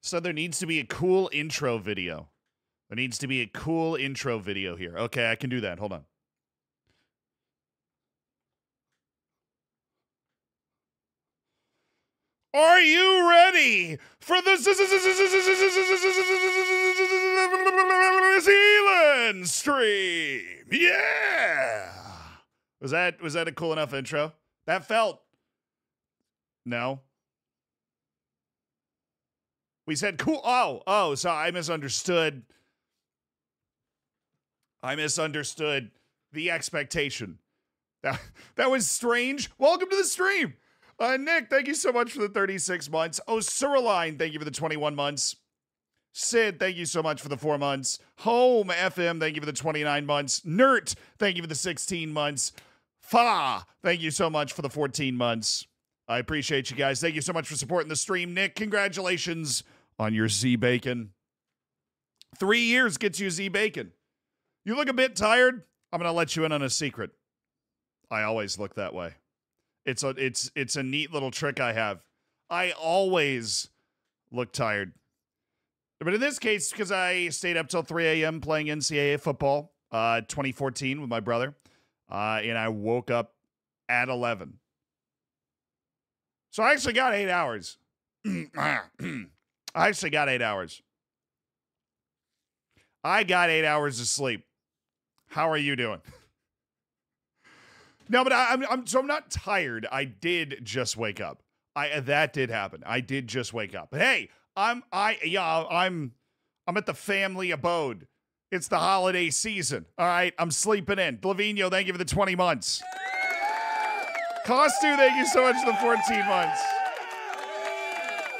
So there needs to be a cool intro video. There needs to be a cool intro video here. Okay, I can do that. Hold on. Are you ready for the Zealand stream? Yeah. Was that was that a cool enough intro? That felt no. We said cool. Oh, oh, so I misunderstood. I misunderstood the expectation. That that was strange. Welcome to the stream. Uh, Nick, thank you so much for the 36 months. Oh, Cyriline, thank you for the 21 months. Sid, thank you so much for the four months. Home FM, thank you for the 29 months. Nert, thank you for the 16 months. Fa, thank you so much for the 14 months. I appreciate you guys. Thank you so much for supporting the stream. Nick, congratulations on your Z Bacon. Three years gets you Z Bacon. You look a bit tired. I'm going to let you in on a secret. I always look that way. It's a it's it's a neat little trick I have. I always look tired. But in this case, because I stayed up till 3 a.m. playing NCAA football, uh, 2014 with my brother, uh, and I woke up at 11. So I actually got eight hours. I actually got eight hours. I got eight hours of sleep. How are you doing? No, but I, am I'm so I'm not tired. I did just wake up. I that did happen. I did just wake up. But hey, I'm I yeah I'm I'm at the family abode. It's the holiday season. All right, I'm sleeping in. Blavino, thank you for the 20 months. Costu, thank you so much for the 14 months.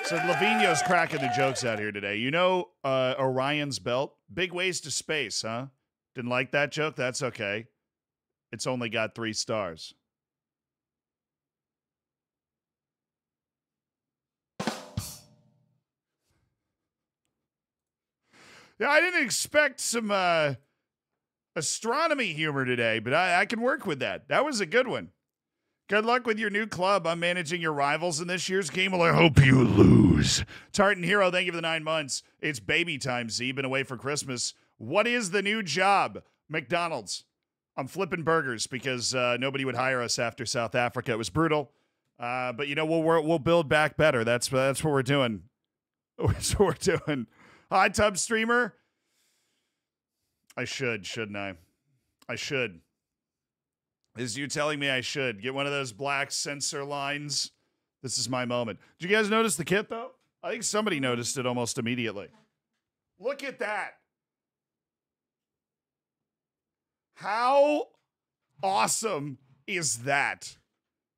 So Lavino's cracking the jokes out here today. You know uh, Orion's belt? Big ways to space, huh? Didn't like that joke? That's okay. It's only got three stars. Yeah, I didn't expect some uh, astronomy humor today, but I, I can work with that. That was a good one. Good luck with your new club. I'm managing your rivals in this year's game. Well, I hope you lose. Tartan Hero, thank you for the nine months. It's baby time, Z. Been away for Christmas. What is the new job? McDonald's. I'm flipping burgers because uh, nobody would hire us after South Africa. It was brutal. Uh, but you know we'll we'll build back better. That's that's what we're doing. That's what we're doing. Hot tub streamer. I should, shouldn't I? I should. Is you telling me I should get one of those black sensor lines? This is my moment. Did you guys notice the kit though? I think somebody noticed it almost immediately. Look at that. How awesome is that?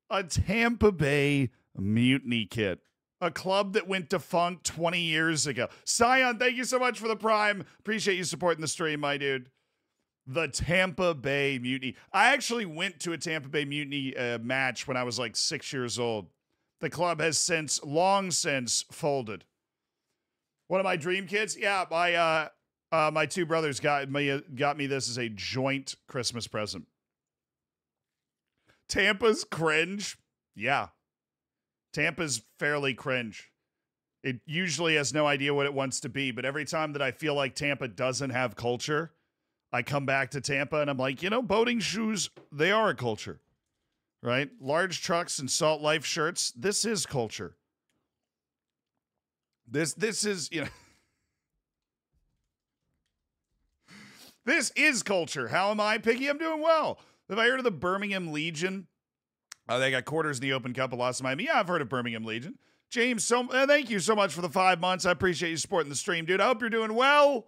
A Tampa Bay mutiny kit. A club that went defunct 20 years ago. Scion, thank you so much for the prime. Appreciate you supporting the stream, my dude. The Tampa Bay Mutiny. I actually went to a Tampa Bay Mutiny uh, match when I was like six years old. The club has since, long since, folded. One of my dream kids, yeah, my uh, uh, my two brothers got me uh, got me this as a joint Christmas present. Tampa's cringe, yeah. Tampa's fairly cringe. It usually has no idea what it wants to be, but every time that I feel like Tampa doesn't have culture, I come back to Tampa and I'm like, you know, boating shoes, they are a culture, right? Large trucks and salt life shirts, this is culture. This this is, you know. This is culture. How am I, Piggy? I'm doing well. Have I heard of the Birmingham Legion? Oh, they got quarters in the Open Cup of Los Miami. Yeah, I've heard of Birmingham Legion. James, so uh, thank you so much for the five months. I appreciate you supporting the stream, dude. I hope you're doing well.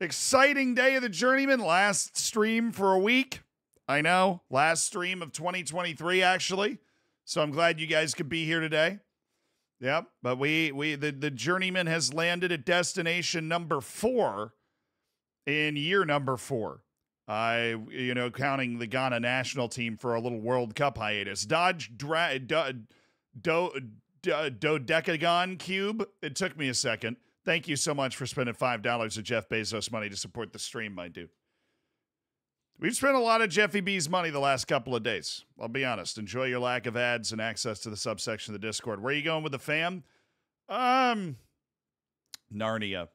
Exciting day of the journeyman. Last stream for a week. I know. Last stream of 2023, actually. So I'm glad you guys could be here today. Yep. But we we the, the journeyman has landed at destination number four in year number four. I, you know, counting the Ghana national team for a little World Cup hiatus. Dodge dra- do, do, do, Dodecagon Cube. It took me a second. Thank you so much for spending $5 of Jeff Bezos money to support the stream, my dude. We've spent a lot of Jeffy B's money the last couple of days. I'll be honest. Enjoy your lack of ads and access to the subsection of the Discord. Where are you going with the fam? Um, Narnia.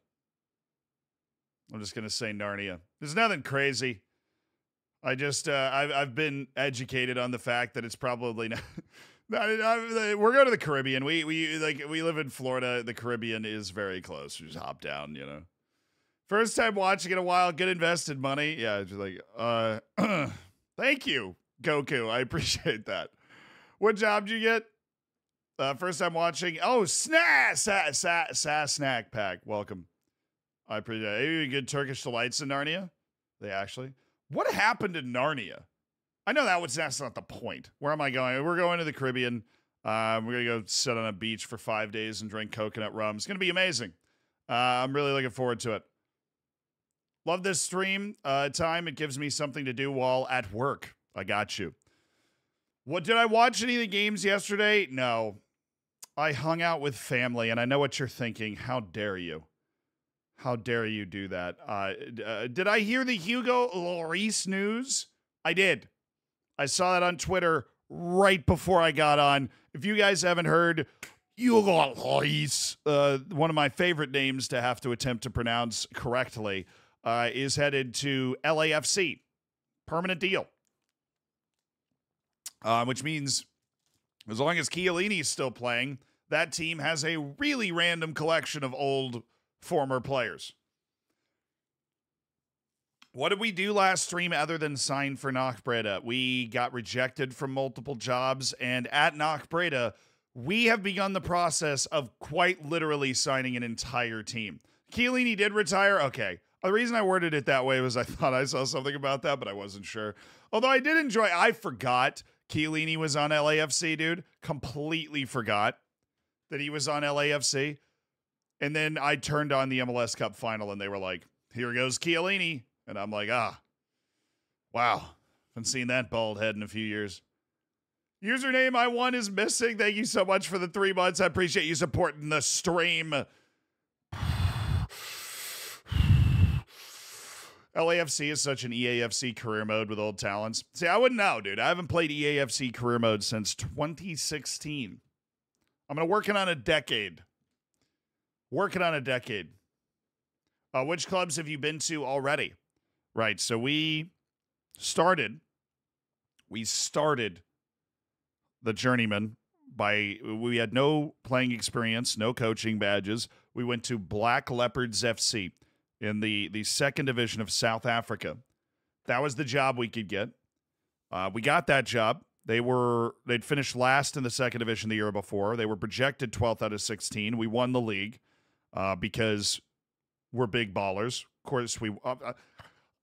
I'm just gonna say Narnia. There's nothing crazy. I just uh, I've I've been educated on the fact that it's probably not. We're going to the Caribbean. We we like we live in Florida. The Caribbean is very close. We just hop down, you know. First time watching in a while. Good invested money. Yeah, just like uh, thank you, Goku. I appreciate that. What job did you get? Uh, first time watching. Oh, snack, sa, sa, snack pack. Welcome. I appreciate it. Maybe good Turkish delights in Narnia. They actually. What happened in Narnia? I know that was that's not the point. Where am I going? We're going to the Caribbean. Um, we're gonna go sit on a beach for five days and drink coconut rum. It's gonna be amazing. Uh, I'm really looking forward to it. Love this stream uh, time. It gives me something to do while at work. I got you. What did I watch any of the games yesterday? No. I hung out with family, and I know what you're thinking. How dare you? How dare you do that? Uh, uh, did I hear the Hugo Lloris news? I did. I saw that on Twitter right before I got on. If you guys haven't heard, Hugo Lloris, uh, one of my favorite names to have to attempt to pronounce correctly, uh, is headed to LAFC. Permanent deal. Uh, which means as long as Chiellini is still playing, that team has a really random collection of old former players. What did we do last stream other than sign for Knockbreda? We got rejected from multiple jobs, and at Knockbreda, we have begun the process of quite literally signing an entire team. Chiellini did retire. Okay. The reason I worded it that way was I thought I saw something about that, but I wasn't sure. Although I did enjoy, I forgot Chiellini was on LAFC, dude. Completely forgot that he was on LAFC. And then I turned on the MLS Cup final and they were like, here goes Chiellini. And I'm like, ah, wow. Haven't seen that bald head in a few years. Username I want is missing. Thank you so much for the three months. I appreciate you supporting the stream. LAFC is such an EAFC career mode with old talents. See, I wouldn't know, dude. I haven't played EAFC career mode since 2016. I'm gonna working on a decade. Working on a decade. Uh, which clubs have you been to already? Right. So we started. We started the journeyman by we had no playing experience, no coaching badges. We went to Black Leopards FC in the the second division of South Africa. That was the job we could get. Uh, we got that job. They were they'd finished last in the second division the year before. They were projected 12th out of 16. We won the league uh, because we're big ballers. Of course we uh, uh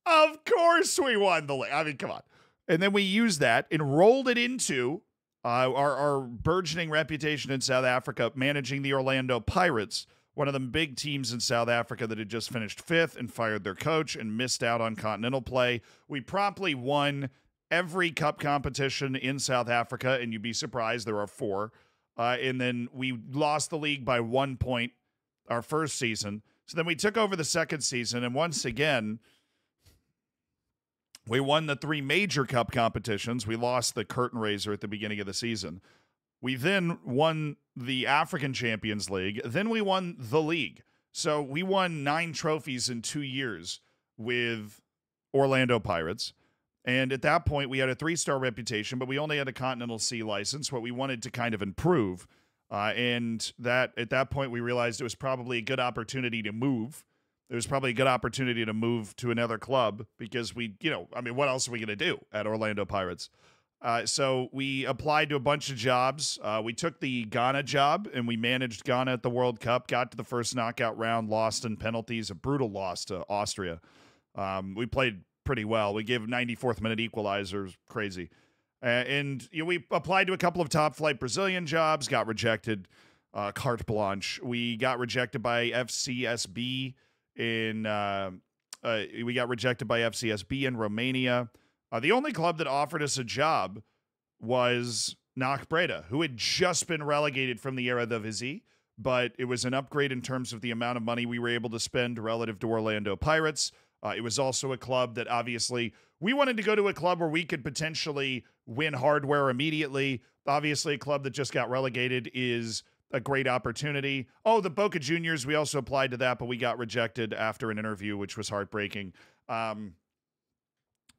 of course we won the league. I mean, come on. And then we used that and rolled it into uh, our, our burgeoning reputation in South Africa, managing the Orlando Pirates one of the big teams in South Africa that had just finished fifth and fired their coach and missed out on continental play. We promptly won every cup competition in South Africa, and you'd be surprised there are four. Uh, and then we lost the league by one point our first season. So then we took over the second season, and once again, we won the three major cup competitions. We lost the curtain raiser at the beginning of the season. We then won the African Champions League. Then we won the league. So we won nine trophies in two years with Orlando Pirates. And at that point, we had a three star reputation, but we only had a Continental C license, what we wanted to kind of improve. Uh, and that at that point, we realized it was probably a good opportunity to move. It was probably a good opportunity to move to another club because we, you know, I mean, what else are we going to do at Orlando Pirates? Uh, so we applied to a bunch of jobs. Uh, we took the Ghana job and we managed Ghana at the World Cup. Got to the first knockout round, lost in penalties, a brutal loss to Austria. Um, we played pretty well. We gave 94th minute equalizers, crazy. Uh, and you know, we applied to a couple of top flight Brazilian jobs, got rejected. Uh, carte blanche. We got rejected by FCSB in. Uh, uh, we got rejected by FCSB in Romania. Uh, the only club that offered us a job was Knockbreda, who had just been relegated from the Eredivisie, but it was an upgrade in terms of the amount of money we were able to spend relative to Orlando Pirates. Uh, it was also a club that obviously we wanted to go to a club where we could potentially win hardware immediately. Obviously, a club that just got relegated is a great opportunity. Oh, the Boca Juniors, we also applied to that, but we got rejected after an interview, which was heartbreaking. Um,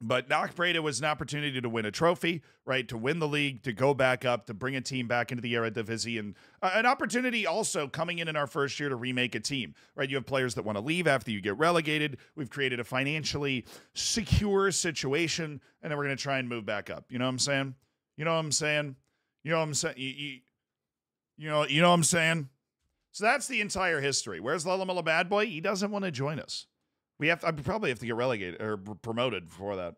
but Knockbreda was an opportunity to win a trophy, right? To win the league, to go back up, to bring a team back into the Eredivisie, and uh, an opportunity also coming in in our first year to remake a team, right? You have players that want to leave after you get relegated. We've created a financially secure situation, and then we're going to try and move back up. You know what I'm saying? You know what I'm saying? You know what I'm saying? You, you, you know, you know what I'm saying? So that's the entire history. Where's Lelemilla Bad Boy? He doesn't want to join us. We have to, I probably have to get relegated or promoted before that.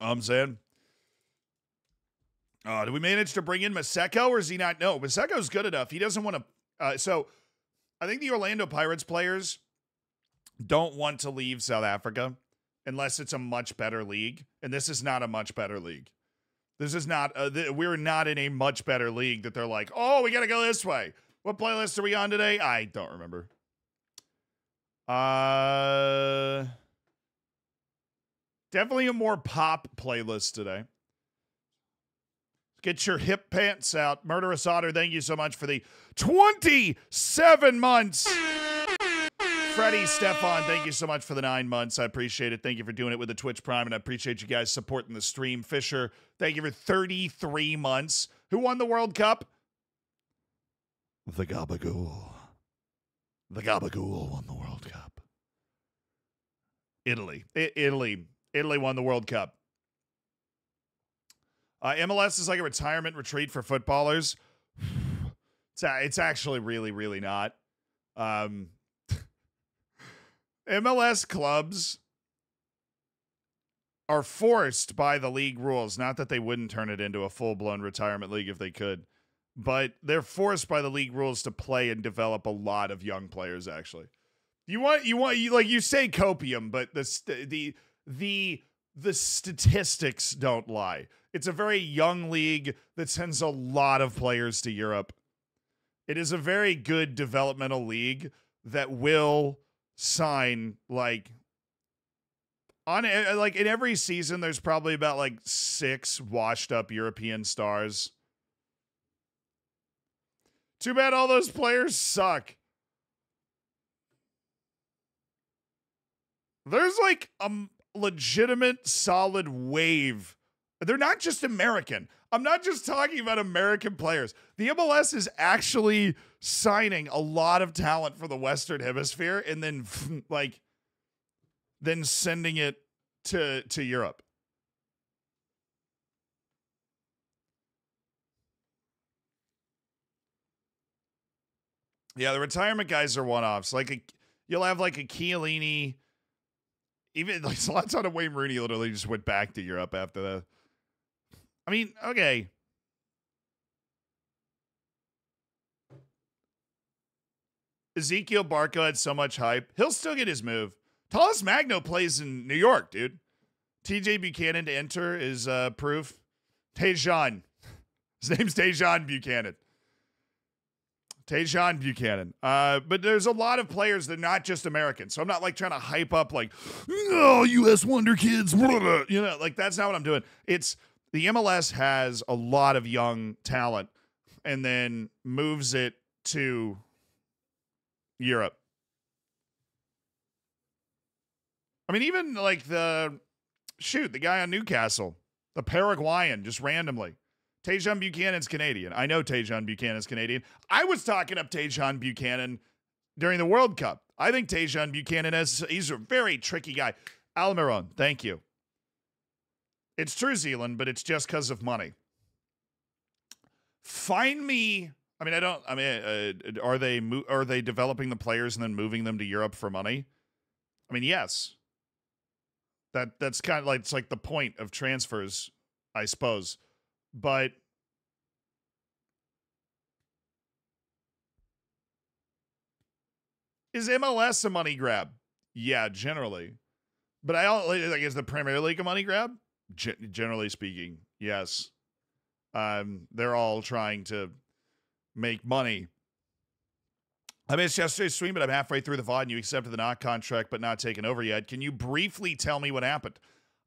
I'm saying. Uh, do we manage to bring in Maseko or is he not? No, Maseko's good enough. He doesn't want to. Uh, so I think the Orlando Pirates players don't want to leave South Africa unless it's a much better league. And this is not a much better league. This is not, uh, th- we're not in a much better league that they're like, oh, we got to go this way. What playlist are we on today? I don't remember. Uh, definitely a more pop playlist today. Get your hip pants out. Murderous Otter, thank you so much for the 27 months. Freddie, Stefan, thank you so much for the nine months. I appreciate it. Thank you for doing it with the Twitch Prime, and I appreciate you guys supporting the stream. Fisher, thank you for 33 months. Who won the World Cup? The Gabagool. The Gabagool won the World Cup. Italy. I- Italy. Italy won the World Cup. Uh, MLS is like a retirement retreat for footballers. It's, it's actually really, really not. Um, MLS clubs are forced by the league rules. Not that they wouldn't turn it into a full blown retirement league if they could, but they're forced by the league rules to play and develop a lot of young players. Actually, you want you want you like you say copium, but the st- the the the statistics don't lie. It's a very young league that sends a lot of players to Europe. It is a very good developmental league that will sign like on uh, like in every season there's probably about like six washed up European stars. Too bad all those players suck. There's like a legitimate solid wave. They're not just American. I'm not just talking about American players. The MLS is actually signing a lot of talent for the Western Hemisphere and then like then sending it to to Europe. Yeah, the retirement guys are one-offs. Like a, you'll have like a Chiellini, even like Zlatan and Wayne Rooney literally just went back to Europe after the I mean, okay. Ezequiel Barco had so much hype. He'll still get his move. Talles Magno plays in New York, dude. TJ Buchanan to enter is uh, proof. Tajon. His name's Tajon Buchanan. Tajon Buchanan. Uh, but there's a lot of players that are not just American. So I'm not like trying to hype up like, oh, US Wonder Kids. You know, like that's not what I'm doing. It's the MLS has a lot of young talent and then moves it to Europe. I mean, even like the shoot, the guy on Newcastle, the Paraguayan, just randomly. Tajon Buchanan's Canadian. I know Tajon Buchanan's Canadian. I was talking up Tajon Buchanan during the World Cup. I think Tajon Buchanan is he's a very tricky guy. Almiron, thank you. It's true, Zealand, but it's just because of money. Find me. I mean, I don't. I mean, uh, are they are they developing the players and then moving them to Europe for money? I mean, yes. That that's kind of like it's like the point of transfers, I suppose. But is MLS a money grab? Yeah, generally. But I like is the Premier League a money grab? G- generally speaking, yes. Um, they're all trying to make money. I missed yesterday's stream, but I'm halfway through the VOD and you accepted the NOC contract but not taken over yet. Can you briefly tell me what happened?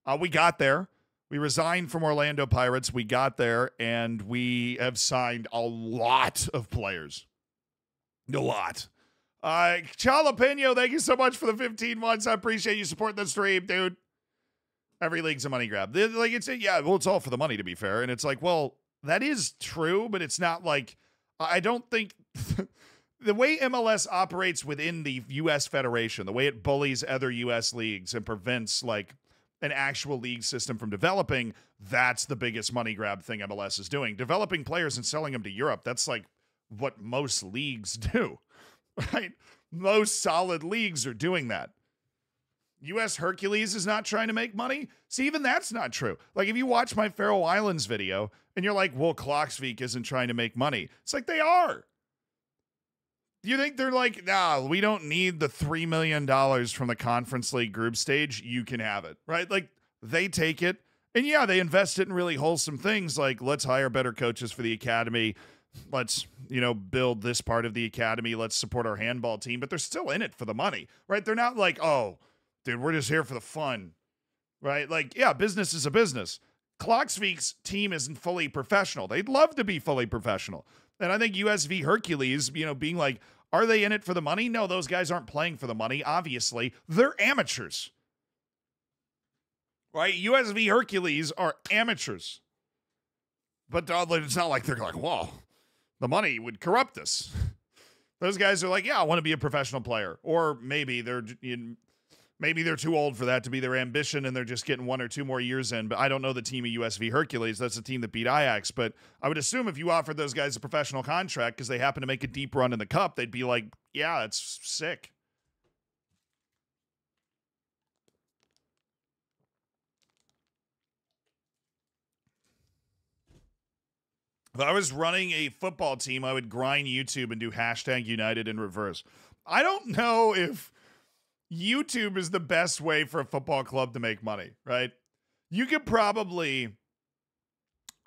Uh, we got there. We resigned from Orlando Pirates. We got there and we have signed a lot of players. A lot. Uh, thank you so much for the 15 months. I appreciate you supporting the stream, dude. Every league's a money grab. Like it's yeah, well, it's all for the money to be fair. And it's like, well, that is true, but it's not like I don't think the way MLS operates within the US Federation, the way it bullies other US leagues and prevents like an actual league system from developing, that's the biggest money grab thing MLS is doing. Developing players and selling them to Europe, that's like what most leagues do. Right? Most solid leagues are doing that. USV Hercules is not trying to make money. See, even that's not true. Like, if you watch my Faroe Islands video and you're like, well, Klaksvik isn't trying to make money, it's like they are. You think they're like, nah, we don't need the $3 million from the Conference League group stage. You can have it, right? Like, they take it. And yeah, they invest it in really wholesome things like let's hire better coaches for the academy. Let's, you know, build this part of the academy. Let's support our handball team. But they're still in it for the money, right? They're not like, oh, dude, we're just here for the fun, right? Like, yeah, business is a business. Klaksvik's team isn't fully professional. They'd love to be fully professional. And I think USV Hercules, you know, being like, are they in it for the money? No, those guys aren't playing for the money. Obviously, they're amateurs. Right? USV Hercules are amateurs. But uh, it's not like they're like, whoa, the money would corrupt us. Those guys are like, yeah, I want to be a professional player. Or maybe they're maybe they're too old for that to be their ambition and they're just getting one or two more years in. But I don't know the team of USV Hercules. That's the team that beat Ajax. But I would assume if you offered those guys a professional contract because they happen to make a deep run in the cup, they'd be like, yeah, it's sick. If I was running a football team, I would grind YouTube and do hashtag United in reverse. I don't know if YouTube is the best way for a football club to make money, right? You could probably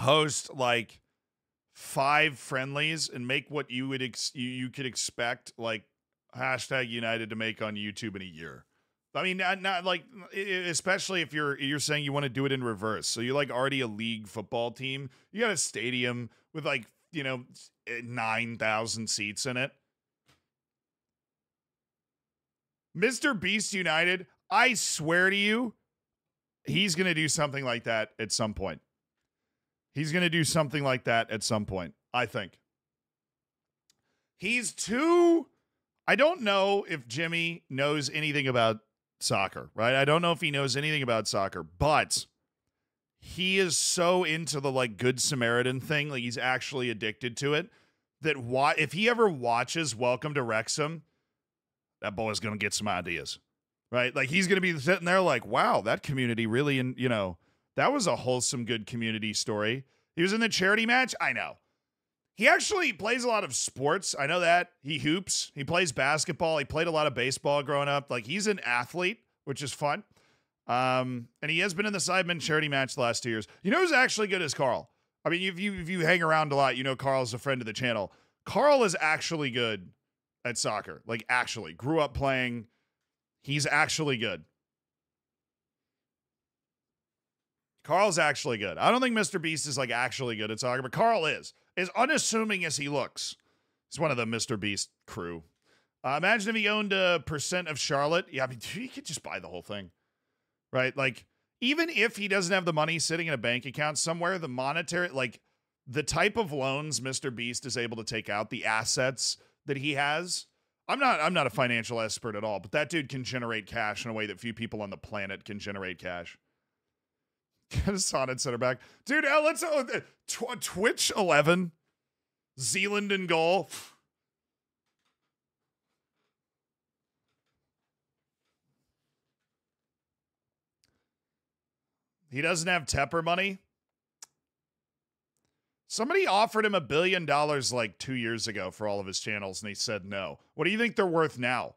host like five friendlies and make what you would ex- you, you could expect like hashtag United to make on YouTube in a year. I mean, not, not like especially if you're you're saying you want to do it in reverse. So you're like already a league football team. You got a stadium with like you know eh, nine thousand seats in it. Mr. Beast United, I swear to you, he's going to do something like that at some point. He's going to do something like that at some point, I think. He's too. I don't know if Jimmy knows anything about soccer, right? I don't know if he knows anything about soccer, but he is so into the like good Samaritan thing, like he's actually addicted to it. That why if he ever watches Welcome to Wrexham, that boy's going to get some ideas, right? Like he's going to be sitting there like, wow, that community really, and you know, that was a wholesome, good community story. He was in the charity match. I know. He actually plays a lot of sports. I know that. He hoops. He plays basketball. He played a lot of baseball growing up. Like he's an athlete, which is fun. Um, and he has been in the Sidemen charity match the last two years. You know who's actually good as Carl? I mean, if you if you hang around a lot, you know Carl's a friend of the channel. Carl is actually good at soccer. Like actually, grew up playing. He's actually good. Carl's actually good. I don't think Mr. Beast is like actually good at soccer, but Carl is. As unassuming as he looks, he's one of the Mr. Beast crew. Uh, imagine if he owned a percent of Charlotte. Yeah, I mean, he could just buy the whole thing, right? Like, even if he doesn't have the money sitting in a bank account somewhere, the monetary, like, the type of loans Mr. Beast is able to take out, the assets that he has. I'm not I'm not a financial expert at all, but that dude can generate cash in a way that few people on the planet can generate cash. Get a Sonnet center back. Dude, let's uh, tw- Twitch 11. Zealand and goal. He doesn't have Tepper money. Somebody offered him a billion dollars like two years ago for all of his channels, and he said no. What do you think they're worth now?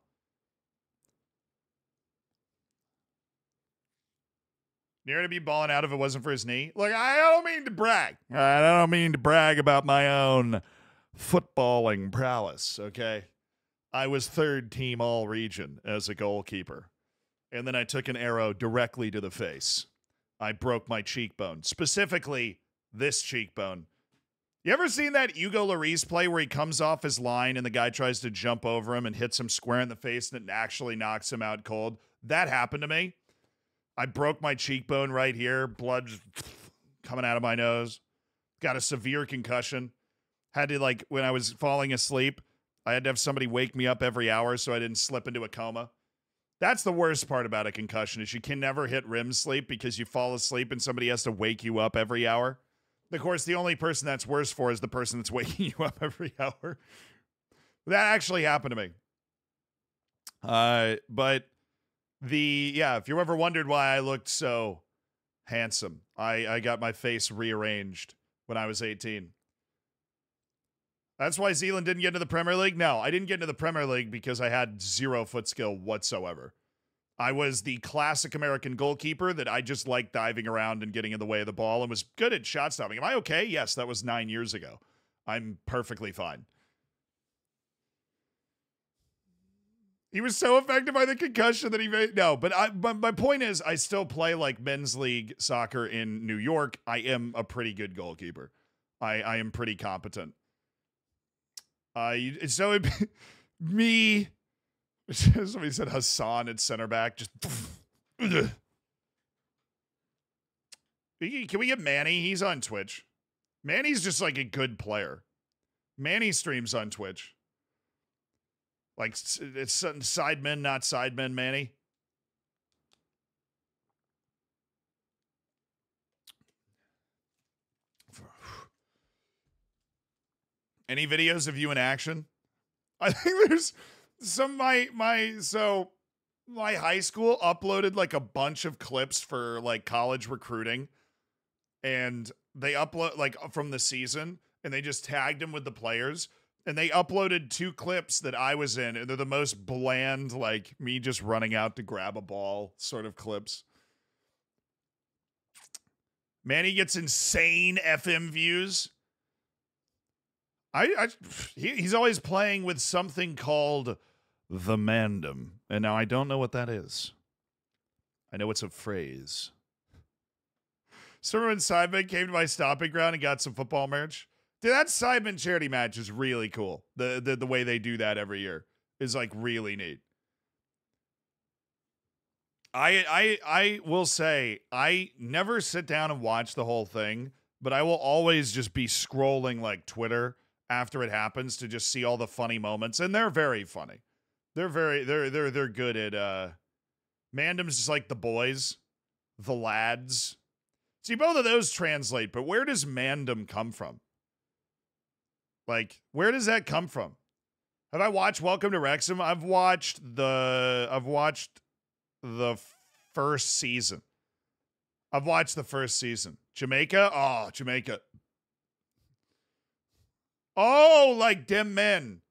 Near to be balling out if it wasn't for his knee. Look, I don't mean to brag. I don't mean to brag about my own footballing prowess, okay? I was third team all region as a goalkeeper. And then I took an arrow directly to the face. I broke my cheekbone, specifically this cheekbone. You ever seen that Hugo Lloris play where he comes off his line and the guy tries to jump over him and hits him square in the face and it actually knocks him out cold? That happened to me. I broke my cheekbone right here, blood coming out of my nose. Got a severe concussion. Had to like when I was falling asleep, I had to have somebody wake me up every hour so I didn't slip into a coma. That's the worst part about a concussion is you can never hit REM sleep because you fall asleep and somebody has to wake you up every hour. Of course, the only person that's worse for is the person that's waking you up every hour. That actually happened to me. Uh, but the yeah, if you ever wondered why I looked so handsome, I I got my face rearranged when I was 18. That's why Zealand didn't get into the Premier League. No, I didn't get into the Premier League because I had zero foot skill whatsoever. I was the classic American goalkeeper that I just liked diving around and getting in the way of the ball and was good at shot stopping. Am I okay? Yes, that was nine years ago. I'm perfectly fine. He was so affected by the concussion that he made no. But I, but my point is, I still play like men's league soccer in New York. I am a pretty good goalkeeper. I I am pretty competent. Uh, so it, me Somebody said Hassan at center back. Just can we get Manny? He's on Twitch. Manny's just like a good player. Manny streams on Twitch. Like it's sidemen, not sidemen, Manny. Any videos of you in action? I think there's some my my so my high school uploaded like a bunch of clips for like college recruiting and they upload like uh, from the season and they just tagged him with the players and they uploaded two clips that I was in and they're the most bland like me just running out to grab a ball sort of clips. Manny gets insane FM views. I, I he, he's always playing with something called the mandem. And now I don't know what that is. I know it's a phrase. When Sidemen came to my stopping ground and got some football merch? Dude, that Sidemen charity match is really cool. The, the the way they do that every year is like really neat. I I I will say I never sit down and watch the whole thing, but I will always just be scrolling like Twitter after it happens to just see all the funny moments and they're very funny. They're very they're they're they're good at uh Mandem's just like the boys, the lads. See, both of those translate, but where does Mandem come from? Like, where does that come from? Have I watched Welcome to Wrexham? I've watched the I've watched the first season. I've watched the first season. Jamaica? Oh, Jamaica. Oh, like dem men.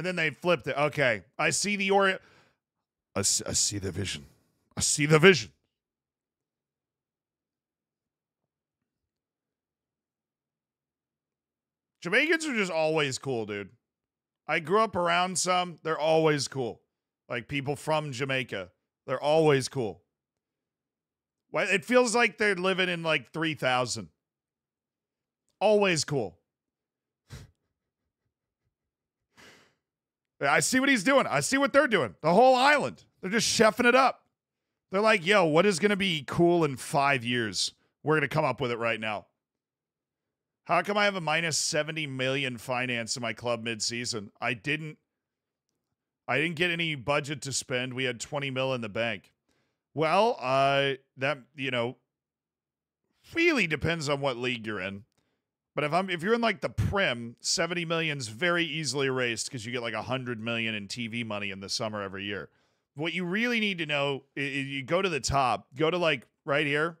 And then they flipped it. Okay. I see the Orient. I, see, I see the vision. I see the vision. Jamaicans are just always cool, dude. I grew up around some. They're always cool. Like people from Jamaica. They're always cool. It feels like they're living in like 3000. Always cool. I see what he's doing. I see what they're doing. The whole island. They're just chefing it up. They're like, yo, what is going to be cool in five years? We're going to come up with it right now. How come I have a minus 70 million finance in my club midseason? I didn't I didn't get any budget to spend. We had 20 mil in the bank. Well, uh that you know really depends on what league you're in. But if I'm if you're in like the prim, 70 million's very easily erased because you get like 100 million in TV money in the summer every year. What you really need to know is you go to the top, go to like right here.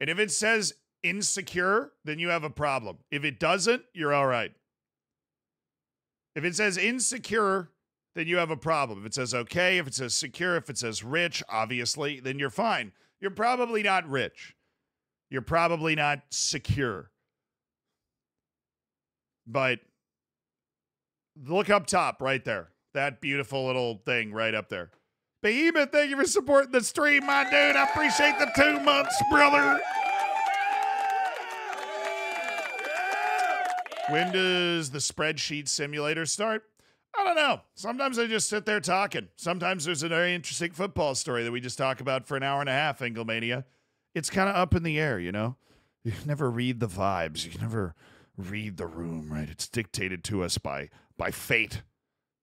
And if it says insecure, then you have a problem. If it doesn't, you're all right. If it says insecure, then you have a problem. If it says okay, if it says secure, if it says rich, obviously, then you're fine. You're probably not rich you're probably not secure. But look up top right there. That beautiful little thing right up there. Behemoth, thank you for supporting the stream, my dude. I appreciate the two months, brother. When does the spreadsheet simulator start? I don't know. Sometimes I just sit there talking. Sometimes there's a very interesting football story that we just talk about for an hour and a half, Inglemania. It's kind of up in the air, you know? You never read the vibes. You never read the room, right? It's dictated to us by by fate,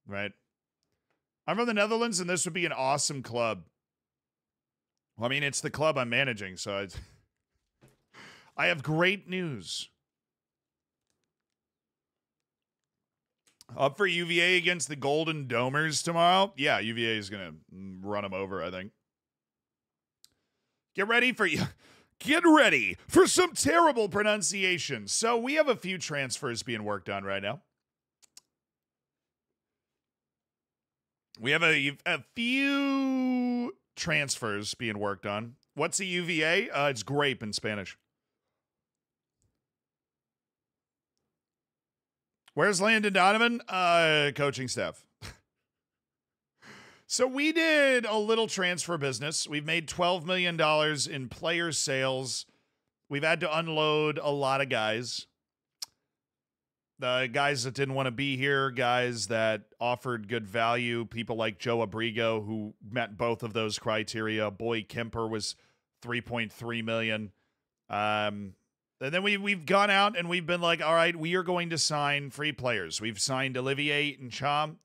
right? I'm from the Netherlands, and this would be an awesome club. Well, I mean, it's the club I'm managing, so I, I have great news. Up for UVA against the Golden Domers tomorrow? Yeah, UVA is going to run them over, I think. Get ready for you. Get ready for some terrible pronunciation. So, we have a few transfers being worked on right now. We have a, a few transfers being worked on. What's a UVA? Uh, it's grape in Spanish. Where's Landon Donovan? Uh, coaching staff. So we did a little transfer business. We've made $12 million in player sales. We've had to unload a lot of guys. The guys that didn't want to be here, guys that offered good value, people like Joe Abrigo, who met both of those criteria. Boy Kemper was 3.3 million. Um, and then we we've gone out and we've been like, all right, we are going to sign free players. We've signed Olivier Ntcham.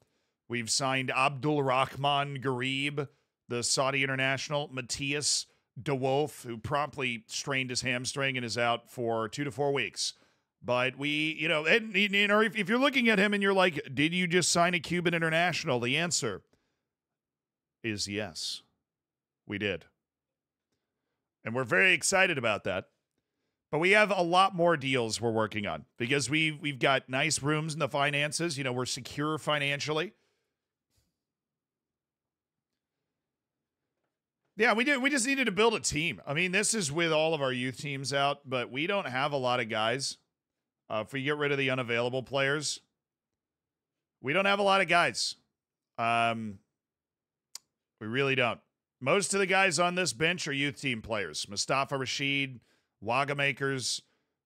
We've signed Abdul Rahman Ghareeb, the Saudi international, Matthias De Wolf, who promptly strained his hamstring and is out for two to four weeks. But we, you know, and, if, if you're looking at him and you're like, did you just sign a Cuban international? The answer is yes, we did. And we're very excited about that. But we have a lot more deals we're working on because we we've got nice rooms in the finances. You know, we're secure financially. Yeah, we did. We just needed to build a team. I mean, this is with all of our youth teams out, but we don't have a lot of guys. Uh, if we get rid of the unavailable players, we don't have a lot of guys. Um, we really don't. Most of the guys on this bench are youth team players. Mustafa Rashid, Wagamakers,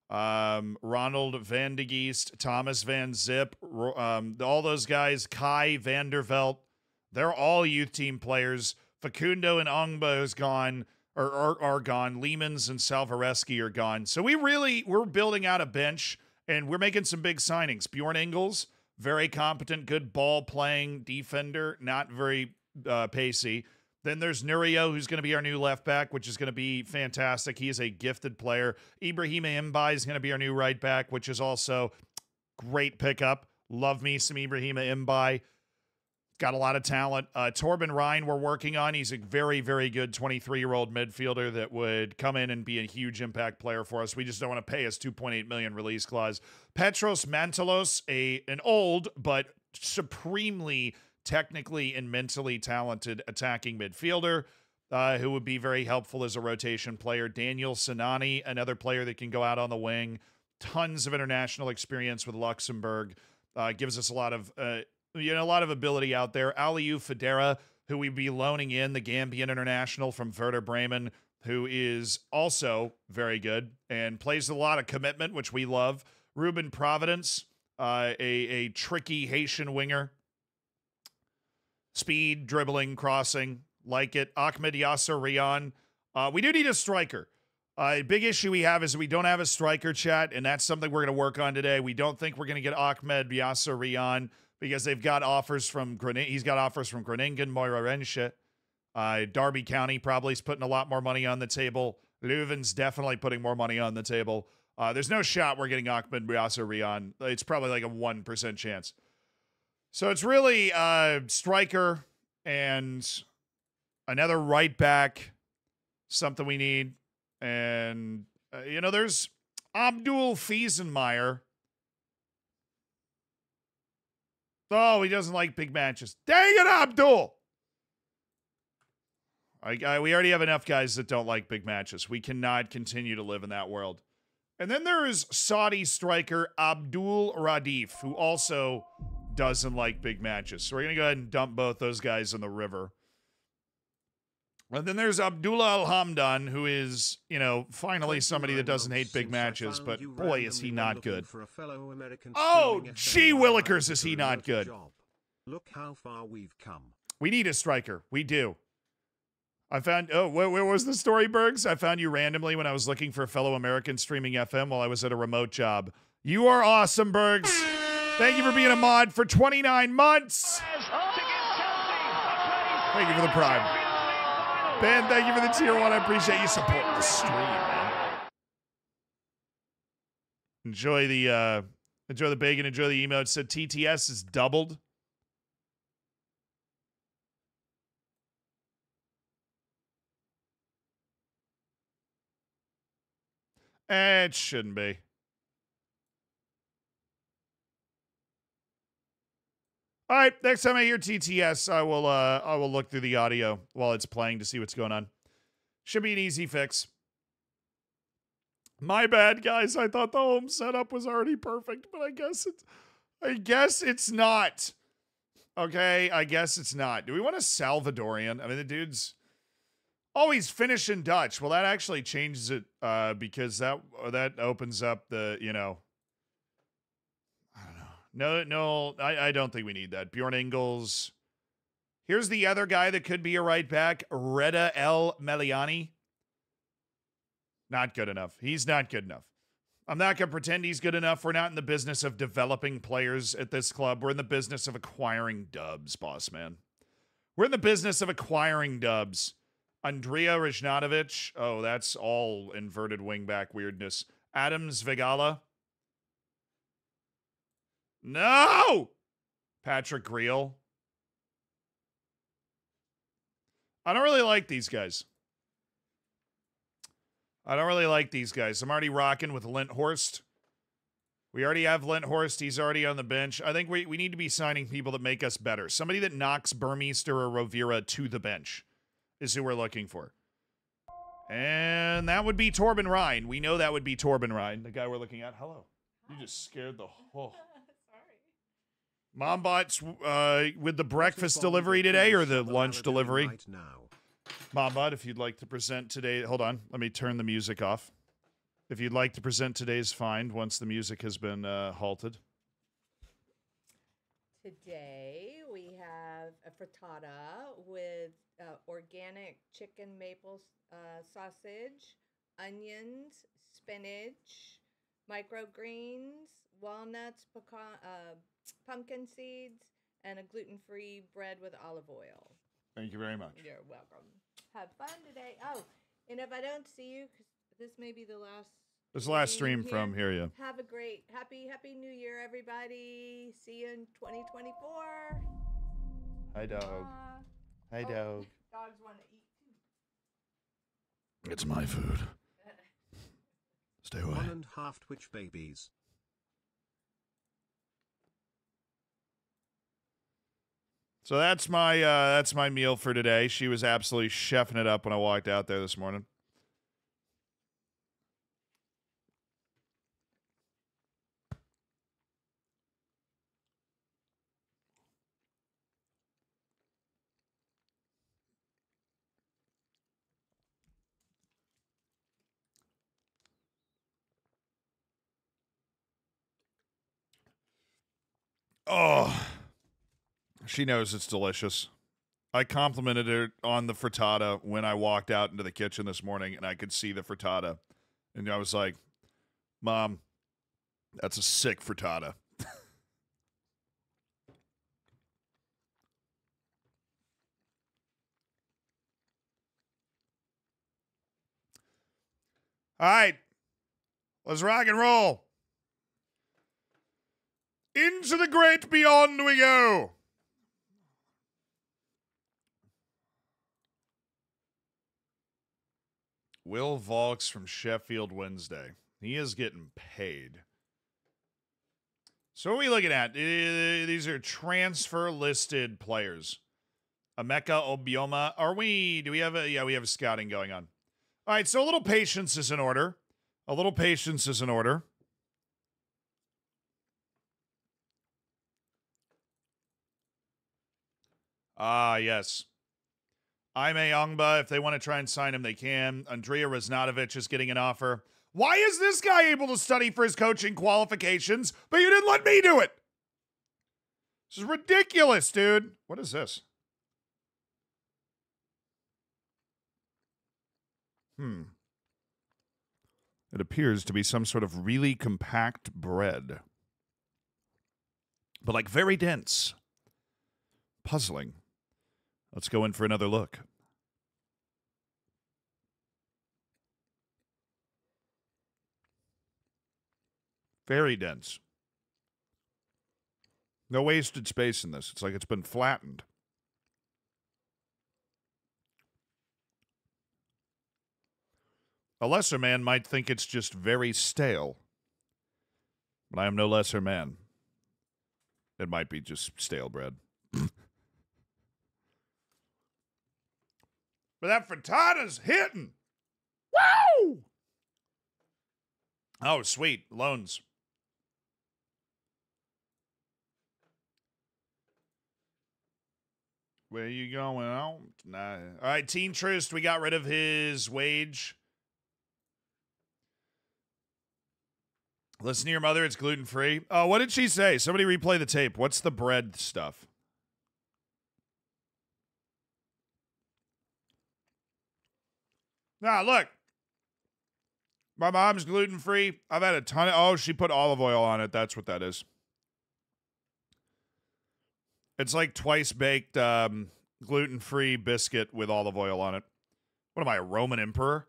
um, Ronald Van de Geest, Thomas Van Zip, um, all those guys, Kai Vandervelt, they're all youth team players. Facundo and Ongba is gone or are, are gone. Lehmans and Salvareski are gone. So we really we're building out a bench and we're making some big signings. Bjorn Engels, very competent, good ball playing defender, not very uh, pacey. Then there's Nurio, who's going to be our new left back, which is going to be fantastic. He is a gifted player. Ibrahima Mbaye is going to be our new right back, which is also great pickup. Love me some Ibrahima Mbaye. Got a lot of talent. Uh, Torben Ryan, we're working on. He's a very, very good 23 year old midfielder that would come in and be a huge impact player for us. We just don't want to pay his 2.8 million release clause. Petros Mantalos, a an old but supremely technically and mentally talented attacking midfielder uh, who would be very helpful as a rotation player. Daniel Sinani, another player that can go out on the wing. Tons of international experience with Luxembourg. Uh, gives us a lot of uh, you know a lot of ability out there. Aliou Federa, who we'd be loaning in the Gambian international from Werder Bremen, who is also very good and plays a lot of commitment, which we love. Ruben Providence, uh, a a tricky Haitian winger speed, dribbling, crossing, like it. Ahmed Yasser Rayyan. Uh, we do need a striker. Uh, a big issue we have is we don't have a striker chat, and that's something we're going to work on today. We don't think we're going to get Ahmed Yasser Rayyan because they've got offers from Groningen. He's got offers from Groningen, Moreirense. Uh, Derby County probably is putting a lot more money on the table. Leuven's definitely putting more money on the table. Uh, there's no shot we're getting Ahmed Yasser Rayyan. It's probably like a 1% chance. So it's really uh, striker and another right back, something we need. And, uh, you know, there's Abdul Fiesenmeyer. Oh, he doesn't like big matches. Dang it, Abdul. I, I, we already have enough guys that don't like big matches. We cannot continue to live in that world. And then there is Saudi striker Abdul Radif, who also doesn't like big matches. So we're going to go ahead and dump both those guys in the river. And then there's Abdullah Al Hamdan, who is, you know, finally somebody that doesn't hate big matches, but boy, oh, is he not good. Oh, gee willikers, is he not good. Look how far we've come. We need a striker. We do. I found, oh, where, where was the story, Bergs? I found you randomly when I was looking for a fellow American streaming FM while I was at a remote job. You are awesome, Bergs. Thank you for being a mod for 29 months. Thank you for the prime. Ben, thank you for the tier one. I appreciate you supporting the stream, man. Enjoy the uh enjoy the bacon, enjoy the. It said TTS is doubled. Eh, it shouldn't be. All right, next time I hear TTS, I will uh I will look through the audio while it's playing to see what's going on. Should be an easy fix. My bad, guys. I thought the home setup was already perfect, but I guess it's I guess it's not. Okay, I guess it's not. Do we want a Salvadorian? I mean, the dude's always finishing Dutch. Well, that actually changes it uh, because that that opens up the you know no, no, I, I don't think we need that. Bjorn Engels. Here's the other guy that could be a right back, Reda El Meliani. Not good enough. He's not good enough. I'm not going to pretend he's good enough. We're not in the business of developing players at this club. We're in the business of acquiring dubs, boss man. We're in the business of acquiring dubs. Andrea Rajnatovic. Oh, that's all inverted wingback weirdness. Adams Vigala. No! Patrick Greel. I don't really like these guys. I don't really like these guys. I'm already rocking with Linthorst. We already have Linthorst. He's already on the bench. I think we, we need to be signing people that make us better. Somebody that knocks Burmeister or Rovira to the bench is who we're looking for. And that would be Torben Ryan. We know that would be Torben Ryan, the guy we're looking at. Hello. You just scared the whole. Mombot's uh, with the breakfast delivery today or the lunch delivery? Right Mombot, if you'd like to present today, hold on, let me turn the music off. If you'd like to present today's find once the music has been uh, halted. Today we have a frittata with uh, organic chicken maple uh, sausage, onions, spinach, microgreens, walnuts, pecan, uh, pumpkin seeds, and a gluten free bread with olive oil. Thank you very much. You're welcome. Have fun today. Oh, and if I don't see you, because this may be the last. This last stream here, from here, yeah. Have a great, happy, happy New Year, everybody. See you in 2024. Hi, dog. Uh, Hi, oh, dog. Dogs want to eat too. It's my food. Stay away. One and half Twitch babies. So that's my uh, that's my meal for today. She was absolutely chefing it up when I walked out there this morning. Oh. She knows it's delicious. I complimented her on the frittata when I walked out into the kitchen this morning and I could see the frittata. And I was like, Mom, that's a sick frittata. All right, let's rock and roll. Into the great beyond we go. Will Vaulks from Sheffield Wednesday. He is getting paid. So what are we looking at? These are transfer listed players. Emeka Obioma. Are we do we have a yeah, we have a scouting going on. All right, so a little patience is in order. A little patience is in order. Ah, yes. Ime Youngba, if they want to try and sign him, they can. Andrea Raznatovich is getting an offer. Why is this guy able to study for his coaching qualifications, but you didn't let me do it? This is ridiculous, dude. What is this? Hmm. It appears to be some sort of really compact bread, but like very dense. Puzzling. Let's go in for another look. Very dense. No wasted space in this. It's like it's been flattened. A lesser man might think it's just very stale. But I am no lesser man. It might be just stale bread. but that frittata's hitting. Wow! Oh, sweet. Loans. Where you going out? Nah. All right, Teen Trist, we got rid of his wage. Listen to your mother, it's gluten free. Oh, uh, what did she say? Somebody replay the tape. What's the bread stuff? Now, look. My mom's gluten free. I've had a ton of. Oh, she put olive oil on it. That's what that is. It's like twice baked um, gluten free biscuit with olive oil on it. What am I, a Roman emperor?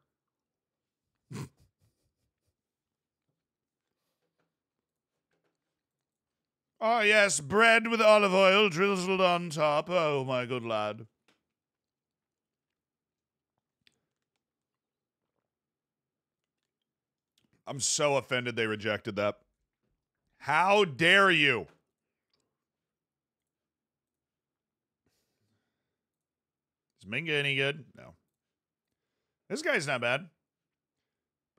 oh, yes, bread with olive oil drizzled on top. Oh, my good lad. I'm so offended they rejected that. How dare you? Is Minga any good? No. This guy's not bad.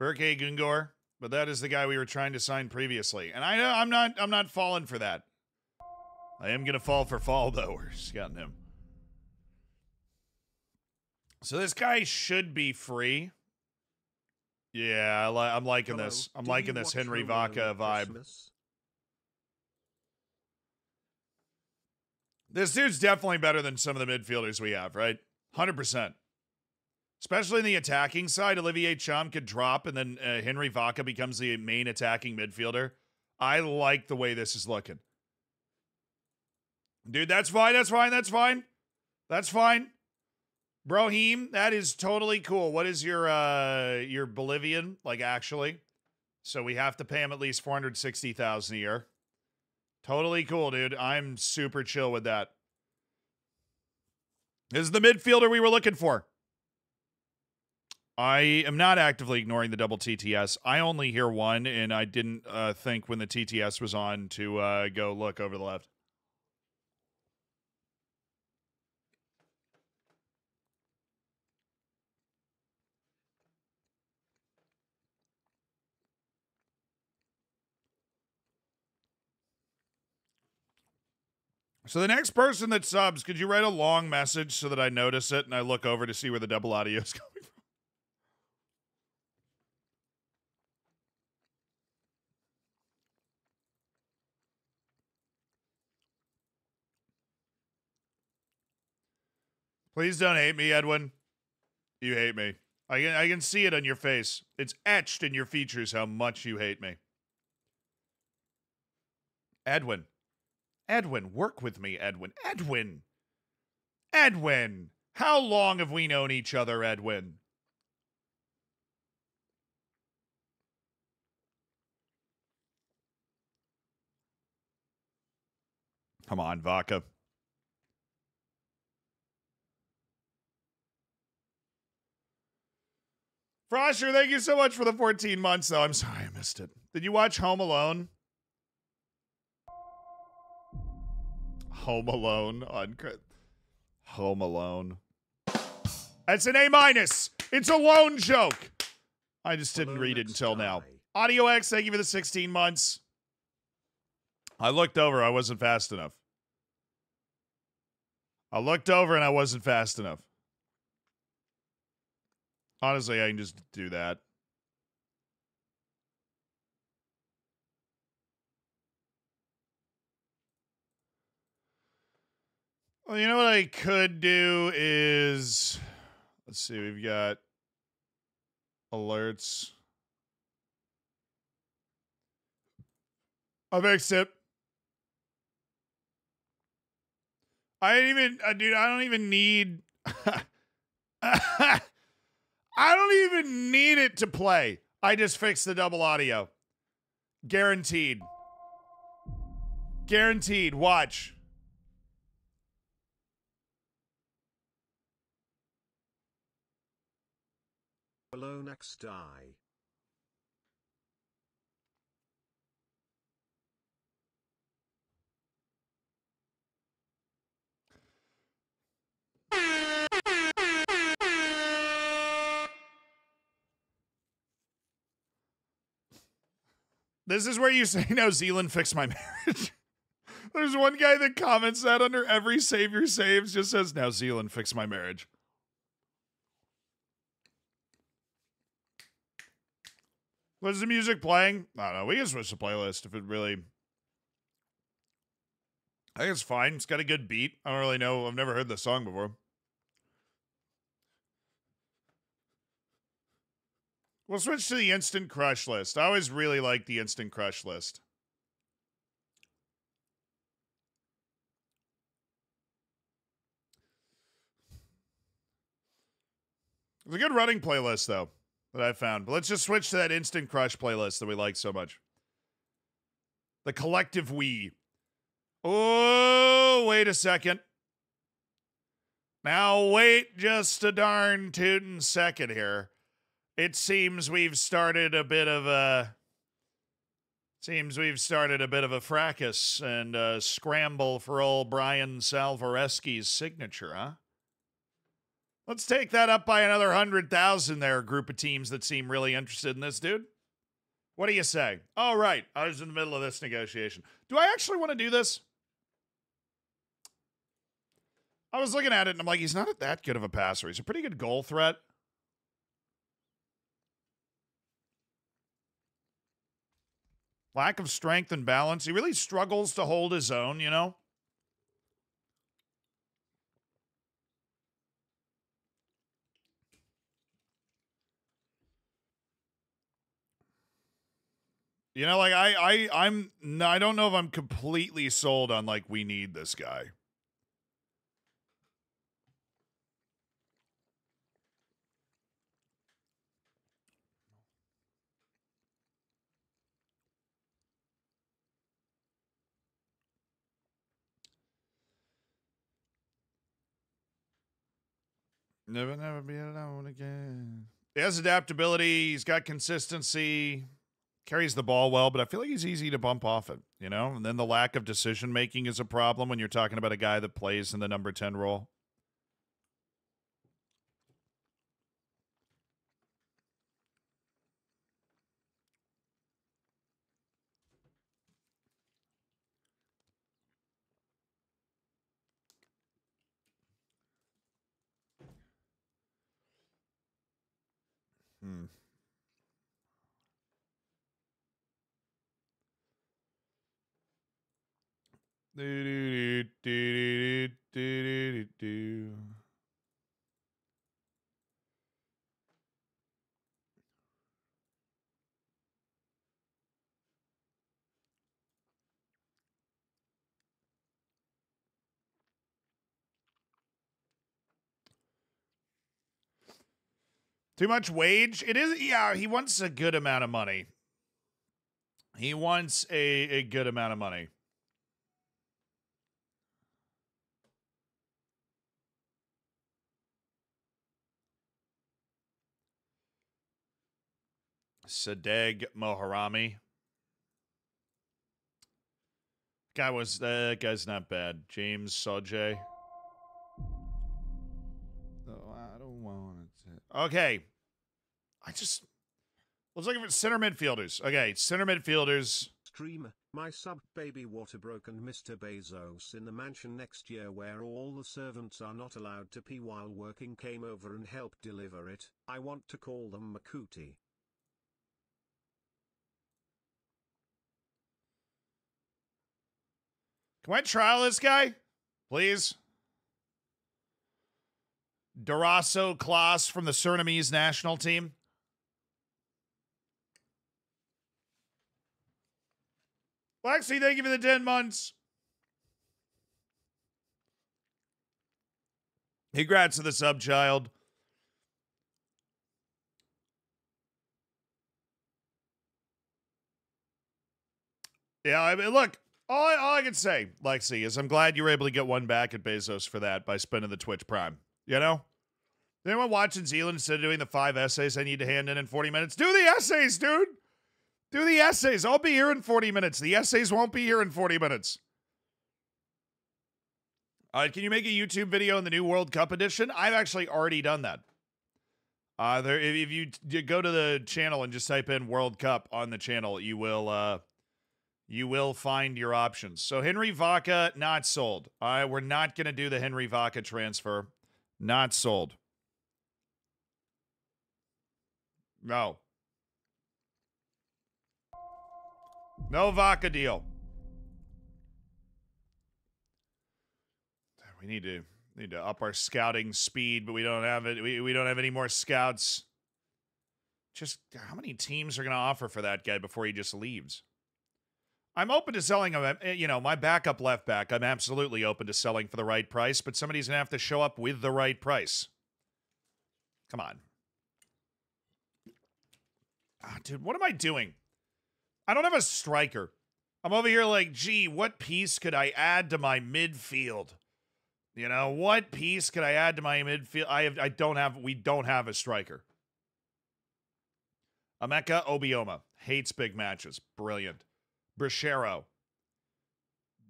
Berkay Gungor, but that is the guy we were trying to sign previously. And I know I'm not I'm not falling for that. I am gonna fall for fall though. We're scouting him. So this guy should be free. Yeah, I li- I'm liking Hello, this. I'm did liking this Henry Vaca vibe. Christmas? This dude's definitely better than some of the midfielders we have, right? 100%. Especially in the attacking side, Olivier Ntcham could drop and then uh, Henry Vaca becomes the main attacking midfielder. I like the way this is looking. Dude, that's fine. That's fine. That's fine. That's fine. Brohim, that is totally cool. What is your uh your Bolivian like actually? So we have to pay him at least 460,000 a year. Totally cool, dude. I'm super chill with that. This is the midfielder we were looking for. I am not actively ignoring the double TTS. I only hear one, and I didn't uh, think when the TTS was on to uh, go look over the left. So the next person that subs, could you write a long message so that I notice it and I look over to see where the double audio is coming from? Please don't hate me, Edwin. You hate me. I can I can see it on your face. It's etched in your features how much you hate me. Edwin. Edwin, work with me, Edwin. Edwin. Edwin. How long have we known each other, Edwin? Come on, Vaca. Frosher, thank you so much for the 14 months, though. I'm sorry I missed it. Did you watch Home Alone? Home Alone on Home Alone. That's an A minus. It's a loan joke. I just didn't read it until now. Audio X, thank you for the 16 months. I looked over, I wasn't fast enough. I looked over and I wasn't fast enough. Honestly, I can just do that. Well, you know what I could do is let's see, we've got alerts. I'll fix it. I didn't even, uh, dude, I don't even need. I don't even need it to play. I just fixed the double audio. Guaranteed. Guaranteed. Watch. This is where you say, "No, Zealand fixed my marriage." There's one guy that comments that under every save your saves, just says, "Now Zealand fixed my marriage." Was the music playing? I don't know. We can switch the playlist if it really. I think it's fine. It's got a good beat. I don't really know. I've never heard the song before. We'll switch to the instant crush list. I always really like the instant crush list. It's a good running playlist, though, that I found. But let's just switch to that instant crush playlist that we like so much. The collective we. Oh, wait a second. Now, wait just a darn tootin' second here. It seems we've started a bit of a. Seems we've started a bit of a fracas and a scramble for old Brian Salvaresky's signature, huh? Let's take that up by another hundred thousand there, a group of teams that seem really interested in this, dude. What do you say? All right, I was in the middle of this negotiation. Do I actually want to do this? I was looking at it and I'm like, he's not that good of a passer. He's a pretty good goal threat. Lack of strength and balance. He really struggles to hold his own, you know? You know, like I, I, I'm, I don't know if I'm completely sold on like we need this guy. Never, never be alone again. He has adaptability. He's got consistency. Carries the ball well, but I feel like he's easy to bump off it, you know? And then the lack of decision making is a problem when you're talking about a guy that plays in the number 10 role. Hmm. Do, do, do. Too much wage? It is, yeah, he wants a good amount of money. He wants a, a good amount of money. Sadegh Moharrami. Guy was that uh, guy's not bad. James Sojay. Oh, I don't want it. Okay. I just let's look at center midfielders. Okay, center midfielders. stream, my sub baby waterbroke and Mr. Bezos in the mansion next year where all the servants are not allowed to pee while working came over and helped deliver it. I want to call them Makuti. Can I trial this guy? Please? Duraso Klaas from the Surinamese national team. Lexi, thank you for the 10 months. Congrats to the sub child. Yeah, I mean, look, all I, all I can say, Lexi, is I'm glad you were able to get one back at Bezos for that by spending the Twitch Prime. You know? Anyone watching Zealand instead of doing the five essays I need to hand in in 40 minutes? Do the essays, dude! Do the essays. I'll be here in 40 minutes. The essays won't be here in 40 minutes. Uh, can you make a YouTube video in the new World Cup edition? I've actually already done that. Uh, there, if, you, you go to the channel and just type in World Cup on the channel, you will uh, you will find your options. So Henry Vaca not sold. Uh, we're not going to do the Henry Vaca transfer. Not sold. No. No Vaca deal. We need to need to up our scouting speed, but we don't have it. We, we don't have any more scouts. Just how many teams are going to offer for that guy before he just leaves? I'm open to selling him. eh, You know, my backup left back. I'm absolutely open to selling for the right price, but somebody's going to have to show up with the right price. Come on. Ah, dude, what am I doing? I don't have a striker. I'm over here like, gee, what piece could I add to my midfield? You know, what piece could I add to my midfield? I have I don't have we don't have a striker. Emeka Obioma hates big matches. Brilliant. Brachero.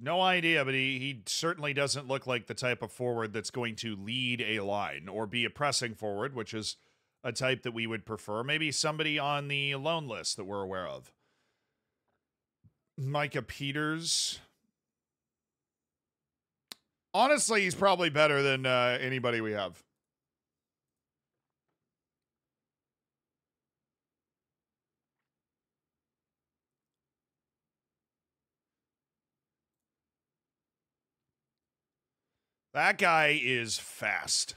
No idea, but he, he certainly doesn't look like the type of forward that's going to lead a line or be a pressing forward, which is a type that we would prefer. Maybe somebody on the loan list that we're aware of. Micah Peters. Honestly, he's probably better than uh, anybody we have. That guy is fast.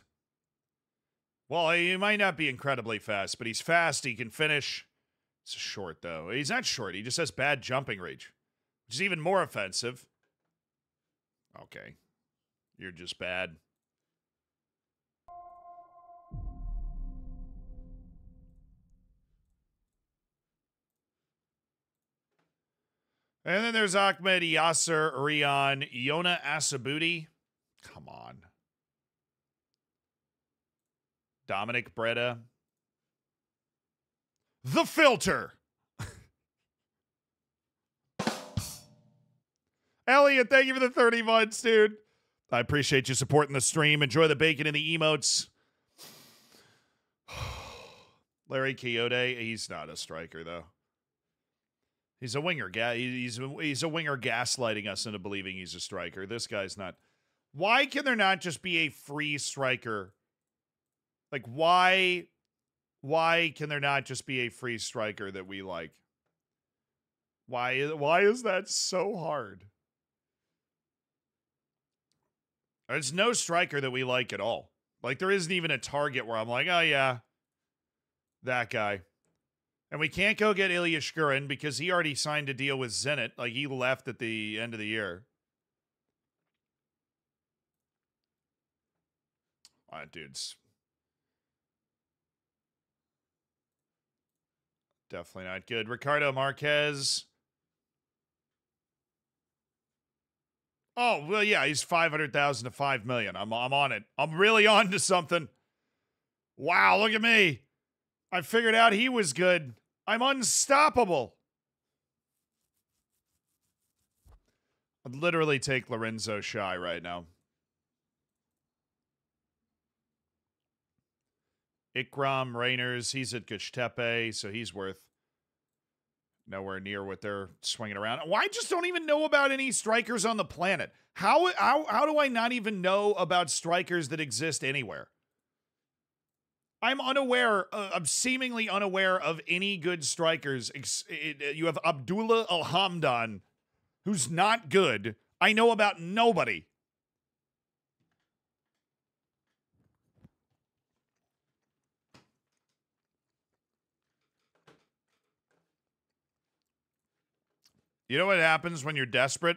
Well, he might not be incredibly fast, but he's fast. He can finish. It's short, though. He's not short. He just has bad jumping reach, which is even more offensive. Okay. You're just bad. And then there's Ahmed Yasser Rayyan Yona Asabuti. Come on. Dominic Breda. The filter. Elliot, thank you for the 30 months, dude. I appreciate you supporting the stream. Enjoy the bacon and the emotes. Larry Kayode, he's not a striker though. He's a winger. He's he's a winger gaslighting us into believing he's a striker. This guy's not. Why can there not just be a free striker? Like why why can there not just be a free striker that we like? Why why is that so hard? There's no striker that we like at all. Like there isn't even a target where I'm like, oh yeah, that guy. And we can't go get Ilya Shkurin because he already signed a deal with Zenit. Like he left at the end of the year. Ah, dudes. Definitely not good. Ricardo Marquez. Oh, well, yeah, he's 500,000 to 5 million. I'm, I'm on it. I'm really on to something. Wow, look at me. I figured out he was good. I'm unstoppable. I'd literally take Lorenzo Shy right now. Ikram Rainers, he's at Göztepe, so he's worth nowhere near what they're swinging around. I just don't even know about any strikers on the planet. How how how do I not even know about strikers that exist anywhere? I'm unaware. Uh, I'm seemingly unaware of any good strikers. You have Abdullah Al Hamdan, who's not good. I know about nobody. You know what happens when you're desperate?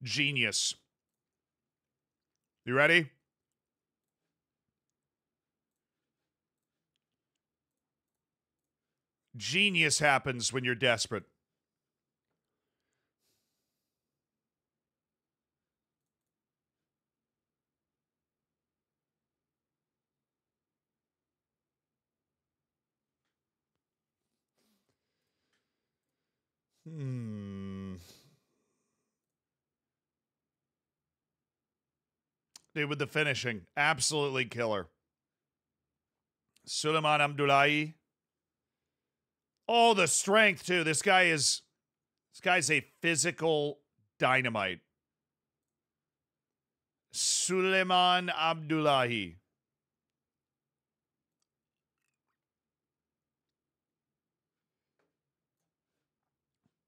Genius. You ready? Genius happens when you're desperate. Dude, with the finishing, absolutely killer. Suleiman Abdullahi. Oh, the strength too. This guy is this guy's a physical dynamite. Suleiman Abdullahi.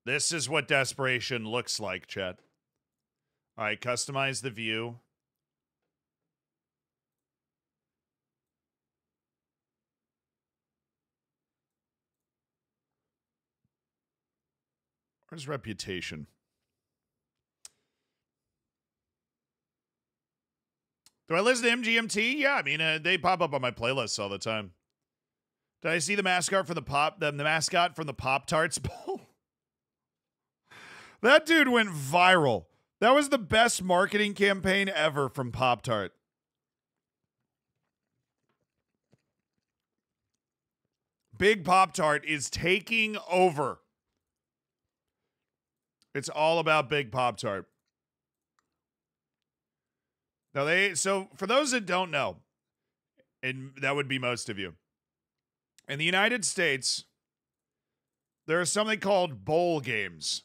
This is what desperation looks like, Chet. All right, customize the view. Where's reputation? Do I listen to MGMT? Yeah, I mean uh, they pop up on my playlists all the time. Did I see the mascot from the pop the, the mascot from the Pop Tarts Bowl? that dude went viral. That was the best marketing campaign ever from Pop Tart. Big Pop Tart is taking over. It's all about Big Pop Tart. Now they so for those that don't know, and that would be most of you. In the United States, there is something called bowl games.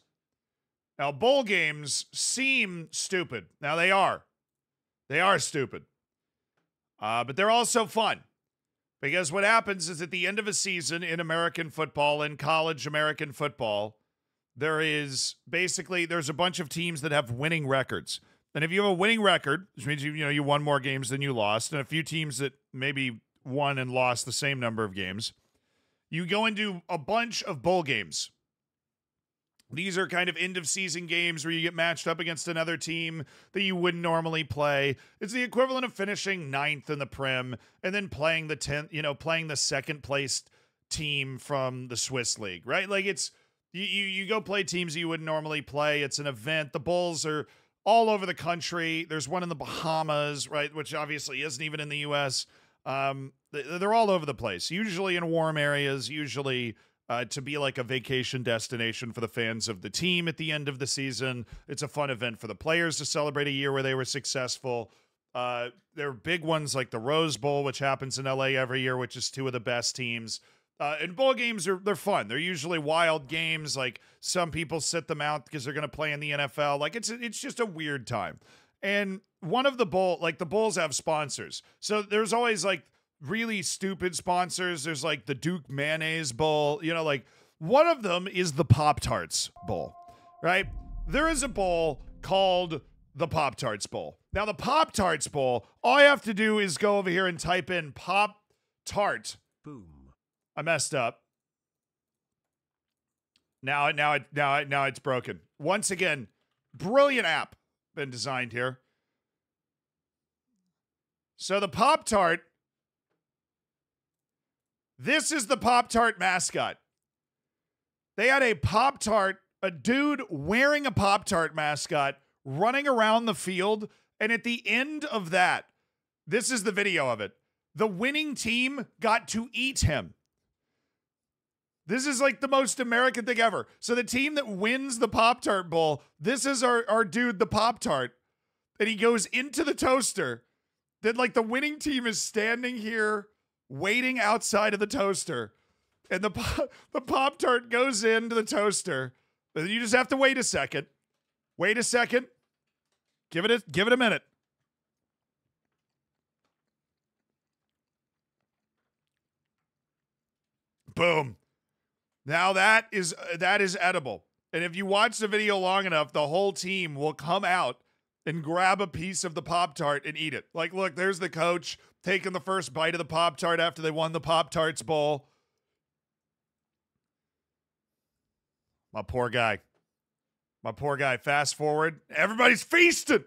Now, bowl games seem stupid. Now they are. They are stupid. Uh, but they're also fun. Because what happens is at the end of a season in American football, in college American football, there is basically there's a bunch of teams that have winning records. And if you have a winning record, which means you you know you won more games than you lost, and a few teams that maybe won and lost the same number of games, you go into a bunch of bowl games. These are kind of end of season games where you get matched up against another team that you wouldn't normally play. It's the equivalent of finishing ninth in the Prim and then playing the tenth, you know, playing the second placed team from the Swiss League, right? Like it's you, you you go play teams you wouldn't normally play. It's an event. The Bulls are all over the country. There's one in the Bahamas, right, which obviously isn't even in the U.S. Um, they- they're all over the place. Usually in warm areas. Usually uh, to be like a vacation destination for the fans of the team at the end of the season. It's a fun event for the players to celebrate a year where they were successful. Uh, there are big ones like the Rose Bowl, which happens in LA every year, which is two of the best teams. Uh, and bowl games are they're fun. They're usually wild games. Like some people sit them out because they're going to play in the NFL. Like it's it's just a weird time. And one of the bowl like the Bulls have sponsors, so there's always like really stupid sponsors. There's like the Duke Mayonnaise Bowl. You know, like one of them is the Pop Tarts Bowl, right? There is a bowl called the Pop Tarts Bowl. Now, the Pop Tarts Bowl, all I have to do is go over here and type in Pop Tart. Boom. I messed up. Now, now, now, now it's broken. Once again, brilliant app been designed here. So the Pop Tart. This is the Pop Tart mascot. They had a Pop Tart, a dude wearing a Pop Tart mascot running around the field. And at the end of that, this is the video of it. The winning team got to eat him. This is like the most American thing ever. So the team that wins the Pop Tart Bowl, this is our, our dude, the Pop Tart. And he goes into the toaster. Then like the winning team is standing here waiting outside of the toaster. and the pop, the pop tart goes into the toaster. And you just have to wait a second. Wait a second. Give it a give it a minute. Boom. Now that is uh, that is edible. And if you watch the video long enough, the whole team will come out and grab a piece of the Pop Tart and eat it. Like, look, there's the coach taking the first bite of the Pop Tart after they won the Pop Tarts Bowl. My poor guy. My poor guy. Fast forward. Everybody's feasting.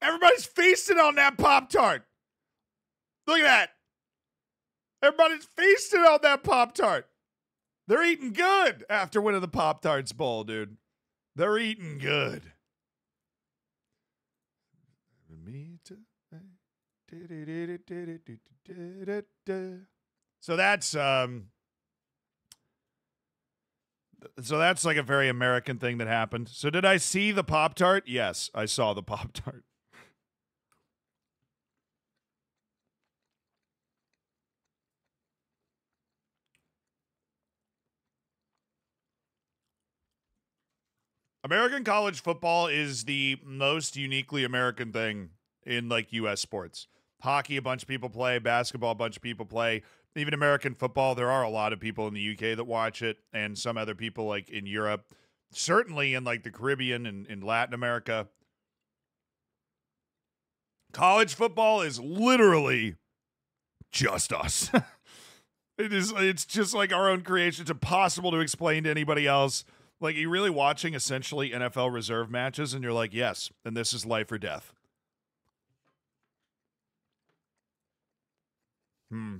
Everybody's feasting on that Pop Tart. Look at that. Everybody's feasting on that Pop Tart. They're eating good after winning the Pop Tarts Bowl, dude. They're eating good. So that's um so that's like a very American thing that happened. So did I see the Pop Tart? Yes, I saw the Pop Tart. American college football is the most uniquely American thing in like US sports. Hockey, a bunch of people play, basketball, a bunch of people play. Even American football, there are a lot of people in the UK that watch it, and some other people like in Europe, certainly in like the Caribbean and in Latin America. College football is literally just us. it is it's just like our own creation. It's impossible to explain to anybody else. Like you're really watching essentially NFL reserve matches, and you're like, yes, and this is life or death. Hmm.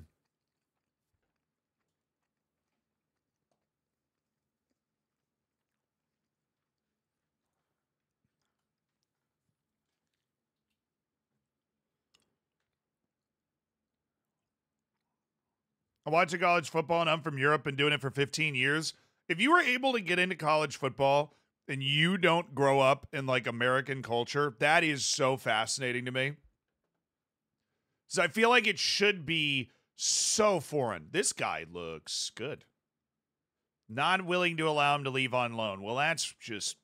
I'm watching college football and I'm from Europe and doing it for 15 years. If you were able to get into college football and you don't grow up in like American culture, that is so fascinating to me. So I feel like it should be so foreign. This guy looks good. Not willing to allow him to leave on loan. Well, that's just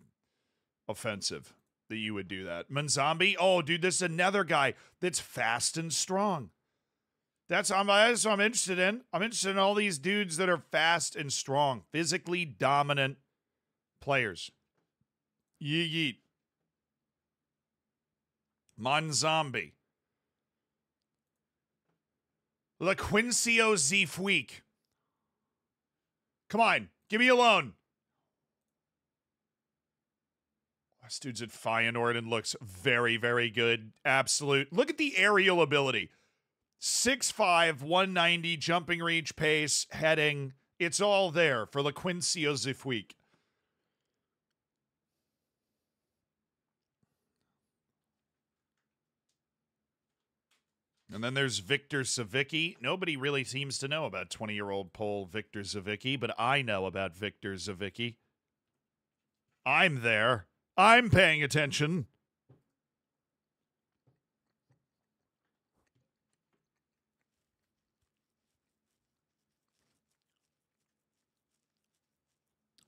offensive that you would do that. Manzambi, oh, dude, this is another guy that's fast and strong. That's, I'm, that's what I'm interested in. I'm interested in all these dudes that are fast and strong, physically dominant players. Yeet yeet. Monzambi. Lequincio Zeefuik. Come on, give me a loan. This dude's at Feyenoord and looks very, very good. Absolute. Look at the aerial ability. 6'5, 190, jumping reach, pace, heading. It's all there for Lequincio Zeefuik. And then there's Victor Savicki. Nobody really seems to know about 20 year old Pole Victor Savicki, but I know about Victor Savicki. I'm there. I'm paying attention.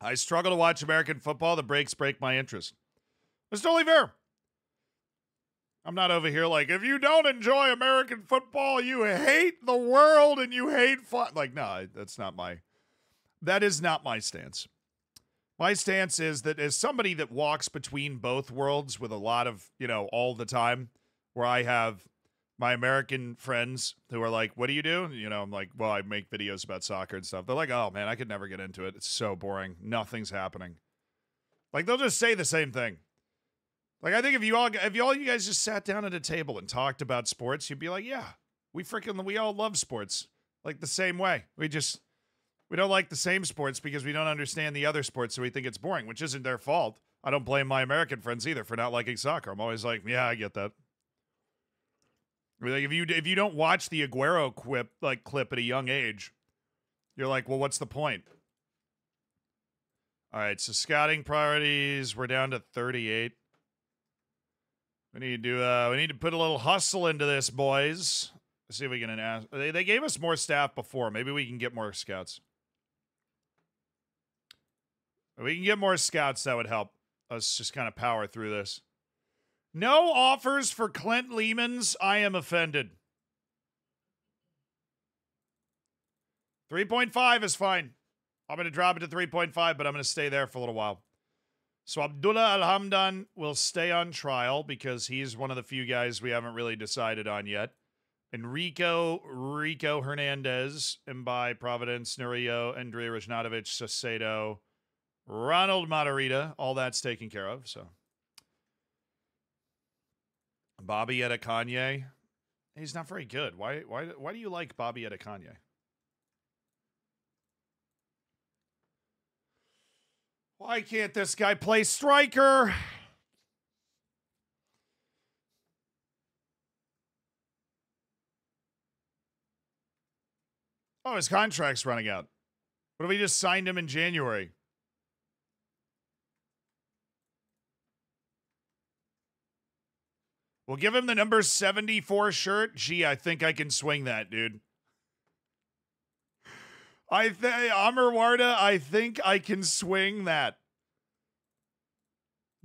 I struggle to watch American football. The breaks break my interest. It's totally fair. I'm not over here like, if you don't enjoy American football, you hate the world and you hate fun. Like, no, that's not my, that is not my stance. My stance is that as somebody that walks between both worlds with a lot of, you know, all the time, where I have my American friends who are like, "What do you do?" You know, I'm like, "Well, I make videos about soccer and stuff." They're like, "Oh man, I could never get into it. It's so boring. Nothing's happening." Like they'll just say the same thing. Like I think if you all if you all you guys just sat down at a table and talked about sports, you'd be like, "Yeah, we freaking we all love sports like the same way. We just we don't like the same sports because we don't understand the other sports, so we think it's boring, which isn't their fault. I don't blame my American friends either for not liking soccer. I'm always like, "Yeah, I get that." Like if you if you don't watch the Aguero quip like clip at a young age, you're like, well, what's the point? All right, so scouting priorities, we're down to 38. We need to uh, we need to put a little hustle into this, boys. Let's see if we can ask. They they gave us more staff before. Maybe we can get more scouts. If we can get more scouts, that would help us just kind of power through this. No offers for Clint Lehmans. I am offended. 3.5 is fine. I'm going to drop it to 3.5, but I'm going to stay there for a little while. So Abdullah Al Hamdan will stay on trial because he's one of the few guys we haven't really decided on yet. Enrico Rico Hernandez, Mbaye Providence, Nurio, Andrea Rajnatovic, Sacedo, Ronald Matarrita. All that's taken care of. So Bobby Kanye. He's not very good. Why why why do you like Bobby Kanye? Why can't this guy play striker? Oh, his contract's running out. What if we just signed him in January? We'll give him the number 74 shirt. Gee, I think I can swing that, dude. I think Amr Warda, I think I can swing that.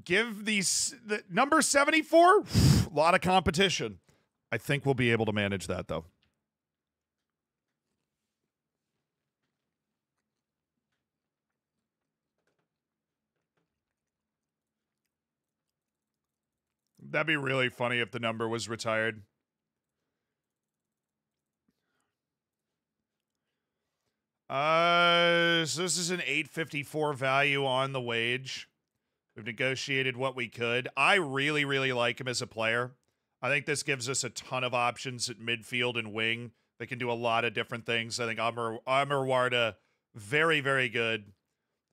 Give these the number 74 a lot of competition. I think we'll be able to manage that though. That'd be really funny if the number was retired. Uh, so this is an 854 value on the wage. We've negotiated what we could. I really, really like him as a player. I think this gives us a ton of options at midfield and wing. They can do a lot of different things. I think Amr, Amr Warda, very, very good.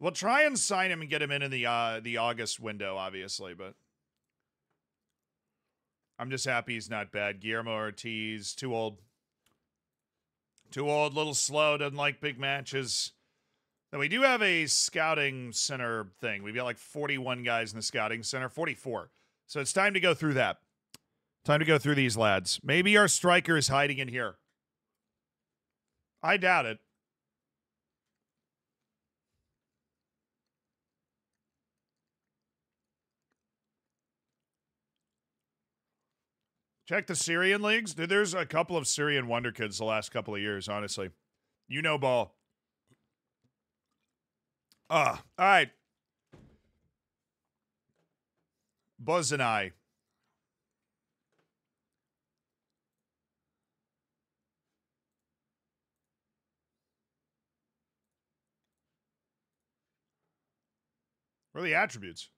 We'll try and sign him and get him in in the uh, the August window, obviously, but I'm just happy he's not bad. Guillermo Ortiz, too old. Too old, little slow, doesn't like big matches. Now, we do have a scouting center thing. We've got like 41 guys in the scouting center, 44. So it's time to go through that. Time to go through these lads. Maybe our striker is hiding in here. I doubt it. Check the Syrian leagues. There's a couple of Syrian wonder kids the last couple of years, honestly. You know ball. Ah, all right. Buzz and I. What are the attributes?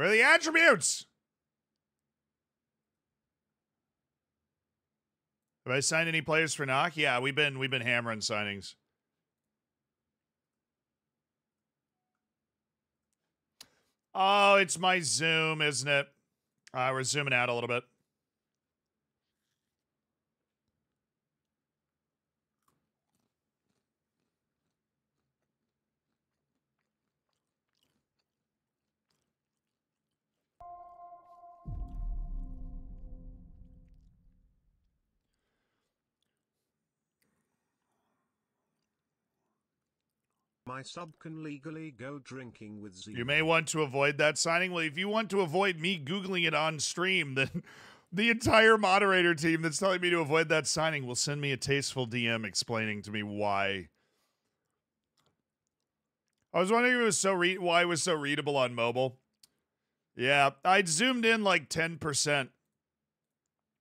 Where are the attributes? Have I signed any players for knock? Yeah, we've been we've been hammering signings. Oh, it's my Zoom, isn't it? Uh, we're zooming out a little bit. My sub can legally go drinking with Z. You may want to avoid that signing. Well, if you want to avoid me Googling it on stream, then the entire moderator team that's telling me to avoid that signing will send me a tasteful DM explaining to me why. I was wondering if it was so re- why it was so readable on mobile. Yeah, I'd zoomed in like 10%,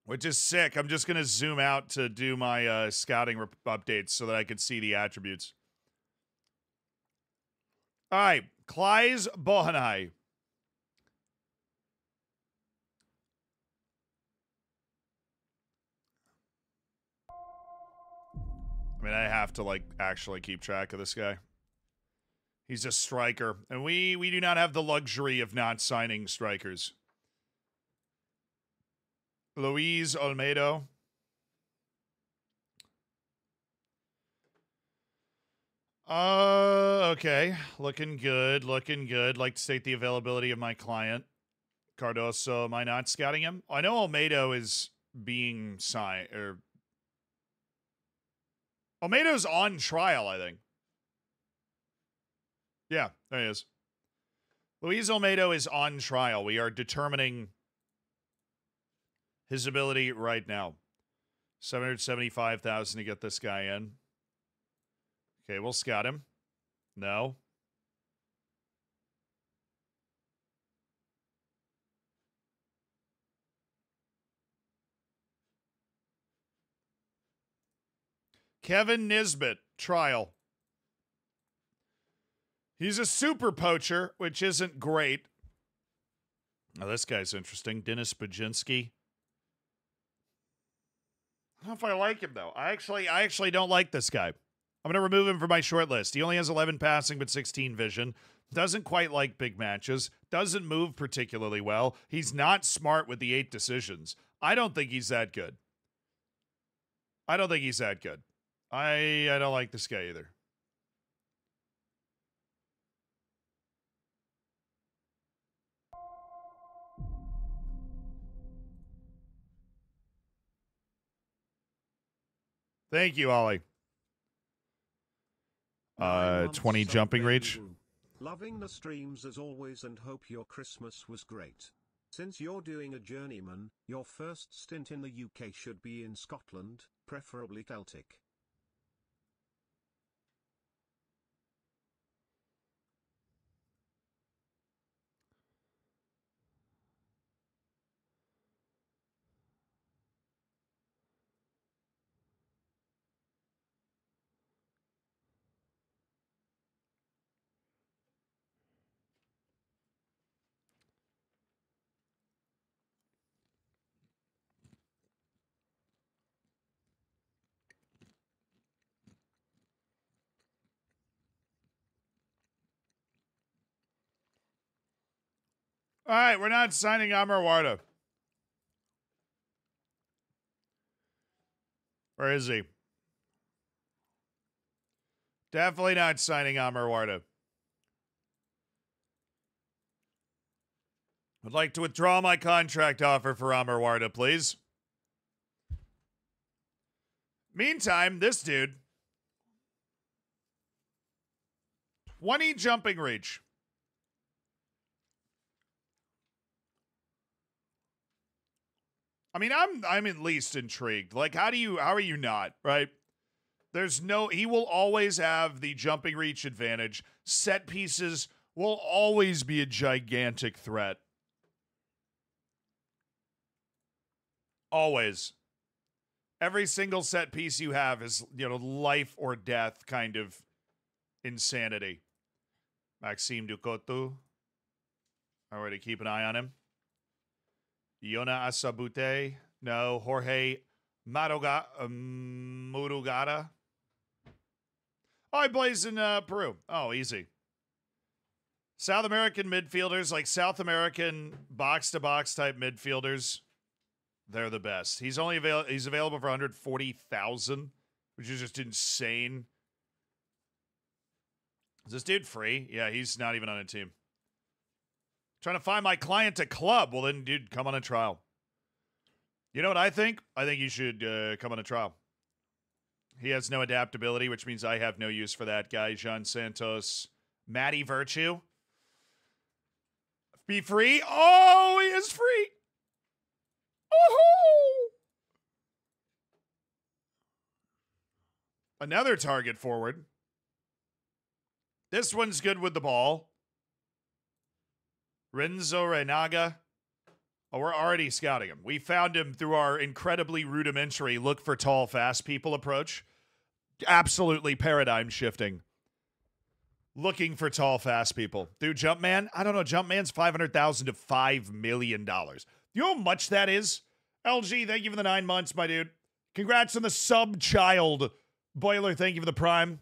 which is sick. I'm just going to zoom out to do my uh, scouting updates so that I could see the attributes. All right, Klaes Bohanai. I mean, I have to like actually keep track of this guy. He's a striker, and we we do not have the luxury of not signing strikers. Luis Olmedo. Uh, okay. Looking good. Looking good. Like to state the availability of my client. Cardoso, am I not scouting him? I know Olmedo is being signed or Olmedo's on trial, I think. Yeah, there he is. Luis Olmedo is on trial. We are determining his ability right now. 775,000 to get this guy in. Okay, we'll scout him. No. Kevin Nisbet, trial. He's a super poacher, which isn't great. Now, this guy's interesting. Dennis Baginski. I don't know if I like him though. I actually I actually don't like this guy. I'm gonna remove him from my short list. He only has 11 passing but 16 vision. Doesn't quite like big matches. Doesn't move particularly well. He's not smart with the eight decisions. I don't think he's that good. I don't think he's that good. I I don't like this guy either. Thank you, Ollie. Uh, 20 jumping reach. Loving the streams as always and hope your Christmas was great. Since you're doing a journeyman, your first stint in the UK should be in Scotland, preferably Celtic. All right, we're not signing Amar Warda. Where is he? Definitely not signing Amar Warda. I'd like to withdraw my contract offer for Amar Warda, please. Meantime, this dude 20 jumping reach. I mean, I'm I'm at least intrigued. Like, how do you how are you not, right? There's no he will always have the jumping reach advantage. Set pieces will always be a gigantic threat. Always. Every single set piece you have is, you know, life or death kind of insanity. Maxime Ducotu. I already keep an eye on him. Yona Asabute. No. Jorge Madoga, um, Murugata. Oh, he plays in uh, Peru. Oh, easy. South American midfielders, like South American box to box type midfielders, they're the best. He's only avail- he's available for 140,000, which is just insane. Is this dude free? Yeah, he's not even on a team. Trying to find my client a club. Well, then, dude, come on a trial. You know what I think? I think you should uh, come on a trial. He has no adaptability, which means I have no use for that guy. John Santos, Matty Virtue. Be free. Oh, he is free. Oh! Another target forward. This one's good with the ball. Renzo Renaga. Oh, we're already scouting him. We found him through our incredibly rudimentary look for tall, fast people approach. Absolutely paradigm shifting. Looking for tall, fast people. Dude, Jumpman, I don't know. Jumpman's 500000 to $5 million. Do you know how much that is? LG, thank you for the nine months, my dude. Congrats on the sub child. Boiler, thank you for the prime.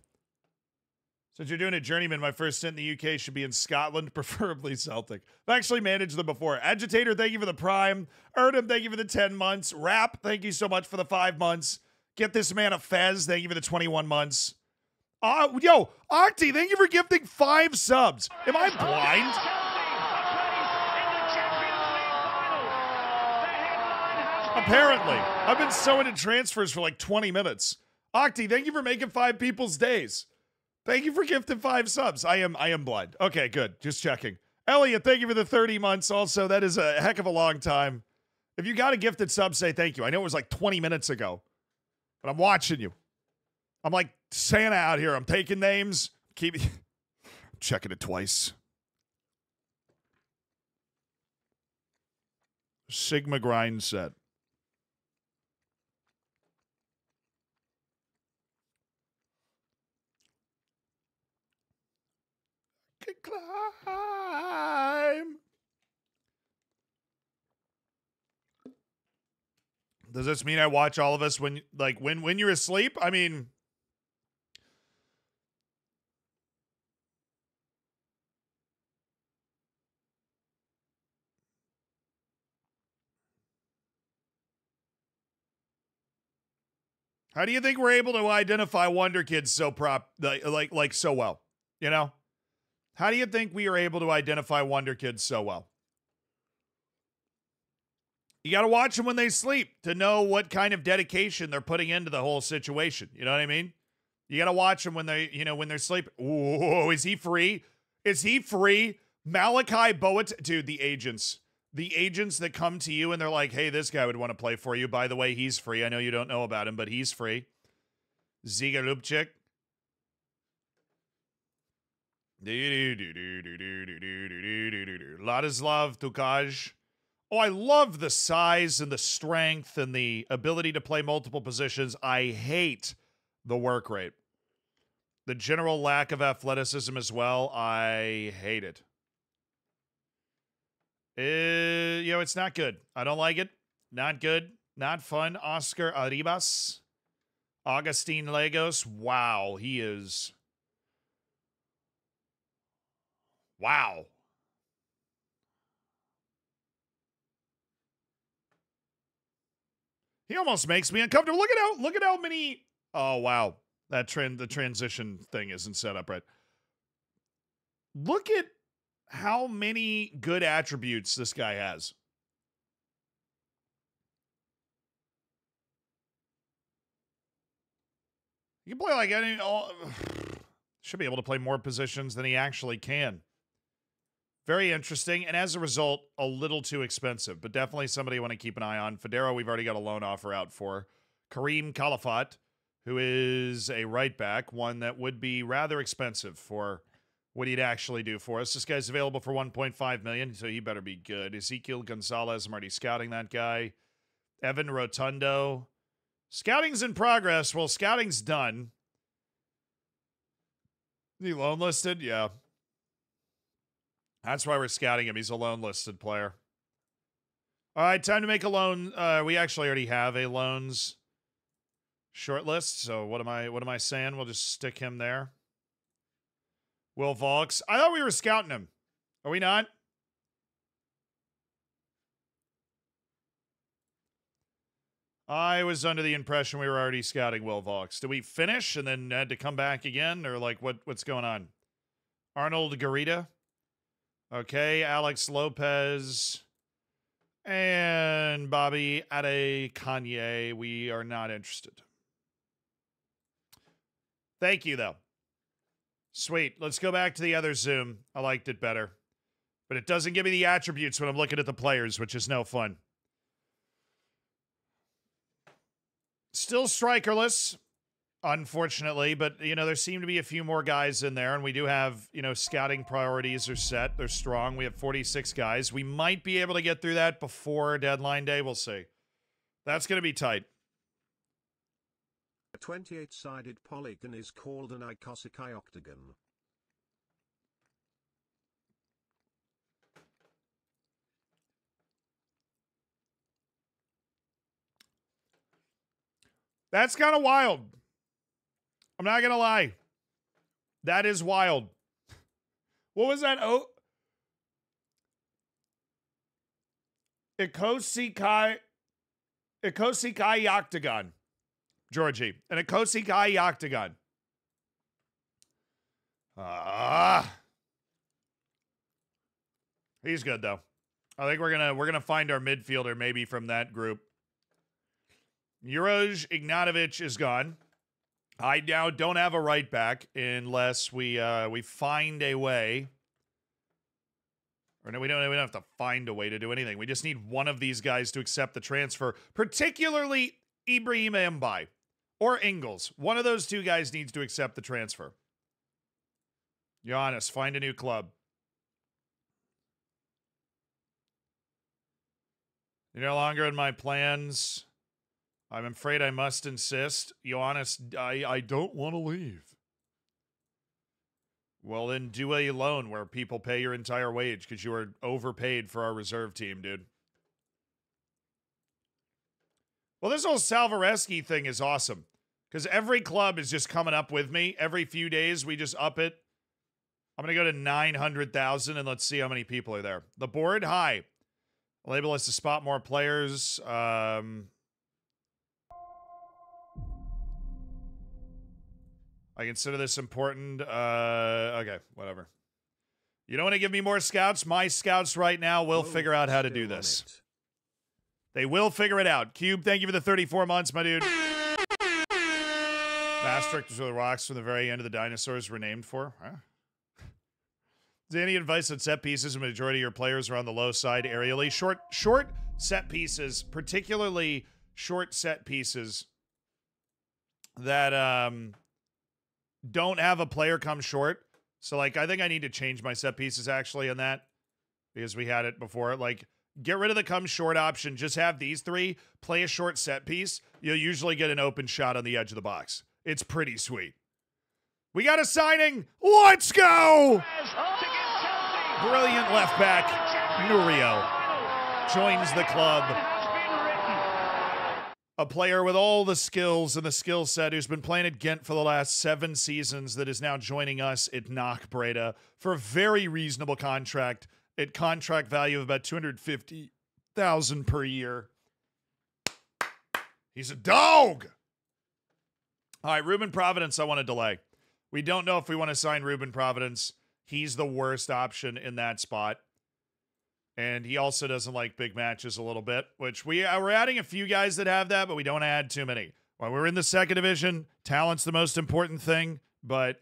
Since you're doing a journeyman, my first stint in the UK should be in Scotland, preferably Celtic. I've actually managed them before. Agitator, thank you for the prime. Erdem, thank you for the 10 months. Rap, thank you so much for the five months. Get this man a Fez, thank you for the 21 months. Uh, yo, Octi, thank you for gifting five subs. Am I blind? Apparently. I've been so into transfers for like 20 minutes. Octi, thank you for making five people's days. Thank you for gifting five subs. I am I am blind. Okay, good. Just checking. Elliot, thank you for the 30 months. Also, that is a heck of a long time. If you got a gifted sub, say thank you. I know it was like 20 minutes ago, but I'm watching you. I'm like Santa out here. I'm taking names. Keep checking it twice. Sigma grind set. Does this mean I watch all of us when like when when you're asleep? I mean How do you think we're able to identify Wonder Kids so prop like like, like so well? You know? How do you think we are able to identify Wonder Kids so well? You got to watch them when they sleep to know what kind of dedication they're putting into the whole situation. You know what I mean? You got to watch them when they, you know, when they're sleeping. Ooh, is he free? Is he free? Malachi Boat, dude, the agents, the agents that come to you and they're like, hey, this guy would want to play for you. By the way, he's free. I know you don't know about him, but he's free. Ziga Lubchik. Ladislav Tukaj. Oh, I love the size and the strength and the ability to play multiple positions. I hate the work rate. The general lack of athleticism as well. I hate it. Uh, you know, it's not good. I don't like it. Not good. Not fun. Oscar Arribas. Augustine Lagos. Wow, he is Wow. He almost makes me uncomfortable. Look at how look at how many Oh wow. That trend the transition thing isn't set up right. Look at how many good attributes this guy has. You can play like any all, should be able to play more positions than he actually can. Very interesting, and as a result, a little too expensive, but definitely somebody you want to keep an eye on. Federo, we've already got a loan offer out for. Kareem Khalafat, who is a right back, one that would be rather expensive for what he'd actually do for us. This guy's available for 1.5 million, so he better be good. Ezekiel Gonzalez, I'm already scouting that guy. Evan Rotundo. Scouting's in progress. Well, scouting's done. He loan listed? Yeah. That's why we're scouting him. He's a loan listed player. All right, time to make a loan. Uh, we actually already have a loans short list. So what am I what am I saying? We'll just stick him there. Will Vaulks. I thought we were scouting him. Are we not? I was under the impression we were already scouting Will Vaulks. Did we finish and then had to come back again, or like what? What's going on? Arnold Garita. Okay, Alex Lopez and Bobby Ade Kanye. We are not interested. Thank you, though. Sweet. Let's go back to the other Zoom. I liked it better. But it doesn't give me the attributes when I'm looking at the players, which is no fun. Still strikerless unfortunately. But you know, there seem to be a few more guys in there, and we do have you know scouting priorities are set. They're strong. We have 46 guys. We might be able to get through that before deadline day. We'll see. That's going to be tight. A 28-sided polygon is called an icosic octagon. That's kind of wild. I'm not gonna lie. That is wild. What was that? Oh, Ikosikai Ikosikai Octagon. Georgie. An Ikosikai Octagon. Ah. He's good though. I think we're gonna we're gonna find our midfielder maybe from that group. Juraj Ignatovic is gone. I now don't have a right back unless we uh, we find a way. Or no, we don't. We don't have to find a way to do anything. We just need one of these guys to accept the transfer, particularly Ibrahim Mbaye or Ingles. One of those two guys needs to accept the transfer. Giannis, find a new club. You're no longer in my plans. I'm afraid I must insist. Giannis, I, I don't want to leave. Well, then do a loan where people pay your entire wage because you are overpaid for our reserve team, dude. Well, this whole Salvareski thing is awesome because every club is just coming up with me. Every few days, we just up it. I'm going to go to 900,000 and let's see how many people are there. The board, hi. Label us to spot more players. Um, I consider this important. Uh, okay, whatever. You don't want to give me more scouts? My scouts right now will Oh, figure out how to do this. it. They will figure it out. Cube, thank you for the 34 months, my dude. Maastricht was where the rocks from the very end of the dinosaurs were named for. Huh? Is there any advice on set pieces? The majority of your players are on the low side aerially. Short, short set pieces, particularly short set pieces that um don't have a player come short. So like I think I need to change my set pieces actually on that because we had it before. Like get rid of the come short option. Just have these three play a short set piece. You'll usually get an open shot on the edge of the box. It's pretty sweet. We got a signing. Let's go. Brilliant left back Nurio joins the club. A player with all the skills and the skill set who's been playing at Ghent for the last seven seasons that is now joining us at Knockbreda for a very reasonable contract at contract value of about 250,000 per year. He's a dog. All right, Ruben Providence, I want to delay. We don't know if we want to sign Ruben Providence. He's the worst option in that spot. And he also doesn't like big matches a little bit, which we uh, we're adding a few guys that have that, but we don't add too many. When we're in the second division, talent's the most important thing, but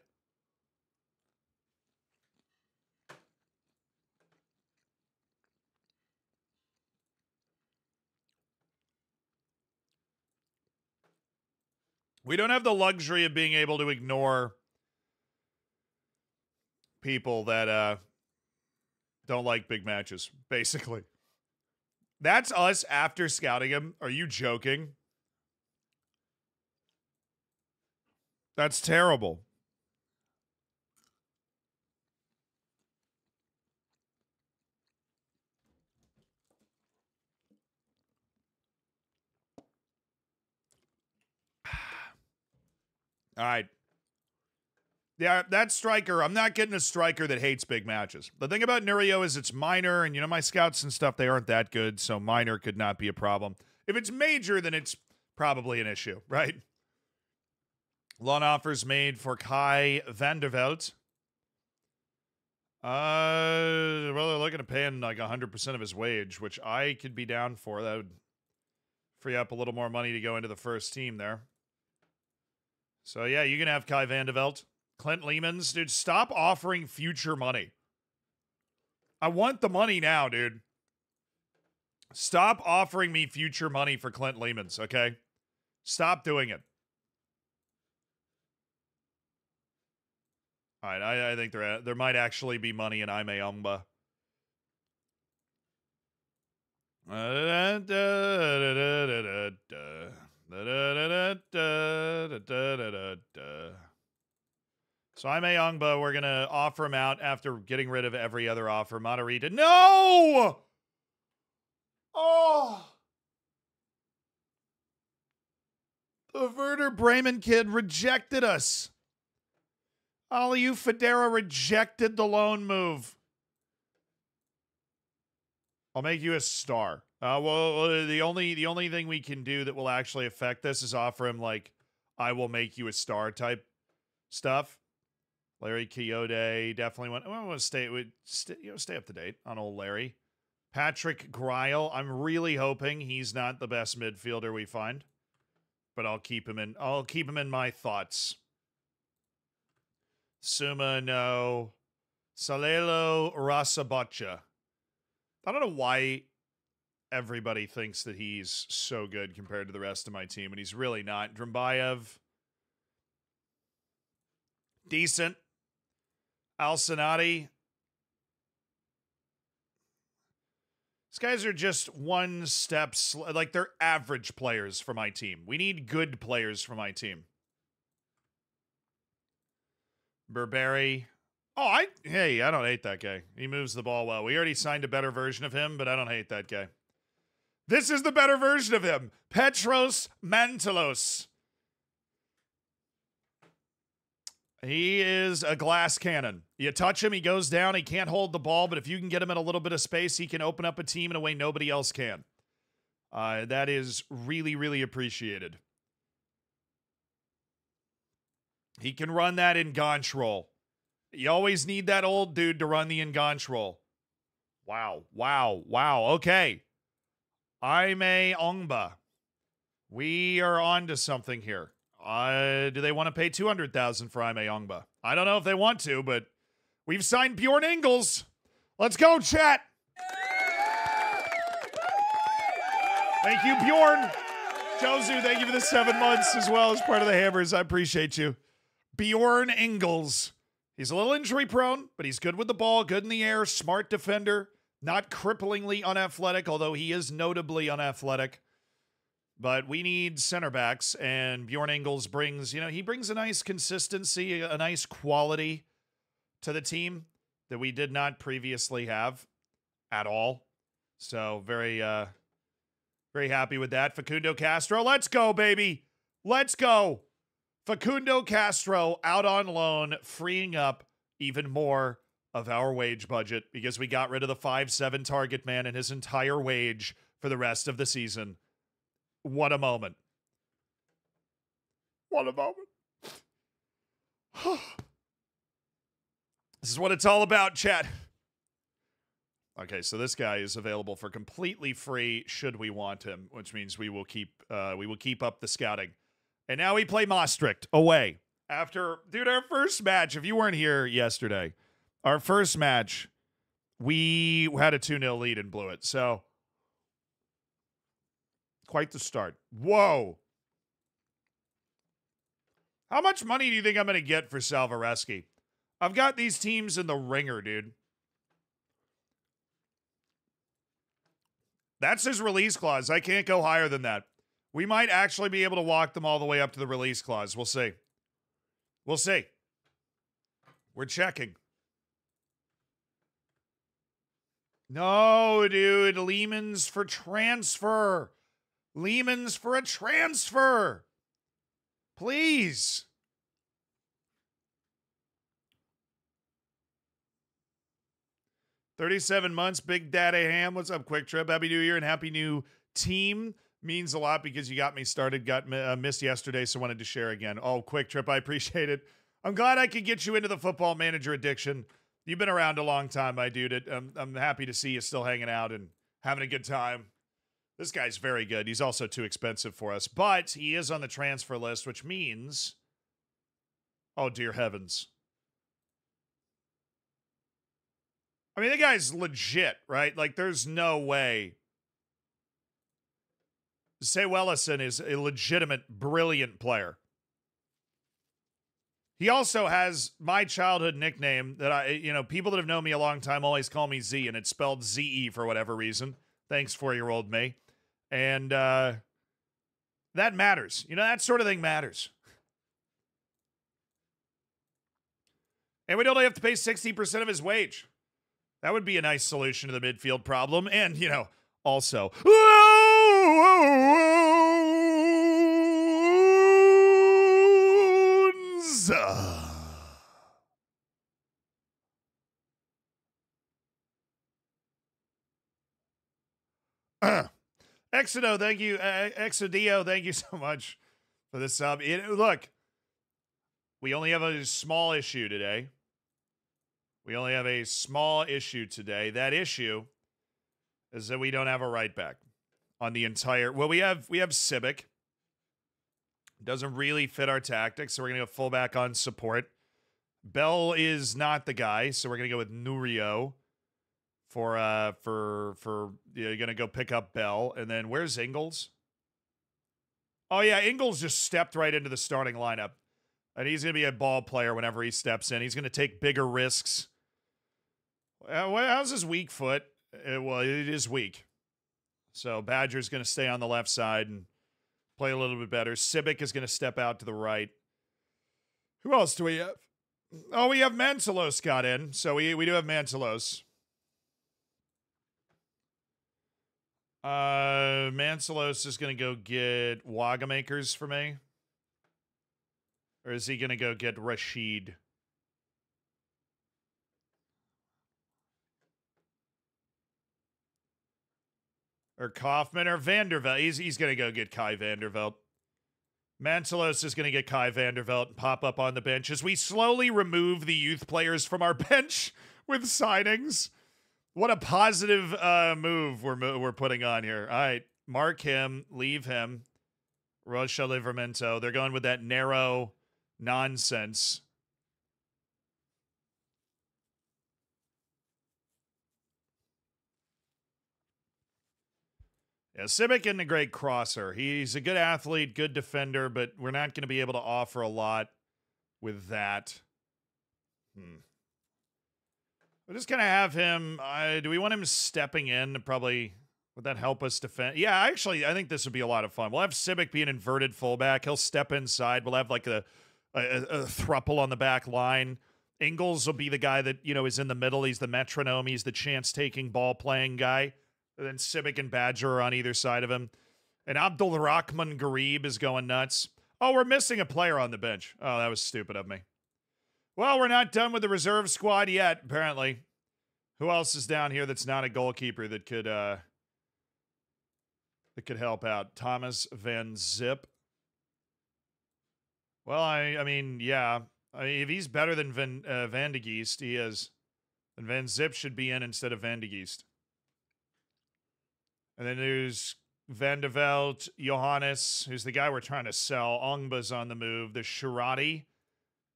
we don't have the luxury of being able to ignore people that uh don't like big matches, basically. That's us after scouting him. Are you joking? That's terrible. All right. Yeah, that striker, I'm not getting a striker that hates big matches. The thing about Nurio is it's minor, and you know, my scouts and stuff, they aren't that good, so minor could not be a problem. If it's major, then it's probably an issue, right? Loan offers made for Kai Vanderveld. Uh, well, they're looking to pay him like 100% of his wage, which I could be down for. That would free up a little more money to go into the first team there. So, yeah, you can have Kai Vanderveld. Clint Lehmans, dude, stop offering future money. I want the money now, dude. Stop offering me future money for Clint Lehmans, okay? Stop doing it. All right, I, I think there there might actually be money in Ime Ongba. So I'm a Youngba. We're gonna offer him out after getting rid of every other offer. Matarrita. No! Oh! The Werder Bremen kid rejected us. Aliu Federa rejected the loan move. I'll make you a star. Uh, well, the only the only thing we can do that will actually affect this is offer him like, I will make you a star type stuff. Larry Kayode definitely want. I want to stay with stay, you know stay up to date on old Larry. Patrick Greil. I'm really hoping he's not the best midfielder we find. but I'll keep him in. I'll keep him in my thoughts. Suma no, Salelo Rasabacha. I don't know why everybody thinks that he's so good compared to the rest of my team, and he's really not. Drumbayev, decent. Al These guys are just one step like they're average players for my team. We need good players for my team. Burberry. Oh, I hey, I don't hate that guy. He moves the ball well. We already signed a better version of him, but I don't hate that guy. This is the better version of him. Petros Mantalos. He is a glass cannon. You touch him, he goes down. He can't hold the ball, but if you can get him in a little bit of space, he can open up a team in a way nobody else can. Uh, that is really, really appreciated. He can run that in role. You always need that old dude to run the enganche role. Wow, wow, wow. Okay. Jaime Ongba. We are on to something here. Uh, do they want to pay 200000 for Jaime Ongba? I don't know if they want to, but we've signed Bjorn Ingles. Let's go, chat. Thank you, Bjorn. Jozu, thank you for the seven months as well as part of the Hammers. I appreciate you. Bjorn Ingles. He's a little injury prone, but he's good with the ball, good in the air, smart defender, not cripplingly unathletic, although he is notably unathletic. But we need center backs, and Bjorn Ingles brings, you know, he brings a nice consistency, a nice quality to the team that we did not previously have at all. So very, uh, very happy with that. Facundo Castro, let's go, baby. Let's go. Facundo Castro out on loan, freeing up even more of our wage budget because we got rid of the 5 7 target man and his entire wage for the rest of the season. What a moment. What a moment. this is what it's all about, chat. Okay, so this guy is available for completely free should we want him, which means we will keep uh, we will keep up the scouting. And now we play Maastricht away. After, dude, our first match, if you weren't here yesterday, our first match, we had a 2 0 lead and blew it. So, quite the start. Whoa. How much money do you think I'm going to get for Salvareski? I've got these teams in the ringer, dude. That's his release clause. I can't go higher than that. We might actually be able to walk them all the way up to the release clause. We'll see. We'll see. We're checking. No, dude. Lehman's for transfer. Lehman's for a transfer. Please. Thirty-seven months, Big Daddy Ham. What's up, Quick Trip? Happy New Year and Happy New Team means a lot because you got me started, got uh, missed yesterday, so wanted to share again. Oh, quick trip. I appreciate it. I'm glad I could get you into the football manager addiction. You've been around a long time, my dude. I'm, I'm happy to see you still hanging out and having a good time. This guy's very good. He's also too expensive for us, but he is on the transfer list, which means, oh, dear heavens. I mean, the guy's legit, right? Like, there's no way Zé Wellison is a legitimate, brilliant player. He also has my childhood nickname that I, you know, people that have known me a long time always call me Z, and it's spelled Z E for whatever reason. Thanks, four year old me. And uh, that matters. You know, that sort of thing matters. And we'd only have to pay 60% of his wage. That would be a nice solution to the midfield problem. And, you know, also. Exodo, thank you. Uh, Exodio, thank you so much for the sub. It, look, we only have a small issue today. We only have a small issue today. That issue is that we don't have a right back on the entire. Well, we have we have Simic. Doesn't really fit our tactics, so we're gonna go fullback on support. Bell is not the guy, so we're gonna go with Nurio for uh for for you're gonna go pick up Bell, and then where's Ingles? Oh yeah, Ingles just stepped right into the starting lineup, and he's gonna be a ball player whenever he steps in. He's gonna take bigger risks. Uh, how's his weak foot? Uh, well, it is weak, so Badger's gonna stay on the left side and play a little bit better. Simic is gonna step out to the right. Who else do we have? Oh, we have Mantalos got in, so we we do have Mantalos. Uh, Mantalos is going to go get Wagamakers for me. Or is he going to go get Rashid? Or Kaufman or Vanderveld. He's, he's going to go get Kai Vanderveld. Mantalos is going to get Kai Vanderveld and pop up on the bench as we slowly remove the youth players from our bench with signings. What a positive uh, move we're we're putting on here. All right, mark him, leave him. Rocha Livramento. They're going with that narrow nonsense. Yeah, Simic isn't a great crosser. He's a good athlete, good defender, but we're not going to be able to offer a lot with that. Hmm. We're just gonna have him. Uh, do we want him stepping in? to Probably. Would that help us defend? Yeah, actually, I think this would be a lot of fun. We'll have Simic be an inverted fullback. He'll step inside. We'll have like a, a a thruple on the back line. Ingles will be the guy that you know is in the middle. He's the metronome. He's the chance taking ball playing guy. And then Simic and Badger are on either side of him. And Abdul Rahman Ghareeb is going nuts. Oh, we're missing a player on the bench. Oh, that was stupid of me. Well, we're not done with the reserve squad yet, apparently. Who else is down here that's not a goalkeeper that could uh that could help out? Thomas Van Zip. Well, I I mean, yeah. I mean, if he's better than Van uh, Van de Geest, he is. Then Van Zip should be in instead of Van de Geest. And then there's Van de Veld, Johannes, who's the guy we're trying to sell. Ongba's on the move. There's Shirati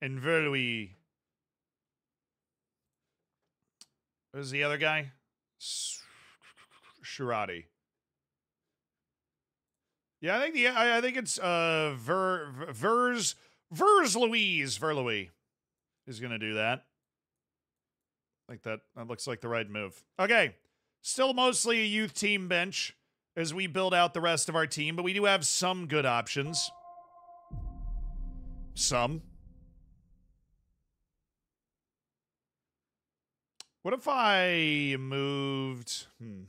and Verlui. Who's the other guy? Shirati. Yeah, I think the I, I think it's uh Ver Ver- Vers Vers Louise Verlouis is gonna do that. Like that. That looks like the right move. Okay. Still mostly a youth team bench as we build out the rest of our team, but we do have some good options. Some. What if I moved? Hmm.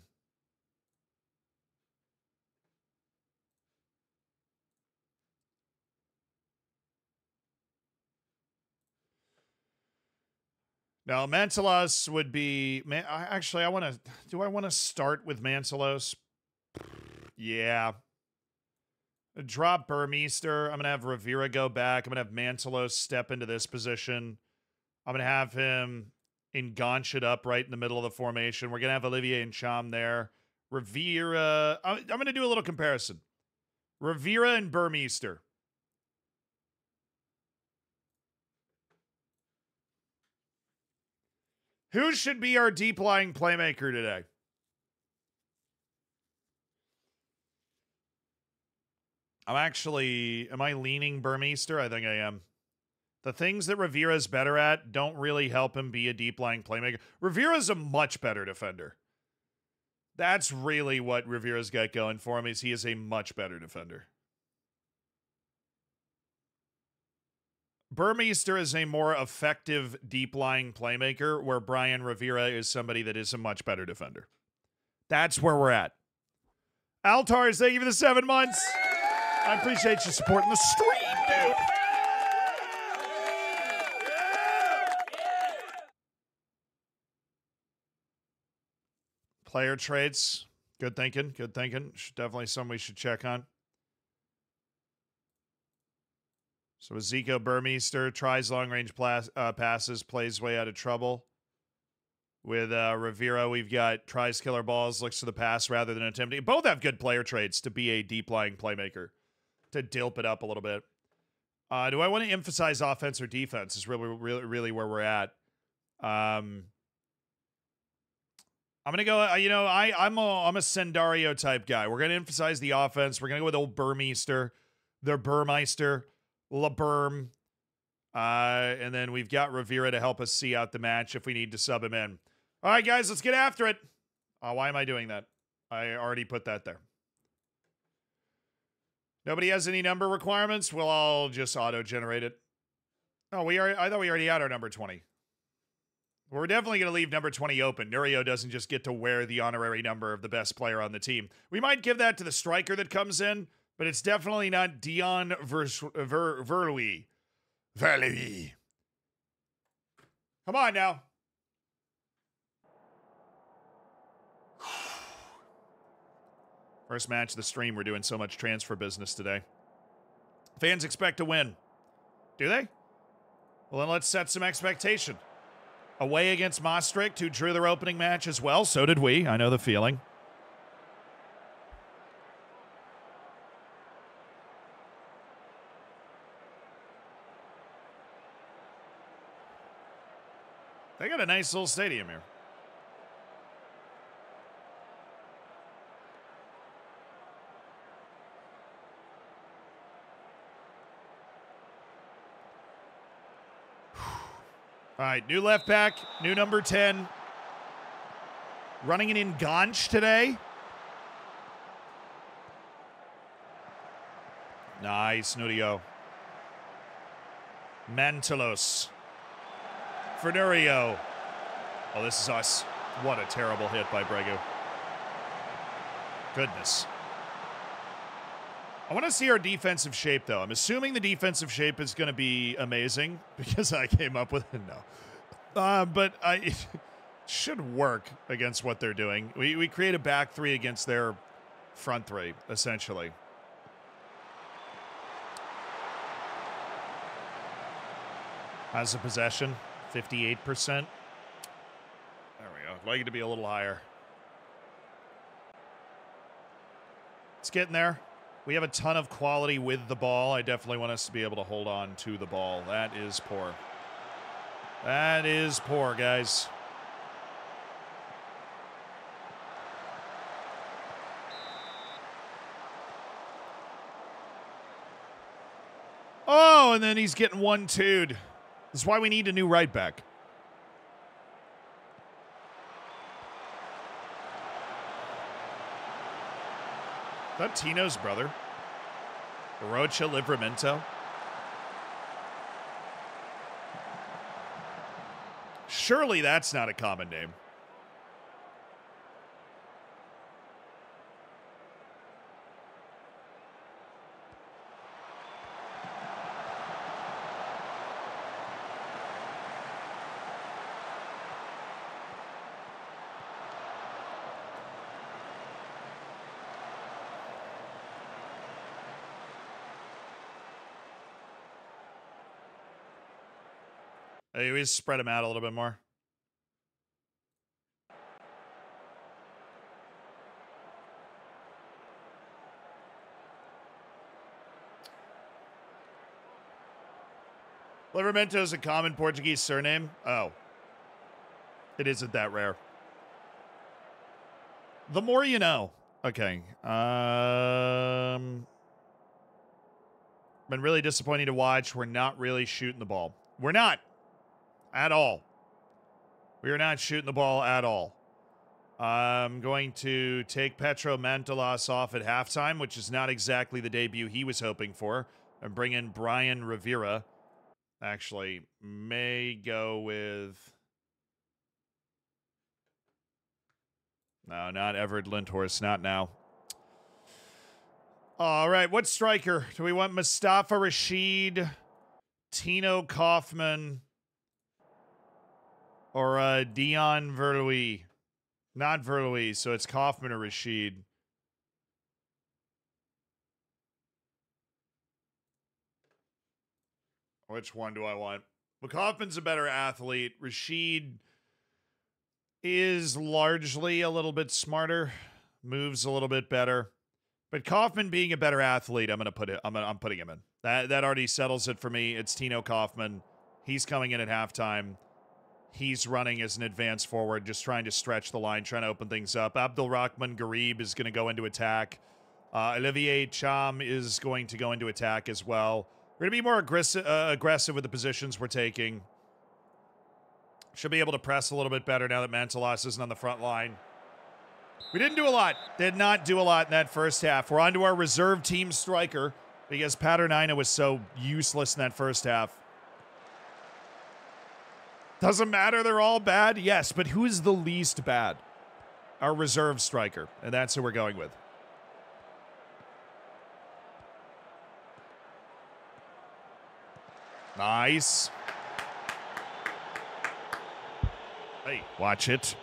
Now, Mantalos would be. Actually, I want to. Do I want to start with Mantalos? Yeah. Drop Burmeister. I'm going to have Rivera go back. I'm going to have Mantalos step into this position. I'm going to have him enganche it up right in the middle of the formation. We're going to have Olivier Ntcham there. Rivera. I'm, I'm going to do a little comparison. Rivera and Burmeister. Who should be our deep lying playmaker today? I'm actually. Am I leaning Burmeister? I think I am. The things that Rivera's better at don't really help him be a deep lying playmaker. Rivera's a much better defender. That's really what Rivera's got going for him. Is he is a much better defender. Burmeister is a more effective deep lying playmaker, where Brian Rivera is somebody that is a much better defender. That's where we're at. Altars, thank you for the seven months. I appreciate you supporting the stream, dude. Player trades. Good thinking. Good thinking. Definitely something we should check on. So Zico Burmeister tries long range plas- uh, passes, plays way out of trouble. With uh, Rivera, we've got tries killer balls, looks to the pass rather than attempting. Both have good player traits to be a deep lying playmaker. to dilp it up a little bit. Uh, do I want to emphasize offense or defense? Is really, really, really where we're at. Um, I'm gonna go. uh, You know, I I'm a I'm a Sendario type guy. We're gonna emphasize the offense. We're gonna go with old Burmeister, the Burmeister, La Burm, uh, and then we've got Rivera to help us see out the match if we need to sub him in. All right, guys, let's get after it. Uh, why am I doing that? I already put that there. Nobody has any number requirements. We'll all just auto generate it. Oh, we are. I thought we already had our number twenty. We're definitely going to leave number 20 open. Nurio doesn't just get to wear the honorary number of the best player on the team. We might give that to the striker that comes in, but it's definitely not Dion Vers- Ver- Verlui. Verlui. Come on now. First match of the stream. We're doing so much transfer business today. Fans expect to win. Do they? Well, then let's set some expectation away against Maastricht, who drew their opening match as well. So did we. I know the feeling. Nice little stadium here. All right, new left back, new number 10. Running it in Ganch today. Nice, Nurio. Mantalos. Fernurio. Oh, this is us. What a terrible hit by Bregu. Goodness. I want to see our defensive shape, though. I'm assuming the defensive shape is going to be amazing because I came up with it. No. Uh, but I, it should work against what they're doing. We, we create a back three against their front three, essentially. Has a possession, 58%. I'd like it to be a little higher. It's getting there. We have a ton of quality with the ball. I definitely want us to be able to hold on to the ball. That is poor. That is poor, guys. Oh, and then he's getting one two'd. This is why we need a new right back. That Tino's brother? Rocha Livramento? Surely that's not a common name. Hey, we spread them out a little bit more. Livramento is a common Portuguese surname. Oh. It isn't that rare. The more you know. Okay. Um been really disappointing to watch. We're not really shooting the ball. We're not at all. We are not shooting the ball at all. I'm going to take Petro Mantalos off at halftime, which is not exactly the debut he was hoping for, and bring in Brian Rivera. Actually, may go with. No, not Everett Lindhorst. Not now. All right, what striker? Do we want Mustafa Rashid, Tino Kaufman, or uh, Dion Verlui? Not Verlui, so it's Kaufman or Rashid. Which one do I want? Well, Kaufman's a better athlete. Rashid is largely a little bit smarter, moves a little bit better. But Kaufman being a better athlete, I'm gonna put it. I'm gonna, I'm putting him in. That that already settles it for me. It's Tino Kaufman. He's coming in at halftime. He's running as an advance forward, just trying to stretch the line, trying to open things up. Abdul Rahman Ghareeb is going to go into attack. Uh, Olivier Ntcham is going to go into attack as well. We're going to be more aggressive, uh, aggressive with the positions we're taking. Should be able to press a little bit better now that Mantalos isn't on the front line. We didn't do a lot. Did not do a lot in that first half. We're on to our reserve team striker because Paternina was so useless in that first half. Doesn't matter, they're all bad. Yes, but who's the least bad? Our reserve striker, and that's who we're going with. Nice. Hey, watch it.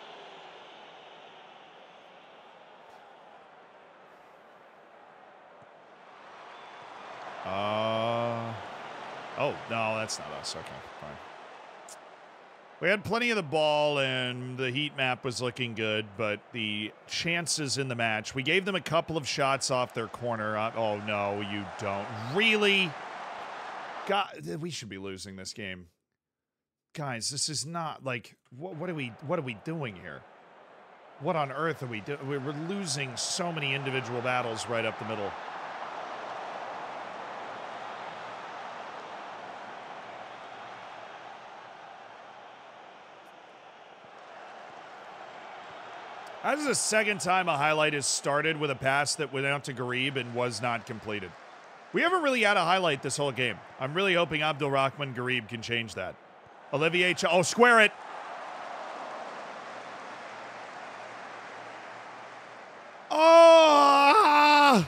Uh, oh, no, that's not us. Okay, fine. We had plenty of the ball, and the heat map was looking good, but the chances in the match, we gave them a couple of shots off their corner. Uh, oh, no, you don't. Really? God, we should be losing this game. Guys, this is not like what, what are we what are we doing here? What on earth are we doing? We're losing so many individual battles right up the middle. That is the second time a highlight has started with a pass that went out to Ghareeb and was not completed. We haven't really had a highlight this whole game. I'm really hoping Abdul Rahman Ghareeb can change that. Olivier, Ch- oh, square it. Oh!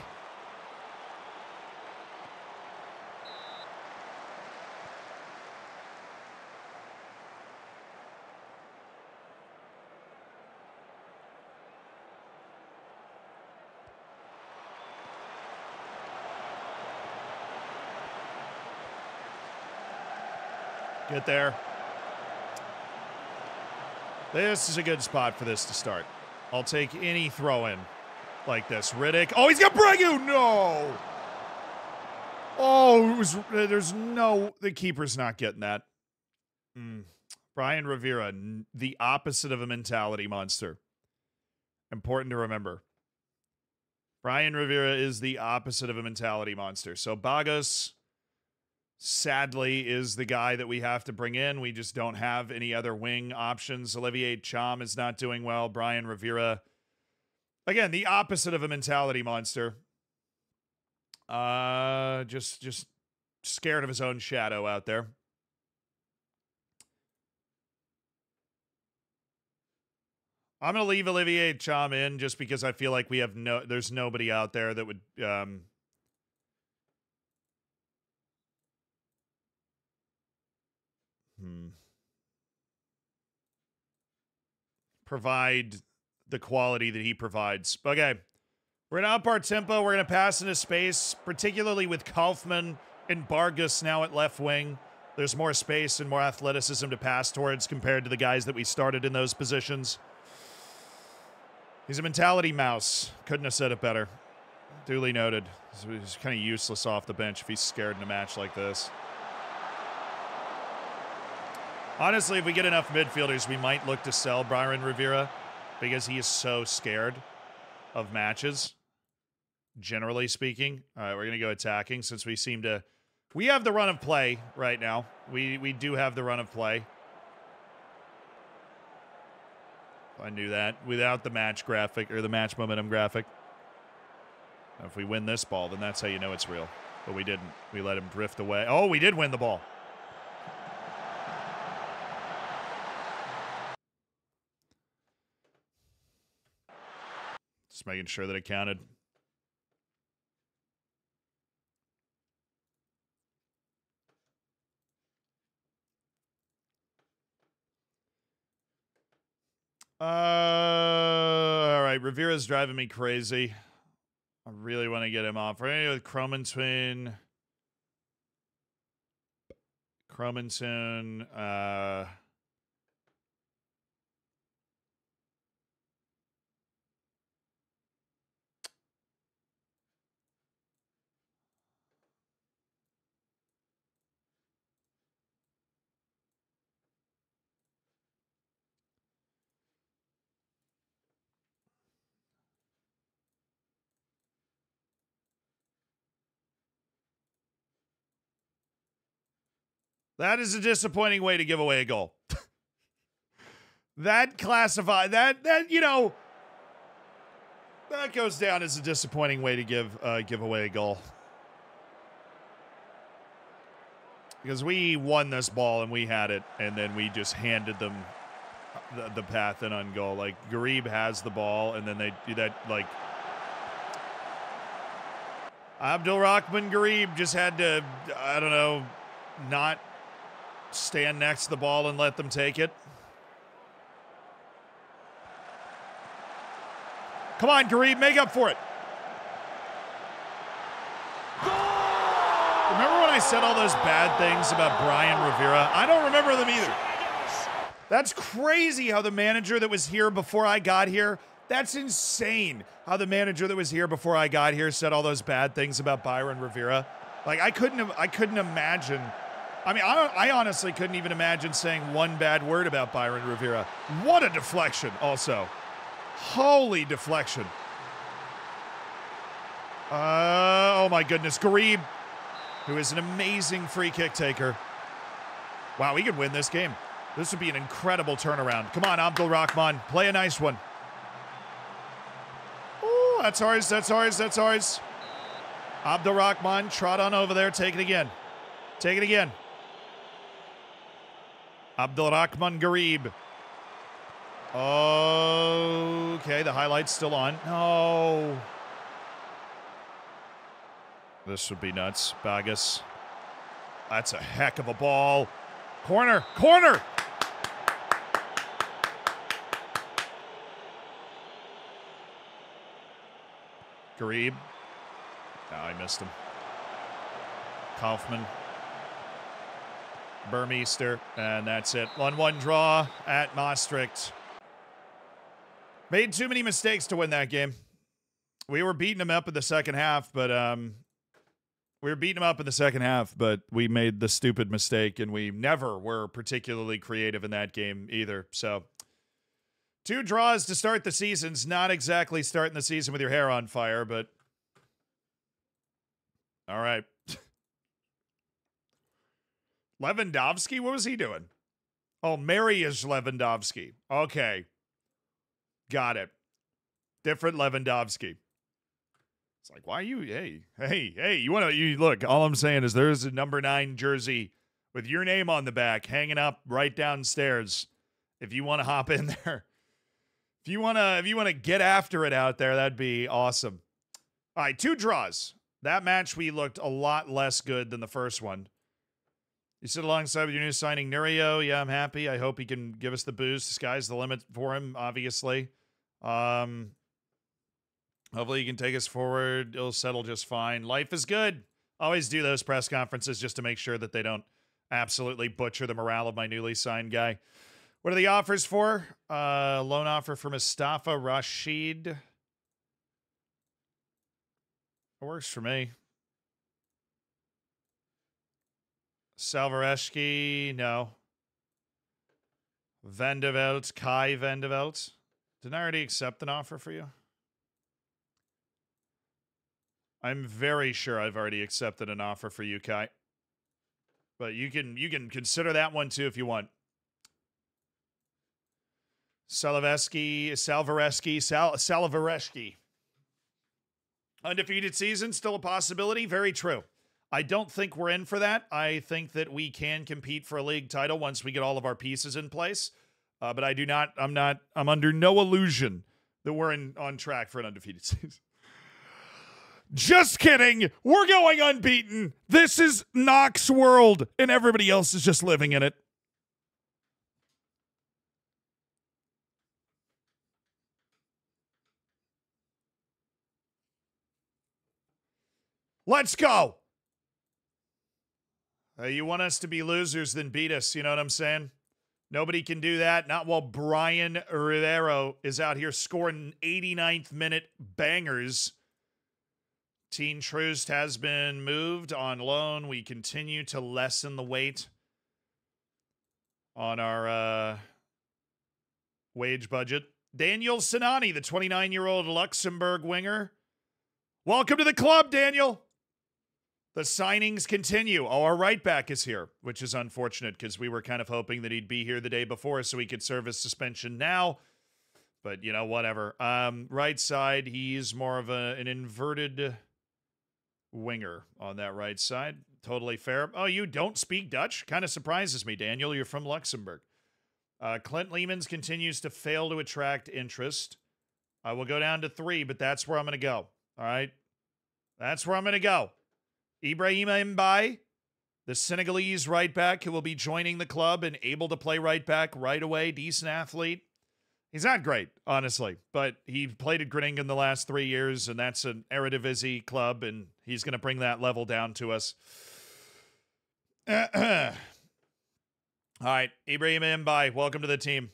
Get there. This is a good spot for this to start. I'll take any throw in like this. Riddick. Oh, he's got Bregu. No. Oh, was. There's no. The keeper's not getting that. Mm. Brian Rivera, the opposite of a mentality monster. Important to remember. Brian Rivera is the opposite of a mentality monster. So Bagos sadly is the guy that we have to bring in. We just don't have any other wing options. Olivier Ntcham is not doing well. Brian Rivera, again, the opposite of a mentality monster. Uh, just just scared of his own shadow out there. I'm gonna leave Olivier Ntcham in just because I feel like we have no. There's nobody out there that would um, Hmm. Provide the quality that he provides. Okay. We're going to up our tempo. We're going to pass into space, particularly with Kaufman and Vargas now at left wing. There's more space and more athleticism to pass towards compared to the guys that we started in those positions. He's a mentality mouse. Couldn't have said it better. Duly noted. He's kind of useless off the bench if he's scared in a match like this. Honestly, if we get enough midfielders, we might look to sell Brian Rivera because he is so scared of matches, generally speaking. All right, we're going to go attacking since we seem to. We have the run of play right now. We, we do have the run of play. I knew that without the match graphic or the match momentum graphic. If we win this ball, then that's how you know it's real. But we didn't. We let him drift away. Oh, we did win the ball. Just making sure that it counted. Uh, all right. Rivera's driving me crazy. I really want to get him off. We're going to with Cromanton. Cromanton. Uh, That is a disappointing way to give away a goal. that classify that that you know that goes down as a disappointing way to give uh, give away a goal. Because we won this ball and we had it, and then we just handed them the, the path and on goal. Like Ghareeb has the ball, and then they do that like Abdul Rahman Ghareeb just had to, I don't know, not stand next to the ball and let them take it. Come on, Ghareeb, make up for it. Remember when I said all those bad things about Brian Rivera? I don't remember them either. That's crazy how the manager that was here before I got here, that's insane how the manager that was here before I got here said all those bad things about Byron Rivera. Like I couldn't have, I couldn't imagine. I mean, I, I honestly couldn't even imagine saying one bad word about Byron Rivera. What a deflection, also. Holy deflection. Uh, oh my goodness. Ghareeb, who is an amazing free kick taker. Wow, we could win this game. This would be an incredible turnaround. Come on, Abdul Rahman. Play a nice one. Ooh, that's ours. That's ours. That's ours. Abdul Rahman, trot on over there. Take it again. Take it again. Abdul Rahman Ghareeb. Okay, the highlight's still on. No. This would be nuts. Bagas. That's a heck of a ball. Corner. Corner. Ghareeb. Oh, ah, I missed him. Kaufman. Burmeister. And that's it. 1 1 draw at Maastricht. Made too many mistakes to win that game. We were beating them up in the second half, but um, we were beating them up in the second half, but we made the stupid mistake, and we never were particularly creative in that game either. So, two draws to start the season's not exactly starting the season with your hair on fire, but all right. Lewandowski, what was he doing? Oh, Mary is Lewandowski. Okay. Got it. Different Lewandowski. It's like, why are you? Hey, hey, hey! You want to? You look. All I'm saying is there's a number nine jersey with your name on the back, hanging up right downstairs. If you want to hop in there, if you want to, if you want to get after it out there, that'd be awesome. All right, two draws. That match we looked a lot less good than the first one. You sit alongside with your new signing, Nurio. Yeah, I'm happy. I hope he can give us the boost. The sky's the limit for him, obviously. Um, hopefully he can take us forward. It'll settle just fine. Life is good. Always do those press conferences just to make sure that they don't absolutely butcher the morale of my newly signed guy. What are the offers for? Uh, loan offer for Mustafa Rashid. It works for me. Salvareski, no. Vandevelt, Kai Vandevelt. Didn't I already accept an offer for you? I'm very sure I've already accepted an offer for you, Kai. But you can you can consider that one too if you want. Salaveski, Salvareski, Sal Salavareski. Undefeated season, still a possibility. Very true. I don't think we're in for that. I think that we can compete for a league title once we get all of our pieces in place. Uh, but I do not. I'm not. I'm under no illusion that we're in on track for an undefeated season. Just kidding. We're going unbeaten. This is Knox world, and everybody else is just living in it. Let's go. Uh, you want us to be losers, then beat us. You know what I'm saying? Nobody can do that. Not while Brian Rivera is out here scoring 89th minute bangers. Teen Troost has been moved on loan. We continue to lessen the weight on our uh, wage budget. Daniel Sinani, the 29 year old Luxembourg winger. Welcome to the club, Daniel. The signings continue. Oh, our right back is here, which is unfortunate because we were kind of hoping that he'd be here the day before so he could serve his suspension now. But you know, whatever. Um, right side, he's more of a, an inverted winger on that right side. Totally fair. Oh, you don't speak Dutch? Kind of surprises me, Daniel. You're from Luxembourg. Uh, Clint Leemans continues to fail to attract interest. I will go down to three, but that's where I'm going to go. All right. That's where I'm going to go. Ibrahima Mbaye, the Senegalese right back who will be joining the club and able to play right back right away. Decent athlete. He's not great, honestly, but he played at Groningen the last three years, and that's an Eredivisie club, and he's going to bring that level down to us. All right, Ibrahim Mbaye, welcome to the team.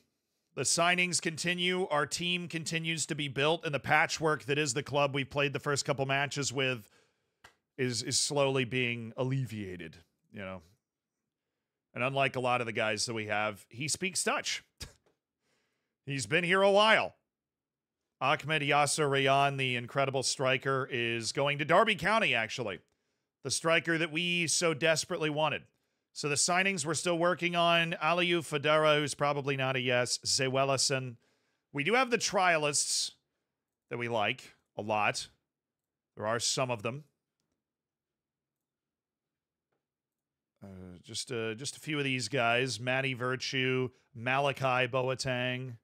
The signings continue. Our team continues to be built, and the patchwork that is the club we've played the first couple matches with is is slowly being alleviated. You know, and unlike a lot of the guys that we have, he speaks Dutch. He's been here a while. Ahmed Yasser Rayyan, the incredible striker, is going to Derby County, actually. The striker that we so desperately wanted. So the signings we're still working on Aliou Fadera, who's probably not a yes, Zé Wellison. We do have the trialists that we like a lot. There are some of them. Uh, just uh, just a few of these guys: Matty Virtue, Malachi Boateng,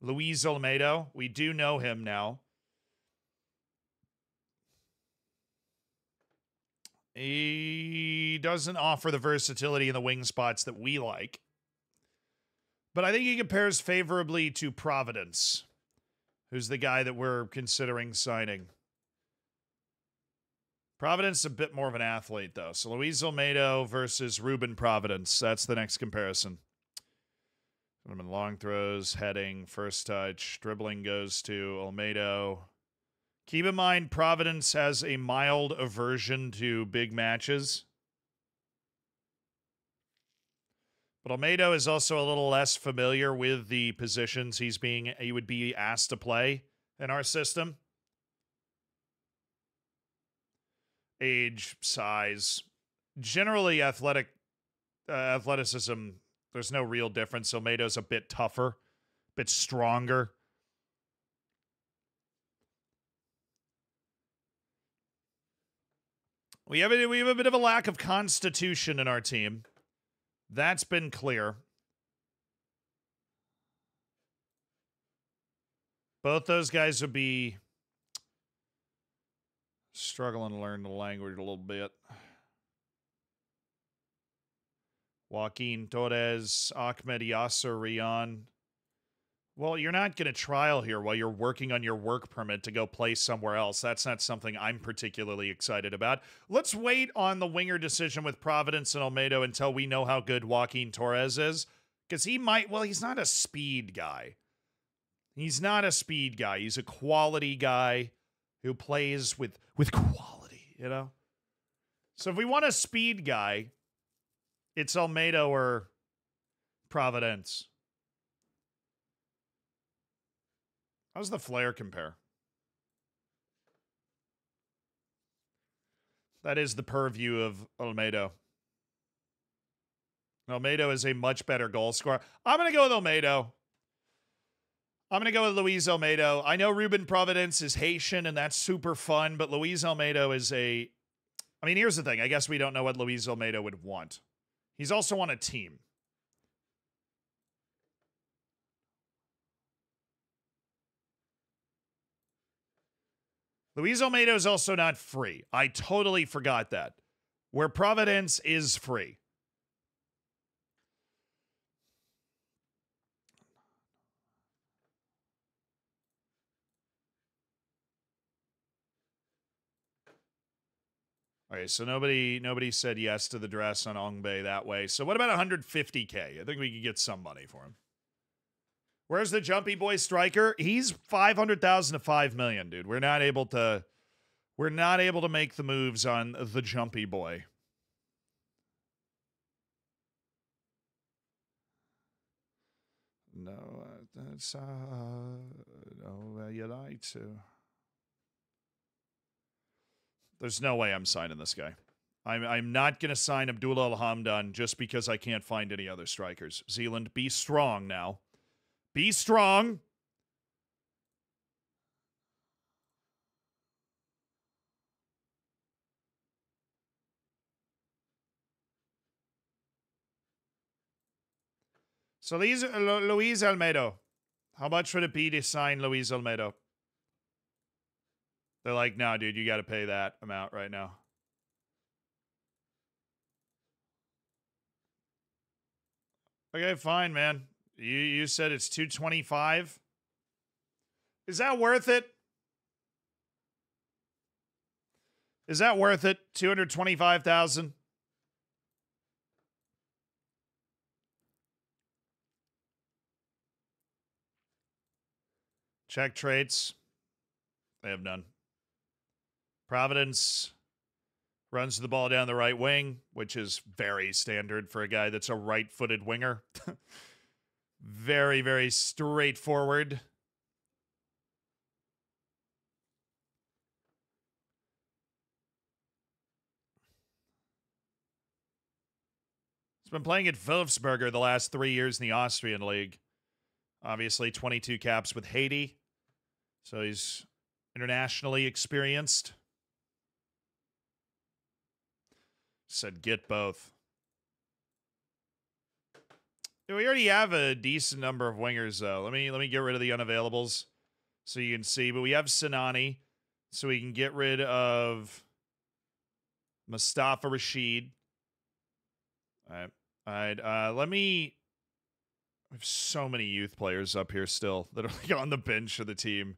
Luis Olmedo. We do know him now. He doesn't offer the versatility in the wing spots that we like. But I think he compares favorably to Providence, who's the guy that we're considering signing. Providence a bit more of an athlete, though. So Luis Olmedo versus Ruben Providence. That's the next comparison. In long throws, heading, first touch, dribbling goes to Olmedo. Keep in mind, Providence has a mild aversion to big matches. But Olmedo is also a little less familiar with the positions he's being he would be asked to play in our system. Age, size, generally athletic uh, athleticism there's no real difference. Olmedo's a bit tougher, a bit stronger. We have a, we have a bit of a lack of constitution in our team. That's been clear. Both those guys would be struggling to learn the language a little bit. Joaquin Torres, Ahmed Yasser Rayyan. Well, you're not going to trial here while you're working on your work permit to go play somewhere else. That's not something I'm particularly excited about. Let's wait on the winger decision with Providence and Olmedo until we know how good Joaquin Torres is. Because he might, well, he's not a speed guy. He's not a speed guy. He's a quality guy who plays with with quality, you know? So if we want a speed guy, it's Olmedo or Providence. How's the flare compare? That is the purview of Olmedo. Olmedo is a much better goal scorer. I'm going to go with Olmedo. I'm going to go with Luis Olmedo. I know Ruben Providence is Haitian and that's super fun, but Luis Olmedo is a. I mean, here's the thing. I guess we don't know what Luis Olmedo would want. He's also on a team. Luis Olmedo is also not free. I totally forgot that. Where Providence is free. Okay, so nobody nobody said yes to the dress on Ongbe that way. So what about 150k? I think we could get some money for him. Where's the jumpy boy striker? He's 500,000 to 5 million, dude. We're not able to we're not able to make the moves on the jumpy boy. No, that's uh no, you like to. There's no way I'm signing this guy. I'm I'm not going to sign Abdullah Alhamdan just because I can't find any other strikers. Zealand, be strong now. Be strong. So Luis Olmedo. How much would it be to sign Luis Olmedo? They're like, no, dude, you got to pay that amount right now. Okay, fine, man. You you said it's 225. Is that worth it? Is that worth it? 225,000? Check traits. They have none. Providence runs the ball down the right wing, which is very standard for a guy that's a right footed winger. very, very straightforward. He's been playing at Wolfsberger the last three years in the Austrian league. Obviously, 22 caps with Haiti. So he's internationally experienced. Said get both. We already have a decent number of wingers though. Let me let me get rid of the unavailables so you can see. But we have Sinani, so we can get rid of Mustafa Rashid. All right. All right. Uh, let me. I have so many youth players up here still that are like on the bench of the team.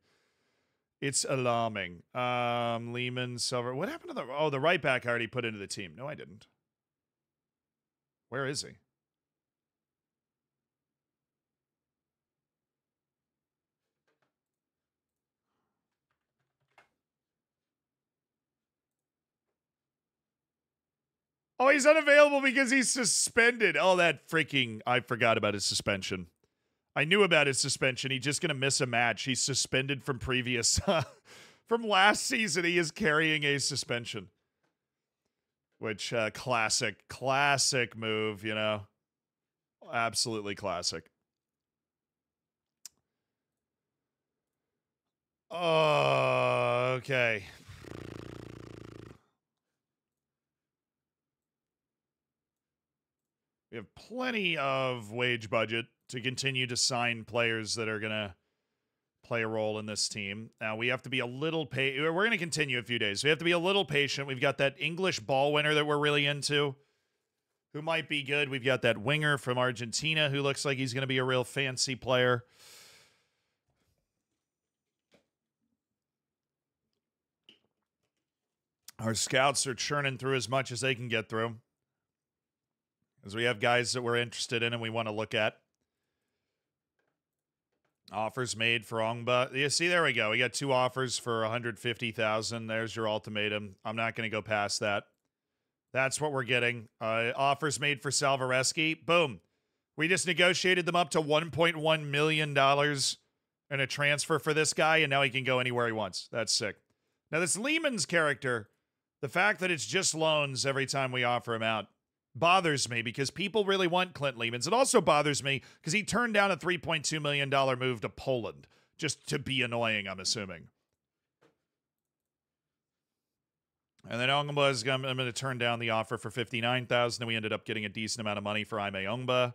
It's alarming. Um, Lehman, Silver. What happened to the? Oh, the right back I already put into the team. No, I didn't. Where is he? Oh, he's unavailable because he's suspended. Oh, that freaking. I forgot about his suspension. I knew about his suspension. He's just going to miss a match. He's suspended from previous. from last season, he is carrying a suspension. Which, uh, classic, classic move, you know? Absolutely classic. Oh, okay. We have plenty of wage budget to continue to sign players that are going to play a role in this team. Now, we have to be a little patient. We're going to continue a few days. We have to be a little patient. We've got that English ball winner that we're really into who might be good. We've got that winger from Argentina who looks like he's going to be a real fancy player. Our scouts are churning through as much as they can get through. As we have guys that we're interested in and we want to look at. Offers made for Ongba. You see, there we go. We got two offers for 150,000. There's your ultimatum. I'm not going to go past that. That's what we're getting. Uh, offers made for Salvareski. Boom. We just negotiated them up to 1.1 million dollars and a transfer for this guy, and now he can go anywhere he wants. That's sick. Now this Lehman's character, the fact that it's just loans every time we offer him out, bothers me because people really want Clint Leemans. It also bothers me because he turned down a $3.2 million move to Poland just to be annoying, I'm assuming. And then Ongba is going to turn down the offer for 59000 and we ended up getting a decent amount of money for Ime Ongba.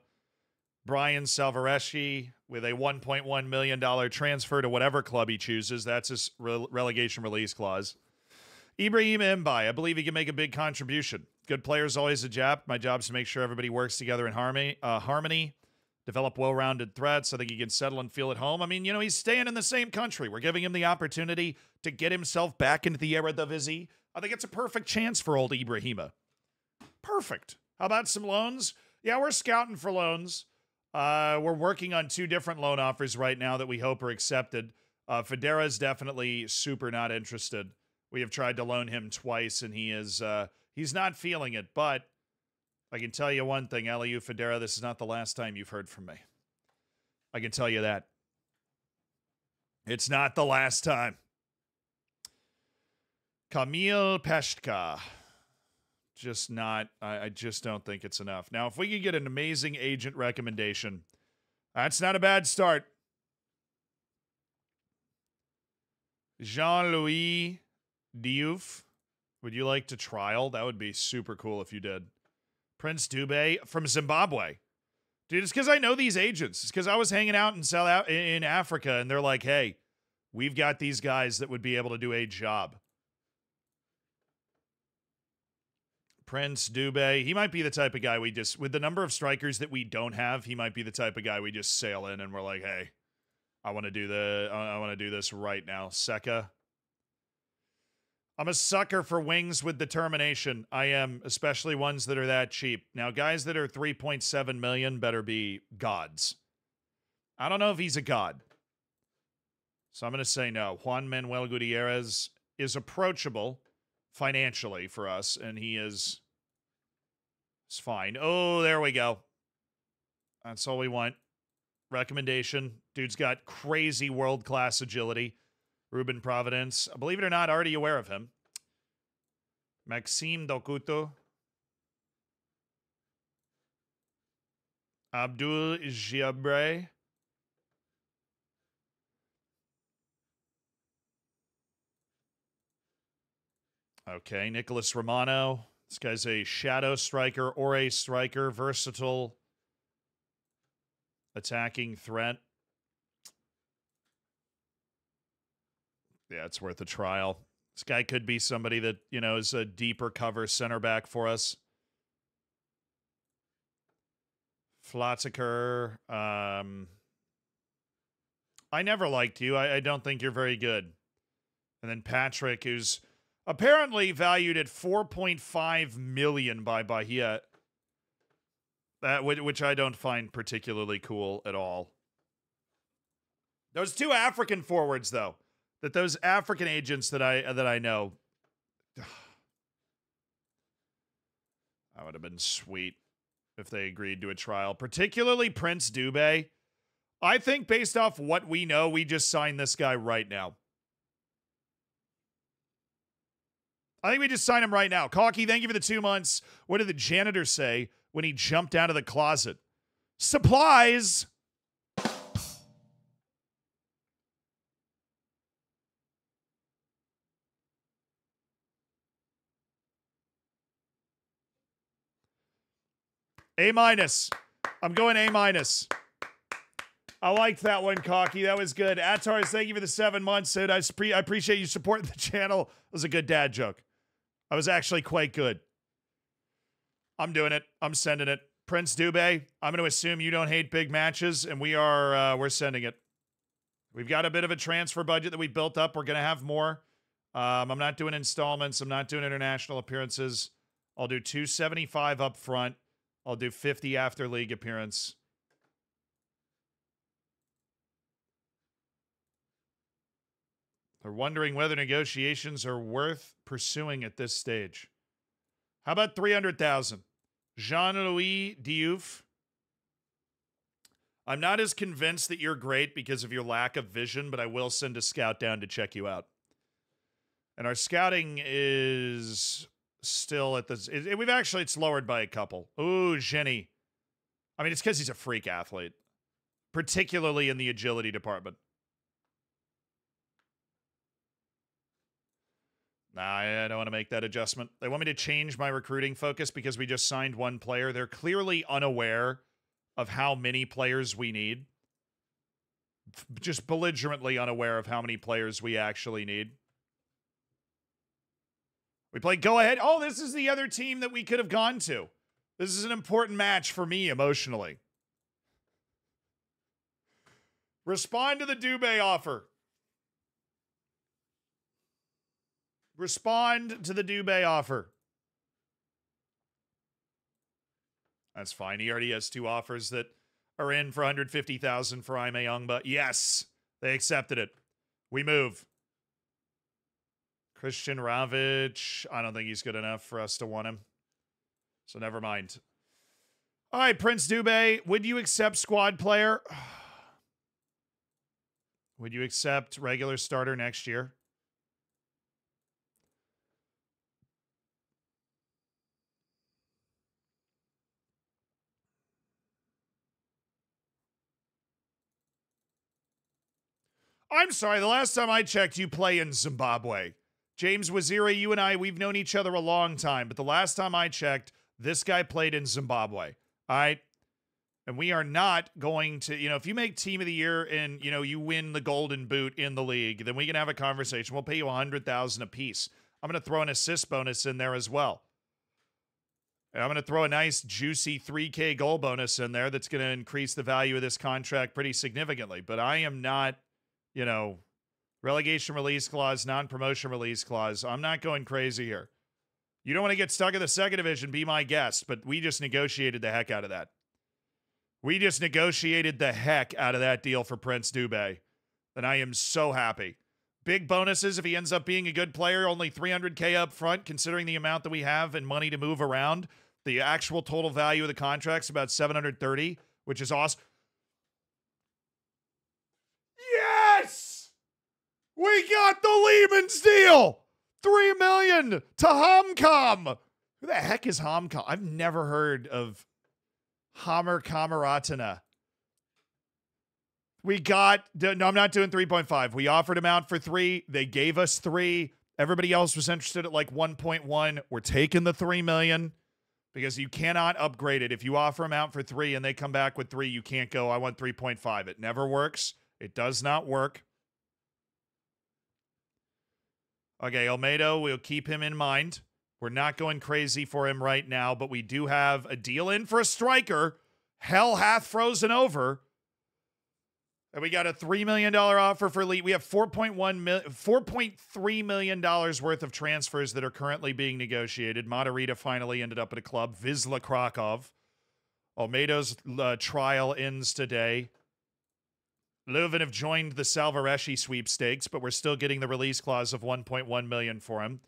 Brian Salvareschi with a $1.1 million transfer to whatever club he chooses. That's his re- relegation release clause. Ibrahim Mbaye, I believe he can make a big contribution. Good players always a Jap. My job is to make sure everybody works together in harmony. Uh, harmony, develop well-rounded threats. I think he can settle and feel at home. I mean, you know, he's staying in the same country. We're giving him the opportunity to get himself back into the Eredivisie. I think it's a perfect chance for old Ibrahima. Perfect. How about some loans? Yeah, we're scouting for loans. Uh, we're working on two different loan offers right now that we hope are accepted. Uh, Fadera is definitely super not interested. We have tried to loan him twice, and he is uh, he's not feeling it. But I can tell you one thing, Eliu Fadera, this is not the last time you've heard from me. I can tell you that. It's not the last time. Kamil Peshtka. Just not. I, I just don't think it's enough. Now, if we could get an amazing agent recommendation, that's not a bad start. Jean Louis Diouf, would you like to trial? That would be super cool if you did. Prince Dube from Zimbabwe. Dude, it's because I know these agents. It's because I was hanging out in South in Africa, and they're like, "Hey, we've got these guys that would be able to do a job." Prince Dube, he might be the type of guy we just, with the number of strikers that we don't have, he might be the type of guy we just sail in and we're like, "Hey, I want to do the, I want to do this right now." Seka. I'm a sucker for wings with determination. I am, especially ones that are that cheap. Now, guys that are 3.7 million better be gods. I don't know if he's a god. So I'm going to say no. Juan Manuel Gutierrez is approachable financially for us, and he is, is fine. Oh, there we go. That's all we want. Recommendation. Dude's got crazy world class agility. Ruben Providence. Believe it or not, already aware of him. Maxime Dokuto. Abdul Giabre. Okay, Nicholas Romano. This guy's a shadow striker or a striker, versatile attacking threat. Yeah, it's worth a trial. This guy could be somebody that, you know, is a deeper cover center back for us. Flotziker, um, I never liked you. I, I don't think you're very good. And then Patrick, who's apparently valued at 4.5 million by Bahia. That which I don't find particularly cool at all. Those two African forwards, though, that those African agents that I that I know, that would have been sweet if they agreed to a trial, particularly Prince Dube. I think based off what we know, we just signed this guy right now. I think we just sign him right now. Cocky, thank you for the two months. What did the janitor say when he jumped out of the closet? Supplies. A minus. I'm going A minus. I liked that one, Cocky. That was good. Atars, thank you for the seven months. And I, I appreciate you supporting the channel. It was a good dad joke. I was actually quite good. I'm doing it. I'm sending it. Prince Dube, I'm going to assume you don't hate big matches, and we are uh, we're sending it. We've got a bit of a transfer budget that we built up. We're going to have more. Um, I'm not doing installments. I'm not doing international appearances. I'll do 275 up front. I'll do 50 after league appearance. They're wondering whether negotiations are worth pursuing at this stage. How about 300,000? Jean-Louis Diouf. I'm not as convinced that you're great because of your lack of vision, but I will send a scout down to check you out. And our scouting is still at this. It, it, we've actually it's lowered by a couple. Ooh, Jenny. I mean, it's because he's a freak athlete, particularly in the agility department. Nah, I don't want to make that adjustment. They want me to change my recruiting focus because we just signed one player. They're clearly unaware of how many players we need. Just belligerently unaware of how many players we actually need. We play go ahead. Oh, this is the other team that we could have gone to. This is an important match for me emotionally. Respond to the Dube offer. Respond to the Dube offer. That's fine. He already has two offers that are in for 150,000 for Ime Young, but yes, they accepted it. We move. Christian Ravage. I don't think he's good enough for us to want him. So never mind. All right, Prince Dubé, would you accept squad player? Would you accept regular starter next year? I'm sorry, the last time I checked, you play in Zimbabwe. James Waziri, you and I, we've known each other a long time, but the last time I checked, this guy played in Zimbabwe. All right. And we are not going to, you know, if you make team of the year and, you know, you win the golden boot in the league, then we can have a conversation. We'll pay you a hundred thousand a piece. I'm going to throw an assist bonus in there as well. And I'm going to throw a nice juicy 3K goal bonus in there that's going to increase the value of this contract pretty significantly. But I am not, you know, relegation release clause, non promotion release clause. I'm not going crazy here. You don't want to get stuck in the second division, be my guest, but we just negotiated the heck out of that. We just negotiated the heck out of that deal for Prince Dubé. And I am so happy. Big bonuses if he ends up being a good player, only 300K up front, considering the amount that we have and money to move around. The actual total value of the contract's about 730, which is awesome. Yes! We got the Leemans deal! Three million to Homcom. Who the heck is Homcom? I've never heard of Hammer Kamaratana. We got no, I'm not doing 3.5. We offered him out for three. They gave us three. Everybody else was interested at like 1.1. We're taking the three million because you cannot upgrade it. If you offer them out for three and they come back with three, you can't go, I want 3.5. It never works. It does not work. Okay, Olmedo, we'll keep him in mind. We're not going crazy for him right now, but we do have a deal in for a striker. Hell hath frozen over. And we got a $3 million offer for Lee. We have $4.1 $4.3 million worth of transfers that are currently being negotiated. Matarrita finally ended up at a club, Wisla Krakow. Olmedo's uh, trial ends today. Leuven have joined the Salvareschi sweepstakes, but we're still getting the release clause of 1.1 million for him.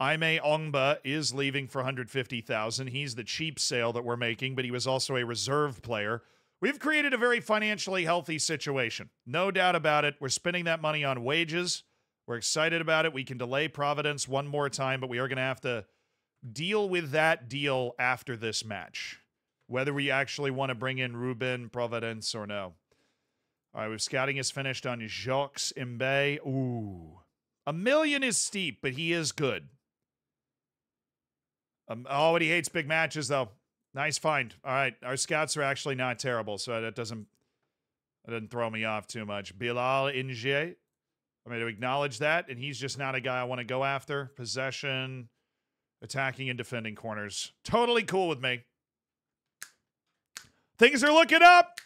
Aime Ongba is leaving for 150,000. He's the cheap sale that we're making, but he was also a reserve player. We've created a very financially healthy situation. No doubt about it. We're spending that money on wages. We're excited about it. We can delay Providence one more time, but we are going to have to deal with that deal after this match, whether we actually want to bring in Ruben Providence or no. All right, we've scouting is finished on Jacques Mbe. Ooh. A million is steep, but he is good. Um, oh, but he hates big matches, though. Nice find. All right, our scouts are actually not terrible, so that doesn't that doesn't throw me off too much. Bilal Inje. I'm going to acknowledge that, and he's just not a guy I want to go after. Possession, attacking and defending corners. Totally cool with me. Things are looking up.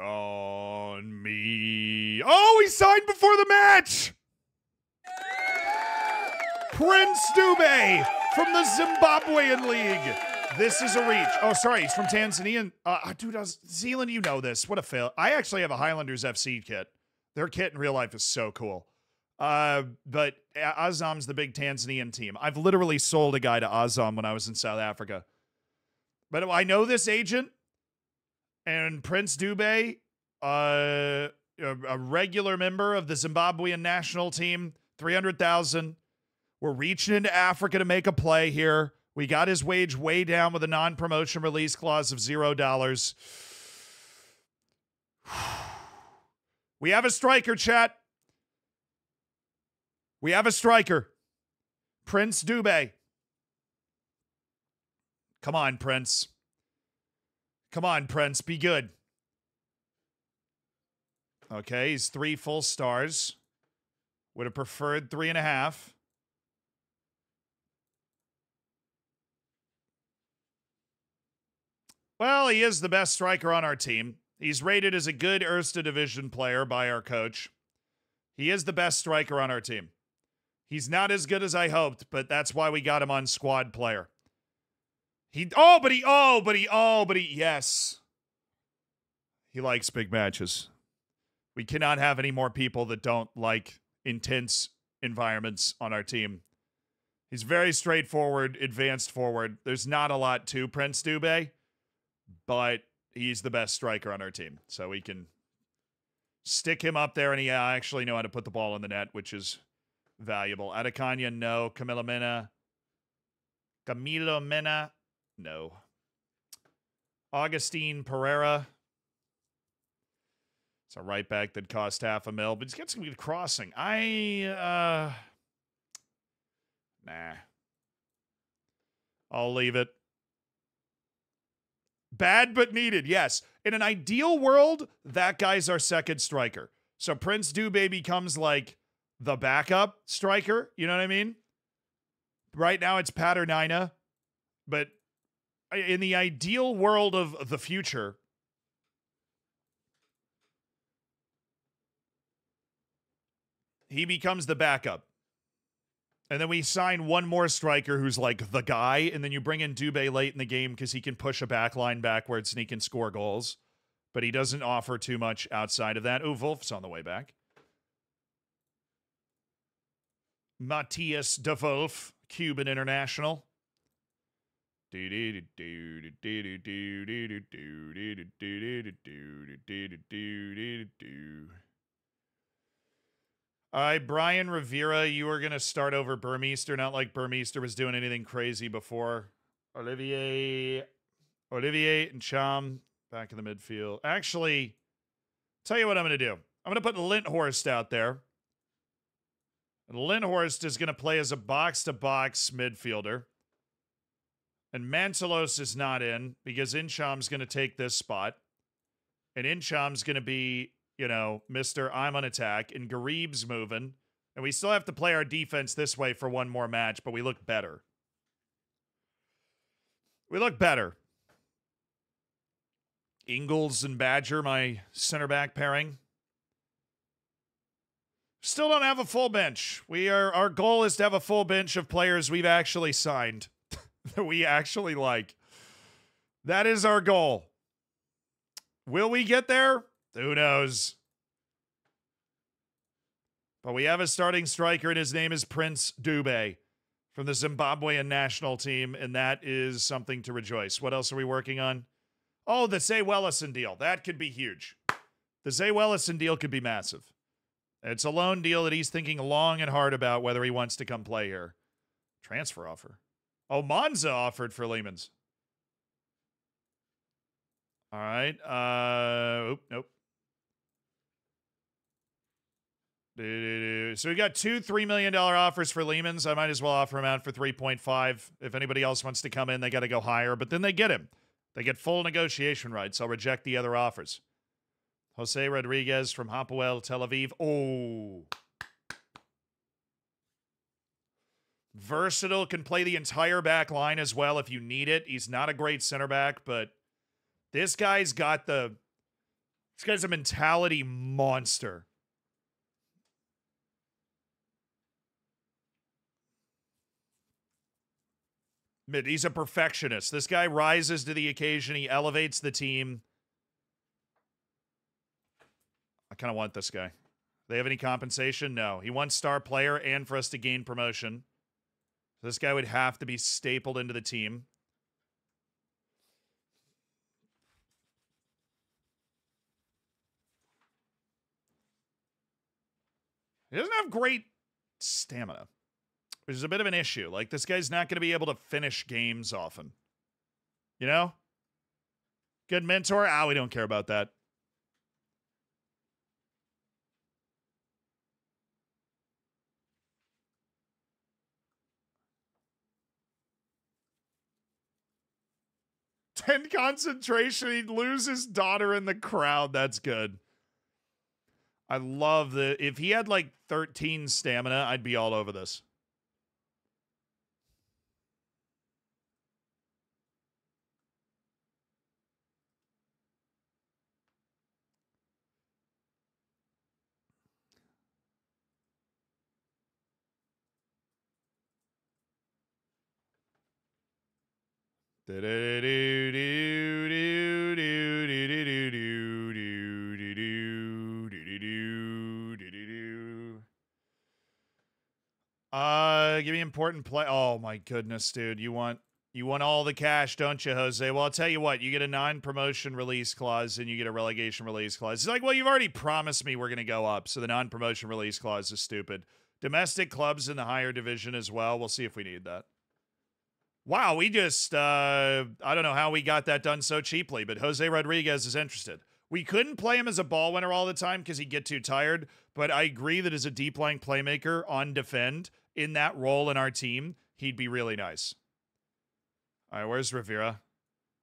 On me. Oh, he signed before the match. Prince Dube from the Zimbabwean League. This is a reach. Oh, sorry, he's from Tanzania. Uh, dude, I was, Zealand, you know this. What a fail. I actually have a Highlanders FC kit. Their kit in real life is so cool. Uh, but Azam's the big Tanzanian team. I've literally sold a guy to Azam when I was in South Africa. But I know this agent and Prince Dube, uh, a, a regular member of the Zimbabwean national team, 300,000. We're reaching into Africa to make a play here. We got his wage way down with a non promotion release clause of $0. We have a striker, chat. We have a striker. Prince Dube. Come on, Prince. Come on, Prince. Be good. Okay, he's three full stars. Would have preferred three and a half. Well, he is the best striker on our team. He's rated as a good Erste Division player by our coach. He is the best striker on our team. He's not as good as I hoped, but that's why we got him on squad player. He oh, but he oh, but he oh, but he yes. He likes big matches. We cannot have any more people that don't like intense environments on our team. He's very straightforward, advanced forward. There's not a lot to Prince Dubé, but he's the best striker on our team. So we can stick him up there, and he actually know how to put the ball in the net, which is valuable. Adekanya, no. Camilo Mena. Camilo Mena, no. Augustine Pereira. It's a right back that cost half a mil, but he's got some good crossing. I uh nah. I'll leave it. Bad but needed, yes. In an ideal world, that guy's our second striker. So Prince Dubé becomes like the backup striker. You know what I mean? Right now it's Paternina, but in the ideal world of the future, he becomes the backup. And then we sign one more striker who's like the guy, and then you bring in Dubé late in the game because he can push a back line backwards and he can score goals. But he doesn't offer too much outside of that. Oh, Wolf's on the way back. Matthias de Wolf, Cuban international. All right, Brian Rivera, you are going to start over Burmeister. Not like Burmeister was doing anything crazy before. Olivier, Olivier Ntcham back in the midfield. Actually, tell you what I'm going to do. I'm going to put Linthorst out there. And Linthorst is going to play as a box to box midfielder. And Mantalos is not in because Ntcham's going to take this spot. And Ntcham's going to be you know, Mr. I'm on attack, and Ghareeb's moving. And we still have to play our defense this way for one more match, but we look better. We look better. Ingles and Badger, my center back pairing. Still don't have a full bench. We are our goal is to have a full bench of players we've actually signed that we actually like. That is our goal. Will we get there? Who knows? But we have a starting striker, and his name is Prince Dubé from the Zimbabwean national team, and that is something to rejoice. What else are we working on? Oh, the Zé Wellison deal. That could be huge. The Zé Wellison deal could be massive. It's a loan deal that he's thinking long and hard about whether he wants to come play here. Transfer offer. Oh, Monza offered for Leemans. All right. Uh, oop, nope. So we got two $3 million offers for Leemans. I might as well offer him out for 3.5. If anybody else wants to come in, they got to go higher, but then they get him. They get full negotiation rights. I'll reject the other offers. Jose Rodriguez from Hapoel Tel Aviv. Oh. Versatile, can play the entire back line as well if you need it. He's not a great center back, but this guy's got the. This guy's a mentality monster. He's a perfectionist. This guy rises to the occasion. He elevates the team. I kind of want this guy. They have any compensation? No. He wants star player and for us to gain promotion. This guy would have to be stapled into the team. He doesn't have great stamina which is a bit of an issue. Like, this guy's not going to be able to finish games often. You know? Good mentor? Ah, we don't care about that. Ten concentration, he'd lose his daughter in the crowd. That's good. I love the if he had like 13 stamina, I'd be all over this. Uh, give me important play. Oh my goodness, dude! You want you want all the cash, don't you, Jose? Well, I'll tell you what. You get a non-promotion release clause, and you get a relegation release clause. It's like, well, you've already promised me we're going to go up, so the non-promotion release clause is stupid. Domestic clubs in the higher division as well. We'll see if we need that. Wow, we just uh I don't know how we got that done so cheaply, but Jose Rodriguez is interested. We couldn't play him as a ball winner all the time because he'd get too tired, but I agree that as a deep line playmaker on defend in that role in our team, he'd be really nice. All right, where's Rivera?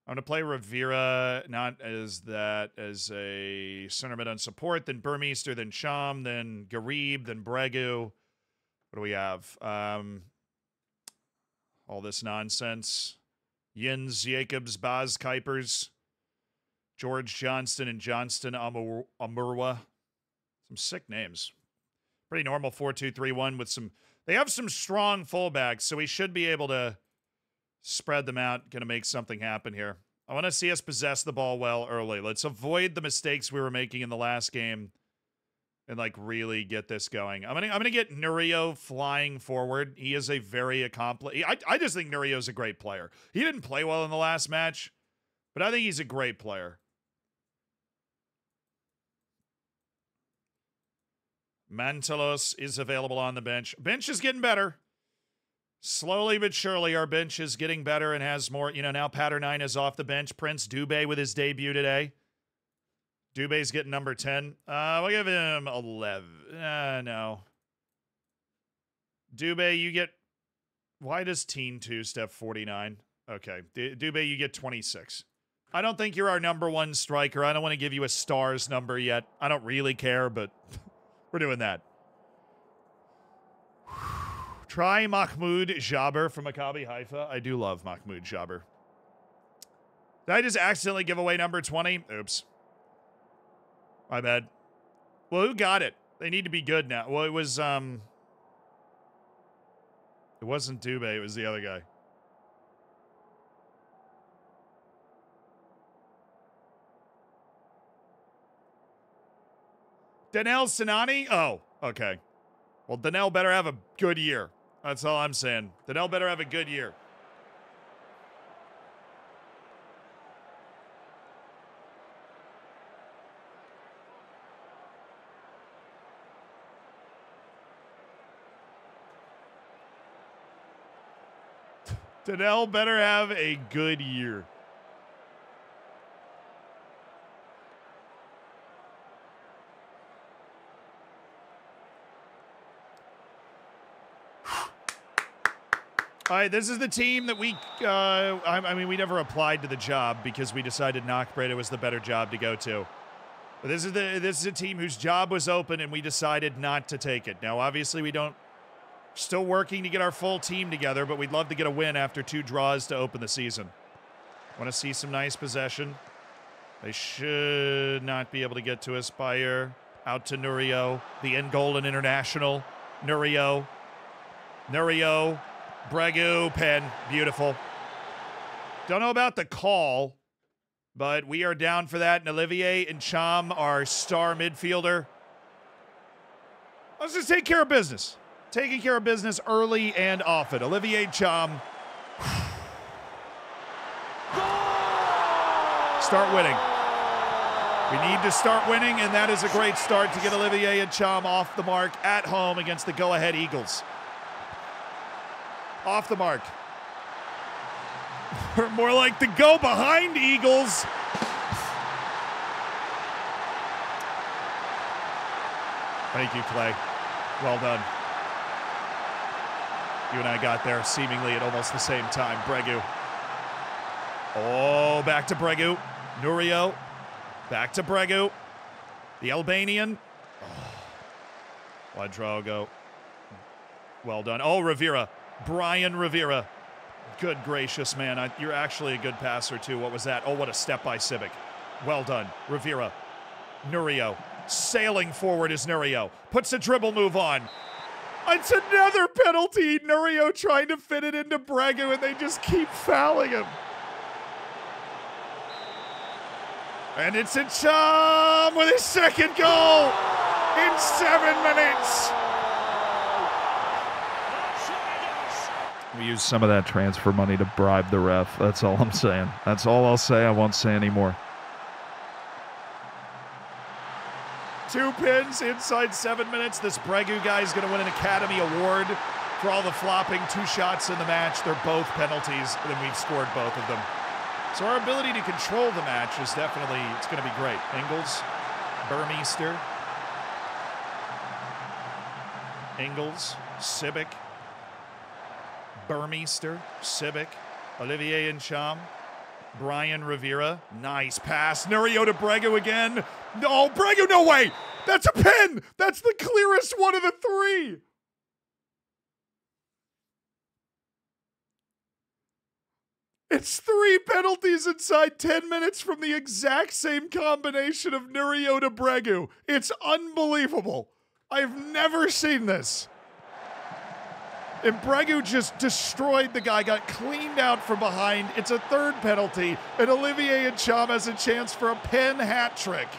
I'm gonna play Rivera not as that as a center mid on support, then Burmeister, then Ntcham, then Ghareeb, then Bregu. What do we have? Um, all this nonsense. Jens Jacobs, Baz Kuipers, George Johnston, and Johnston Amur- Amurwa. Some sick names. Pretty normal 4 2 3 1 with some. They have some strong fullbacks, so we should be able to spread them out. Going to make something happen here. I want to see us possess the ball well early. Let's avoid the mistakes we were making in the last game and like really get this going. I'm gonna I'm gonna get Nurio flying forward. He is a very accomplished. I I just think Nurio's a great player. He didn't play well in the last match, but I think he's a great player. Mantalos is available on the bench. Bench is getting better. Slowly but surely, our bench is getting better and has more. You know, now Paternina is off the bench. Prince Dubé with his debut today. Dubé's getting number 10. Uh, we'll give him 11. Uh, no. Dubé, you get. Why does Teen 2 step 49? Okay. D- Dubé, you get 26. I don't think you're our number one striker. I don't want to give you a stars number yet. I don't really care, but we're doing that. Try Mahmoud Jaber from Maccabi Haifa. I do love Mahmoud Jaber. Did I just accidentally give away number 20? Oops. My bad. Well, who got it? They need to be good now. Well, it was um It wasn't Dubé, it was the other guy. Danel Sinani? Oh, okay. Well, Danel better have a good year. That's all I'm saying. Danel better have a good year. Danel better have a good year. All right, this is the team that we, uh, I, I, mean, we never applied to the job because we decided Knockbreda was the better job to go to. But this is the this is a team whose job was open and we decided not to take it. Now, obviously, we don't. Still working to get our full team together, but we'd love to get a win after two draws to open the season. Want to see some nice possession. They should not be able to get to. Bayer out to Nurio, the Angolan international. Nurio. Nurio Bregu, Pen, beautiful. Don't know about the call, but we are down for that. And Olivier Ntcham, our star midfielder. Let's just take care of business. Taking care of business early and often. Olivier Ntcham. Start winning. We need to start winning, and that is a great start to get Olivier Ntcham off the mark at home against the go ahead Eagles off the mark. Or more like the go behind Eagles. Thank you, Clay. Well done. You and I got there seemingly at almost the same time. Bregu. Oh, back to Bregu. Nurio. Back to Bregu. The Albanian. Oh. Well done. Oh, Rivera. Brian Rivera. Good gracious, man. I, you're actually a good passer, too. What was that? Oh, what a step by Simic. Well done. Rivera. Nurio. Sailing forward is Nurio. Puts a dribble move on. It's another penalty. Nurio trying to fit it into Bregu, and they just keep fouling him. And it's a Charm with his second goal in seven minutes. We use some of that transfer money to bribe the ref. That's all I'm saying. That's all I'll say. I won't say anymore. Two pins inside seven minutes. This Bregu guy is going to win an Academy Award for all the flopping two shots in the match. They're both penalties, and we've scored both of them. So our ability to control the match is definitely, it's going to be great. Ingles, Burmeister, Ingles, Simic, Burmeister, Simic, Olivier Ntcham, Brian Rivera. Nice pass. Nurio to Bregu again. No, Bregu, no way. That's a pin. That's the clearest one of the three. It's three penalties inside 10 minutes from the exact same combination of Nurio to Bregu. It's unbelievable. I've never seen this. And Bregu just destroyed the guy, got cleaned out from behind. It's a third penalty, and Olivier Ntcham has a chance for a pen hat trick.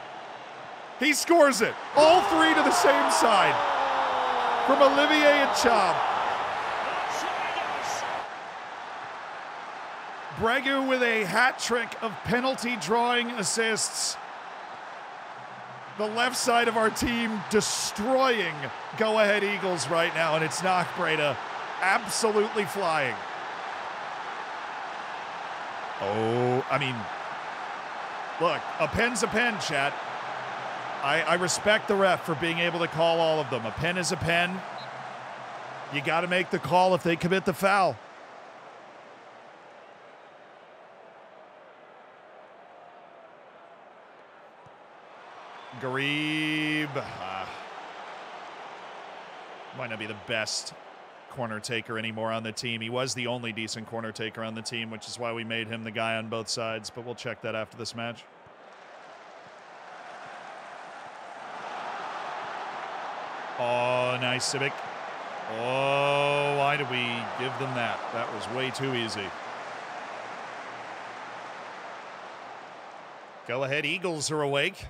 He scores it. All three to the same side. From Olivier Ntcham. Bregu with a hat trick of penalty drawing assists. The left side of our team destroying go ahead Eagles right now, and it's Knockbreda absolutely flying. Oh, I mean, look, a pen's a pen, chat. I, I respect the ref for being able to call all of them. A pen is a pen. You got to make the call if they commit the foul. Ghareeb. Uh, might not be the best corner taker anymore on the team. He was the only decent corner taker on the team, which is why we made him the guy on both sides, but we'll check that after this match. Oh, nice Simic. Oh, why did we give them that? That was way too easy. Go ahead, Eagles are awake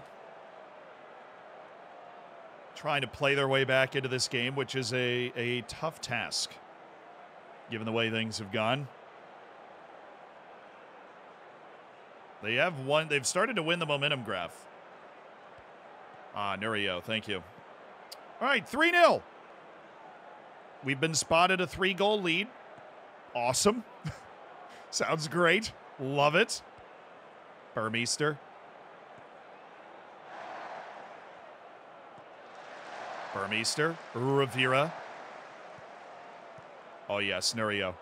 trying to play their way back into this game, which is a, a tough task given the way things have gone. They have won. They've started to win the momentum graph. Ah, Nurio, thank you. All right, 3 0. We've been spotted a three goal lead. Awesome. Sounds great. Love it. Burmeister. Burmeister, Rivera. Oh, yes, Nurio.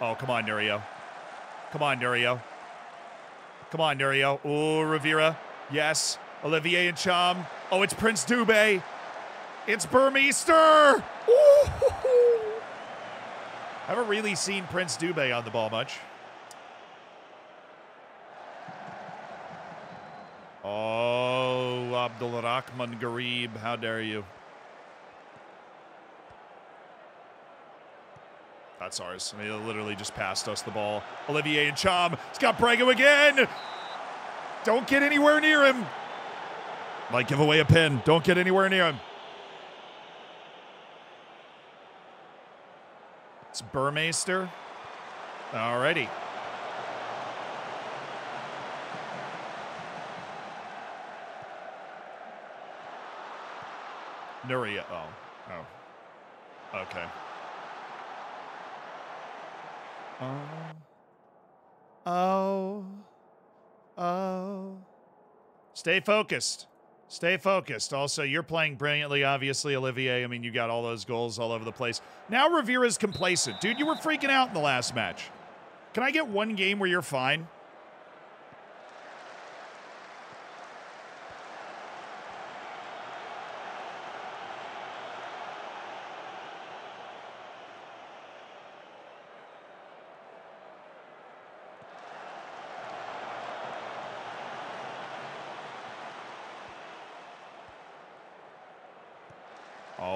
Oh, come on, Nurio. Come on, Nurio. Come on, Nurio. Oh, Rivera. Yes. Olivier Ntcham. Oh, it's Prince Dubé. It's Burmeister. Ooh. Haven't really seen Prince Dubé on the ball much. Oh, Abdul Rahman Ghareeb. How dare you? That's ours. Mean, they literally just passed us the ball. Olivier Ntcham. It's got Bregu again. Don't get anywhere near him. Might give away a pin. Don't get anywhere near him. It's Burmeister. Alrighty. Nuria. Oh. Oh. Okay. Oh. Oh. Oh. Stay focused. Stay focused. Also, you're playing brilliantly, obviously, Olivier. I mean, you got all those goals all over the place. Now Rivera's complacent. Dude, you were freaking out in the last match. Can I get one game where you're fine?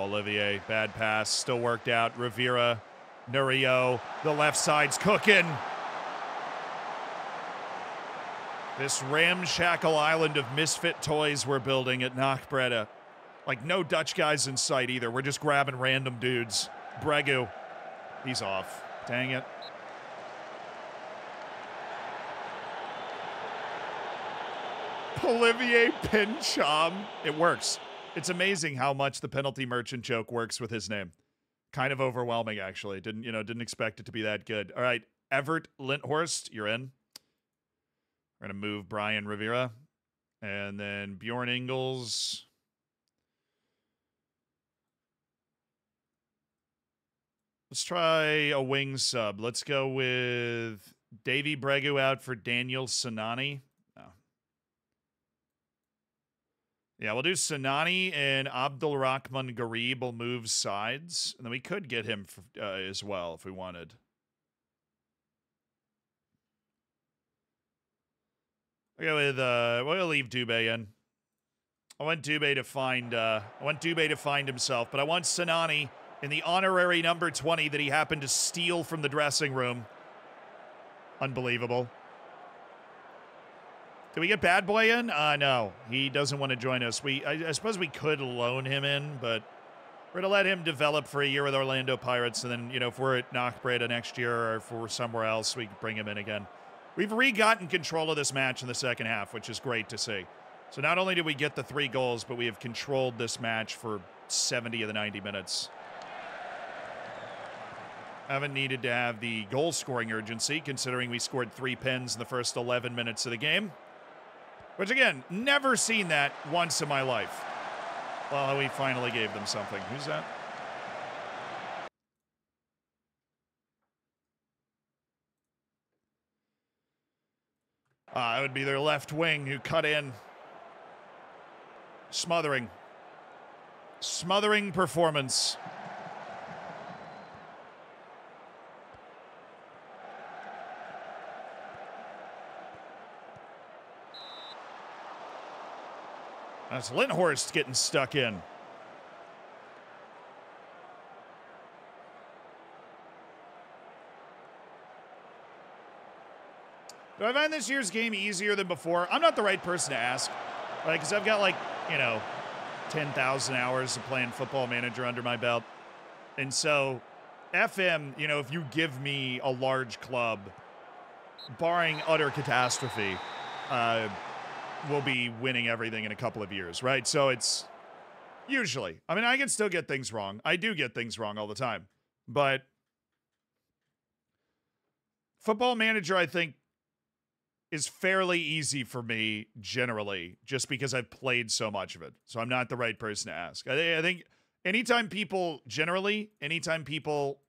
Olivier, bad pass, still worked out. Rivera, Nurio, the left side's cooking. This ramshackle island of misfit toys we're building at Knockbreda. Like, no Dutch guys in sight either. We're just grabbing random dudes. Bregu, he's off. Dang it. Olivier Pincham. It works. It's amazing how much the penalty merchant joke works with his name. Kind of overwhelming, actually. Didn't you know? Didn't expect it to be that good. All right, Everett Linthorst, you're in. We're gonna move Brian Rivera, and then Bjorn Ingles. Let's try a wing sub. Let's go with Davy Bregu out for Daniel Sinani. No. Yeah, we'll do Sinani and Abdul Rahman Ghareeb will move sides. And then we could get him for, uh, as well if we wanted. Go with, uh, we'll leave Dubé in. I want Dubé to find, uh, I want Dubé to find himself, but I want Sinani in the honorary number 20 that he happened to steal from the dressing room. Unbelievable. Did we get Bad Boy in? Uh, no, he doesn't want to join us. We, I, I suppose we could loan him in, but we're gonna let him develop for a year with Orlando Pirates, and then you know if we're at Knockbreda next year or if we're somewhere else, we can bring him in again. We've re-gotten control of this match in the second half, which is great to see. So not only did we get the three goals, but we have controlled this match for 70 of the 90 minutes. Haven't needed to have the goal scoring urgency, considering we scored three pins in the first 11 minutes of the game. Which, again, never seen that once in my life. Well, we finally gave them something. Who's that? Uh, it would be their left wing who cut in. Smothering. Smothering performance. That's Linthorst getting stuck in. Do I find this year's game easier than before? I'm not the right person to ask, right? Because I've got like, you know, 10,000 hours of playing football manager under my belt. And so, FM, you know, if you give me a large club, barring utter catastrophe, uh, we'll be winning everything in a couple of years, right? So it's usually, I mean, I can still get things wrong. I do get things wrong all the time. But football manager, I think, is fairly easy for me generally, just because I've played so much of it. So I'm not the right person to ask. I, I think anytime people, generally, anytime people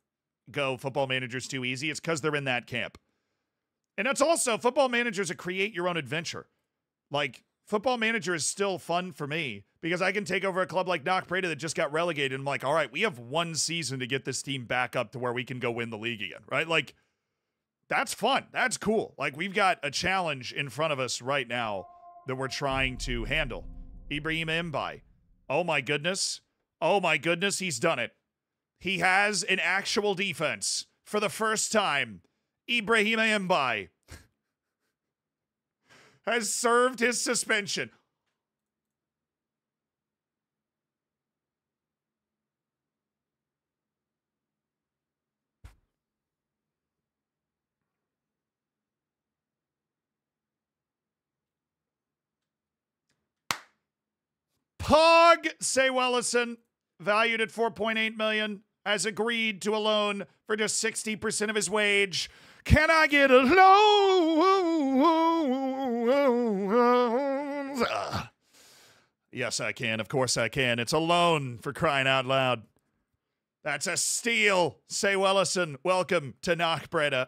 go football manager's too easy, it's because they're in that camp. And that's also football managers a create your own adventure. Like football manager is still fun for me because I can take over a club like Knockbreda that just got relegated. And I'm like, all right, we have one season to get this team back up to where we can go win the league again, right? Like that's fun. That's cool. Like we've got a challenge in front of us right now that we're trying to handle. Ibrahim Mbaye. Oh my goodness. Oh my goodness, he's done it. He has an actual defense for the first time. Ibrahim Mbaye has served his suspension. Pog Zé Wellison, valued at 4.8 million, has agreed to a loan for just 60% of his wage. Can I get a loan? Yes, I can. Of course I can. It's a loan for crying out loud. That's a steal. Zé Wellison, welcome to Knockbreda.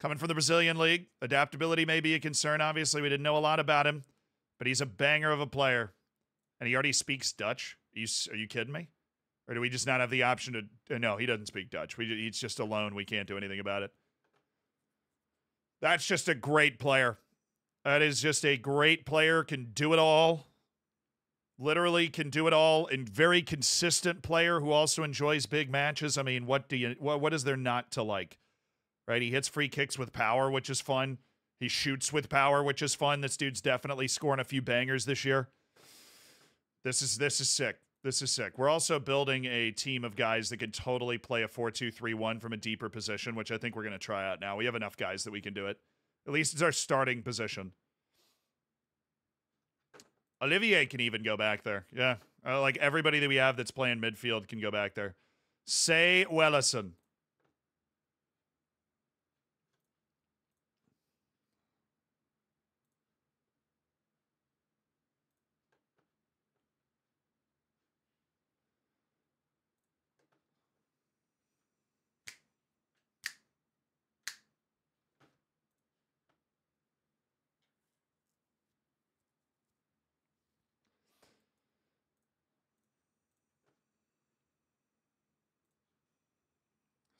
Coming from the Brazilian League. Adaptability may be a concern. Obviously, we didn't know a lot about him, but he's a banger of a player. And he already speaks Dutch. Are you, are you kidding me? Or do we just not have the option to? Uh, no, he doesn't speak Dutch. We, he's just a loan. We can't do anything about it. That's just a great player. That is just a great player, can do it all. Literally can do it all and very consistent player who also enjoys big matches. I mean, what do you what, what is there not to like? Right? He hits free kicks with power, which is fun. He shoots with power, which is fun. This dude's definitely scoring a few bangers this year. This is this is sick. This is sick. We're also building a team of guys that can totally play a 4 2 3 1 from a deeper position, which I think we're going to try out now. We have enough guys that we can do it. At least it's our starting position. Olivier can even go back there. Yeah. Uh, like everybody that we have that's playing midfield can go back there. Zé Wellison.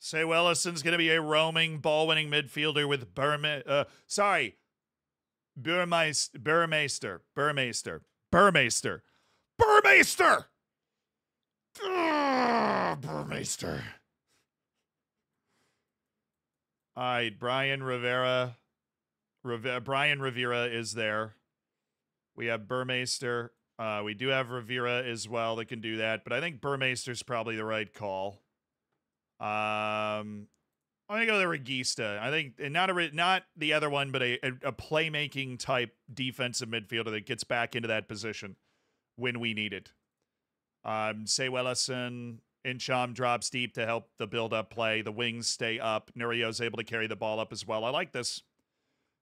Zé Wellison's going to be a roaming ball winning midfielder with Burma. Uh, sorry, Burmeister. Burmeister. Burmeister. Burmeister. Burmeister. Burmeister. All right, Brian Rivera. Rive- Brian Rivera is there. We have Burmeister. Uh, we do have Rivera as well that can do that, but I think Burmeister's probably the right call. Um, I'm gonna go the Regista. I think and not a not the other one, but a, a, a playmaking type defensive midfielder that gets back into that position when we need it. Um, Zé Wellison, Ntcham drops deep to help the build up play. The wings stay up. Nurio's able to carry the ball up as well. I like this.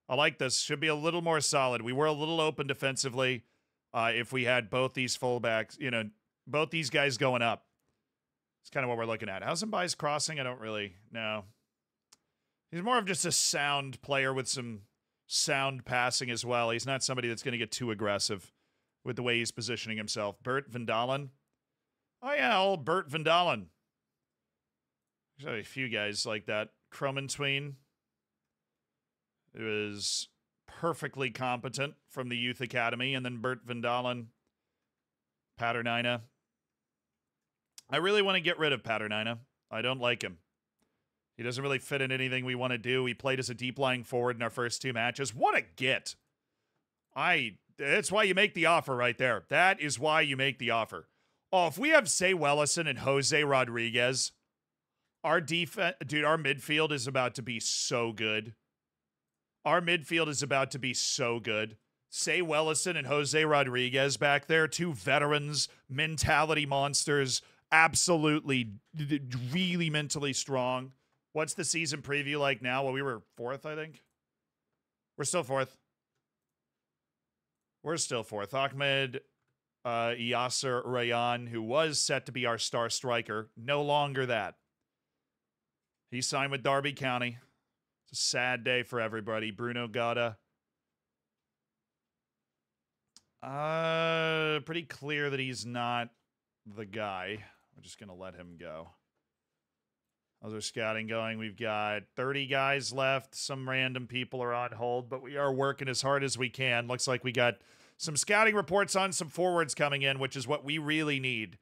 I like this. Should be a little more solid. We were a little open defensively. Uh, if we had both these fullbacks, you know, both these guys going up. It's kind of what we're looking at. How's Mbaye's crossing? I don't really know. He's more of just a sound player with some sound passing as well. He's not somebody that's going to get too aggressive with the way he's positioning himself. Bert Vandalen. Oh, yeah, old Bert Vandalen. There's a few guys like that. Cromantween, who is perfectly competent from the youth academy, and then Bert Vandalen, Paternina. I really want to get rid of Paternina. I don't like him. He doesn't really fit in anything we want to do. He played as a deep lying forward in our first two matches. What a get. I that's why you make the offer right there. That is why you make the offer. Oh, if we have Zé Wellison and Jose Rodriguez, our defense dude, our midfield is about to be so good. Our midfield is about to be so good. Zé Wellison and Jose Rodriguez back there, two veterans, mentality monsters, absolutely really mentally strong. What's the season preview like now? Well, we were fourth, I think. We're still fourth. We're still fourth. Ahmed uh, Yasser Rayyan, who was set to be our star striker, no longer that. He signed with Derby County. It's a sad day for everybody. Bruno Gata. Uh, pretty clear that he's not the guy. We're just gonna let him go. Our scouting going? We've got 30 guys left. Some random people are on hold, but we are working as hard as we can. Looks like we got some scouting reports on some forwards coming in, which is what we really need.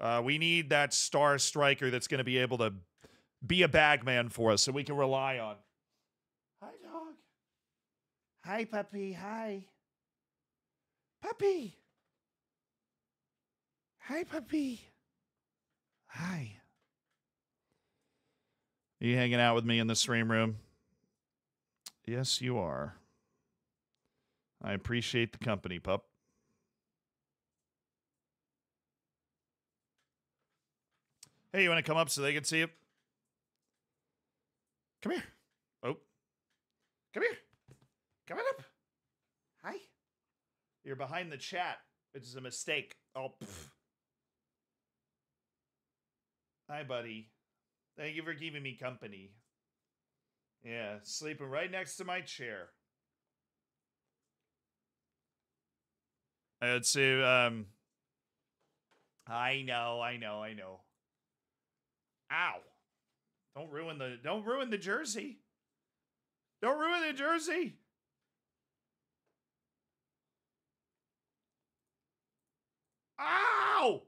Uh, we need that star striker that's going to be able to be a bag man for us so we can rely on. Hi, dog. Hi, puppy. Hi. Puppy. Hi, puppy. Hi. Are you hanging out with me in the stream room? Yes, you are. I appreciate the company, pup. Hey, you want to come up so they can see you? Come here. Oh. Come here. Come on up. Hi. You're behind the chat, which is a mistake. Oh. Hi, buddy. Thank you for keeping me company. Yeah, sleeping right next to my chair. I'd say, Um, I know, I know, I know. Ow! Don't ruin the don't ruin the jersey. Don't ruin the jersey. Ow!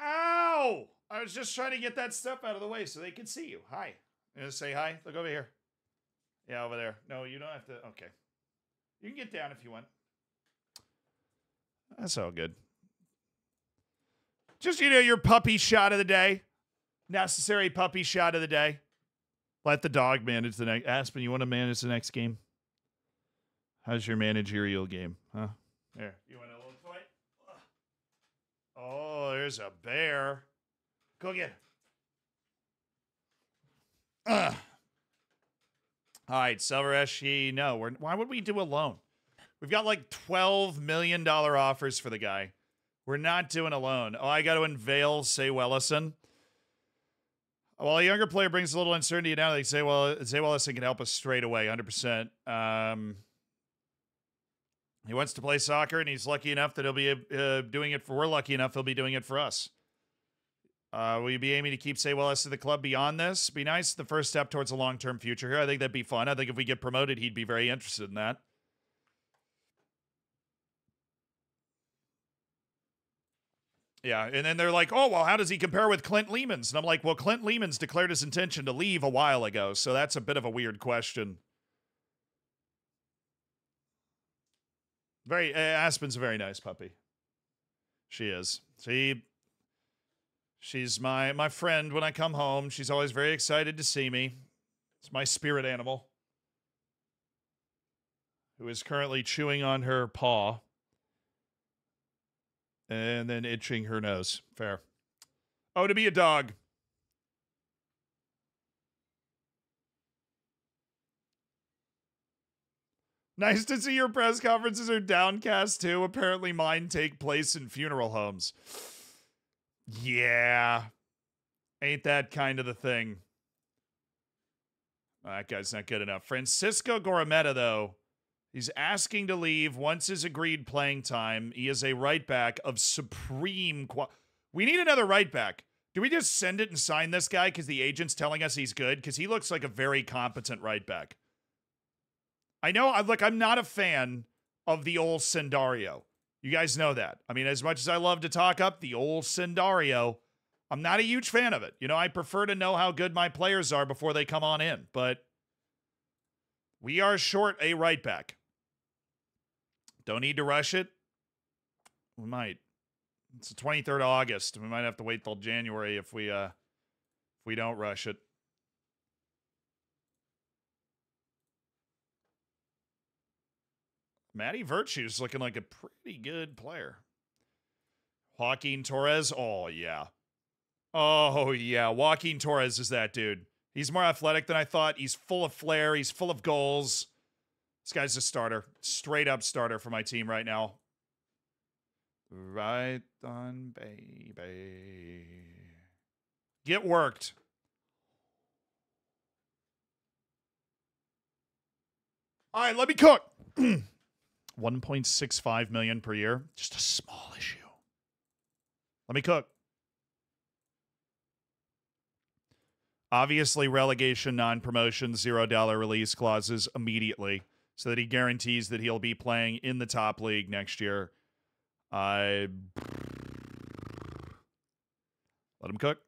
Ow! I was just trying to get that stuff out of the way so they could see you. Hi. You gonna say hi? Look over here. Yeah, over there. No, you don't have to. Okay. You can get down if you want. That's all good. Just you know, your puppy shot of the day. Necessary puppy shot of the day. Let the dog manage the next. Aspen, you want to manage the next game? How's your managerial game? Huh? There. You want a little toy? Oh, there's a bear. Go again. Ugh. All right, Silveresh, no. We're, why would we do a loan? We've got like $12 million offers for the guy. We're not doing a loan. Oh, I got to unveil Zé Wellison. While a younger player brings a little uncertainty now, they say, well, Zé Wellison can help us straight away, 100%. Um, he wants to play soccer, and he's lucky enough that he'll be uh, doing it for. We're lucky enough he'll be doing it for us. Uh, will you be aiming to keep Zé Wellison at the club beyond this? Be nice. The first step towards a long term future here. I think that'd be fun. I think if we get promoted, he'd be very interested in that. Yeah, and then they're like, "Oh, well, how does he compare with Clint Leemans?" And I'm like, "Well, Clint Leemans declared his intention to leave a while ago, so that's a bit of a weird question." Very uh, Aspen's a very nice puppy. She is. She she's my my friend when I come home. She's always very excited to see me. It's my spirit animal. Who is currently chewing on her paw and then itching her nose. Fair. Oh, to be a dog. Nice to see your press conferences are downcast too. Apparently, mine take place in funeral homes. Yeah. Ain't that kind of the thing. That guy's not good enough. Francisco Gorameta, though, he's asking to leave once his agreed playing time. He is a right back of supreme quality. We need another right back. Do we just send it and sign this guy because the agent's telling us he's good? Because he looks like a very competent right back. I know, I look, I'm not a fan of the old Sendario. You guys know that. I mean, as much as I love to talk up the old Sendario, I'm not a huge fan of it. You know, I prefer to know how good my players are before they come on in, but we are short a right back. Don't need to rush it. We might. It's the 23rd of August. We might have to wait till January if we uh if we don't rush it. Matty Virtue's looking like a pretty good player. Joaquin Torres, oh yeah. Oh yeah, Joaquin Torres is that dude. He's more athletic than I thought. He's full of flair, he's full of goals. This guy's a starter. Straight up starter for my team right now. Right on, baby. Get worked. All right, let me cook. 1.65 million per year. Just a small issue. Let me cook. Obviously, relegation, non promotion, zero dollar release clauses immediately so that he guarantees that he'll be playing in the top league next year. I let him cook.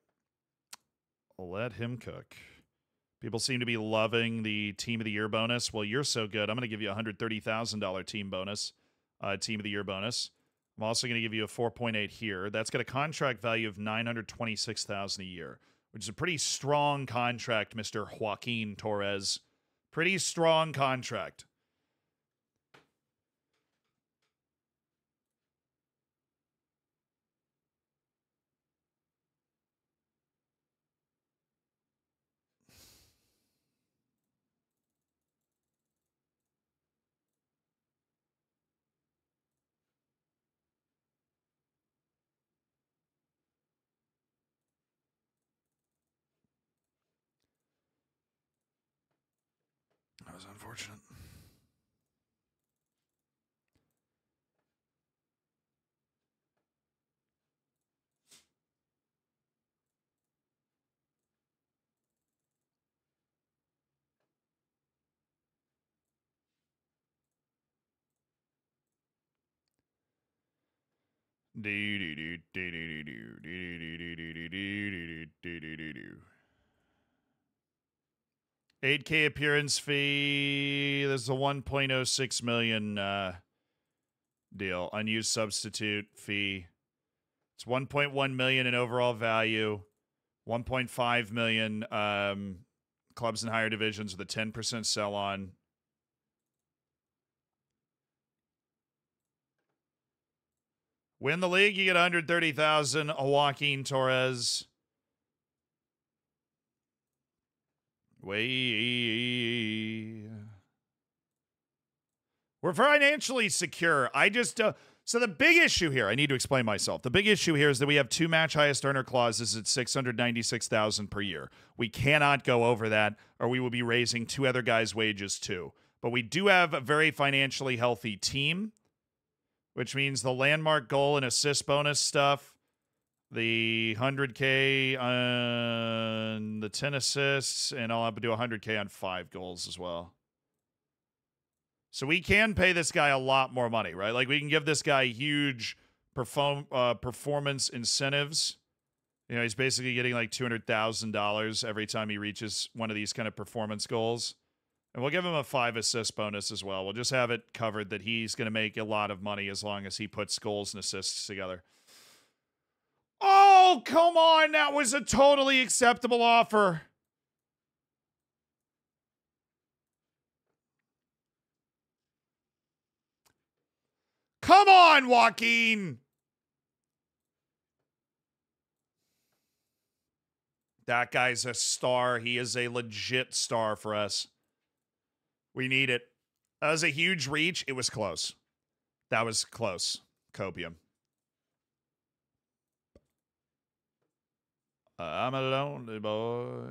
Let him cook. People seem to be loving the team of the year bonus. Well, you're so good. I'm going to give you a hundred thirty thousand dollar team bonus, uh, team of the year bonus. I'm also going to give you a 4.8 here. That's got a contract value of 926,000 a year, which is a pretty strong contract, Mr. Joaquin Torres. Pretty strong contract. Eight K appearance fee. There's a one point oh six million uh, deal. Unused substitute fee. It's one point one million in overall value. One point five million um, clubs in higher divisions with a ten percent sell on. Win the league, you get 130,000. Joaquin Torres. Way. We're financially secure. I just uh, so the big issue here. I need to explain myself. The big issue here is that we have two match highest earner clauses at six hundred ninety six thousand per year. We cannot go over that, or we will be raising two other guys' wages too. But we do have a very financially healthy team, which means the landmark goal and assist bonus stuff the 100K on the 10 assists, and I'll have to do 100K on five goals as well. So we can pay this guy a lot more money, right? Like we can give this guy huge perform uh, performance incentives. You know, he's basically getting like two hundred thousand dollars every time he reaches one of these kind of performance goals, and we'll give him a five assist bonus as well. We'll just have it covered that he's going to make a lot of money as long as he puts goals and assists together. Oh, come on. That was a totally acceptable offer. Come on, Joaquin. That guy's a star. He is a legit star for us. We need it. That was a huge reach. It was close. That was close. Copium. I'm a lonely boy.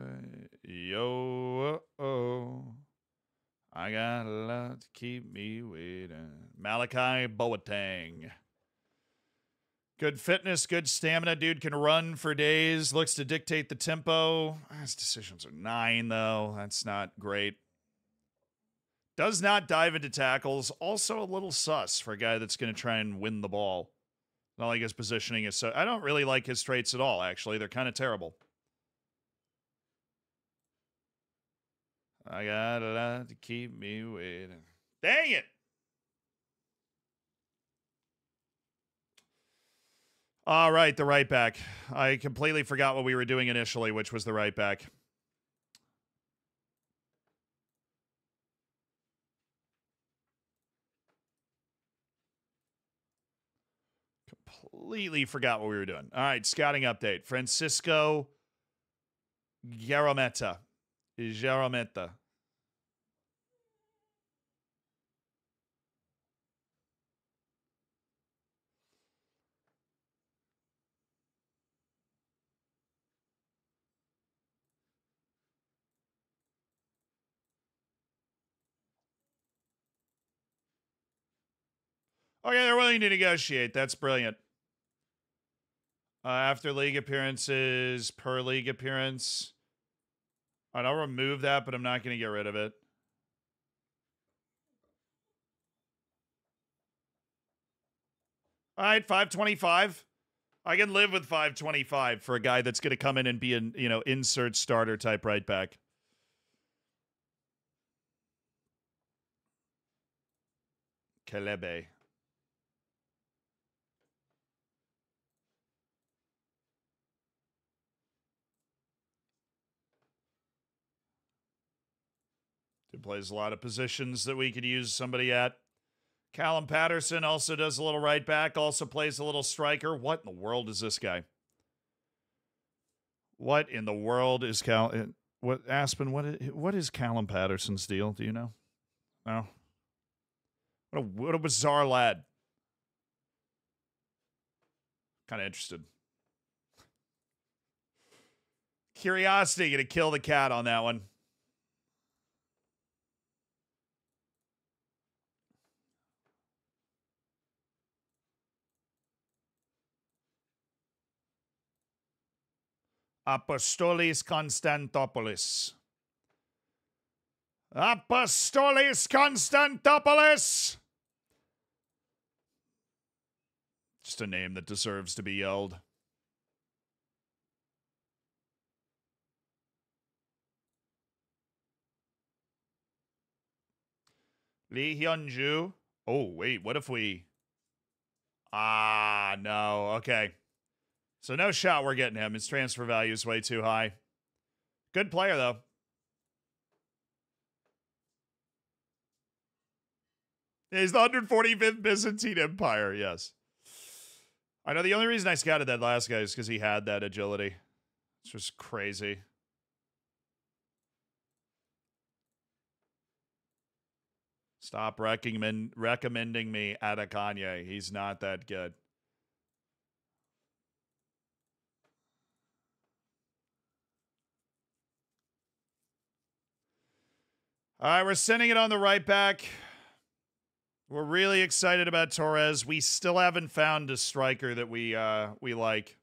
Yo, oh, oh. I got a lot to keep me waiting. Malachi Boateng. Good fitness, good stamina. Dude can run for days. Looks to dictate the tempo. Ah, his decisions are nine, though. That's not great. Does not dive into tackles. Also a little sus for a guy that's going to try and win the ball. Not like his positioning is so. I don't really like his traits at all, actually. They're kind of terrible. I got a lot to keep me waiting. Dang it. All right, the right back. I completely forgot what we were doing initially, which was the right back. Completely forgot what we were doing. All right, scouting update. Francisco Garameta. Garameta. Okay, they're willing to negotiate. That's brilliant. Uh, after league appearances, per league appearance. All right, I'll remove that, but I'm not going to get rid of it. All right, 525. I can live with 525 for a guy that's going to come in and be an, you know, insert starter type right back. Kelebe. Plays a lot of positions that we could use somebody at. Callum Patterson also does a little right back, also plays a little striker. What in the world is this guy? What in the world is Cal? eh, What Aspen? What is, what is Callum Patterson's deal? Do you know? No. What a what a bizarre lad. Kind of interested. Curiosity gonna kill the cat on that one. Apostolis Constantopoulos. Apostolis Constantopoulos! Just a name that deserves to be yelled. Lee Hyunju. Oh, wait, what if we. Ah, no. Okay. So no shot we're getting him. His transfer value is way too high. Good player though. He's the 145th Byzantine Empire, yes. I know the only reason I scouted that last guy is because he had that agility. It's just crazy. Stop recommend, recommending me Adekanye. He's not that good. All right, we're sending it on the right back. We're really excited about Torres. We still haven't found a striker that we uh we like.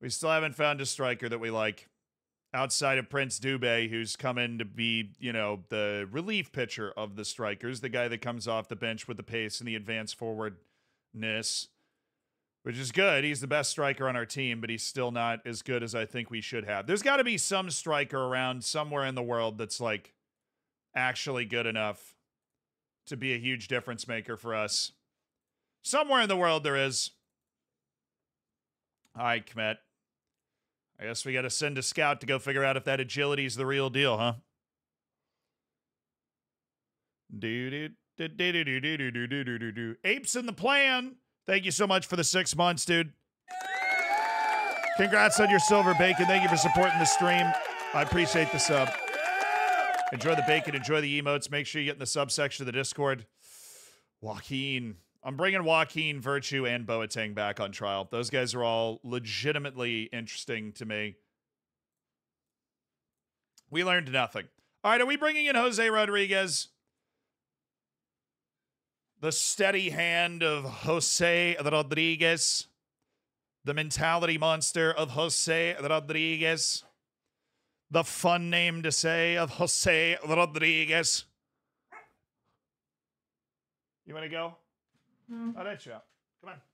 We still haven't found a striker that we like outside of Prince Dubé, who's coming to be, you know, the relief pitcher of the strikers, the guy that comes off the bench with the pace and the advance forwardness, which is good. He's the best striker on our team, but he's still not as good as I think we should have. There's got to be some striker around somewhere in the world that's like actually good enough to be a huge difference maker for us. Somewhere in the world there is. All right, Kmet. I guess we got to send a scout to go figure out if that agility is the real deal, huh? Do do do do do do do do do do do. Apes in the plan. Thank you so much for the six months, dude. Congrats on your silver bacon. Thank you for supporting the stream. I appreciate the sub. Enjoy the bacon. Enjoy the emotes. Make sure you get in the subsection of the Discord. Joaquin. I'm bringing Joaquin, Virtue, and Boateng back on trial. Those guys are all legitimately interesting to me. We learned nothing. All right, are we bringing in Jose Rodriguez? The steady hand of Jose Rodriguez. The mentality monster of Jose Rodriguez. The fun name to say of Jose Rodriguez. You want to go? Mm-hmm. I'll let you out. Come on.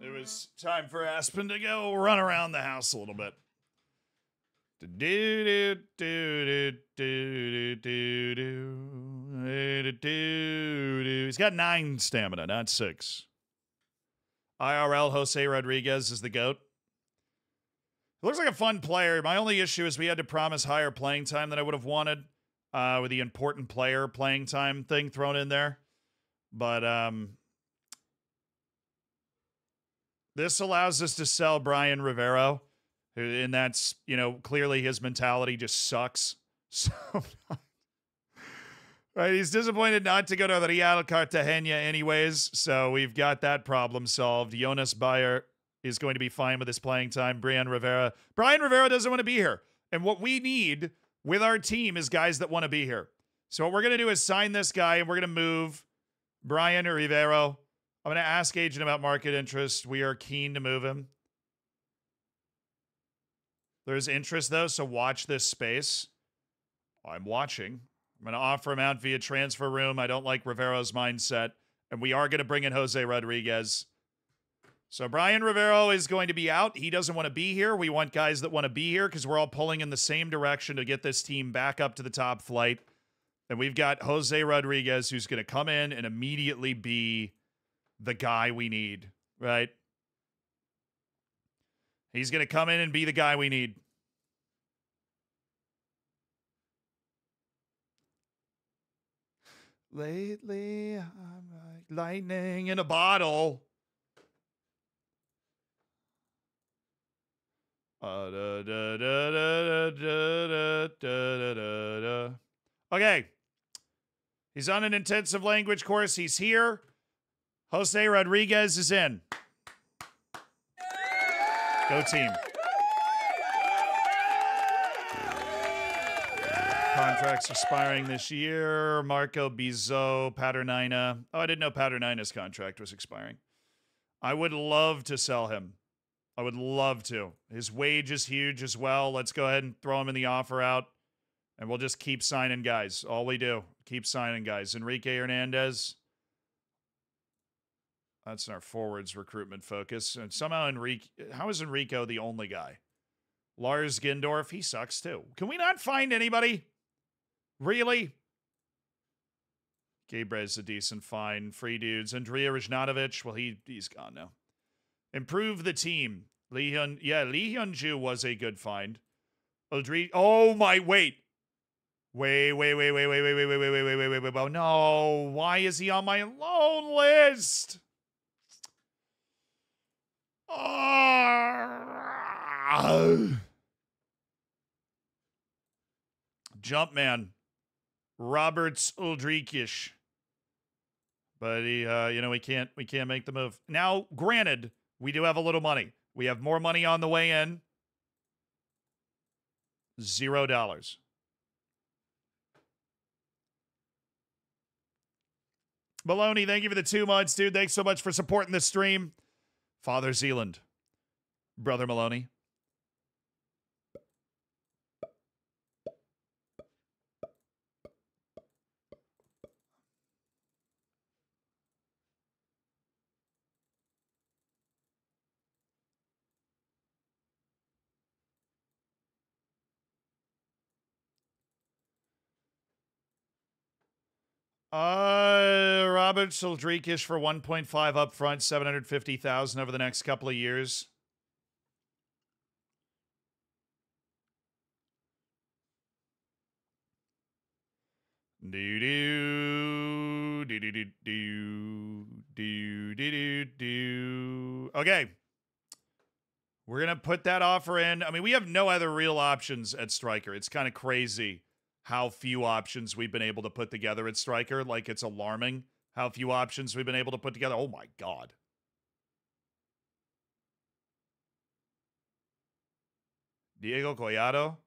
It was time for Aspen to go run around the house a little bit. He's got nine stamina, not six. IRL Jose Rodriguez is the GOAT. He looks like a fun player. My only issue is we had to promise higher playing time than I would have wanted uh, with the important player playing time thing thrown in there. But um, this allows us to sell Brian Rivero, who, and that's, you know, clearly his mentality just sucks. So, right, he's disappointed not to go to the Real Cartagena anyways. So we've got that problem solved. Jonas Bayer is going to be fine with his playing time. Brian Rivera. Brian Rivera doesn't want to be here. And what we need with our team is guys that want to be here. So what we're going to do is sign this guy and we're going to move Brian Rivero. I'm going to ask agent about market interest. We are keen to move him. There's interest though, so watch this space. I'm watching. I'm going to offer him out via transfer room. I don't like Rivero's mindset. And we are going to bring in Jose Rodriguez. So Brian Rivero is going to be out. He doesn't want to be here. We want guys that want to be here because we're all pulling in the same direction to get this team back up to the top flight. And we've got Jose Rodriguez who's going to come in and immediately be the guy we need, right? He's going to come in and be the guy we need. Lately, I'm like lightning in a bottle. Okay. He's on an intensive language course. He's here. Jose Rodriguez is in. Go team. Contracts expiring this year. Marco Bizot, Paternina. Oh, I didn't know Paternina's contract was expiring. I would love to sell him. I would love to. His wage is huge as well. Let's go ahead and throw him in the offer out. And we'll just keep signing guys. All we do. Keep signing guys. Enrique Hernandez. That's our forwards recruitment focus. And somehow Enrique how is Enrico the only guy? Lars Gindorf, he sucks too. Can we not find anybody? Really? Gabrez a decent find. Free dudes. Andrea Rajnatovic, well, he he's gone now. Improve the team. Lee Hyun, yeah, Lee Hyun Ju was a good find. Aldri, oh my, wait. Wait, wait, wait, wait, wait, wait, wait, wait, wait, wait, wait, wait, wait, wait, wait. No, why is he on my loan list? Jumpman. Roberts Uldriķis. But he uh, you know, we can't we can't make the move. Now, granted, we do have a little money. We have more money on the way in. Zero dollars. Maloney, thank you for the two months, dude. Thanks so much for supporting the stream. Father Zealand. Brother Maloney. Uh, Roberts Uldriķis for 1.5 up front, 750,000 over the next couple of years. Do do do do do do do do do. Okay. We're gonna put that offer in. I mean, we have no other real options at striker. It's kind of crazy how few options we've been able to put together at striker. Like it's alarming how few options we've been able to put together. Oh my god. Diego Collado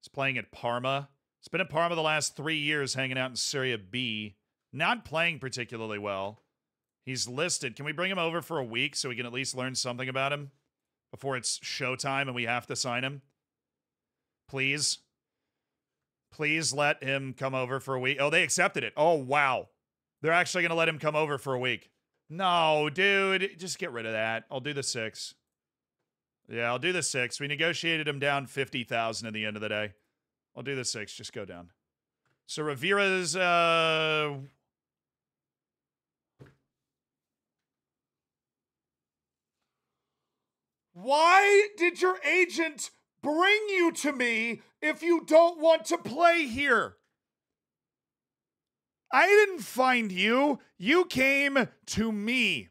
is playing at Parma. He's been at Parma the last three years, hanging out in Serie B. Not playing particularly well. He's listed. Can we bring him over for a week so we can at least learn something about him before it's showtime and we have to sign him? Please. Please let him come over for a week. Oh, they accepted it. Oh, wow. They're actually going to let him come over for a week. No, dude, just get rid of that. I'll do the six. Yeah, I'll do the six. We negotiated him down 50,000 at the end of the day. I'll do the six. Just go down. So Rivera's uh Why did your agent bring you to me if you don't want to play here? I didn't find you. You came to me.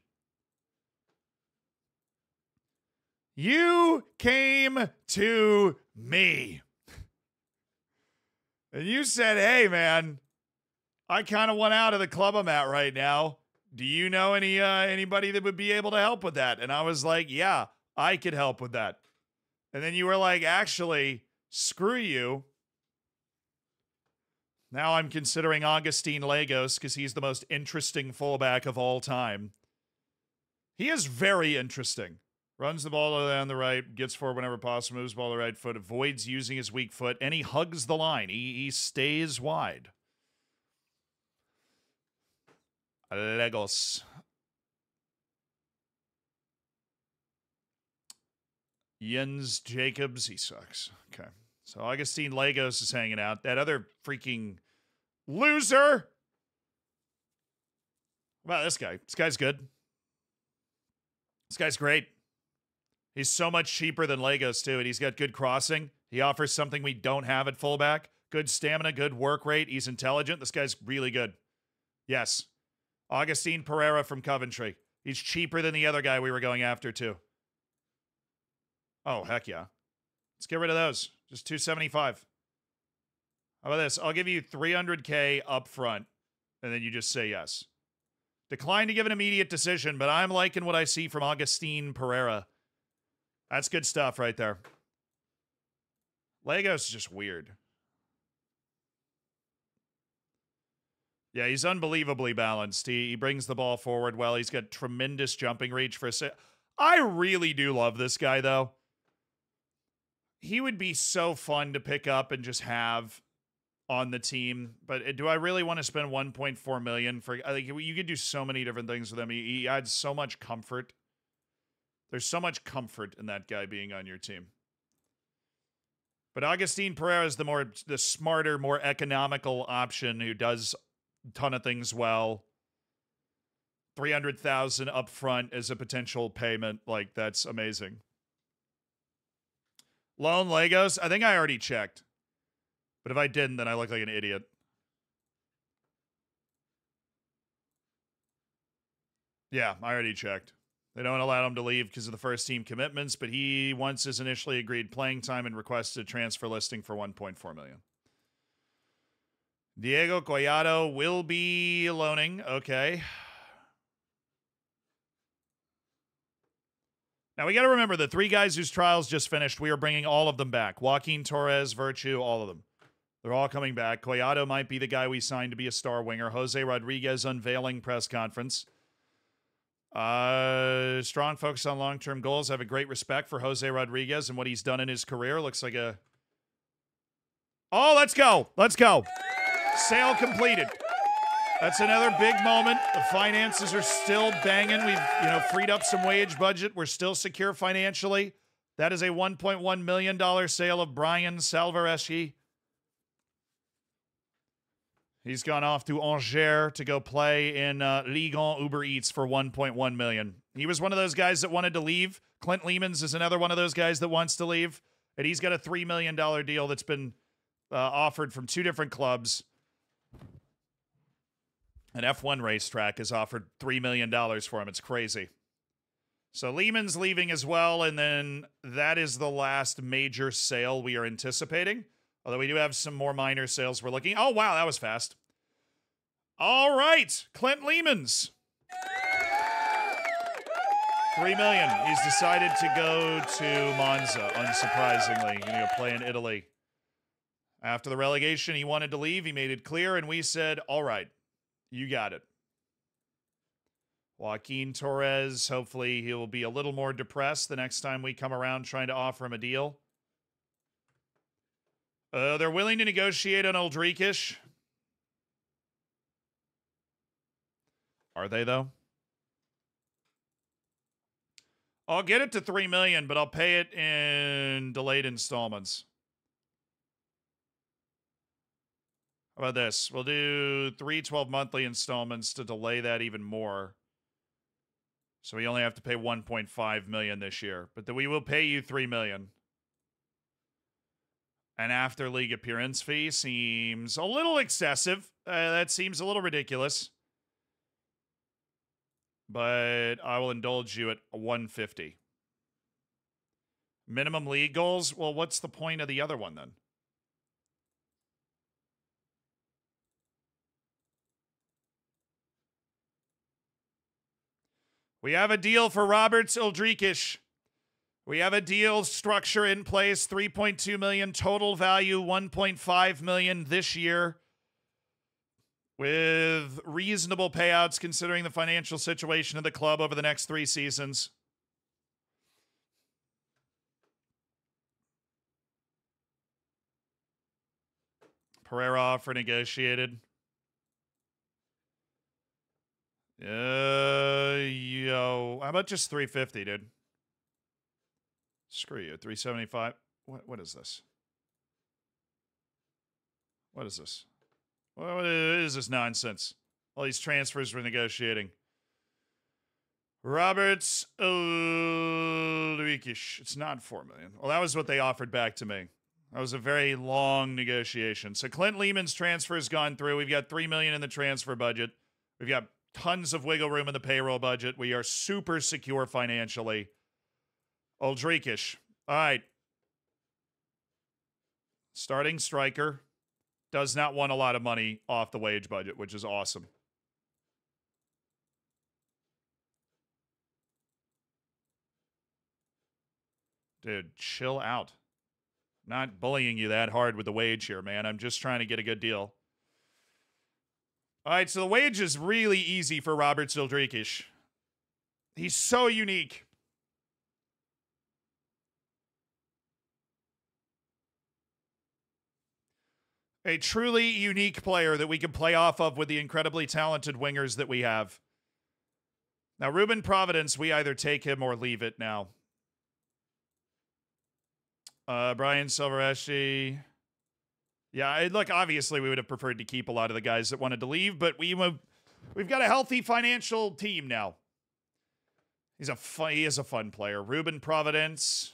You came to me. And you said, hey, man, I kind of want out of the club I'm at right now. Do you know any uh, anybody that would be able to help with that? And I was like, yeah, I could help with that. And then you were like, actually, screw you. Now I'm considering Augustine Lagos because he's the most interesting fullback of all time. He is very interesting. Runs the ball down the right, gets forward whenever possible, moves ball to the right foot, avoids using his weak foot, and he hugs the line. He, he stays wide. Legos. Jens Jacobs, he sucks. Okay. So Augustine Lagos is hanging out. That other freaking loser. Wow, this guy. This guy's good. This guy's great. He's so much cheaper than Lagos, too, and he's got good crossing. He offers something we don't have at fullback. Good stamina, good work rate. He's intelligent. This guy's really good. Yes. Augustine Pereira from Coventry. He's cheaper than the other guy we were going after, too. Oh, heck yeah. Let's get rid of those. Just 275. How about this? I'll give you 300K up front, and then you just say yes. Decline to give an immediate decision, but I'm liking what I see from Augustine Pereira. That's good stuff right there. Lagos is just weird. Yeah, he's unbelievably balanced. He, he brings the ball forward well. He's got tremendous jumping reach for a I really do love this guy though. He would be so fun to pick up and just have on the team. But uh, do I really want to spend 1.4 million for think you could do so many different things with him. He, he adds so much comfort. There's so much comfort in that guy being on your team. But Augustine Pereira is the more the smarter, more economical option who does a ton of things well. 300,000 up front as a potential payment. Like that's amazing. Loan Legos, I think I already checked. But if I didn't, then I look like an idiot. Yeah, I already checked. They don't allow him to leave because of the first team commitments, but he wants his initially agreed playing time and requested a transfer listing for 1.4 million. Diego Collado will be loaning. Okay. Now we got to remember the three guys whose trials just finished. We are bringing all of them back. Joaquin Torres, Virtue, all of them. They're all coming back. Collado might be the guy we signed to be a star winger. Jose Rodriguez unveiling press conference. Uh, strong focus on long term goals. I have a great respect for Jose Rodriguez and what he's done in his career. Looks like a. Oh, let's go. Let's go. Sale completed. That's another big moment. The finances are still banging. We've, you know, freed up some wage budget. We're still secure financially. That is a $1.1 million sale of Brian Salvareschi. He's gone off to Angers to go play in uh, Ligue 1 Uber Eats for 1.1 million. He was one of those guys that wanted to leave. Clint Leemans is another one of those guys that wants to leave, and he's got a three million dollar deal that's been uh, offered from two different clubs. An F1 racetrack has offered three million dollars for him. It's crazy. So Leemans's leaving as well, and then that is the last major sale we are anticipating. Although we do have some more minor sales we're looking. Oh wow, that was fast. All right, Clint Leemans. Three million. He's decided to go to Monza, unsurprisingly. He's gonna play in Italy. After the relegation, he wanted to leave. He made it clear, and we said, All right, you got it. Joaquin Torres, hopefully he will be a little more depressed the next time we come around trying to offer him a deal. Uh, they're willing to negotiate on Uldriķis. Are they though? I'll get it to three million, but I'll pay it in delayed installments. How about this? We'll do three 12 monthly installments to delay that even more. So we only have to pay 1.5 million this year, but then we will pay you 3 million. An after league appearance fee seems a little excessive. Uh, that seems a little ridiculous. But I will indulge you at 150. Minimum league goals? Well, what's the point of the other one then? We have a deal for Roberts Uldriķis. We have a deal structure in place, 3.2 million total value, 1.5 million this year with reasonable payouts considering the financial situation of the club over the next 3 seasons. Pereira offer negotiated. Uh, yo, how about just 350, dude? Screw you, 375. What what is this? What is this? What is this nonsense? All these transfers we're negotiating. Roberts Uldriķis. It's not four million. Well, that was what they offered back to me. That was a very long negotiation. So Clint Leemans' transfer has gone through. We've got three million in the transfer budget. We've got tons of wiggle room in the payroll budget. We are super secure financially. Uldriķis. All right. Starting striker does not want a lot of money off the wage budget, which is awesome. Dude, chill out. Not bullying you that hard with the wage here, man. I'm just trying to get a good deal. All right, so the wage is really easy for Roberts Uldriķis. He's so unique. A truly unique player that we can play off of with the incredibly talented wingers that we have. Now, Ruben Providence, we either take him or leave it now. Uh, Brian Silvereshi. Yeah, look, obviously we would have preferred to keep a lot of the guys that wanted to leave, but we we've got a healthy financial team now. He's a fun, he is a fun player. Ruben Providence.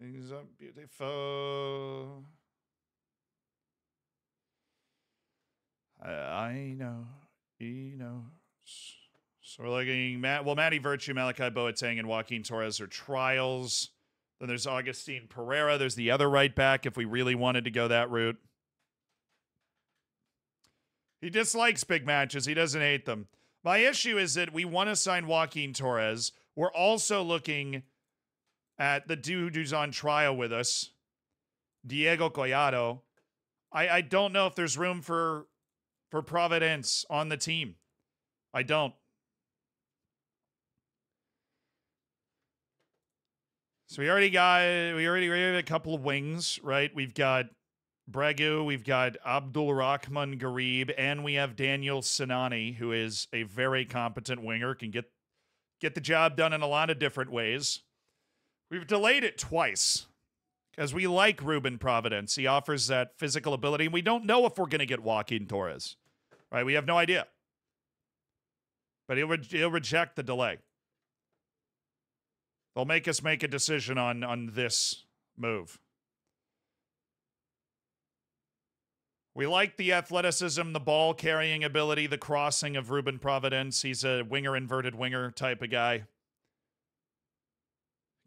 He's a beautiful. I know. He knows. So we're looking Matt. Well, Matty Virtue, Malachi Boateng, and Joaquin Torres are trials. Then there's Augustine Pereira. There's the other right back if we really wanted to go that route. He dislikes big matches. He doesn't hate them. My issue is that we want to sign Joaquin Torres. We're also looking at the dude who's on trial with us, Diego Collado. I, I don't know if there's room for for Providence on the team. I don't. So we already got we already, we a couple of wings, right? We've got Bregu, we've got Abdul Rahman Ghareeb, and we have Daniel Sinani, who is a very competent winger, can get get the job done in a lot of different ways. We've delayed it twice because we like Ruben Providence. He offers that physical ability, and we don't know if we're going to get Joaquin Torres. Right? We have no idea. But he'll, re- he'll reject the delay. They'll make us make a decision on on this move. We like the athleticism, the ball carrying ability, the crossing of Ruben Providence. He's a winger, inverted winger type of guy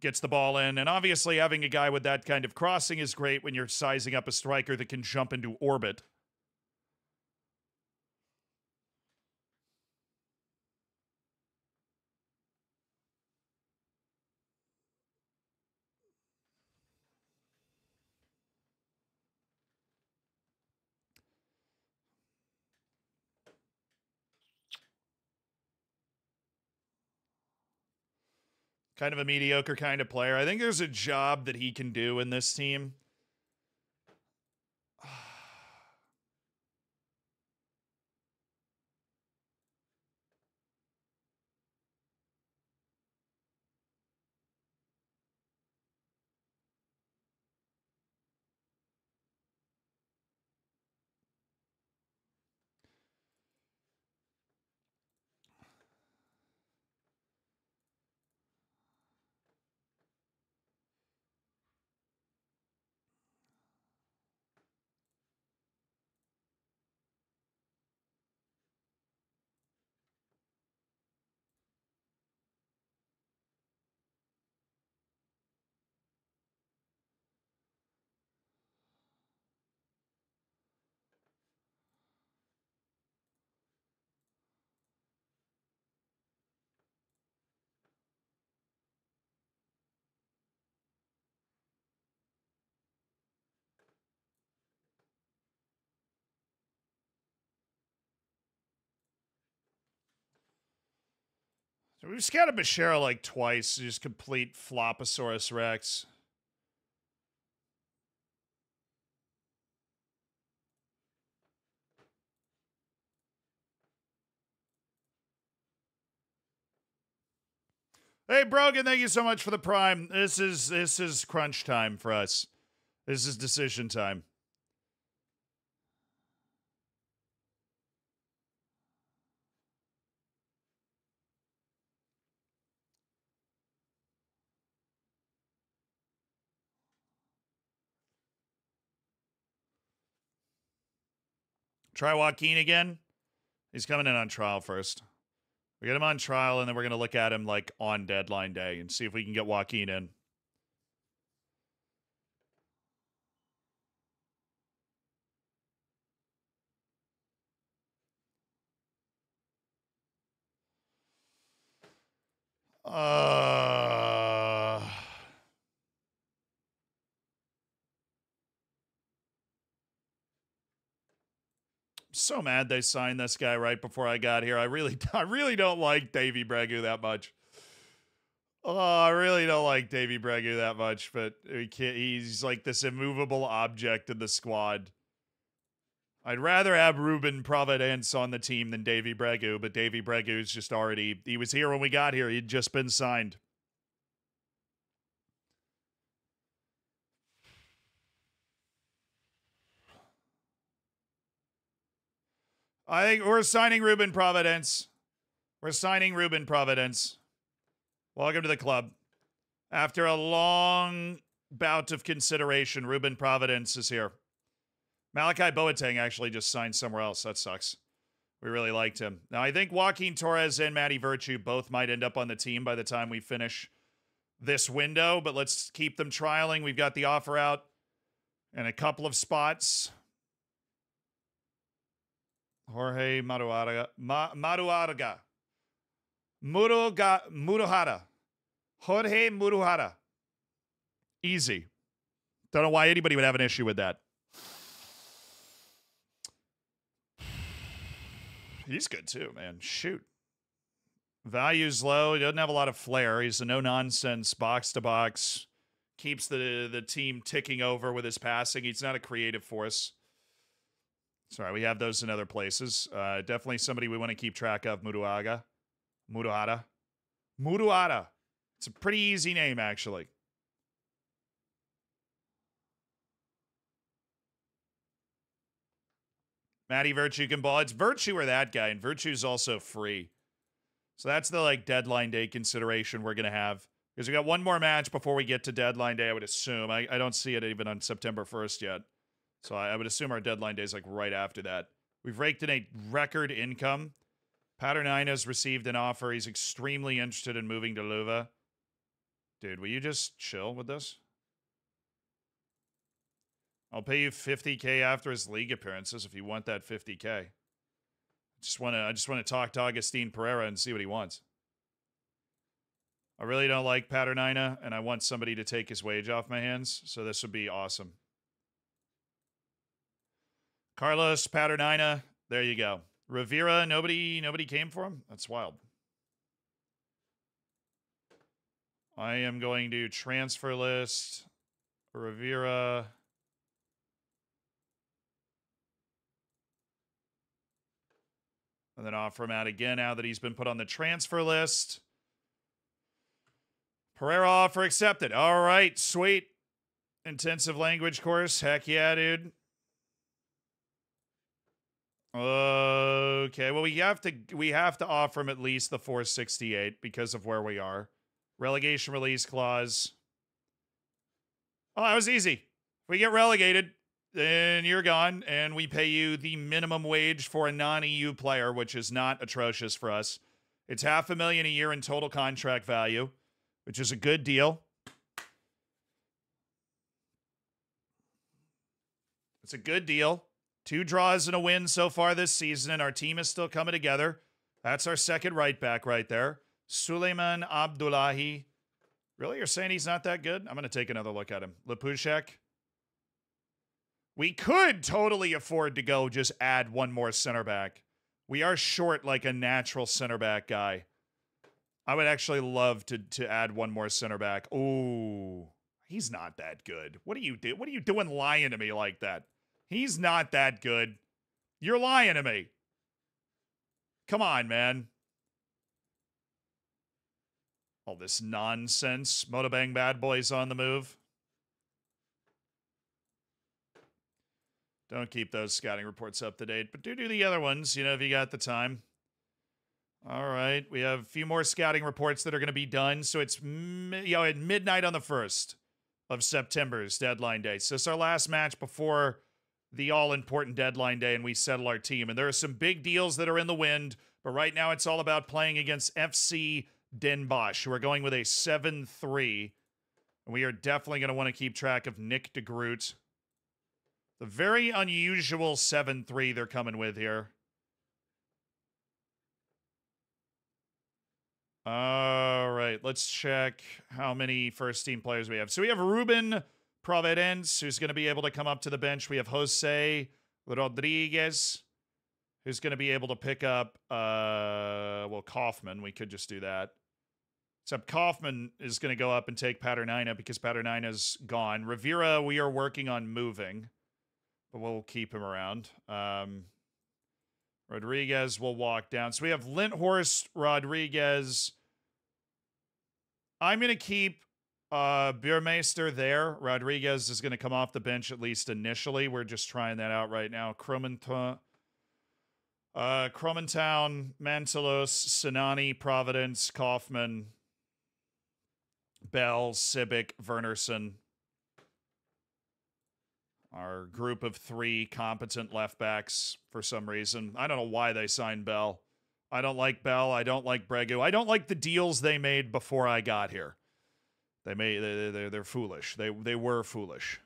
gets the ball in. And obviously, having a guy with that kind of crossing is great when you're sizing up a striker that can jump into orbit. Kind of a mediocre kind of player. I think there's a job that he can do in this team. So we've scouted Bashara like twice, just complete Floposaurus Rex. Hey Brogan, thank you so much for the prime. This is this is crunch time for us. This is decision time. Try Joaquin again. He's coming in on trial first. We get him on trial, and then we're going to look at him like on deadline day and see if we can get Joaquin in. Uh so mad they signed this guy right before I got here. I really, I really don't like Davy Bregu that much. Oh, I really don't like Davy Bregu that much, but he he's like this immovable object in the squad. I'd rather have Ruben Providence on the team than Davy Bregu, but Davy Bregu's just already he was here when we got here. He'd just been signed. I think we're signing Ruben Providence. We're signing Ruben Providence. Welcome to the club. After a long bout of consideration, Ruben Providence is here. Malachi Boateng actually just signed somewhere else. That sucks. We really liked him. Now, I think Joaquin Torres and Matty Virtue both might end up on the team by the time we finish this window, but let's keep them trialing. We've got the offer out in a couple of spots. Jorge Maruaraga. Ma, Maruaraga. Muruga, Muruhara. Jorge Muruhara. Easy. Don't know why anybody would have an issue with that. He's good too, man. Shoot. Value's low. He doesn't have a lot of flair. He's a no nonsense box to box. Keeps the the team ticking over with his passing. He's not a creative force. Sorry, we have those in other places. Uh, definitely somebody we want to keep track of. Muruaga. Muruara. Muruara. It's a pretty easy name, actually. Matty Virtue can ball. It's Virtue or that guy, and Virtue's also free. So that's the like deadline day consideration we're gonna have. Because we got one more match before we get to deadline day, I would assume. I, I don't see it even on September 1st yet. So I, I would assume our deadline day is like right after that. We've raked in a record income. Paternina has received an offer. He's extremely interested in moving to Luva. Dude, will you just chill with this? I'll pay you 50k after his league appearances if you want that 50k. I just want to I just want to talk to Augustine Pereira and see what he wants. I really don't like Paternina, and I want somebody to take his wage off my hands, so this would be awesome. Carlos Paternina, there you go. Rivera, nobody nobody came for him. That's wild. I am going to transfer list Rivera. And then offer him out again now that he's been put on the transfer list. Pereira offer accepted. All right, sweet. Intensive language course. Heck yeah, dude. Okay, well we have to we have to offer him at least the 468 because of where we are. Relegation release clause. Oh, that was easy. If we get relegated, then you're gone, and we pay you the minimum wage for a non-EU player, which is not atrocious for us. It's half a million a year in total contract value, which is a good deal. It's a good deal. Two draws and a win so far this season, and our team is still coming together. That's our second right back right there. Suleiman Abdullahi. Really? You're saying he's not that good? I'm going to take another look at him. Lepushek. We could totally afford to go just add one more center back. We are short like a natural center back guy. I would actually love to to add one more center back. Ooh, he's not that good. What are you do? What are you doing lying to me like that? He's not that good. You're lying to me. Come on, man. All this nonsense. Motabang bad boys on the move. Don't keep those scouting reports up to date, but do do the other ones, you know, if you got the time. All right, we have a few more scouting reports that are going to be done. So it's you know at midnight on the first of September's deadline day. So it's our last match before the all important deadline day, and we settle our team. And there are some big deals that are in the wind, but right now it's all about playing against FC Den Bosch, who are going with a 7 3. And we are definitely going to want to keep track of Nick de Groot. The very unusual 7 3 they're coming with here. All right, let's check how many first team players we have. So we have Ruben Providence, who's going to be able to come up to the bench. We have Jose Rodriguez, who's going to be able to pick up, uh, well, Kaufman. We could just do that. Except Kaufman is going to go up and take Paternina because Paternina's gone. Rivera, we are working on moving. but we'll keep him around. Um, Rodriguez will walk down. So we have Linthorst, Rodriguez. I'm going to keep uh, Burmeister there. Rodriguez is going to come off the bench at least initially. We're just trying that out right now. Cromentown, uh, Mantalos, Sinani, Providence, Kaufman, Bell, Simic, Wernerson. Our group of three competent left backs for some reason. I don't know why they signed Bell. I don't like Bell. I don't like Bregu. I don't like the deals they made before I got here. They made they they they're foolish. They they were foolish.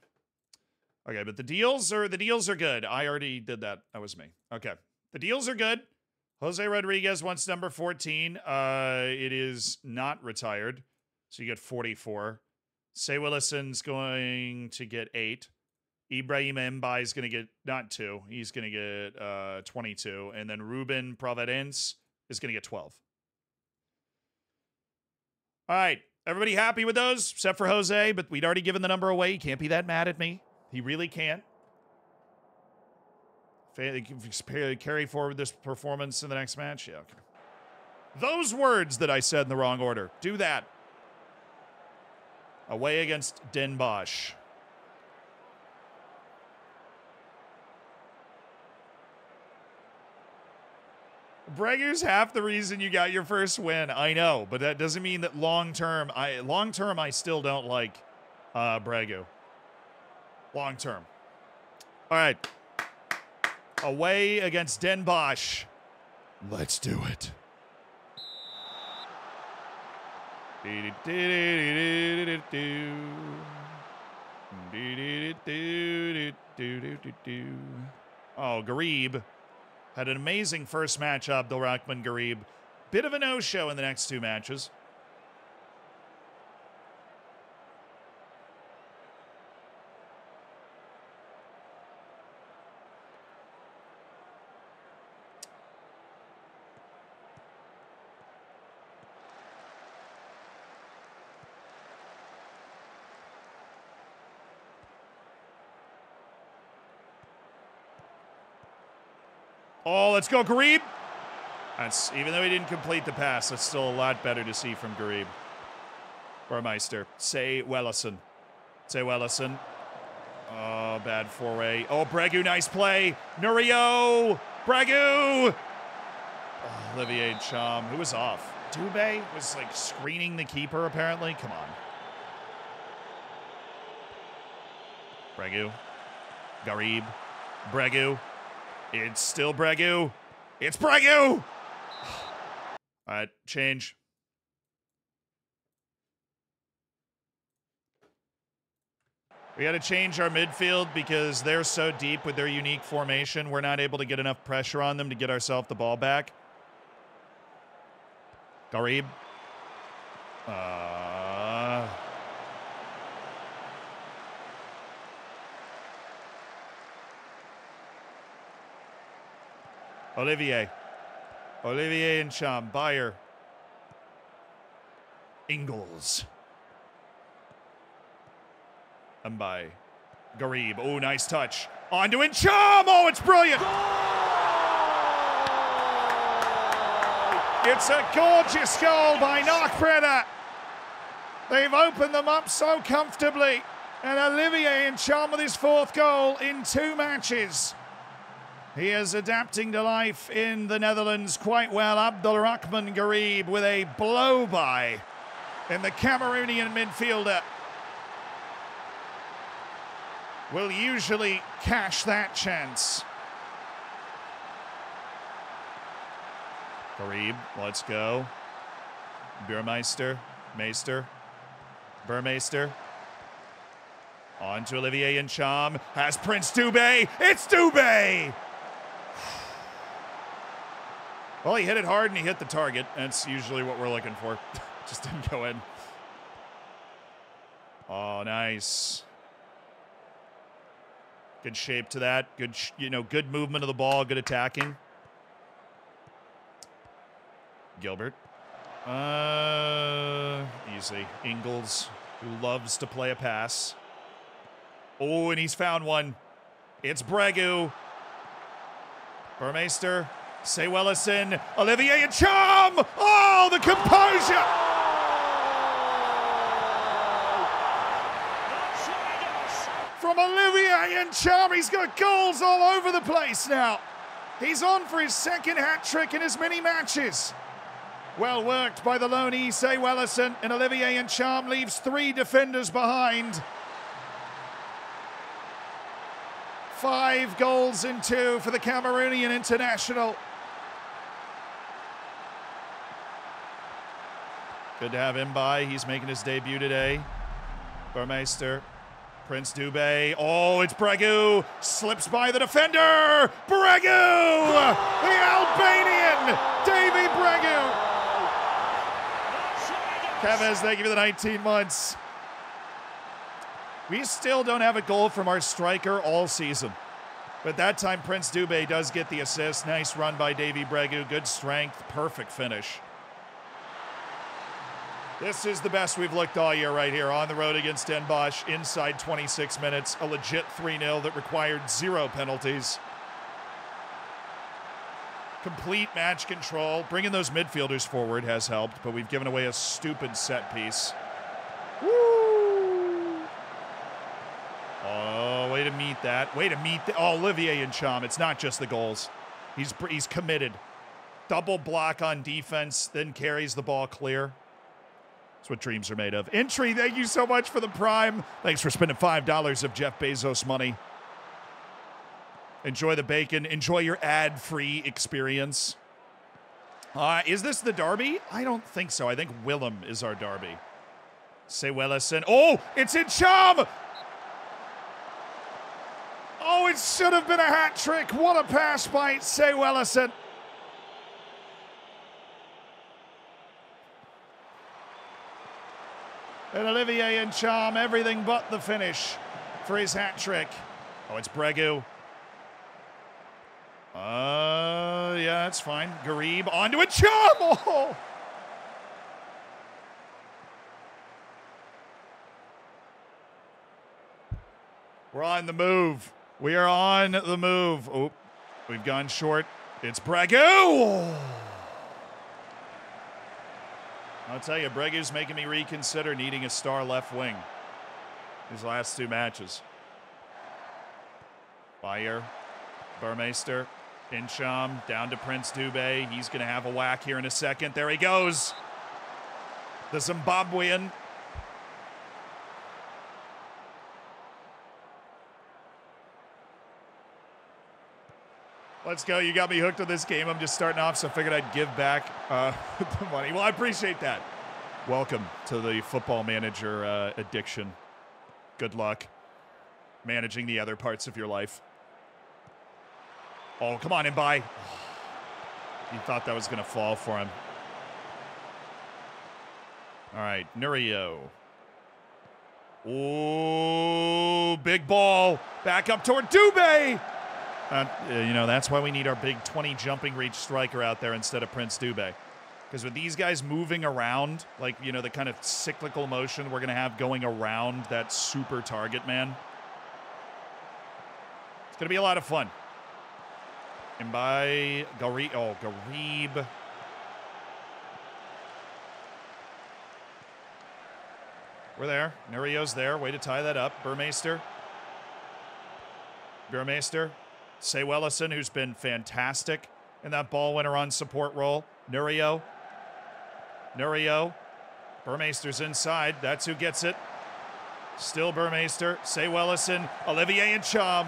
Okay, but the deals are the deals are good. I already did that. That was me. Okay. The deals are good. Jose Rodriguez wants number 14. Uh it is not retired. So you get 44. Zé Wellison's going to get 8. Ibrahim Mbaye is going to get not 2. He's going to get uh 22 and then Ruben Providence is going to get 12. All right. Everybody happy with those, except for Jose, but we'd already given the number away. He can't be that mad at me. He really can't. Carry forward this performance in the next match. Yeah. Okay. Those words that I said in the wrong order. Do that. Away against Den Bosch. Bregu's half the reason you got your first win. I know, but that doesn't mean that long term. I long term I still don't like uh, Bregu. Long term. All right. Away against Den Bosch. Let's do it. Oh, Ghareeb had an amazing first match, Abdul Rahman Ghareeb. Bit of a no show in the next two matches. Oh, let's go, Ghareeb. That's even though he didn't complete the pass, that's still a lot better to see from Ghareeb. Burmeister. Zé Wellison. Zé Wellison. Oh, bad foray. Oh, Bregu, nice play. Nurio. Bregu. Oh, Olivier Ntcham, who was off. Dubé was like screening the keeper, apparently. Come on. Bregu. Ghareeb. Bregu. It's still Bregu. It's Bregu. All right, change. We got to change our midfield because they're so deep with their unique formation. We're not able to get enough pressure on them to get ourselves the ball back. Ghareeb. Uh, Olivier. Olivier Ntcham. Bayer. Ingles. by Ghareeb. Oh, nice touch. On to Ntcham. Oh, it's brilliant. It's a gorgeous goal by Knockbreda. They've opened them up so comfortably. And Olivier Ntcham with his fourth goal in two matches. He is adapting to life in the Netherlands quite well. Abdul Rahman Ghareeb with a blow by in the Cameroonian midfielder. Will usually cash that chance. Ghareeb, let's go. Burmeister, Meister, Burmeister. On to Olivier Ntcham. Has Prince Dubé. It's Dubé! Well, he hit it hard and he hit the target. That's usually what we're looking for. Just didn't go in. Oh, nice. Good shape to that. Good, you know, good movement of the ball. Good attacking. Gilbert. Uh, easy. Ingles, who loves to play a pass. Oh, and he's found one. It's Bregu. Burmeister. Zé Wellison. Olivier Ntcham. Oh, the composure. From Olivier Ntcham. He's got goals all over the place now. He's on for his second hat trick in as many matches. Well worked by the lone Issei Wellison, and Olivier Ntcham leaves three defenders behind. Five goals in two for the Cameroonian international. Good to have him by. He's making his debut today. Burmeister, Prince Dubé. Oh, it's Bregu. Slips by the defender. Bregu! The Albanian, Davy Bregu. Kevez, thank you for the 19 months. We still don't have a goal from our striker all season. But that time, Prince Dubé does get the assist. Nice run by Davy Bregu. Good strength. Perfect finish. This is the best we've looked all year right here on the road against Den Bosch. Inside 26 minutes. A legit 3 0 that required zero penalties. Complete match control. Bringing those midfielders forward has helped, but we've given away a stupid set piece. Woo! Oh, way to meet that. Way to meet the, oh, Olivier Ntcham. It's not just the goals. He's he's committed. Double block on defense, then carries the ball clear. That's what dreams are made of. Entry, thank you so much for the prime. Thanks for spending $5 of Jeff Bezos money. Enjoy the bacon. Enjoy your ad free experience. Uh, is this the Derby? I don't think so. I think Willem is our Derby. Zé Wellison. Oh, it's Ntcham! Oh, it should have been a hat trick. What a pass by Zé And Olivier Ntcham, everything but the finish for his hat trick. Oh, it's Bregu. Uh, yeah, that's fine. Ghareeb onto a Cham. Oh! We're on the move. We are on the move. Oh, we've gone short. It's Bregu. I'll tell you, Bregu's making me reconsider needing a star left wing these last two matches. Bayer, Burmeister, Ntcham, down to Prince Dubé. He's going to have a whack here in a second. There he goes. The Zimbabwean. Let's go. You got me hooked on this game. I'm just starting off, so I figured I'd give back uh, the money. Well, I appreciate that. Welcome to the football manager uh, addiction. Good luck managing the other parts of your life. Oh, come on, and by. He thought that was going to fall for him. All right, Nurio. Oh, big ball. Back up toward Dubé. Uh, you know, that's why we need our big 20 jumping reach striker out there instead of Prince Dubé. Because with these guys moving around, like, you know, the kind of cyclical motion we're going to have going around that super target man, it's going to be a lot of fun. And by Ghareeb, oh, Ghareeb. We're there. Nurio's there. Way to tie that up. Burmeister. Burmeister. Zé Wellison, who's been fantastic in that ball winner on support role. Nurio. Nurio. Burmeister's inside. That's who gets it. Still Burmeister. Zé Wellison. Olivier Ntcham.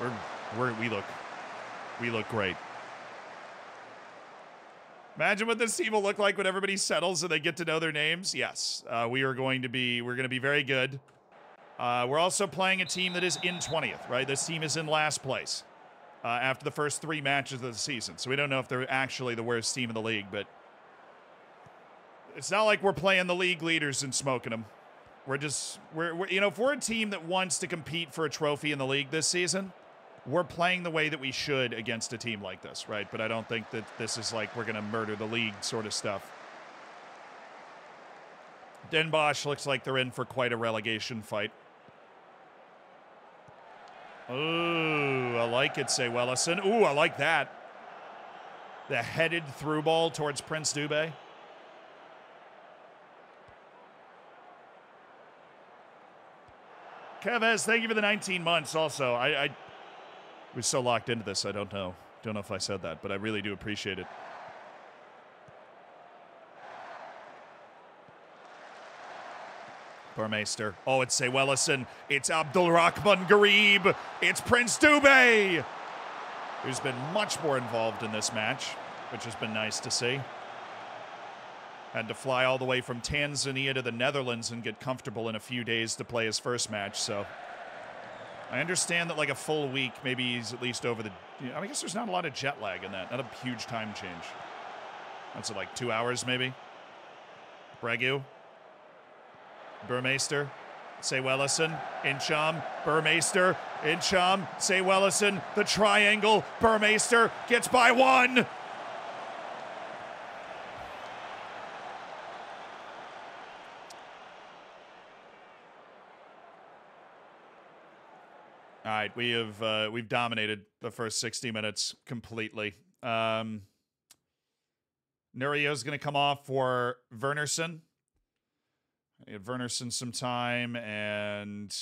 We're, we're, we look we look great. Imagine what this team will look like when everybody settles and they get to know their names. Yes, uh, we are going to be we're going to be very good. Uh, we're also playing a team that is in 20th, right? This team is in last place uh, after the first three matches of the season. So we don't know if they're actually the worst team in the league, but it's not like we're playing the league leaders and smoking them. We're just we're, we're you know if we're a team that wants to compete for a trophy in the league this season, we're playing the way that we should against a team like this, right? But I don't think that this is like we're going to murder the league sort of stuff. Den Bosch looks like they're in for quite a relegation fight. Ooh, I like it, Zé Wellison. Ooh, I like that. The headed through ball towards Prince Dubé. Kevez, thank you for the 19 months. Also, I, I was so locked into this. I don't know. Don't know if I said that, but I really do appreciate it. Burmeister. Oh, it's Zé Wellison. It's Abdul Rahman Ghareeb. It's Prince Dubé, who's been much more involved in this match, which has been nice to see. Had to fly all the way from Tanzania to the Netherlands and get comfortable in a few days to play his first match. So I understand that like a full week, maybe he's at least over the. I guess there's not a lot of jet lag in that. Not a huge time change. That's like? Two hours maybe. Bregu. Burmeister. Zé Wellison. Ntcham. Burmeister. Ntcham. Zé Wellison. The triangle. Burmeister gets by one. All right, we have uh, we've dominated the first 60 minutes completely. Um, Nurio's going to come off for Wernerson. Give Wernerson some time and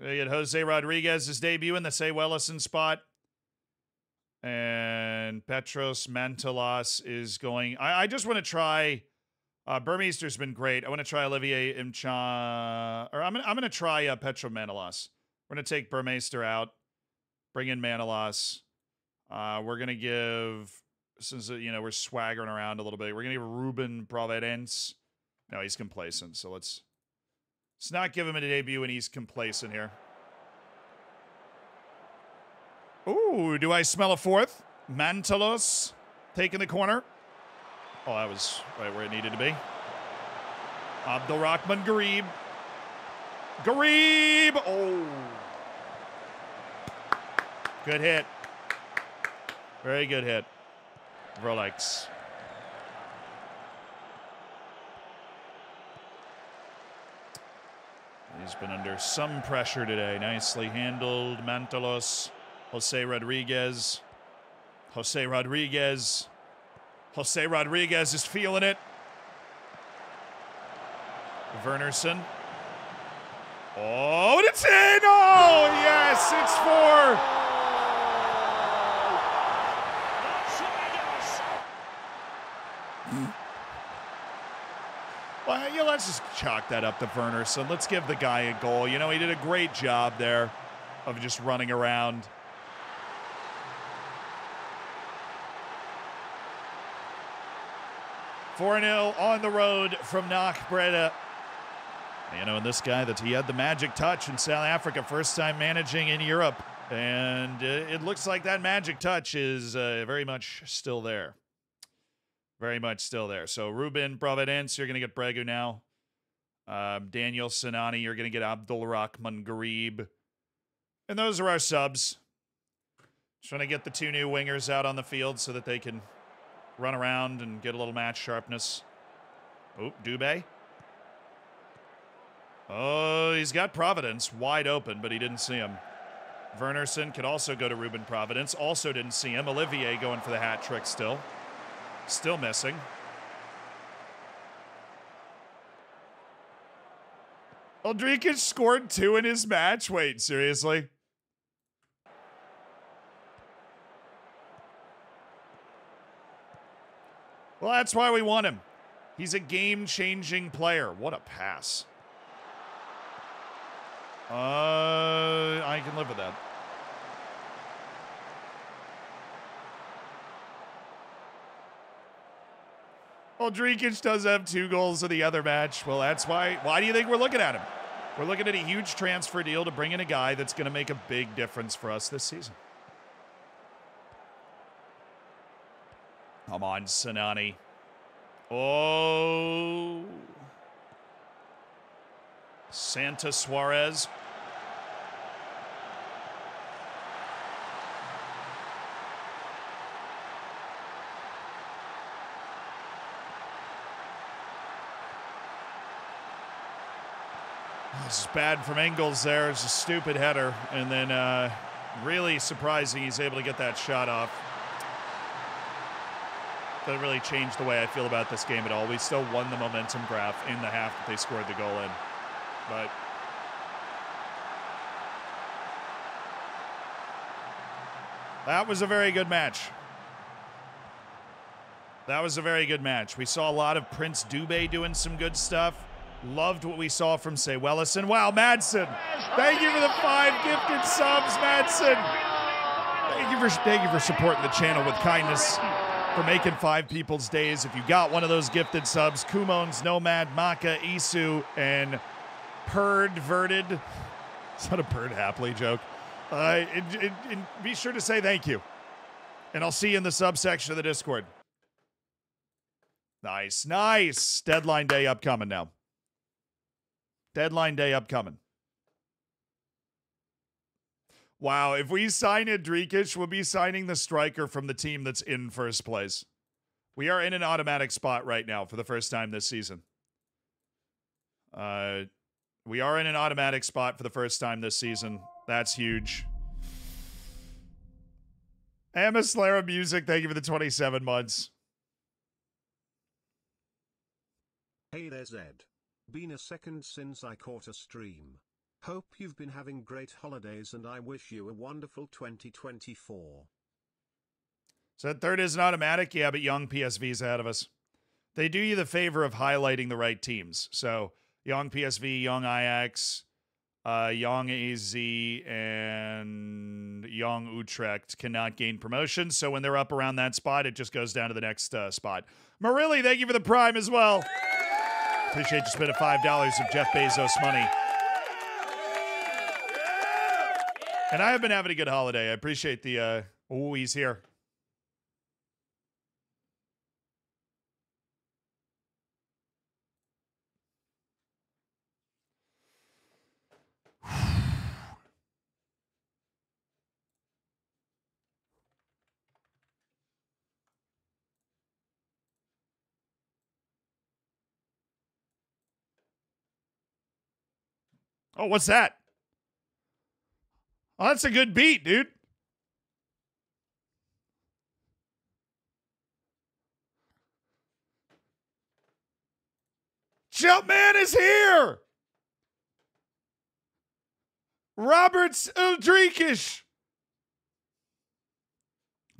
we get Jose Rodriguez's debut in the Zé Wellison spot. And Petros Mantalos is going. I, I just want to try. Uh, Burmeister's been great. I want to try Olivier Ntcham. Or I'm gonna, I'm gonna try uh, Petro Manolas. We're gonna take Burmeister out, bring in Manolas. Uh, we're gonna give since uh, you know we're swaggering around a little bit. We're gonna give Ruben Providence. No, he's complacent. So let's let's not give him a debut when he's complacent here. Ooh, do I smell a fourth? Mantalos taking the corner. Oh, that was right where it needed to be. Abdul Rahman Ghareeb. Ghareeb! Oh. Good hit. Very good hit. Rolex. He's been under some pressure today. Nicely handled. Mantalos. Jose Rodriguez. Jose Rodriguez. Jose Rodriguez is feeling it. Vernerson. Oh, and it's in! Oh, yes, it's four. Well, yeah, let's just chalk that up to Wernerson. Let's give the guy a goal. You know, he did a great job there of just running around. Four 0 on the road from Knock Breda. You know, and this guy that he had the magic touch in South Africa, first time managing in Europe, and uh, it looks like that magic touch is uh, very much still there very much still there. So Ruben Providence, you're going to get Bregu now. Um, Daniel Sinani, you're going to get Abdul Rahman Ghareeb. And those are our subs. Just trying to get the two new wingers out on the field so that they can run around and get a little match sharpness. Oh, Dubé. Oh, he's got Providence wide open, but he didn't see him. Vernerson could also go to Ruben Providence. Also didn't see him. Olivier going for the hat trick still. Still missing. Aldrich scored two in his match. Wait, seriously? Well, that's why we want him. He's a game changing player. What a pass. Uh, I can live with that. Well, Drinkic does have two goals in the other match. Well, that's why. Why do you think we're looking at him? We're looking at a huge transfer deal to bring in a guy that's going to make a big difference for us this season. Come on, Sinani. Oh. Santa Suarez. Is bad from Ingles there. It's a stupid header. And then uh, really surprising he's able to get that shot off. Doesn't really change the way I feel about this game at all. We still won the momentum graph in the half that they scored the goal in. But that was a very good match. That was a very good match. We saw a lot of Prince Dubé doing some good stuff. Loved what we saw from Say Wellison. Wow, Madsen. Thank you for the five gifted subs, Madsen. Thank you for thank you for supporting the channel with kindness. For making five people's days. If you got one of those gifted subs, Kumons, Nomad, Maka, Isu, and Purd Verted. It's not a Purd Happily joke. Uh, and, and- and be sure to say thank you. And I'll see you in the subsection of the Discord. Nice, nice. Deadline day upcoming now. Deadline day upcoming. Wow, if we sign Adrikic, we'll be signing the striker from the team that's in first place. We are in an automatic spot right now for the first time this season. Uh, we are in an automatic spot for the first time this season. That's huge. Amislera Music, thank you for the 27 months. Hey there Zed. Been a second since I caught a stream. Hope you've been having great holidays and I wish you a wonderful 2024. So that third is an automatic, yeah, but young PSV's ahead of us. They do you the favor of highlighting the right teams. So young PSV, young Ajax, uh, young AZ, and young Utrecht cannot gain promotion. So when they're up around that spot, it just goes down to the next uh, spot. Marilli, thank you for the prime as well. Appreciate you spending five dollars of Jeff Bezos money. And I have been having a good holiday. I appreciate the uh oh, he's here. Oh, what's that? Oh, that's a good beat, dude. Jumpman is here. Roberts Uldriķis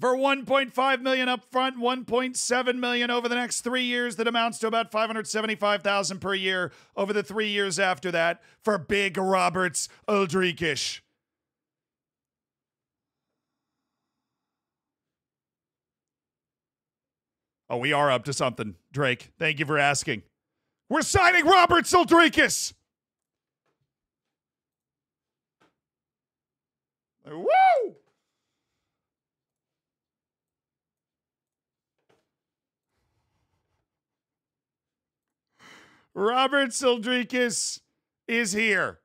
for 1.5 million up front, 1.7 million over the next 3 years that amounts to about 575,000 per year over the 3 years after that for big Roberts Uldriķis. Oh, we are up to something, Drake. Thank you for asking. We're signing Roberts Uldriķis. Woo! Roberts Uldriķis is here.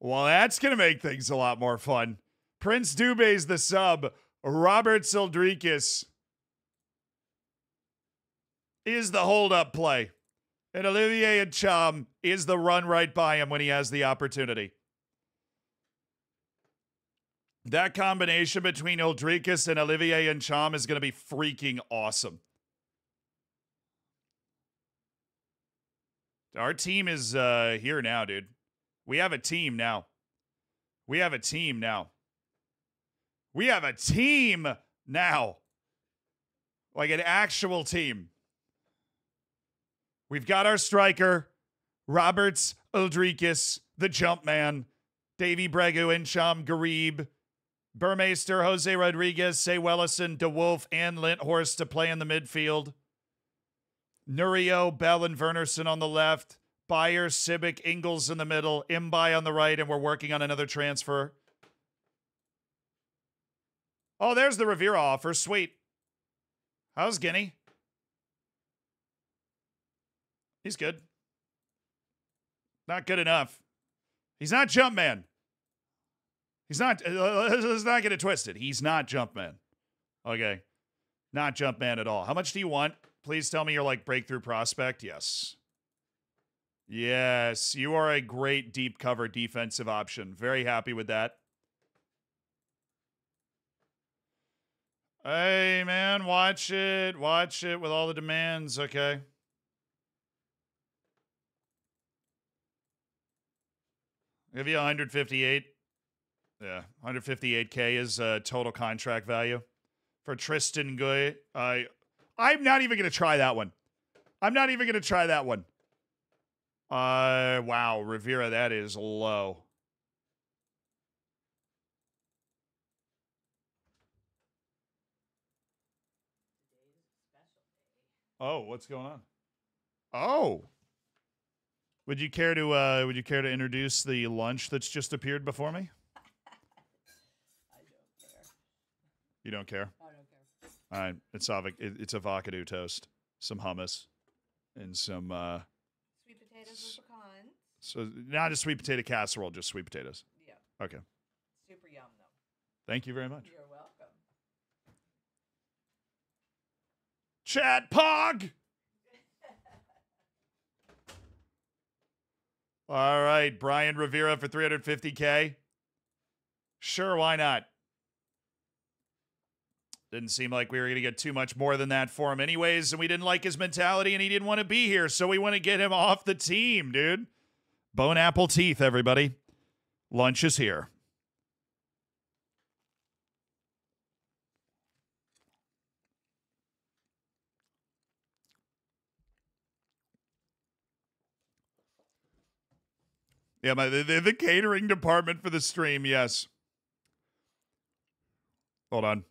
Well, that's going to make things a lot more fun. Prince Dubé's the sub. Roberts Uldriķis is the hold up play. And Olivier Ntcham is the run right by him when he has the opportunity. That combination between Uldriķis and Olivier Ntcham is going to be freaking awesome. Our team is uh, here now, dude. We have a team now. We have a team now. We have a team now. Like an actual team. We've got our striker, Roberts Uldriķis, the jump man, Davy Bregu, Ntcham, Ghareeb, Burmeister, Jose Rodriguez, Zé Wellison, DeWolf, and Linthorst to play in the midfield. Nurio, Bell, and Vernerson on the left. Bayer, Simic, Ingles in the middle, Mbaye on the right, and we're working on another transfer. Oh, there's the Rivera offer. Sweet. How's Guinea? He's good. Not good enough. He's not Jumpman. He's not. Uh, let's not get it twisted. He's not Jumpman. Okay, not Jumpman at all. How much do you want? Please tell me you're like breakthrough prospect. Yes. Yes, you are a great deep cover defensive option. Very happy with that. Hey, man, watch it. Watch it with all the demands. Okay. Give you 158. Yeah, 158k is uh, total contract value for Tristan Guy. I, I'm not even gonna try that one. I'm not even gonna try that one. Uh, wow, Rivera, that is low. Oh, what's going on? Oh. Would you care to uh would you care to introduce the lunch that's just appeared before me? I don't care. You don't care? I don't care. All right, it's it, it's avocado toast, some hummus, and some uh Sweet potatoes with pecans. so not a sweet potato casserole, just sweet potatoes. Yeah. Okay. Super yum though. Thank you very much. You're welcome. Chat Pog. All right, Brian Rivera for 350k. Sure, why not? Didn't seem like we were going to get too much more than that for him, anyways. And we didn't like his mentality, and he didn't want to be here, so we want to get him off the team, dude. Bone apple teeth, everybody. Lunch is here. Yeah, my the, the catering department for the stream. Yes. Hold on.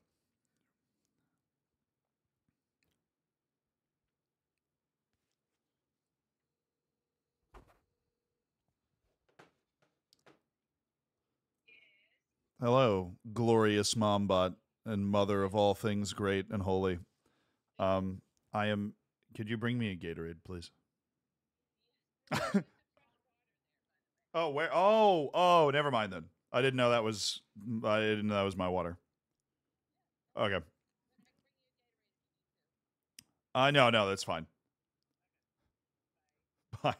Hello, glorious mombot and mother of all things great and holy. Um, I am. Could you bring me a Gatorade, please? Oh, where? Oh, oh, never mind then. I didn't know that was. I didn't know that was my water. Okay. Uh, no, no, that's fine. Bye.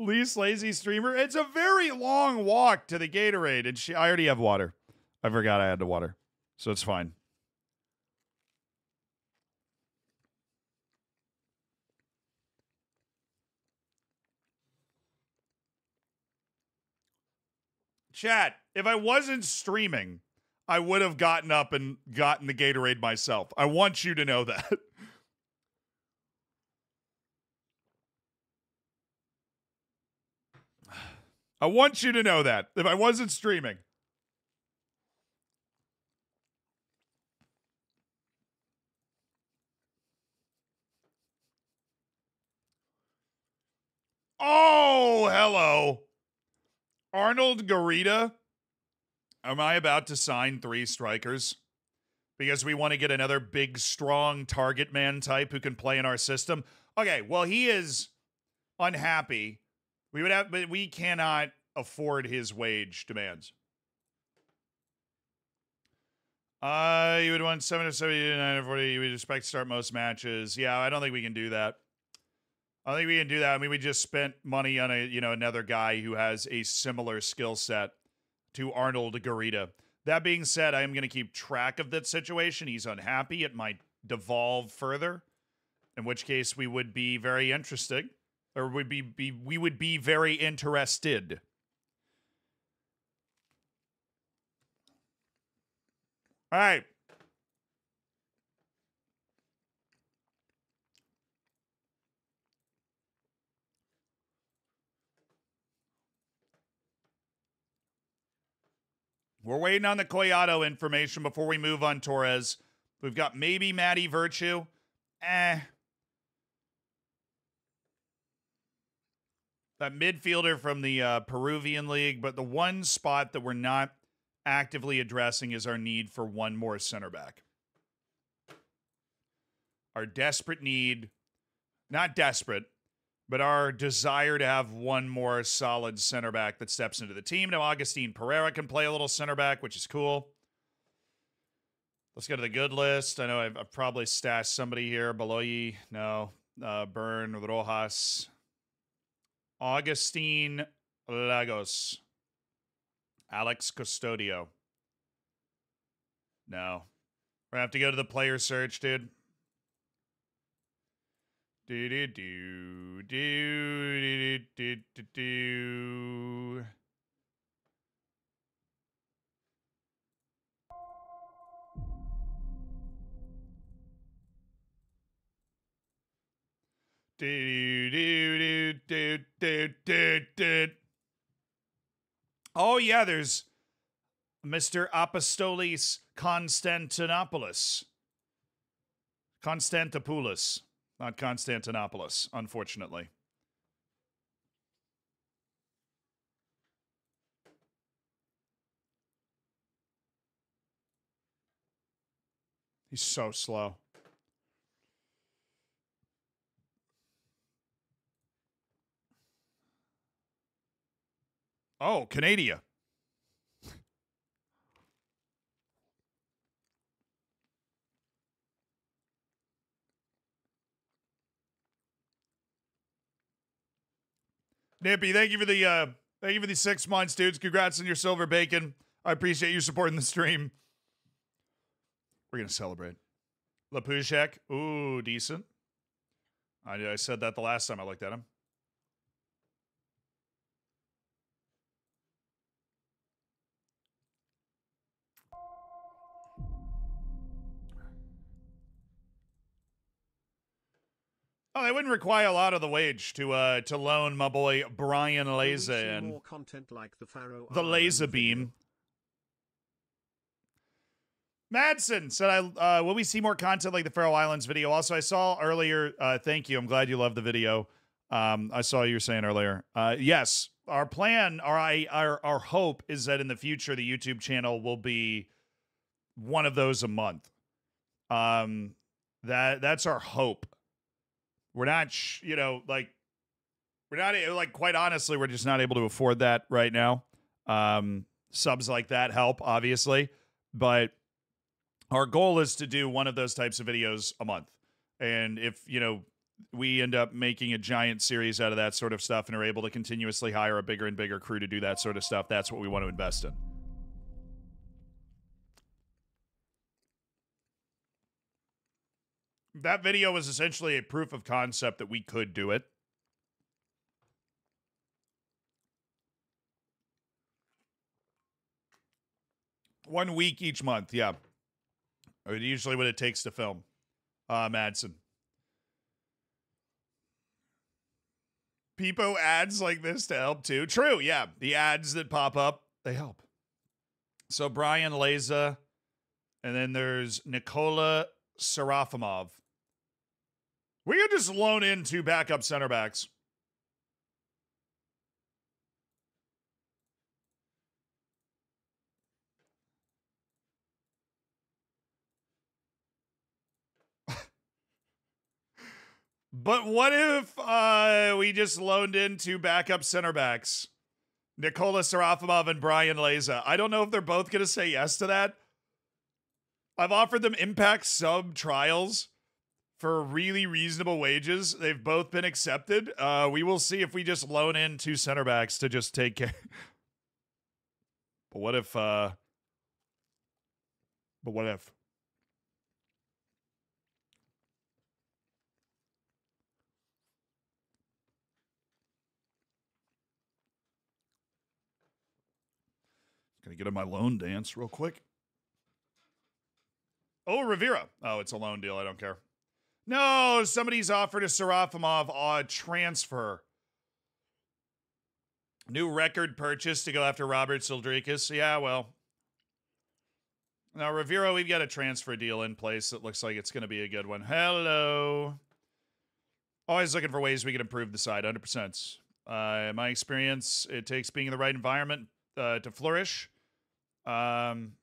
Least lazy streamer. It's a very long walk to the Gatorade, and she. I already have water. I forgot I had the water, so it's fine. Chat, if I wasn't streaming, I would have gotten up and gotten the Gatorade myself. I want you to know that. I want you to know that if I wasn't streaming. Oh, hello. Arnold Garita. Am I about to sign three strikers? Because we want to get another big, strong target man type who can play in our system. Okay, well, he is unhappy. We would have, but we cannot afford his wage demands. Uh, you would want 7 to 79 or 40. You would expect to start most matches. Yeah, I don't think we can do that. I think we can do that. I mean, we just spent money on a you know another guy who has a similar skill set to Arnold Garita. That being said, I am going to keep track of that situation. He's unhappy. It might devolve further, in which case we would be very interesting, or would be, be we would be very interested. All right. We're waiting on the Collado information before we move on Torres. We've got maybe Maddie Virtue. Eh. That midfielder from the uh, Peruvian League, but the one spot that we're not actively addressing is our need for one more center back. Our desperate need, not desperate, but our desire to have one more solid center back that steps into the team. Now, Augustine Pereira can play a little center back, which is cool. Let's go to the good list. I know I've, I've probably stashed somebody here. Beloyi, no. Uh, Burn, Rojas. Augustine Lagos. Alex Custodio. No. We're gonna have to go to the player search, dude. Do do do do do do do do. Do do do do do do. Oh yeah, there's Mr. Apostolis Constantinopoulos. Constantopoulos, not Constantinopolis, unfortunately. He's so slow. Oh, Canada. Nippy, thank you for the uh thank you for the six months, dudes. Congrats on your silver bacon. I appreciate you supporting the stream. We're gonna celebrate. Lapushek, ooh, decent. I, I said that the last time I looked at him. Oh, they wouldn't require a lot of the wage to uh to loan my boy Brian Will we Laza see and more content like the Faroe the laser beam. Madsen said, "I uh, will we see more content like the Faroe Islands video?" Also, I saw earlier. Uh, thank you. I'm glad you love the video. Um, I saw you were saying earlier. Uh, yes, our plan, our I- our our hope is that in the future the YouTube channel will be one of those a month. Um, that that's our hope. We're not, sh- you know, like we're not like quite honestly, we're just not able to afford that right now. Um, subs like that help, obviously, but our goal is to do one of those types of videos a month. And if you know we end up making a giant series out of that sort of stuff and are able to continuously hire a bigger and bigger crew to do that sort of stuff, that's what we want to invest in. That video was essentially a proof of concept that we could do it. One week each month, yeah. Or usually what it takes to film. Uh Madsen. Peepo ads like this to help too. True, yeah. The ads that pop up, they help. So Brian Leza, and then there's Nikola Serafimov. We could just loan in two backup center backs. but what if uh, we just loaned in two backup center backs? Nikola Serafimov and Brian Leza. I don't know if they're both going to say yes to that. I've offered them impact sub trials for really reasonable wages. They've both been accepted. Uh, we will see if we just loan in two center backs to just take care. but what if? Uh, but what if? Gonna get on my loan dance real quick. Oh, Rivera. Oh, it's a loan deal. I don't care. No, somebody's offered a Serafimov a transfer. New record purchase to go after Roberts Uldriķis. Yeah, well. Now, Rivera, we've got a transfer deal in place that looks like it's going to be a good one. Hello. Always looking for ways we can improve the side, 100%. Uh, in my experience, it takes being in the right environment uh, to flourish. Um,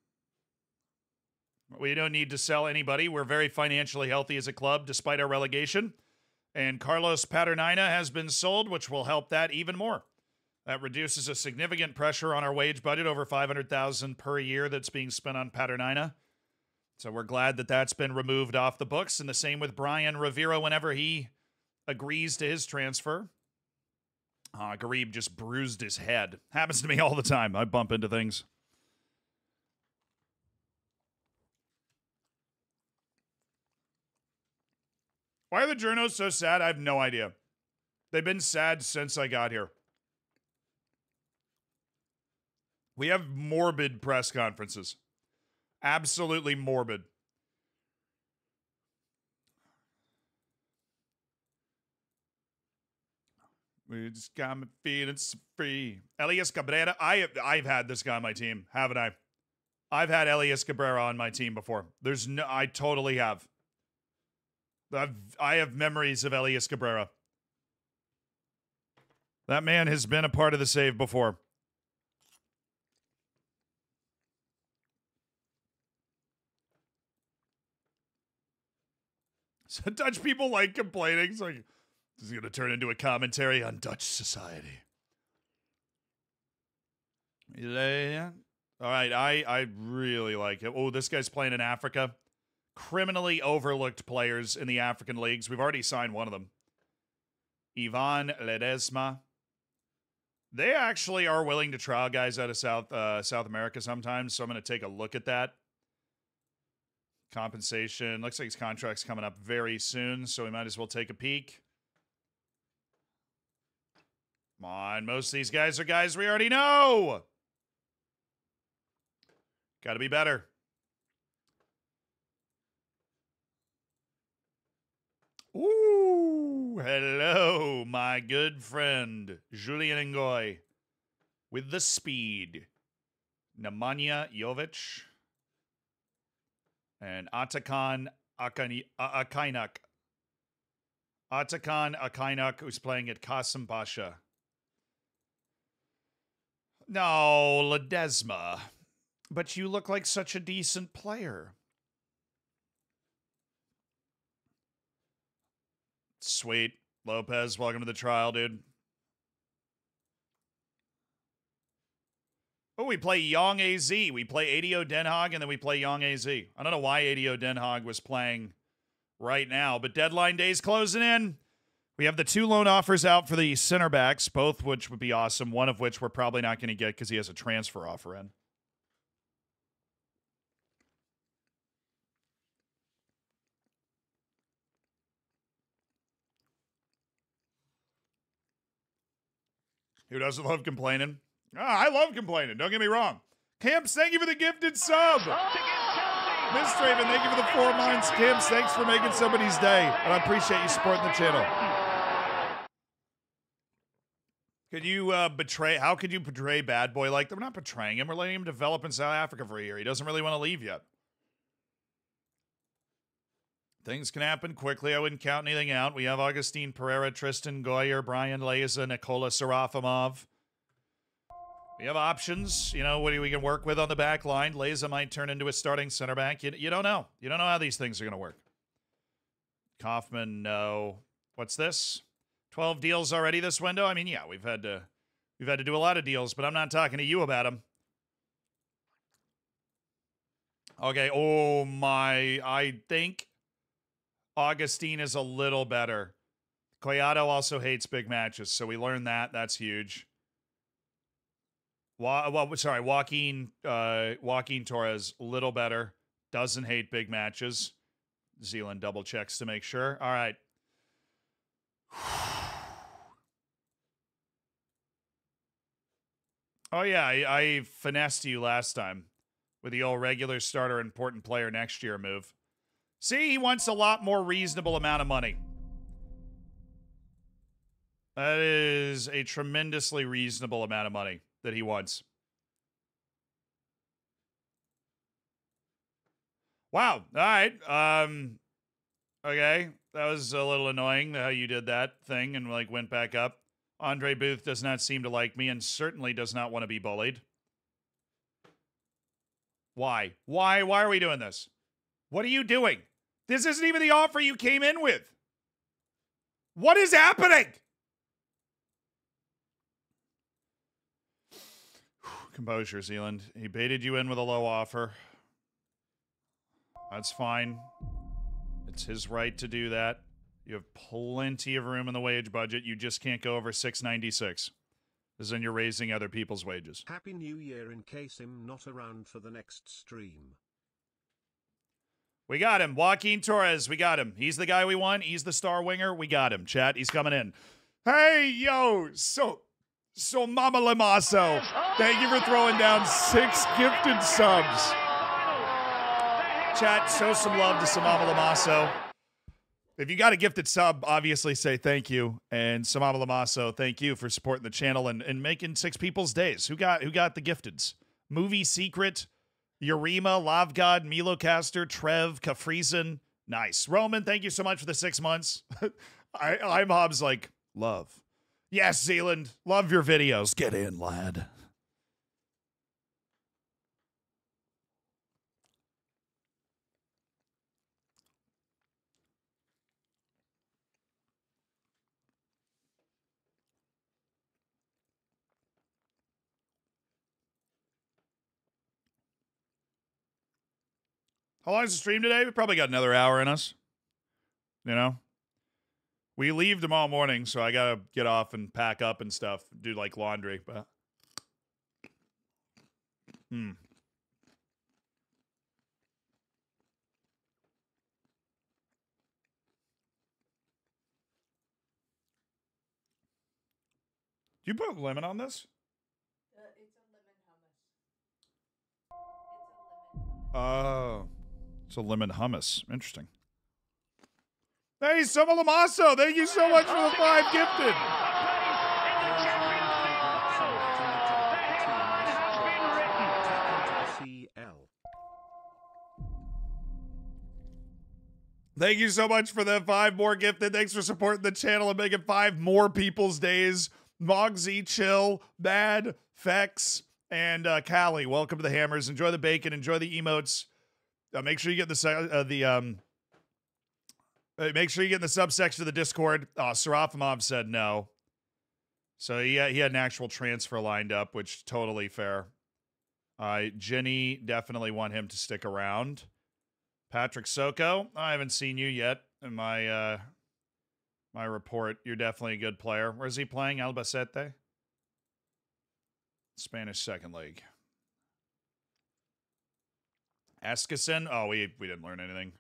we don't need to sell anybody. We're very financially healthy as a club, despite our relegation. And Carlos Paternina has been sold, which will help that even more. That reduces a significant pressure on our wage budget, over 500,000 per year that's being spent on Paternina. So we're glad that that's been removed off the books. And the same with Brian Rivera whenever he agrees to his transfer. Uh, Ghareeb just bruised his head. Happens to me all the time. I bump into things. Why are the journos so sad? I have no idea. They've been sad since I got here. We have morbid press conferences. Absolutely morbid. We just got me feeling free. Elias Cabrera. I have, I've had this guy on my team, haven't I? I've had Elias Cabrera on my team before. There's no, I totally have. I've, I have memories of Elias Cabrera. That man has been a part of the save before. So Dutch people like complaining. It's like this is going to turn into a commentary on Dutch society. Yeah. All right, I I really like it. Oh, this guy's playing in Africa. Criminally overlooked players in the African leagues. We've already signed one of them. Ivan Ledesma. They actually are willing to trial guys out of South uh, South America sometimes, so I'm going to take a look at that. Compensation looks like his contract's coming up very soon, so we might as well take a peek. Come on, most of these guys are guys we already know. Got to be better. Ooh, hello, my good friend Julian Ngoy with the speed. Nemanja Jovic and Atakan Akkaynak. Atakan Akkaynak, who's playing at Kasımpaşa. No, Ledesma. But you look like such a decent player. Sweet. Lopez, welcome to the trial, dude. Oh, we play Young AZ. We play ADO Den Haag, and then we play Young AZ. I don't know why ADO Den Haag was playing right now, but deadline day's closing in. We have the two loan offers out for the center backs, both which would be awesome. One of which we're probably not going to get because he has a transfer offer in. Who doesn't love complaining? Ah, I love complaining. Don't get me wrong. Camps, thank you for the gifted sub. Miss Draven, thank you for the four months. Camps, thanks for making somebody's day. And I appreciate you supporting the channel. Could you uh, betray? How could you betray Bad Boy like that? We're not betraying him. We're letting him develop in South Africa for a year. He doesn't really want to leave yet. Things can happen quickly. I wouldn't count anything out. We have Augustine Pereira, Tristan Goyer, Brian Leza, Nikola Serafimov. We have options. You know, what we can work with on the back line. Leza might turn into a starting center back. You, you don't know. You don't know how these things are going to work. Kaufman, no. What's this? 12 deals already this window? I mean, yeah, we've had to we've had to do a lot of deals, but I'm not talking to you about them. Okay, oh my, I think Augustine is a little better. Collado also hates big matches, so we learned that. That's huge. Wa- well, sorry, Joaquin uh, Joaquin Torres, a little better. Doesn't hate big matches. Zealand double checks to make sure. All right. Oh yeah, I, I finessed you last time with the old regular starter important player next year move. See, he wants a lot more reasonable amount of money. That is a tremendously reasonable amount of money that he wants. Wow. All right. Um okay. That was a little annoying how you did that thing and like went back up. Andre Booth does not seem to like me and certainly does not want to be bullied. Why? Why why are we doing this? What are you doing? This isn't even the offer you came in with. What is happening? Composure, Zealand. He baited you in with a low offer. That's fine. It's his right to do that. You have plenty of room in the wage budget. You just can't go over 696. As in you're raising other people's wages. Happy New Year in case I'm not around for the next stream. We got him. Joaquin Torres. We got him. He's the guy we want. He's the star winger. We got him. Chat. He's coming in. Hey, yo. So, so Mama Lamaso. Thank you for throwing down six gifted subs. Chat, show some love to Samama Lamaso. If you got a gifted sub, obviously say thank you. And Samama Lamaso, thank you for supporting the channel and, and making six people's days. Who got who got the gifteds? Movie Secret, Urema, Lavgod, Milo Caster, Trev, Kafreezen. Nice. Roman, thank you so much for the six months. I, I'm Hobbs like, love. Yes, Zealand. Love your videos. Get in, lad. How long is the stream today? We probably got another hour in us. You know? We leave tomorrow morning, so I gotta get off and pack up and stuff, do like laundry, but Hmm. Do you put lemon on this? Uh, it's a lemon hummus. It's a lemon hummus. Oh. It's a lemon hummus. Interesting. Hey, Soma Lamaso, thank you so much for the five gifted. Thank you so much for the five more gifted. Thanks for supporting the channel and making five more people's days. Mogsy, Chill, Bad, Fex, and uh, Callie. Welcome to the Hammers. Enjoy the bacon. Enjoy the emotes. Uh, make sure you get the uh, the um. uh, make sure you get in the subsection of the Discord. Uh, Serafimov said no, so he had, he had an actual transfer lined up, which totally fair. Uh, Jenny definitely want him to stick around. Patrick Soko, I haven't seen you yet in my uh my report. You're definitely a good player. Where's he playing? Albacete? Spanish second league. Eskison? Oh, we we didn't learn anything.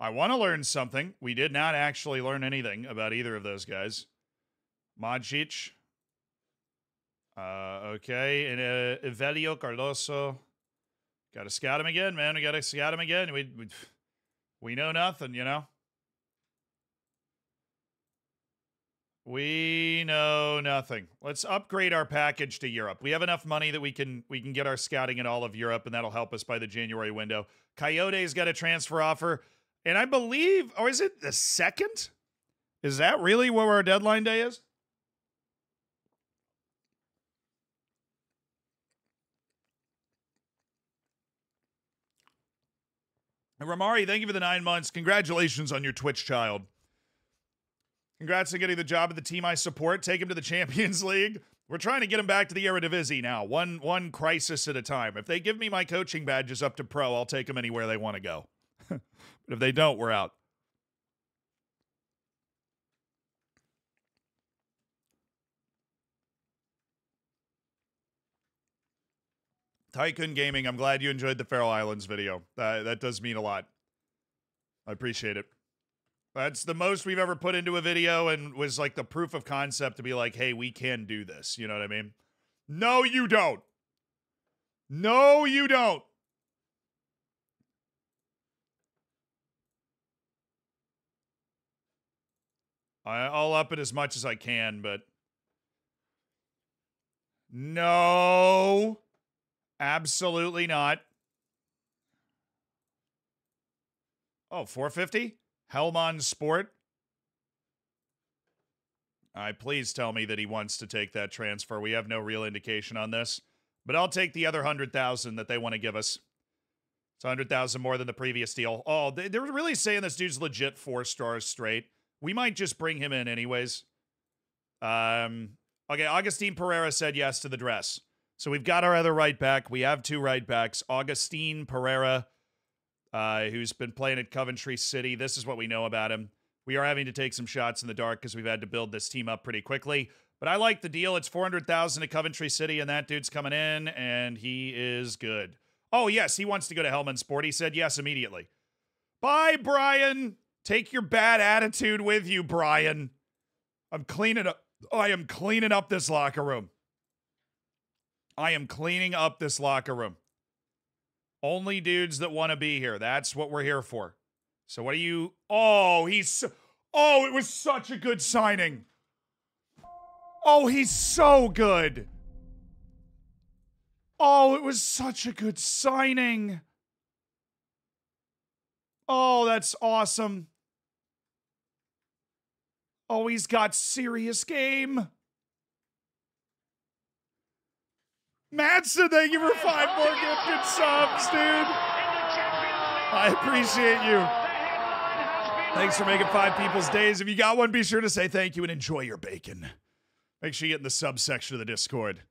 I want to learn something. We did not actually learn anything about either of those guys. Modjic. Uh, okay, and uh, Evelio Cardoso. Got to scout him again, man. We got to scout him again. We, we we know nothing, you know. We know nothing. Let's upgrade our package to Europe. We have enough money that we can we can get our scouting in all of Europe, and that'll help us by the January window. Coyote's got a transfer offer, and I believe, or is it the second? Is that really where our deadline day is? Ramari, thank you for the nine months. Congratulations on your Twitch child. Congrats on getting the job of the team I support. Take him to the Champions League. We're trying to get him back to the Eredivisie now, one one crisis at a time. If they give me my coaching badges up to pro, I'll take them anywhere they want to go. but if they don't, we're out. Tycoon Gaming, I'm glad you enjoyed the Faroe Islands video. Uh, that does mean a lot. I appreciate it. That's the most we've ever put into a video and was like the proof of concept to be like, hey, we can do this. You know what I mean? No, you don't. No, you don't. I, I'll up it as much as I can, but no, absolutely not. Oh, 450? Helmond Sport. Right, please tell me that he wants to take that transfer. We have no real indication on this, but I'll take the other hundred thousand that they want to give us. It's a hundred thousand more than the previous deal. Oh, they, they're really saying this dude's legit four stars straight. We might just bring him in anyways. Um, okay, Augustine Pereira said yes to the dress. So we've got our other right back. We have two right backs. Augustine Pereira, uh, who's been playing at Coventry City. This is what we know about him. We are having to take some shots in the dark because we've had to build this team up pretty quickly. But I like the deal. It's 400,000 to Coventry City, and that dude's coming in, and he is good. Oh, yes, he wants to go to Helmond Sport. He said yes immediately. Bye, Brian. Take your bad attitude with you, Brian. I'm cleaning up. I am cleaning up this locker room. I am cleaning up this locker room. Only dudes that want to be here. That's what we're here for. So what do you Oh, he's Oh, it was such a good signing. Oh, he's so good. Oh, it was such a good signing. Oh, that's awesome. Oh, he's got serious game. Matson, thank you for five more gifted subs, dude. I appreciate you. Thanks for making five people's days. If you got one, be sure to say thank you and enjoy your bacon. Make sure you get in the subsection of the Discord.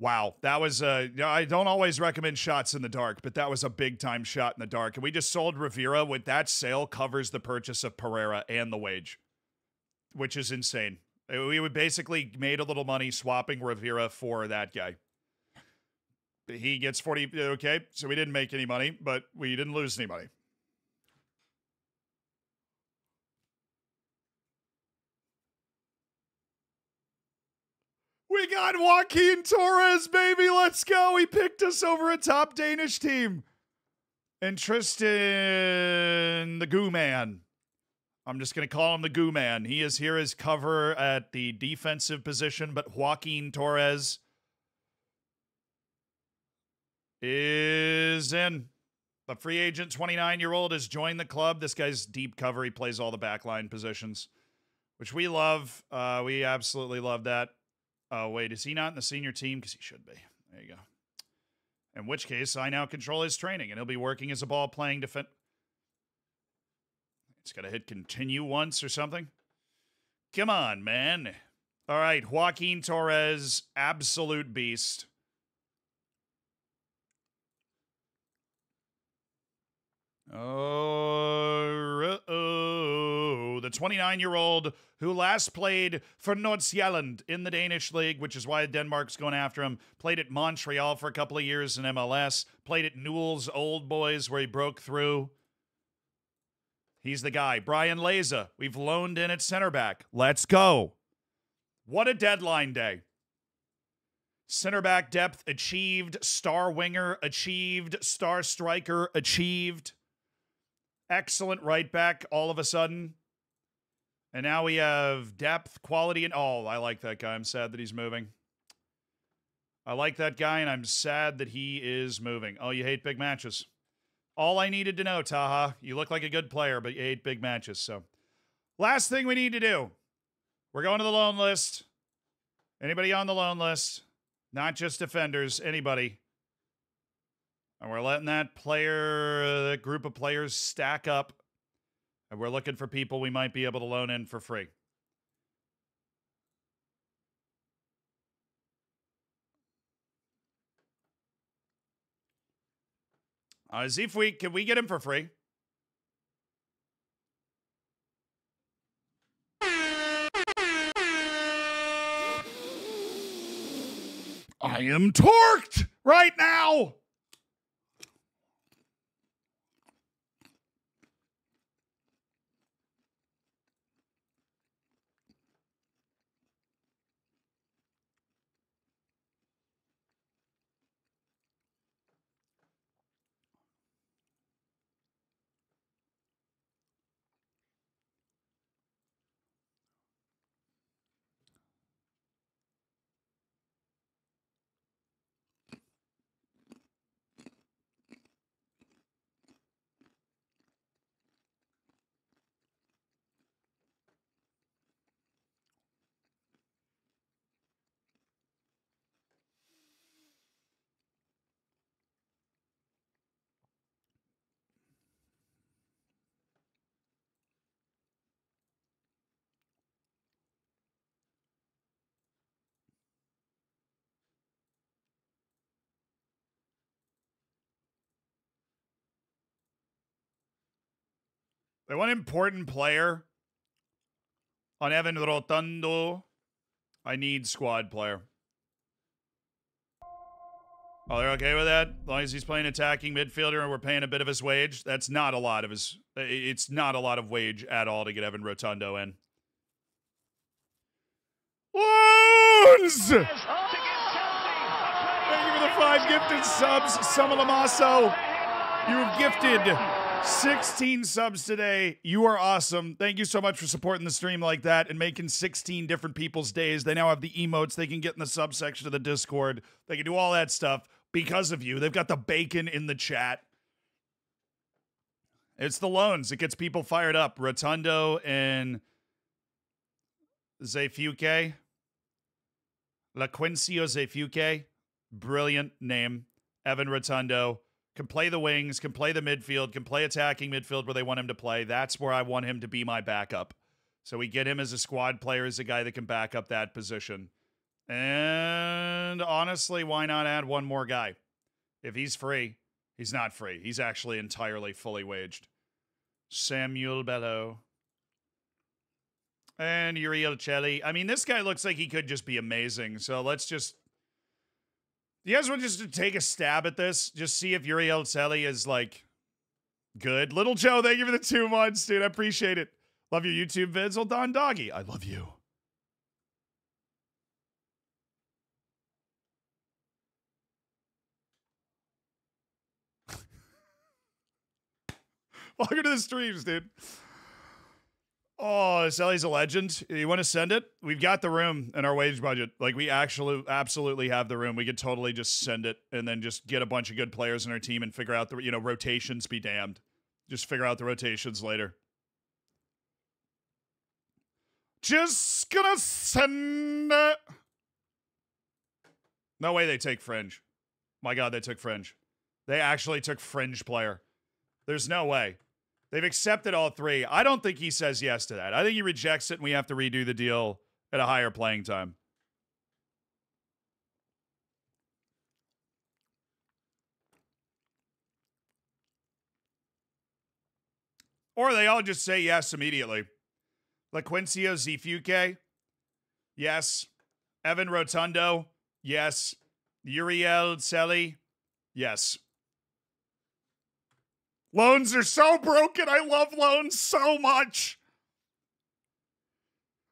Wow, that was a. Uh, I don't always recommend shots in the dark, but that was a big time shot in the dark. And we just sold Rivera with that sale covers the purchase of Pereira and the wage, which is insane. We basically made a little money swapping Rivera for that guy. He gets 40 okay, so we didn't make any money, but we didn't lose any money. We got Joaquin Torres, baby. Let's go. He picked us over a top Danish team. And Tristan, the goo man. I'm just going to call him the goo man. He is here as cover at the defensive position, but Joaquin Torres is in. The free agent, 29 year old, has joined the club. This guy's deep cover. He plays all the backline positions, which we love. Uh, we absolutely love that. Oh, wait, is he not in the senior team? Because he should be. There you go. In which case, I now control his training, and he'll be working as a ball playing defense. It's got to hit continue once or something. Come on, man. All right, Joaquin Torres, absolute beast. Oh, oh, the 29 year old who last played for Nordsjælland in the Danish league, which is why Denmark's going after him. Played at Montreal for a couple of years in MLS. Played at Newell's Old Boys where he broke through. He's the guy. Brian Leza, we've loaned in at center back. Let's go. What a deadline day. Center back depth achieved. Star winger achieved. Star striker achieved. Excellent right back all of a sudden. And now we have depth, quality, and oh, I like that guy. I'm sad that he's moving. I like that guy, and I'm sad that he is moving. Oh, you hate big matches. All I needed to know, Taha. You look like a good player, but you hate big matches. So, last thing we need to do. We're going to the loan list. Anybody on the loan list? Not just defenders, anybody. And we're letting that player, that group of players stack up. And we're looking for people we might be able to loan in for free. Uh, we can we get him for free. I am torqued right now. They want important player on Evan Rotundo. I need squad player. Oh, they're okay with that? As long as he's playing attacking midfielder and we're paying a bit of his wage. That's not a lot of his. It's not a lot of wage at all to get Evan Rotundo in. Loons! Thank you for the five gifted subs, Samalamaso. You have gifted 16 subs today. You are awesome. Thank you so much for supporting the stream like that and making 16 different people's days. They now have the emotes. They can get in the subsection of the Discord. They can do all that stuff because of you. They've got the bacon in the chat. It's the loans. It gets people fired up. Rotundo and Zeefuik. Lequincio Zeefuik. Brilliant name. Evan Rotundo can play the wings, can play the midfield, can play attacking midfield where they want him to play. That's where I want him to be my backup. So we get him as a squad player, as a guy that can back up that position. And honestly, why not add one more guy? If he's free, he's not free. He's actually entirely fully waged. Samuel Bello. And Uriel Celli. I mean, this guy looks like he could just be amazing. So let's just you guys want just to take a stab at this? Just see if Uriel Celli is like good. Little Joe, thank you for the two months, dude. I appreciate it. Love your YouTube vids. Well, Don Doggy, I love you. Welcome to the streams, dude. Oh, Sally's a legend. You want to send it? We've got the room in our wage budget. Like we actually absolutely have the room. We could totally just send it and then just get a bunch of good players in our team and figure out the you know rotations be damned. Just figure out the rotations later. Just gonna send it. No way they take fringe. My god, they took fringe. They actually took fringe player. There's no way. They've accepted all three. I don't think he says yes to that. I think he rejects it and we have to redo the deal at a higher playing time. Or they all just say yes immediately. Lequincio Zeefuik, yes. Evan Rotundo, yes. Uriel Celli, yes. Loans are so broken. I love loans so much.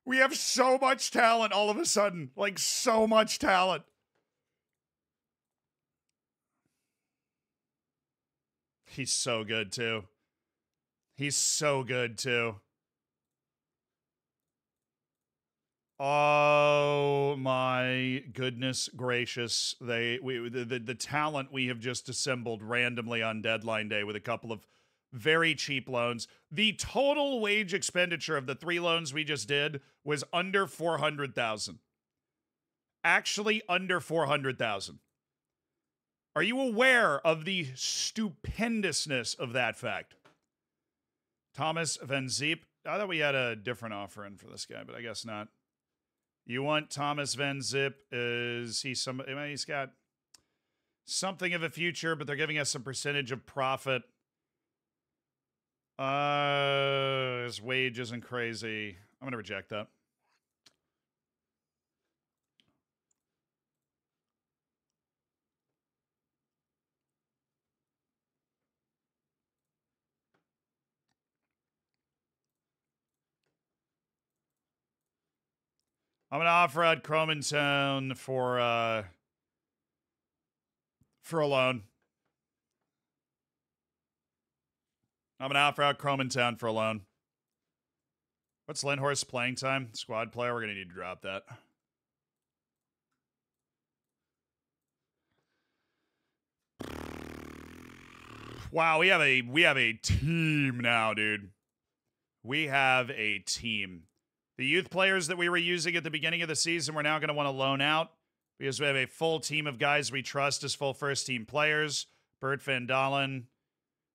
We have so much talent all of a sudden. Like, so much talent. He's so good, too. He's so good, too. Oh my goodness gracious! They we the, the the talent we have just assembled randomly on deadline day with a couple of very cheap loans. The total wage expenditure of the three loans we just did was under four hundred thousand. Actually, under four hundred thousand. Are you aware of the stupendousness of that fact? Thomas Van Zeep. I thought we had a different offer in for this guy, but I guess not. You want Thomas Van Zip? Is he some? I mean, he's got something of a future, but they're giving us some percentage of profit. Uh, his wage isn't crazy. I'm gonna reject that. I'm gonna offer out Cromantown for uh for a loan. I'm gonna offer out Cromantown for a loan. What's Linthorst playing time? Squad player. We're gonna need to drop that. Wow, we have a we have a team now, dude. We have a team. The youth players that we were using at the beginning of the season, we're now going to want to loan out because we have a full team of guys we trust as full first team players. Bert Van Dalen,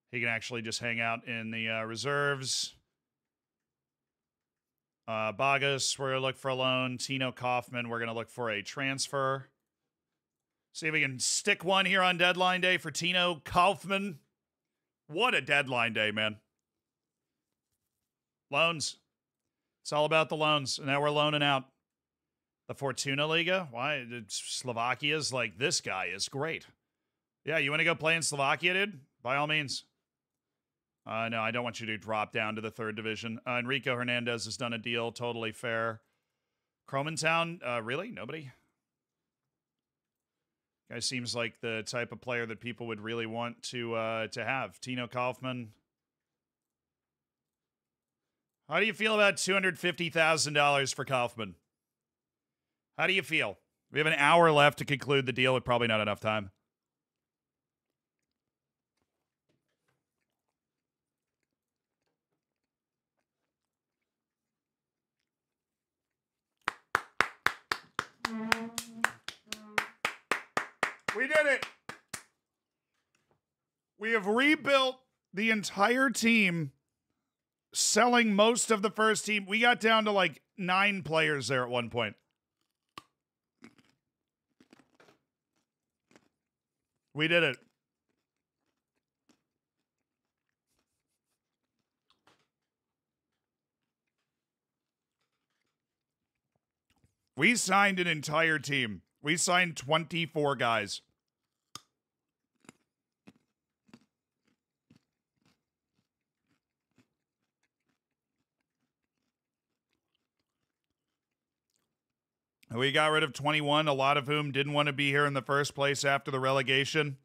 he can actually just hang out in the uh, reserves. Uh, Bagas, we're going to look for a loan. Tino Kaufman, we're going to look for a transfer. See if we can stick one here on deadline day for Tino Kaufman. What a deadline day, man. Loans. It's all about the loans. And now we're loaning out. The Fortuna Liga? Why? Slovakia's like, this guy is great. Yeah, you want to go play in Slovakia, dude? By all means. Uh, no, I don't want you to drop down to the third division. Uh, Enrico Hernandez has done a deal, totally fair. Cromantown, uh, really? Nobody? Guy seems like the type of player that people would really want to uh, to have. Tino Kaufman. How do you feel about two hundred fifty thousand dollars for Kaufman? How do you feel? We have an hour left to conclude the deal with probably not enough time. We did it. We have rebuilt the entire team, selling most of the first team. We got down to like nine players there at one point. We did it. We signed an entire team. We signed 24 guys. We got rid of 21, a lot of whom didn't want to be here in the first place after the relegation.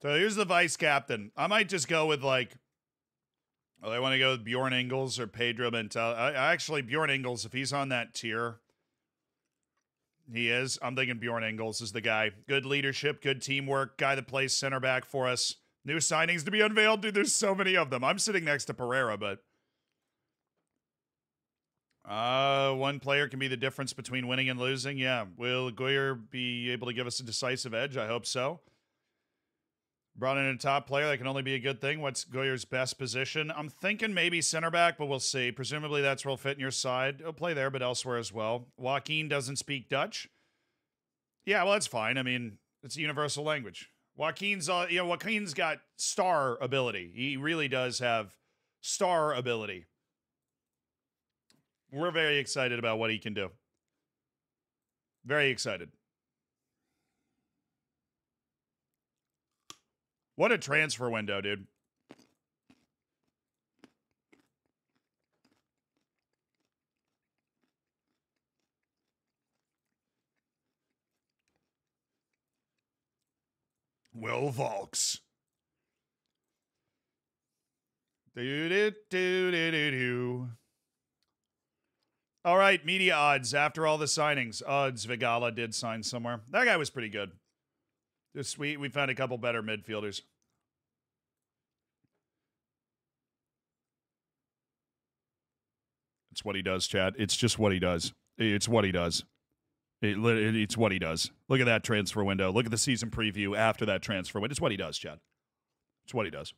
So here's the vice captain. I might just go with like Oh, I want to go with Bjorn Ingles or Pedro Mental. I, I actually Bjorn Ingles, if he's on that tier, he is. I'm thinking Bjorn Ingles is the guy. Good leadership, good teamwork, guy that plays center back for us. New signings to be unveiled, dude. There's so many of them. I'm sitting next to Pereira, but uh, one player can be the difference between winning and losing. Yeah, will Goyer be able to give us a decisive edge? I hope so. Brought in a top player. That can only be a good thing. What's Goyer's best position? I'm thinking maybe center back, but we'll see. Presumably that's where he'll fit in your side. He'll play there, but elsewhere as well. Joaquin doesn't speak Dutch. Yeah, well, that's fine. I mean, it's a universal language. Joaquin's, uh, you know, Joaquin's got star ability. He really does have star ability. We're very excited about what he can do. Very excited. What a transfer window, dude. Will Vaulks. Do do do do do do. All right, media odds. After all the signings, odds Vigala did sign somewhere. That guy was pretty good. Just we we found a couple better midfielders. It's what he does, Chad. It's just what he does. It's what he does. It, it, it's what he does. Look at that transfer window. Look at the season preview after that transfer window. It's what he does, Chad. It's what he does.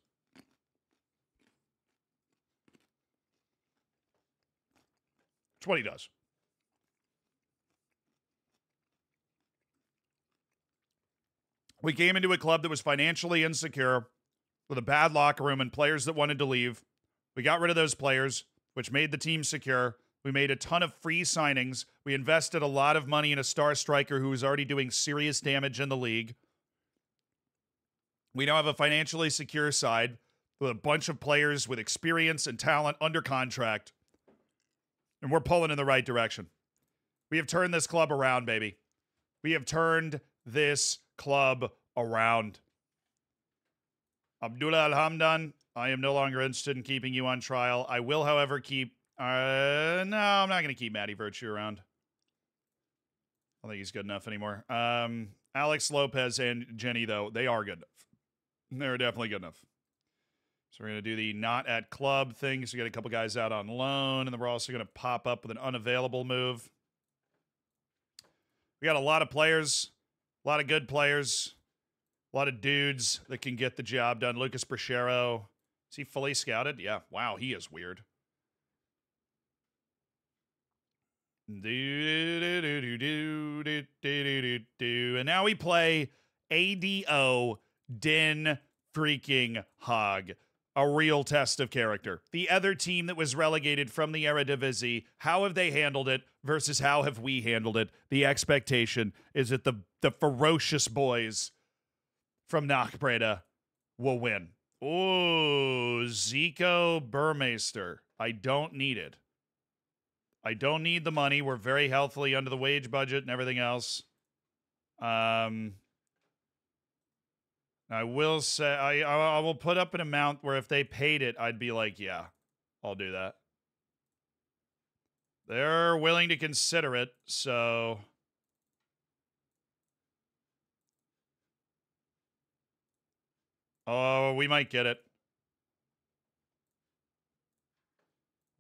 It's what he does. We came into a club that was financially insecure with a bad locker room and players that wanted to leave. We got rid of those players, which made the team secure. We made a ton of free signings. We invested a lot of money in a star striker who was already doing serious damage in the league. We now have a financially secure side with a bunch of players with experience and talent under contract. And we're pulling in the right direction. We have turned this club around, baby. We have turned this club around. Abdullah Al Hamdan, I am no longer interested in keeping you on trial. I will, however, keep. Uh, no, I'm not going to keep Matty Virtue around. I don't think he's good enough anymore. Um, Alex Lopez and Jenny, though, they are good enough. They're definitely good enough. So we're going to do the not at club thing. So we got a couple guys out on loan, and then we're also going to pop up with an unavailable move. We got a lot of players, a lot of good players, a lot of dudes that can get the job done. Lucas Brachero, is he fully scouted? Yeah. Wow, he is weird. And now we play ADO Den freaking Haag. A real test of character. The other team that was relegated from the Eredivisie, how have they handled it versus how have we handled it? The expectation is that the the ferocious boys from Knockbreda will win. Oh, Zico Burmeister. I don't need it. I don't need the money. We're very healthily under the wage budget and everything else. Um, I will say I I I will put up an amount where if they paid it, I'd be like, yeah, I'll do that. They're willing to consider it, so Oh, we might get it.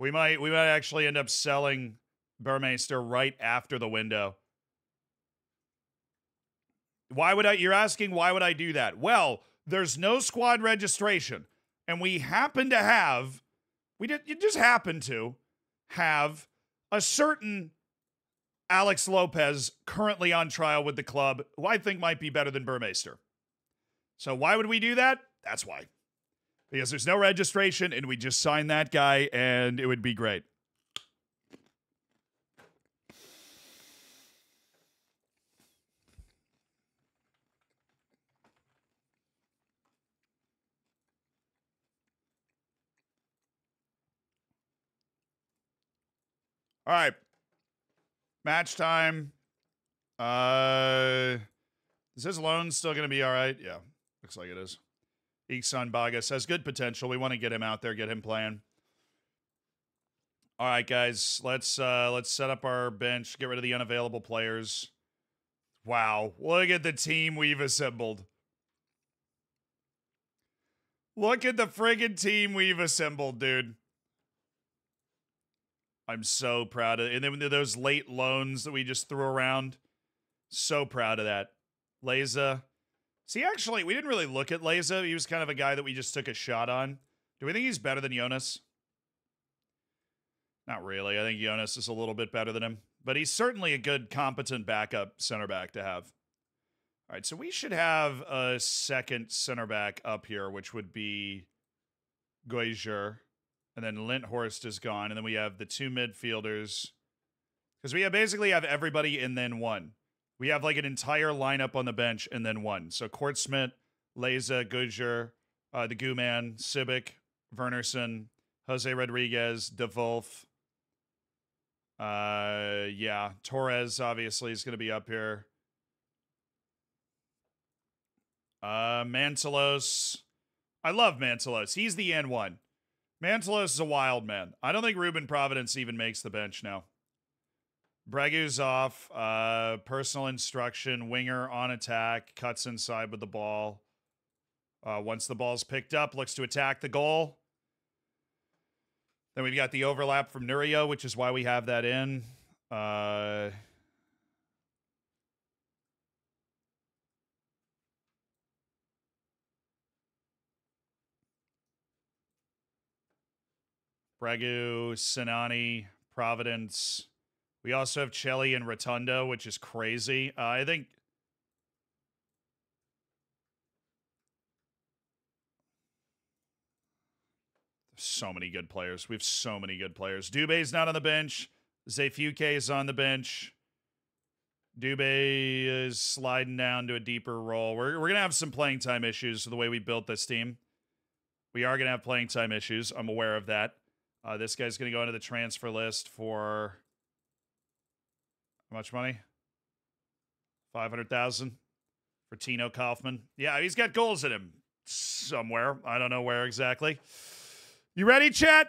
We might we might actually end up selling Burmeister right after the window. Why would I you're asking why would I do that? Well, there's no squad registration and we happen to have we did you just happen to have a certain Alex Lopez currently on trial with the club who I think might be better than Burmeister. So why would we do that? That's why. Because there's no registration and we just sign that guy and it would be great. All right. Match time. Uh is his loan still going to be all right? Yeah, looks like it is. Iksan Bagas has good potential. We want to get him out there, get him playing. All right, guys, let's uh let's set up our bench, get rid of the unavailable players. Wow, look at the team we've assembled. Look at the friggin' team we've assembled, dude. I'm so proud of it. And then those late loans that we just threw around. So proud of that. Leza. See, actually, we didn't really look at Leza. He was kind of a guy that we just took a shot on. Do we think he's better than Jonas? Not really. I think Jonas is a little bit better than him, but he's certainly a good, competent backup center back to have. All right, so we should have a second center back up here, which would be Goijer. And then Linthorst is gone. And then we have the two midfielders. Because we have basically have everybody and then one. We have like an entire lineup on the bench and then one. So Court Smith, Leza, Goodger, uh, the Goo Man, Simic, Wernerson, Jose Rodriguez, DeVolf. Uh, yeah, Torres obviously is going to be up here. Uh, Mantalos. I love Mantalos. He's the N1. Mantalos is a wild man. I don't think Ruben Providence even makes the bench now. Bregu's off. Uh, personal instruction. Winger on attack. Cuts inside with the ball. Uh, once the ball's picked up, looks to attack the goal. Then we've got the overlap from Nurio, which is why we have that in. Uh, Bregu, Sinani, Providence. We also have Chelly and Rotundo, which is crazy. Uh, I think so many good players. We have so many good players. Dube's not on the bench. Zeefuik is on the bench. Dube is sliding down to a deeper role. We're, we're going to have some playing time issues with the way we built this team. We are going to have playing time issues. I'm aware of that. Uh, this guy's going to go into the transfer list for how much money? 500,000 for Tino Kaufman. Yeah, he's got goals in him somewhere. I don't know where exactly. You ready, chat?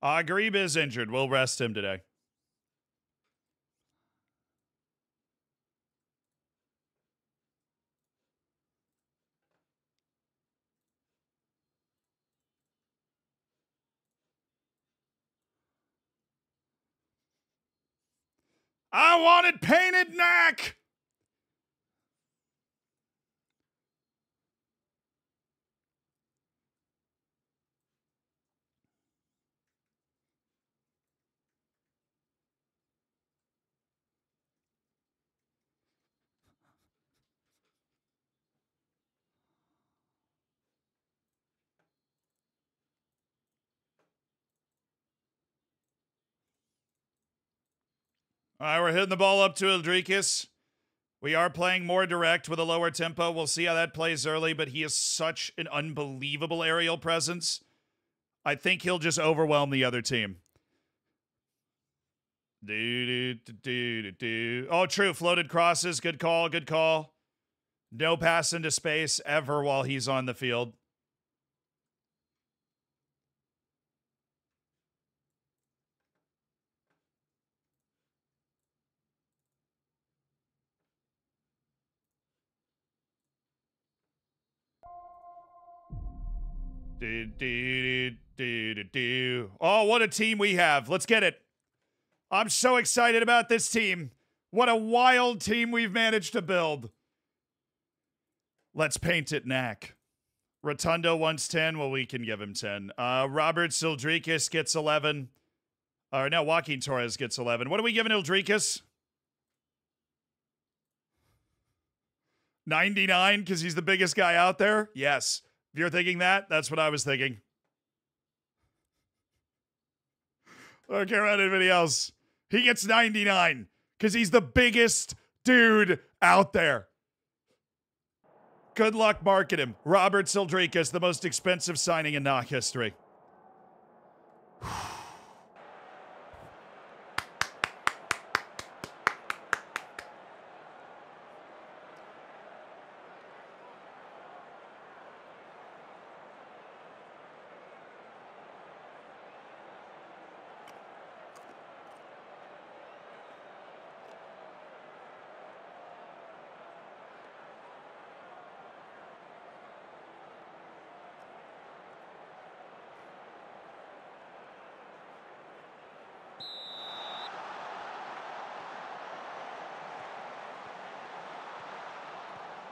Uh, Ghareeb is injured. We'll rest him today. I wanted painted neck. All right, we're hitting the ball up to Uldriķis. We are playing more direct with a lower tempo. We'll see how that plays early, but he is such an unbelievable aerial presence. I think he'll just overwhelm the other team. Do, do, do, do. Oh, true. Floated crosses. Good call. Good call. No pass into space ever while he's on the field. Do, do, do, do. Oh, what a team we have. Let's get it. I'm so excited about this team. What a wild team we've managed to build. Let's paint it Knack. Rotundo wants 10. Well, we can give him 10. Uh, Roberts Uldriķis gets 11. Or no, Joaquin Torres gets 11. What are we giving Uldriķis? 99 because he's the biggest guy out there? Yes. You're thinking that, that's what I was thinking. I don't care about anybody else. He gets 99 because he's the biggest dude out there. Good luck marketing him. Roberts Uldriķis, the most expensive signing in knock history.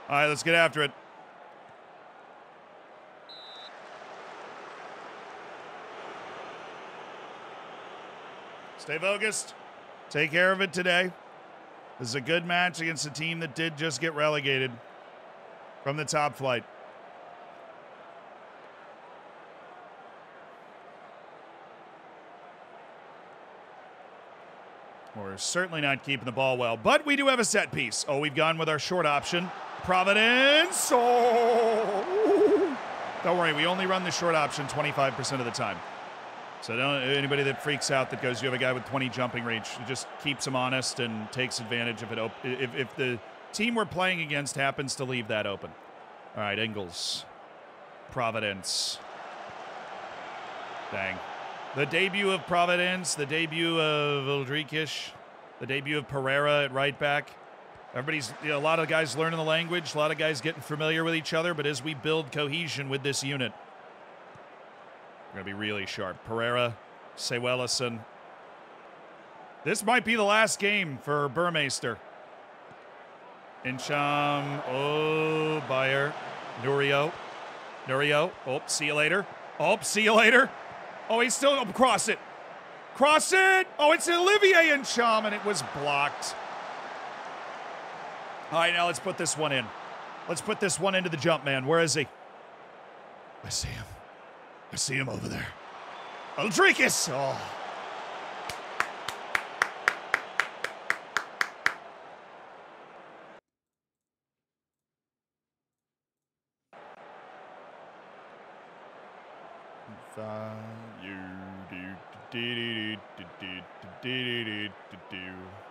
All right, let's get after it. Stay focused. Take care of it today. This is a good match against a team that did just get relegated from the top flight. We're certainly not keeping the ball well, but we do have a set piece. Oh, we've gone with our short option. Providence. Oh. Don't worry, we only run the short option 25% of the time. So don't anybody that freaks out that goes, you have a guy with 20 jumping reach. Just keeps him honest and takes advantage if it. Op- if, if the team we're playing against happens to leave that open. All right, Ingles. Providence. Dang. The debut of Providence, the debut of Uldriķis, the debut of Pereira at right back. Everybody's you know, a lot of guys learning the language, a lot of guys getting familiar with each other, but as we build cohesion with this unit, we're going to be really sharp. Pereira, Zé Wellison. This might be the last game for Burmeister. Ntcham, oh, Bayer, Nurio, Nurio. Oh, see you later. Oh, see you later. Oh, he's still oh, cross it. Cross it. Oh, it's Olivier Ntcham, and it was blocked. All right, now let's put this one in. Let's put this one into the jump man. Where is he? I see him. I see him over there. Uldriķis! Oh. You do do do do do do do do do.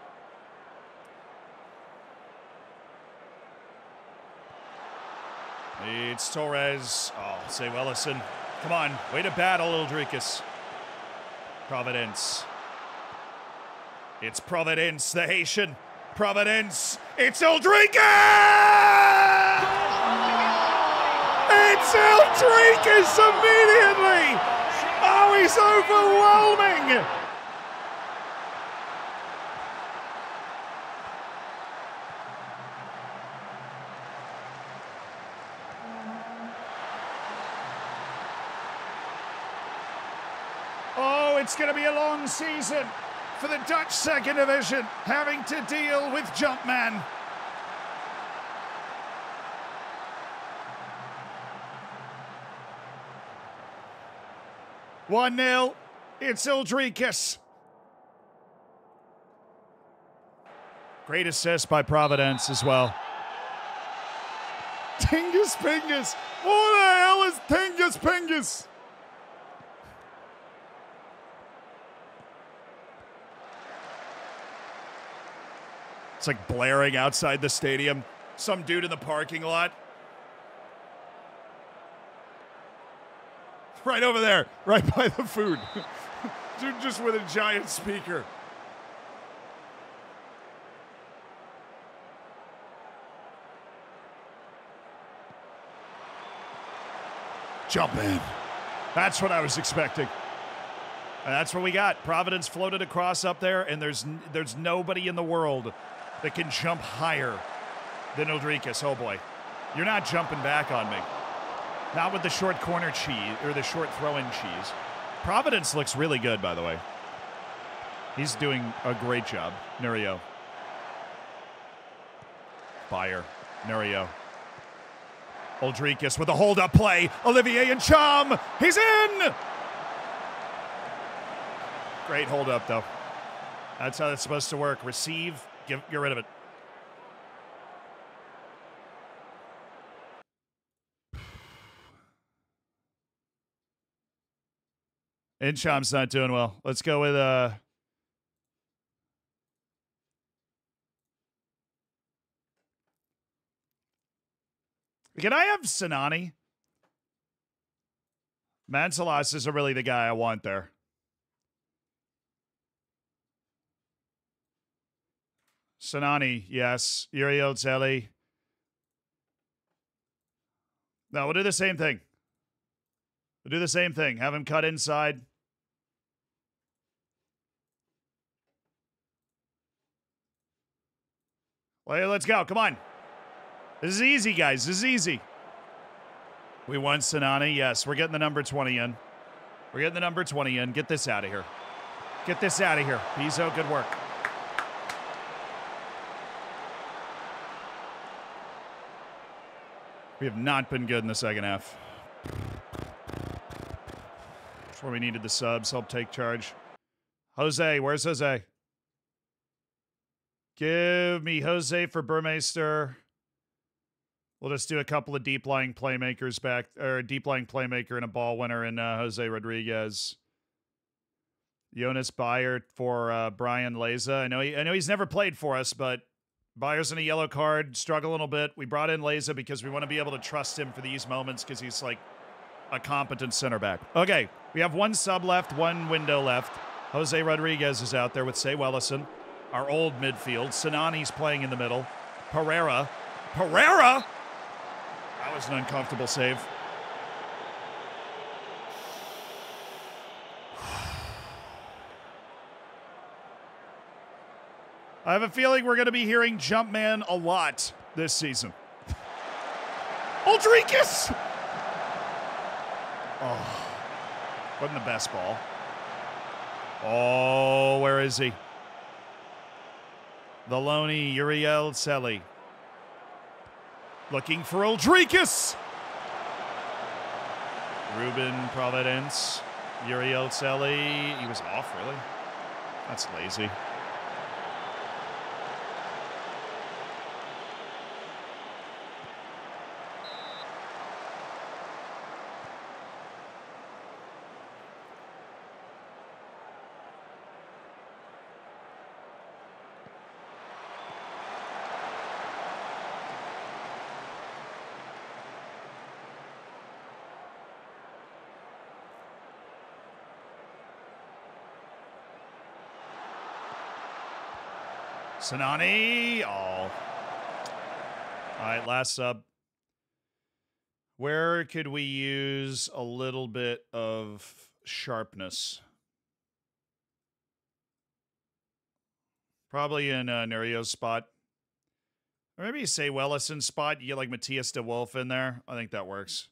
It's Torres. Oh, Zé Wellison. Come on, way to battle, Uldriķis. Providence. It's Providence, the Haitian. Providence. It's Uldriķis! It's Uldriķis immediately! Oh, he's overwhelming! It's going to be a long season for the Dutch second division, having to deal with Jumpman. One 0 It's Uldriķis. Great assist by Providence as well. Tingus Pingus. What the hell is Tingus Pingus? It's like blaring outside the stadium. Some dude in the parking lot. Right over there, right by the food. Dude just with a giant speaker. Jump in. That's what I was expecting. And that's what we got. Providence floated across up there, and there's there's nobody in the world that can jump higher than Uldriķis. Oh boy, you're not jumping back on me. Not with the short corner cheese or the short throw-in cheese. Providence looks really good, by the way. He's doing a great job. Nurio. Fire. Nurio. Uldriķis with a hold-up play. Olivier Ntcham. He's in. Great hold-up though. That's how it's supposed to work. Receive. Give, get rid of it. Ntcham's not doing well. Let's go with uh Can I have Sinani? Mantalos isn't really the guy I want there. Sinani, yes. Uriel Zelli. No, we'll do the same thing. We'll do the same thing. Have him cut inside. Well, let's go. Come on. This is easy, guys. This is easy. We won Sinani. Yes, we're getting the number 20 in. We're getting the number 20 in. Get this out of here. Get this out of here. Pizzo, good work. We have not been good in the second half. That's where we needed the subs. Help take charge. Jose, where's Jose? Give me Jose for Burmeister. We'll just do a couple of deep lying playmakers back, or a deep lying playmaker and a ball winner in uh, Jose Rodriguez. Jonas Bayer for uh, Brian Leza. I know he, I know he's never played for us, but Bayer's in a yellow card, struggle a little bit. We brought in Leza because we want to be able to trust him for these moments because he's like a competent center back. Okay, we have one sub left, one window left. Jose Rodriguez is out there with Zé Wellison, our old midfield. Sinani's playing in the middle. Pereira. Pereira? That was an uncomfortable save. I have a feeling we're going to be hearing Jumpman a lot this season. Uldriķis! Oh, wasn't the best ball. Oh, where is he? The Loney Uriel Selly. Looking for Uldriķis. Ruben Providence. Uriel Selly. He was off, really? That's lazy. Sinani. Oh. All right, last sub. Where could we use a little bit of sharpness? Probably in uh, Nurio's spot. Or maybe you Zé Wellison's spot. You get like Matthias de Wolf in there. I think that works.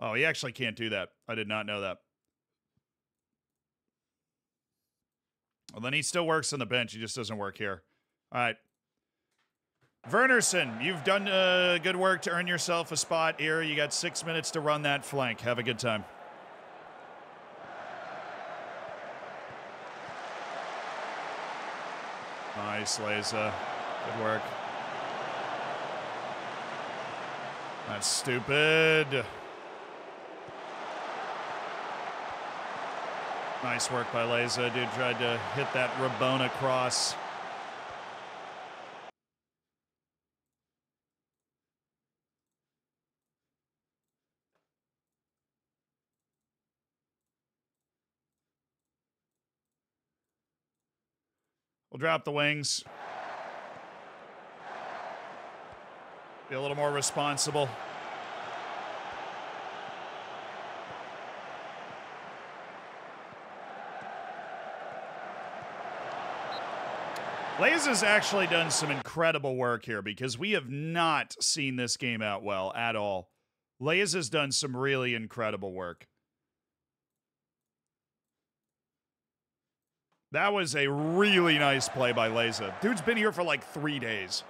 Oh, he actually can't do that. I did not know that. Well, then he still works on the bench. He just doesn't work here. All right. Vernerson, you've done uh, good work to earn yourself a spot here. You got six minutes to run that flank. Have a good time. Nice, Leza. Good work. That's stupid. Nice work by Leza. Dude tried to hit that Rabona cross. We'll drop the wings. Be a little more responsible. Lays has actually done some incredible work here because we have not seen this game out well at all. Lays has done some really incredible work. That was a really nice play by Leza. Dude's been here for like three days.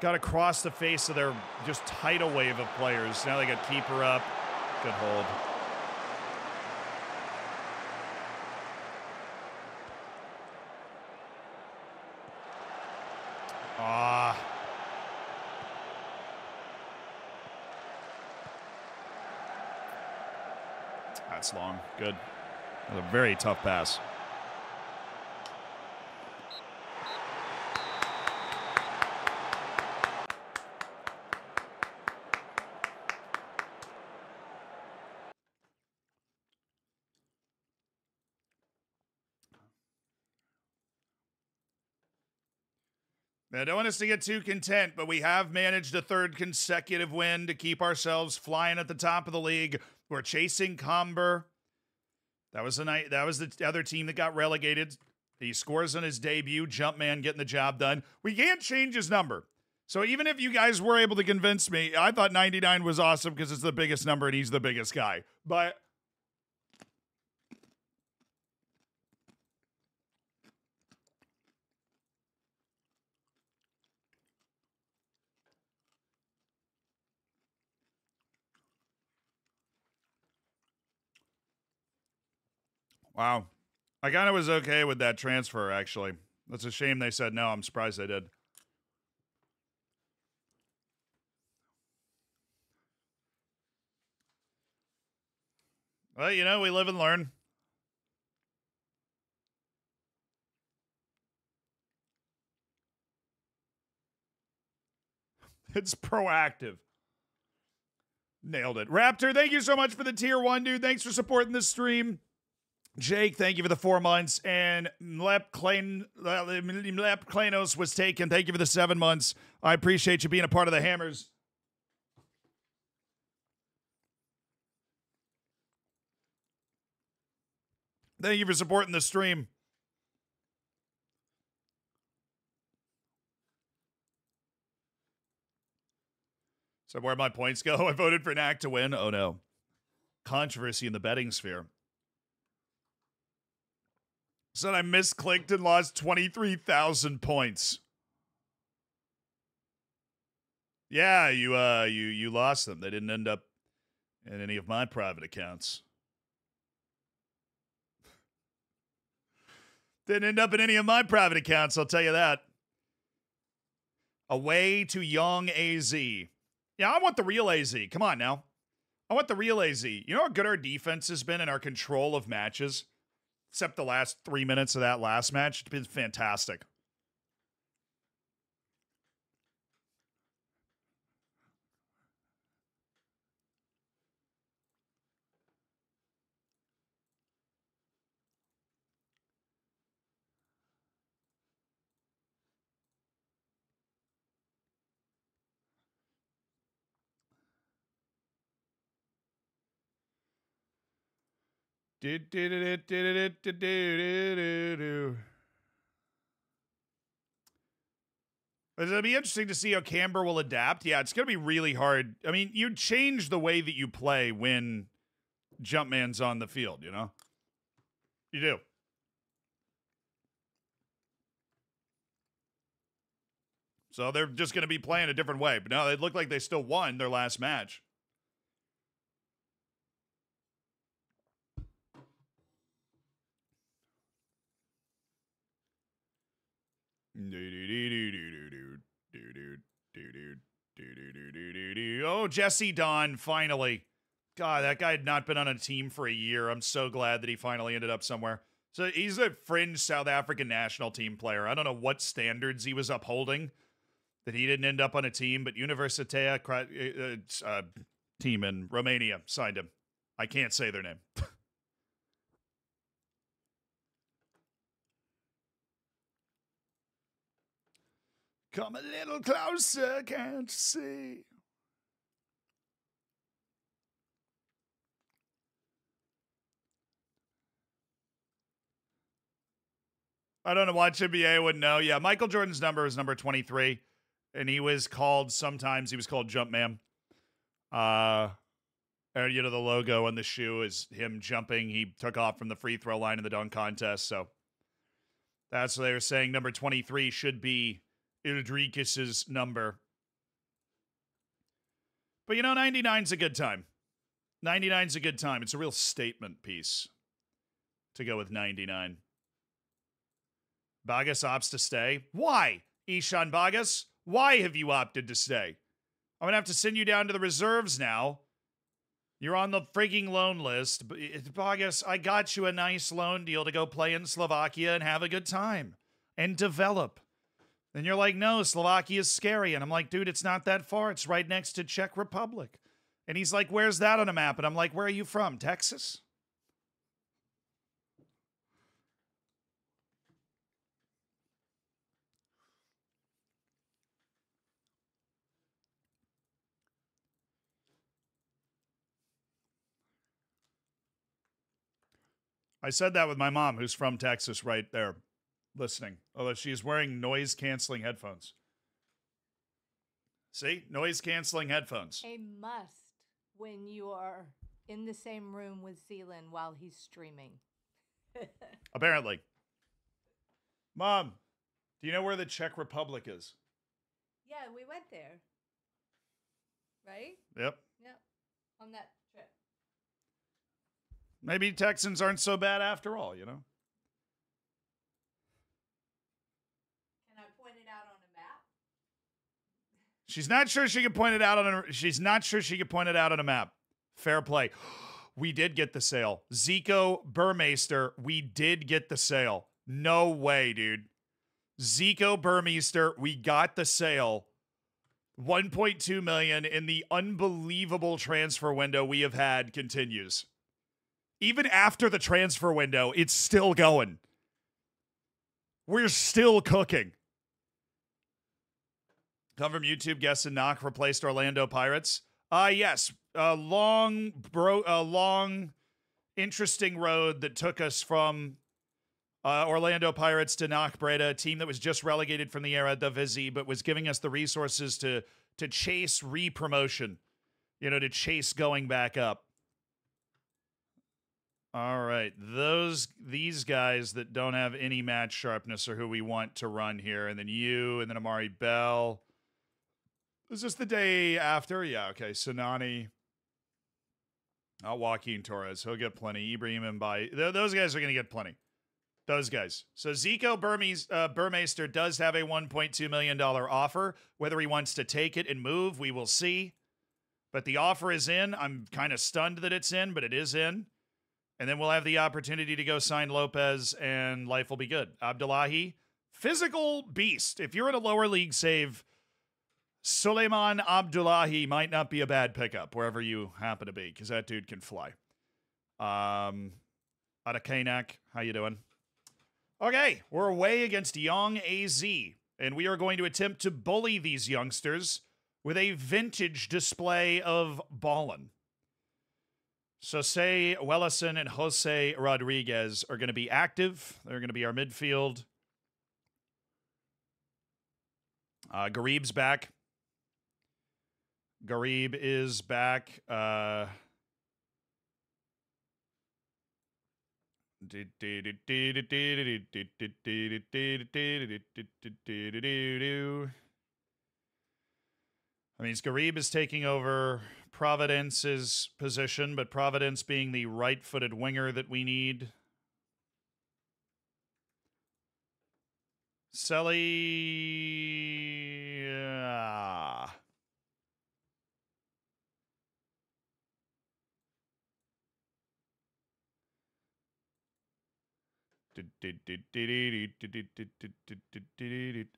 Got across the face of their just tidal wave of players. Now they got keeper up. Good hold. That's long. Good. That a very tough pass. I don't want us to get too content, but we have managed a third consecutive win to keep ourselves flying at the top of the league. We're chasing Cambuur. That was the night. That was the other team that got relegated. He scores on his debut. Jumpman getting the job done. We can't change his number. So even if you guys were able to convince me, I thought 99 was awesome because it's the biggest number and he's the biggest guy. But Wow. I kind of was okay with that transfer, actually. That's a shame they said no. I'm surprised they did. Well, you know, we live and learn. It's proactive. Nailed it. Raptor, thank you so much for the tier one, dude. Thanks for supporting this stream. Jake, thank you for the four months. And Mlep, Klenos was taken. Thank you for the seven months. I appreciate you being a part of the Hammers. Thank you for supporting the stream. So where my points go? I voted for Knack to win. Oh no. Controversy in the betting sphere. Said I misclicked and lost 23,000 points. Yeah, you uh you you lost them. They didn't end up in any of my private accounts. Didn't end up in any of my private accounts, I'll tell you that. Away to young AZ. Yeah, I want the real AZ. Come on now. I want the real AZ. You know how good our defense has been in our control of matches? Except the last three minutes of that last match. It's been fantastic. It'll be interesting to see how Cambuur will adapt. Yeah, it's going to be really hard. I mean, you change the way that you play when Jumpman's on the field, you know? You do. So they're just going to be playing a different way. But no, they look like they still won their last match. Oh, Jesse Don, finally. God, that guy had not been on a team for a year. I'm so glad that he finally ended up somewhere. So he's a fringe South African national team player. I don't know what standards he was upholding that he didn't end up on a team, but Universitatea uh, uh, team in Romania signed him. I can't say their name. Come a little closer, can't you see? I don't know. why NBA would know. Yeah, Michael Jordan's number is number 23, and he was called sometimes he was called Jumpman. Uh, and you know the logo on the shoe is him jumping. He took off from the free throw line in the dunk contest, so that's what they were saying. Number 23 should be Uldriķis's number. But you know, 99's a good time. 99's a good time. It's a real statement piece to go with 99. Bagas opts to stay. Why, Ishan Bagas? Why have you opted to stay? I'm going to have to send you down to the reserves now. You're on the freaking loan list. Bagas, eh, I got you a nice loan deal to go play in Slovakia and have a good time and develop. And you're like, no, Slovakia is scary. And I'm like, dude, it's not that far. It's right next to Czech Republic. And he's like, where's that on a map? And I'm like, where are you from? Texas? I said that with my mom, who's from Texas, right there, listening. Although she's wearing noise canceling headphones. See, noise canceling headphones. A must when you are in the same room with Zealand while he's streaming. Apparently. Mom, do you know where the Czech Republic is? Yeah, we went there. Right? Yep. Yep. On that trip. Maybe Texans aren't so bad after all, you know? Can I point it out on a map? She's not sure she can point it out on a she's not sure she can point it out on a map. Fair play. We did get the sale. Zico Burmeister, we did get the sale. No way, dude. Zico Burmeister, we got the sale. 1.2 million in the unbelievable transfer window we have had continues. Even after the transfer window, it's still going. We're still cooking. Come from YouTube, guess and knock replaced Orlando Pirates. Uh yes, a long bro a long interesting road that took us from uh, Orlando Pirates to Knockbreda, a team that was just relegated from the Eredivisie, but was giving us the resources to to chase re-promotion, you know, to chase going back up. All right, those these guys that don't have any match sharpness are who we want to run here, and then you, and then Amari Bell. Is this the day after? Yeah, okay. Sinani. Oh, Joaquin Torres. He'll get plenty. Ibrahim and Th- those guys are going to get plenty. Those guys. So Zico Burmese, uh, Burmeister does have a $1.2 million offer. Whether he wants to take it and move, we will see. But the offer is in. I'm kind of stunned that it's in, but it is in. And then we'll have the opportunity to go sign Lopez, and life will be good. Abdullahi, physical beast. If you're in a lower league save, Suleiman Abdullahi might not be a bad pickup wherever you happen to be, because that dude can fly. Um, out of Kanak, how you doing? Okay, we're away against Young AZ, and we are going to attempt to bully these youngsters with a vintage display of ballin'. So Zé Wellison and Jose Rodriguez are going to be active. They're going to be our midfield. Uh, Ghareeb's back. Ghareeb is back. Uh, I mean, Ghareeb is taking over Providence's position, but Providence being the right footed winger that we need. Selly.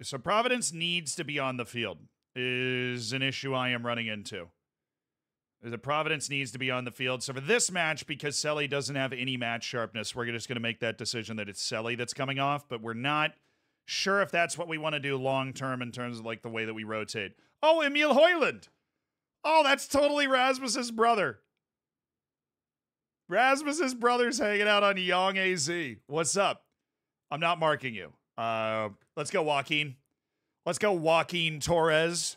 So Providence needs to be on the field is an issue I am running into. The Providence needs to be on the field. So for this match, because Selly doesn't have any match sharpness, we're just going to make that decision that it's Selly that's coming off, but we're not sure if that's what we want to do long term in terms of like the way that we rotate. Oh, Emil Højlund. Oh, that's totally Rasmus's brother. Rasmus's brother's hanging out on Young AZ. What's up? I'm not marking you. Uh, let's go, Joaquin. Let's go, Joaquin Torres.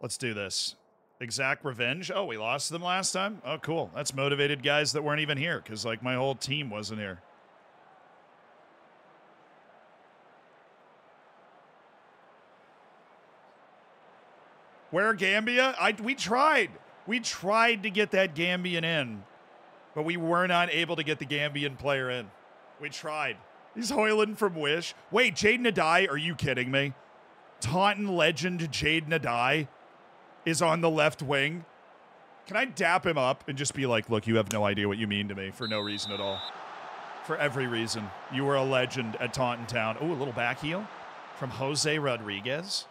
Let's do this. Exact revenge. Oh, we lost them last time. Oh, cool. That's motivated guys that weren't even here because like my whole team wasn't here. Where Gambia? I we tried. We tried to get that Gambian in, but we were not able to get the Gambian player in. We tried. He's Højlund from Wish. Wait, Jade Nadai? Are you kidding me? Taunton legend Jade Nadai is on the left wing. Can I dap him up and just be like, look, you have no idea what you mean to me for no reason at all? For every reason. You were a legend at Taunton Town. Oh, a little back heel from Jose Rodriguez.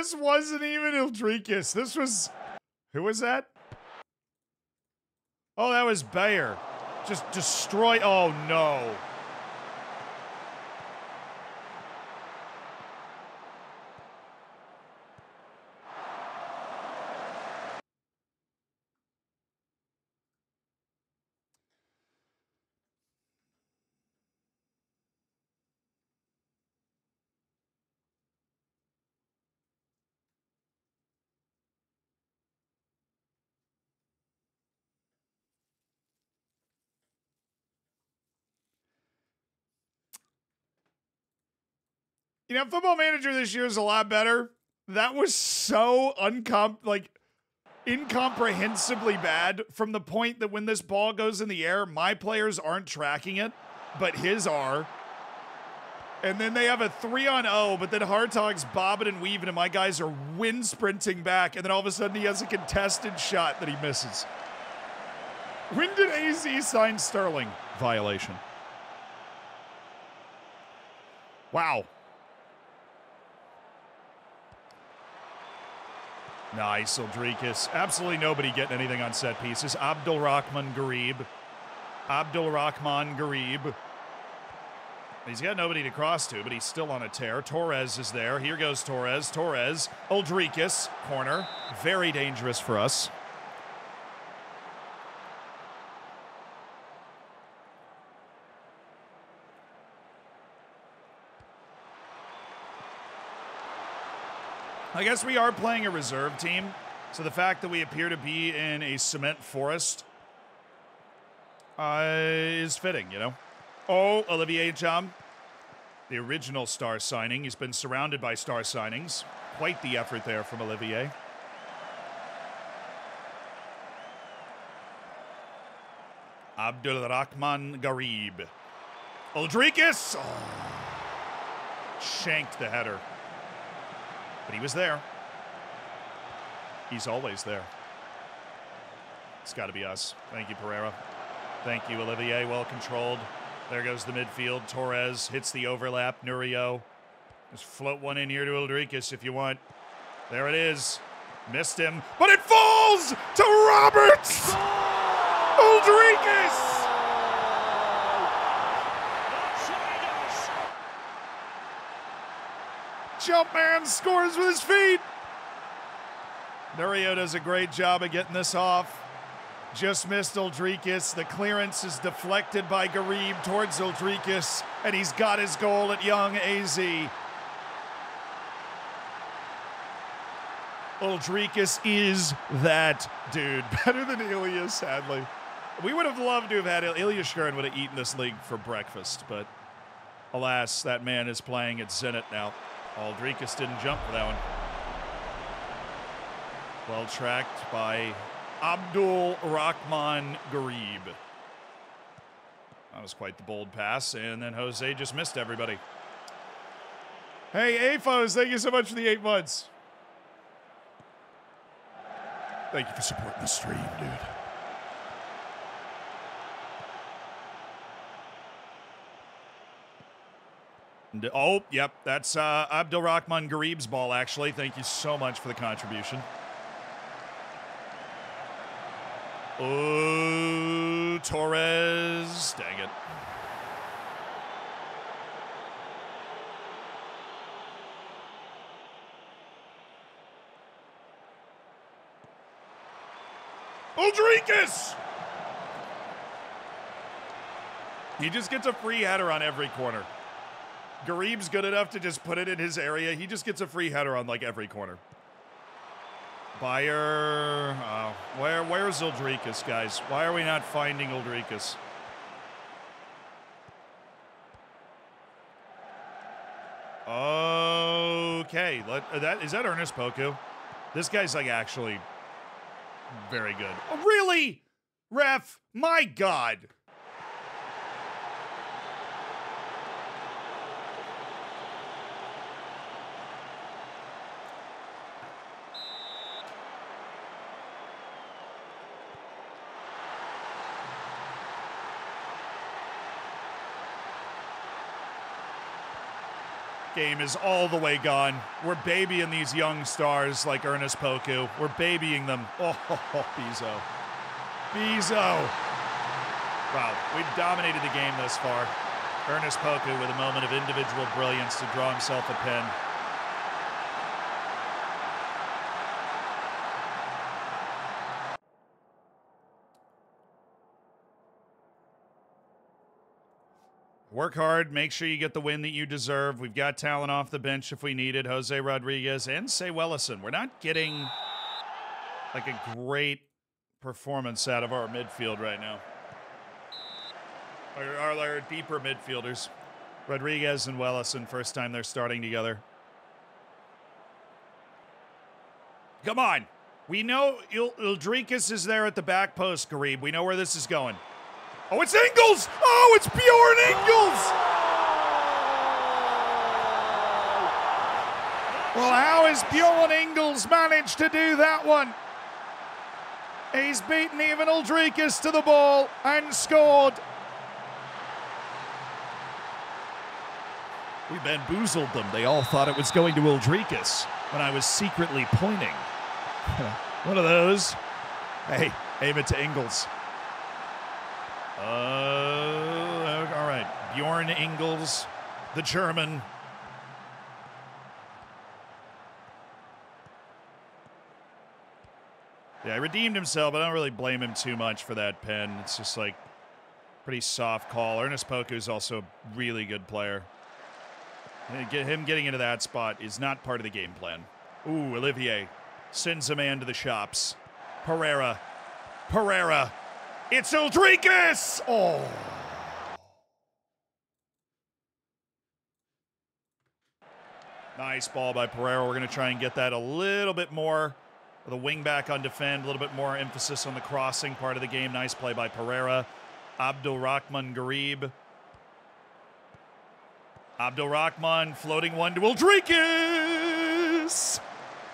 This wasn't even Uldriķis. This was. Who was that? Oh, that was Bayer. Just destroy. Oh, no. You know, Football Manager this year is a lot better. That was so uncom like incomprehensibly bad from the point that when this ball goes in the air, my players aren't tracking it, but his are. And then they have a three on O, but then Hartog's bobbing and weaving, and my guys are wind sprinting back. And then all of a sudden he has a contested shot that he misses. When did AZ sign Sterling? Violation. Wow. Nice, Uldriķis. Absolutely nobody getting anything on set pieces. Abdul Rahman Ghareeb. Abdul Rahman Ghareeb. He's got nobody to cross to, but he's still on a tear. Torres is there. Here goes Torres. Torres. Uldriķis. Corner. Very dangerous for us. I guess we are playing a reserve team, so the fact that we appear to be in a cement forest uh, is fitting, you know? Oh, Olivier Ntcham, the original star signing. He's been surrounded by star signings. Quite the effort there from Olivier. Abdul Rahman Ghareeb. Uldriķis! Oh, shanked the header. But he was there. He's always there. It's got to be us. Thank you, Pereira. Thank you, Olivier. Well controlled. There goes the midfield. Torres hits the overlap. Nurio. Just float one in here to Uldriķis if you want. There it is. Missed him, but it falls to Roberts! Uldriķis! Jumpman scores with his feet. Nurio does a great job of getting this off. Just missed Uldriķis. The clearance is deflected by Ghareeb towards Uldriķis, and he's got his goal at Young AZ. Uldriķis is that dude. Better than Ilya, sadly. We would have loved to have had Il- Ilya Shkurin would have eaten this league for breakfast, but alas, that man is playing at Zenit now. Uldriķis didn't jump for that one. Well tracked by Abdul Rahman Ghareeb. That was quite the bold pass, and then Jose just missed everybody. Hey, AFOS, thank you so much for the eight months. Thank you for supporting the stream, dude. Oh, yep, that's uh, Abdul Rahman Ghareeb's ball, actually. Thank you so much for the contribution. Oh, Torres. Dang it. Uldriķis! He just gets a free header on every corner. Ghareeb's good enough to just put it in his area. He just gets a free header on like every corner. Bayer, oh, where where's Uldriķis, guys? Why are we not finding Uldriķis? Okay, let, uh, that is that Ernest Poku. This guy's like actually very good. Oh, really, ref? My God. Game is all the way gone. We're babying these young stars like Ernest Poku. We're babying them. Oh, Bizo. Bizo. Wow, we've dominated the game thus far. Ernest Poku with a moment of individual brilliance to draw himself a pin. Work hard. Make sure you get the win that you deserve. We've got talent off the bench if we need it. Jose Rodriguez and Zé Wellison. We're not getting like a great performance out of our midfield right now. Our, our, our deeper midfielders. Rodriguez and Wellison, first time they're starting together. Come on. We know Il- Uldriķis is there at the back post, Ghareeb. We know where this is going. Oh, it's Engels! Oh, it's Bjorn Engels! Well, how has Bjorn Engels managed to do that one? He's beaten even Uldriķis to the ball and scored. We bamboozled them. They all thought it was going to Uldriķis when I was secretly pointing. One of those. Hey, aim it to Engels. Uh, all right. Bjorn Engels, the German. Yeah, he redeemed himself, but I don't really blame him too much for that pen. It's just like pretty soft call. Ernest Poku is also a really good player. Get him getting into that spot is not part of the game plan. Ooh, Olivier sends a man to the shops. Pereira. Pereira. It's Uldriķis! Oh. Nice ball by Pereira. We're going to try and get that a little bit more. The wing back on defend, a little bit more emphasis on the crossing part of the game. Nice play by Pereira. Abdul Rahman Ghareeb. Abdul Rahman floating one to Uldriķis.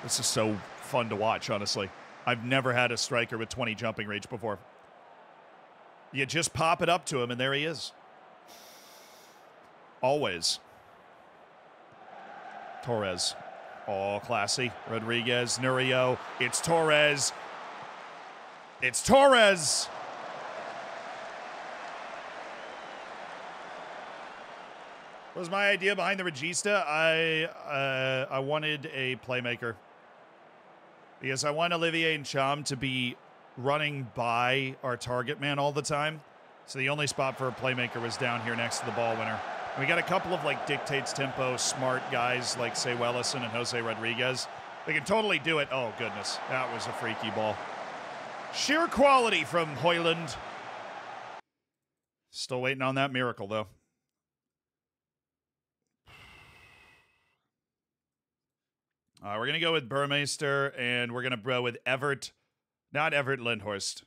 This is so fun to watch, honestly. I've never had a striker with 20 jumping reach before. You just pop it up to him, and there he is. Always. Torres. Oh, classy. Rodriguez, Nurio. It's Torres. It's Torres. was my idea behind the Regista. I uh, I wanted a playmaker because I want Olivier Ntcham to be running by our target man all the time. So the only spot for a playmaker was down here next to the ball winner. And we got a couple of like dictates tempo, smart guys like Zé Wellison and Jose Rodriguez. They can totally do it. Oh, goodness. That was a freaky ball. Sheer quality from Højlund. Still waiting on that miracle, though. Uh, we're going to go with Burmeister, and we're going to go with Everett. Not Everett Linthorst.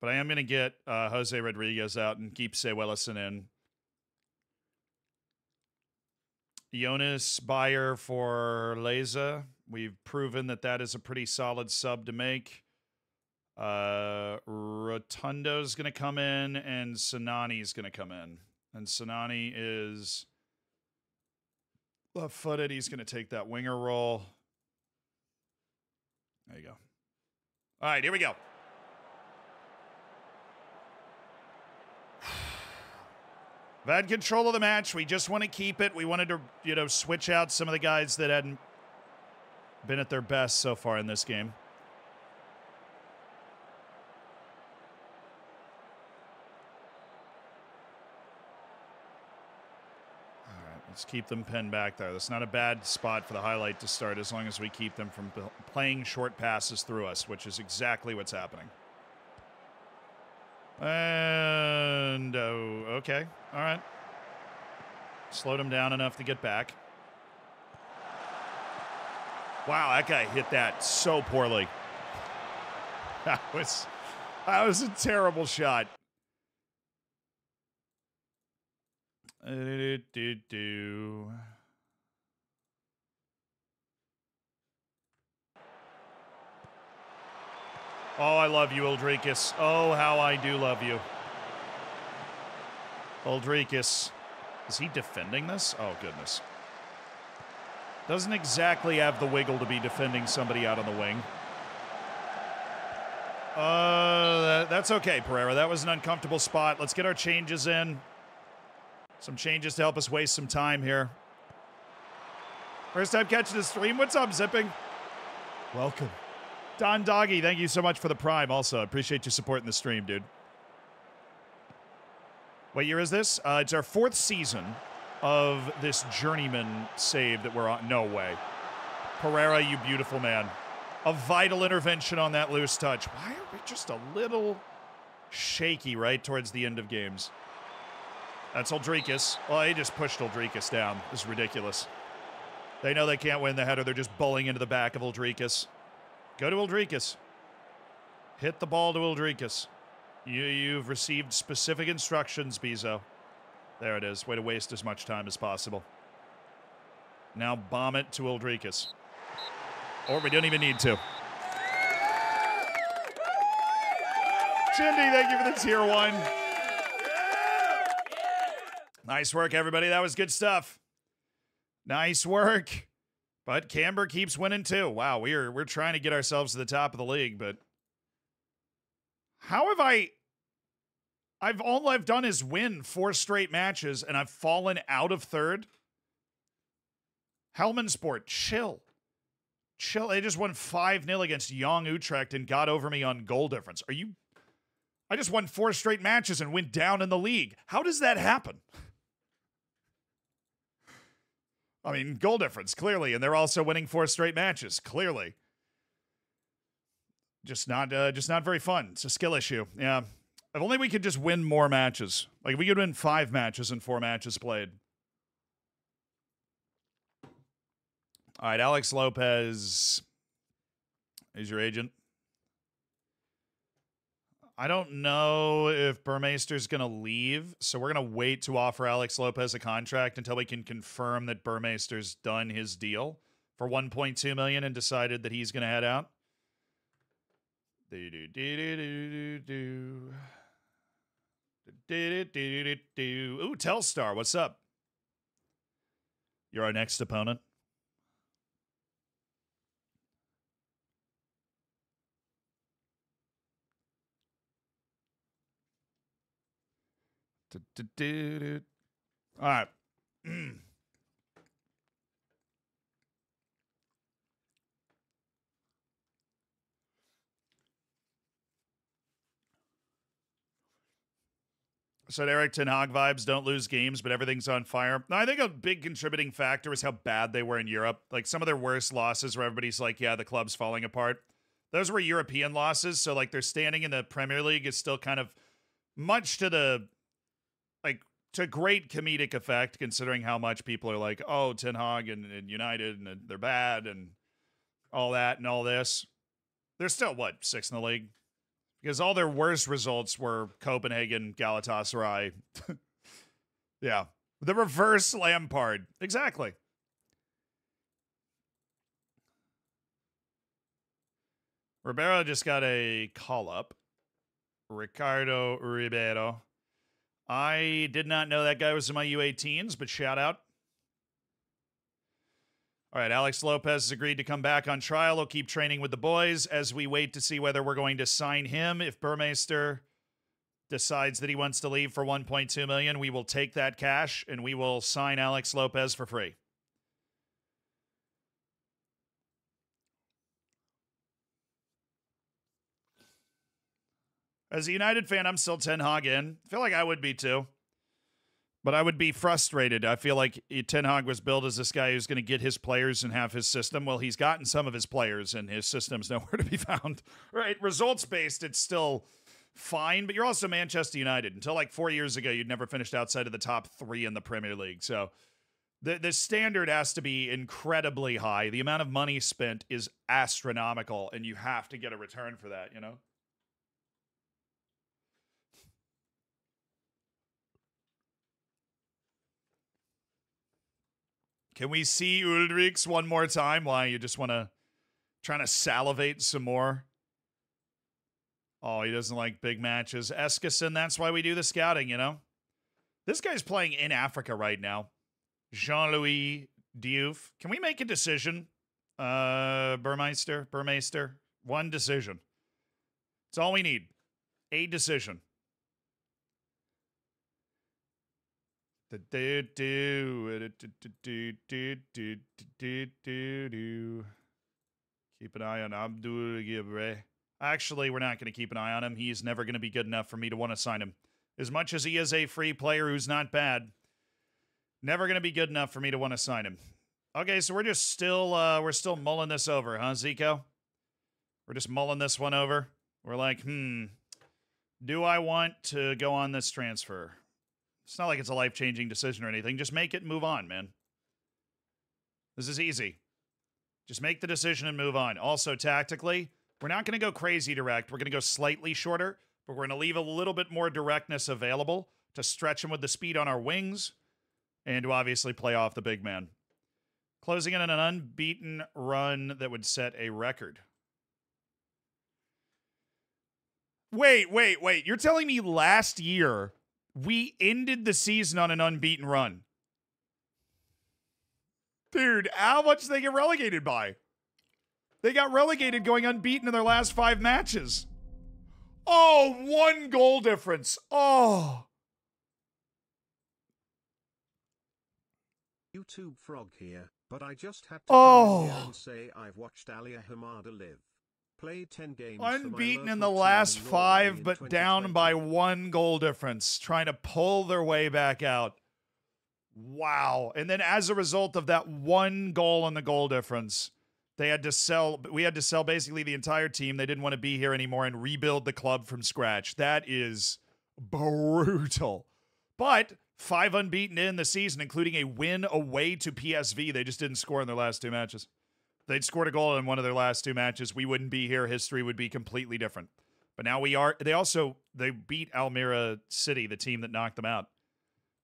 But I am going to get uh, Jose Rodriguez out and keep Zé Wellison in. Jonas Bayer for Leza. We've proven that that is a pretty solid sub to make. Uh, Rotundo's going to come in, and Sinani's going to come in. And Sinani is left footed. He's going to take that winger role. There you go. All right, here we go. Had control of the match. We just want to keep it. We wanted to, you know, switch out some of the guys that hadn't been at their best so far in this game. Let's keep them pinned back there. That's not a bad spot for the highlight to start as long as we keep them from playing short passes through us, which is exactly what's happening. And oh, okay, all right. Slowed him down enough to get back. Wow, that guy hit that so poorly. That was that was a terrible shot. Uh, do, do. Oh, I love you, Uldriķis. Oh, how I do love you. Uldriķis. Is he defending this? Oh, goodness. Doesn't exactly have the wiggle to be defending somebody out on the wing. Uh, that, that's okay, Pereira. That was an uncomfortable spot. Let's get our changes in. Some changes to help us waste some time here. First time catching the stream. What's up, Zipping? Welcome. Don Doggy, thank you so much for the prime. Also, appreciate you supporting the stream, dude. What year is this? Uh, it's our fourth season of this journeyman save that we're on. No way. Pereira, you beautiful man. A vital intervention on that loose touch. Why are we just a little shaky right towards the end of games? That's Uldriķis. Well, he just pushed Uldriķis down. This is ridiculous. They know they can't win the header. They're just bowling into the back of Uldriķis. Go to Uldriķis. Hit the ball to Uldriķis. You, you've received specific instructions, Bezo. There it is. Way to waste as much time as possible. Now bomb it to Uldriķis. Or we don't even need to. Chindy, thank you for the tier one. Nice work, everybody. That was good stuff. Nice work. But Cambuur keeps winning too. Wow, we're we're trying to get ourselves to the top of the league, but how have I I've all I've done is win four straight matches and I've fallen out of third. Helmond Sport, chill. Chill. They just won 5 0 against Young Utrecht and got over me on goal difference. Are you I just won four straight matches and went down in the league. How does that happen? I mean, goal difference, clearly, and they're also winning four straight matches, clearly. Just not, uh, just not very fun. It's a skill issue. Yeah, if only we could just win more matches. Like if we could win five matches in four matches played. All right, Alex Lopez is your agent. I don't know if Burmeister's going to leave, so we're going to wait to offer Alex Lopez a contract until we can confirm that Burmeister's done his deal for 1.2 million and decided that he's going to head out. Do do do do do do. Do, do, do, do, do. Ooh, Telstar, what's up? You're our next opponent. All right. Said Erik Ten Hag vibes don't lose games, but everything's on fire. I think a big contributing factor is how bad they were in Europe. Like some of their worst losses where everybody's like, yeah, the club's falling apart. Those were European losses. So like their standing in the Premier League is still kind of much to the like to great comedic effect, considering how much people are like, oh, Ten Hag and, and United and they're bad and all that and all this. They're still what, six in the league? because all their worst results were Copenhagen, Galatasaray. yeah, the reverse Lampard. Exactly. Ribeiro just got a call up. Ricardo Ribeiro. I did not know that guy was in my U18s, but shout out. All right, Alex Lopez has agreed to come back on trial. He'll keep training with the boys as we wait to see whether we're going to sign him. If Burmeister decides that he wants to leave for 1.2 million, we will take that cash and we will sign Alex Lopez for free. As a United fan, I'm still Ten Hag in. I feel like I would be too. But I would be frustrated. I feel like Ten Hag was built as this guy who's going to get his players and have his system. Well, he's gotten some of his players, and his system's nowhere to be found. Right? Results based, it's still fine, but you're also Manchester United. Until like four years ago, you'd never finished outside of the top three in the Premier League. So the the standard has to be incredibly high. The amount of money spent is astronomical, and you have to get a return for that. You know. Can we see Uldriķis one more time? Why you just want to trying to salivate some more? Oh, he doesn't like big matches. Eskison, that's why we do the scouting, you know? This guy's playing in Africa right now. Jean-Louis Diouf. Can we make a decision? Uh Burmeister, Burmeister. One decision. It's all we need. A decision. Do, do, do, do, do, do, do, do. Keep an eye on Abdul Gibre. Actually, we're not going to keep an eye on him. He's never going to be good enough for me to want to sign him. As much as he is a free player who's not bad, never going to be good enough for me to want to sign him. Okay, so we're just still uh we're still mulling this over, huh, Zico? We're just mulling this one over. We're like, hmm, do I want to go on this transfer? It's not like it's a life changing decision or anything. Just make it and move on, man. This is easy. Just make the decision and move on. Also, tactically, we're not going to go crazy direct. We're going to go slightly shorter, but we're going to leave a little bit more directness available to stretch him with the speed on our wings and to obviously play off the big man. Closing in on an unbeaten run that would set a record. Wait, wait, wait. You're telling me last year we ended the season on an unbeaten run. Dude, how much did they get relegated by? They got relegated going unbeaten in their last five matches. Oh, one goal difference. Oh. YouTube Frog here, but I just had to Oh. come here and say I've watched Alia Hamada live. Unbeaten in the last five, but down by one goal difference, trying to pull their way back out. Wow. And then as a result of that one goal and the goal difference, they had to sell we had to sell basically the entire team. They didn't want to be here anymore and rebuild the club from scratch. That is brutal. But five unbeaten in the season, including a win away to PSV. They just didn't score in their last two matches. They'd scored a goal in one of their last two matches, we wouldn't be here. History would be completely different. But now we are. They also they beat Almere City, the team that knocked them out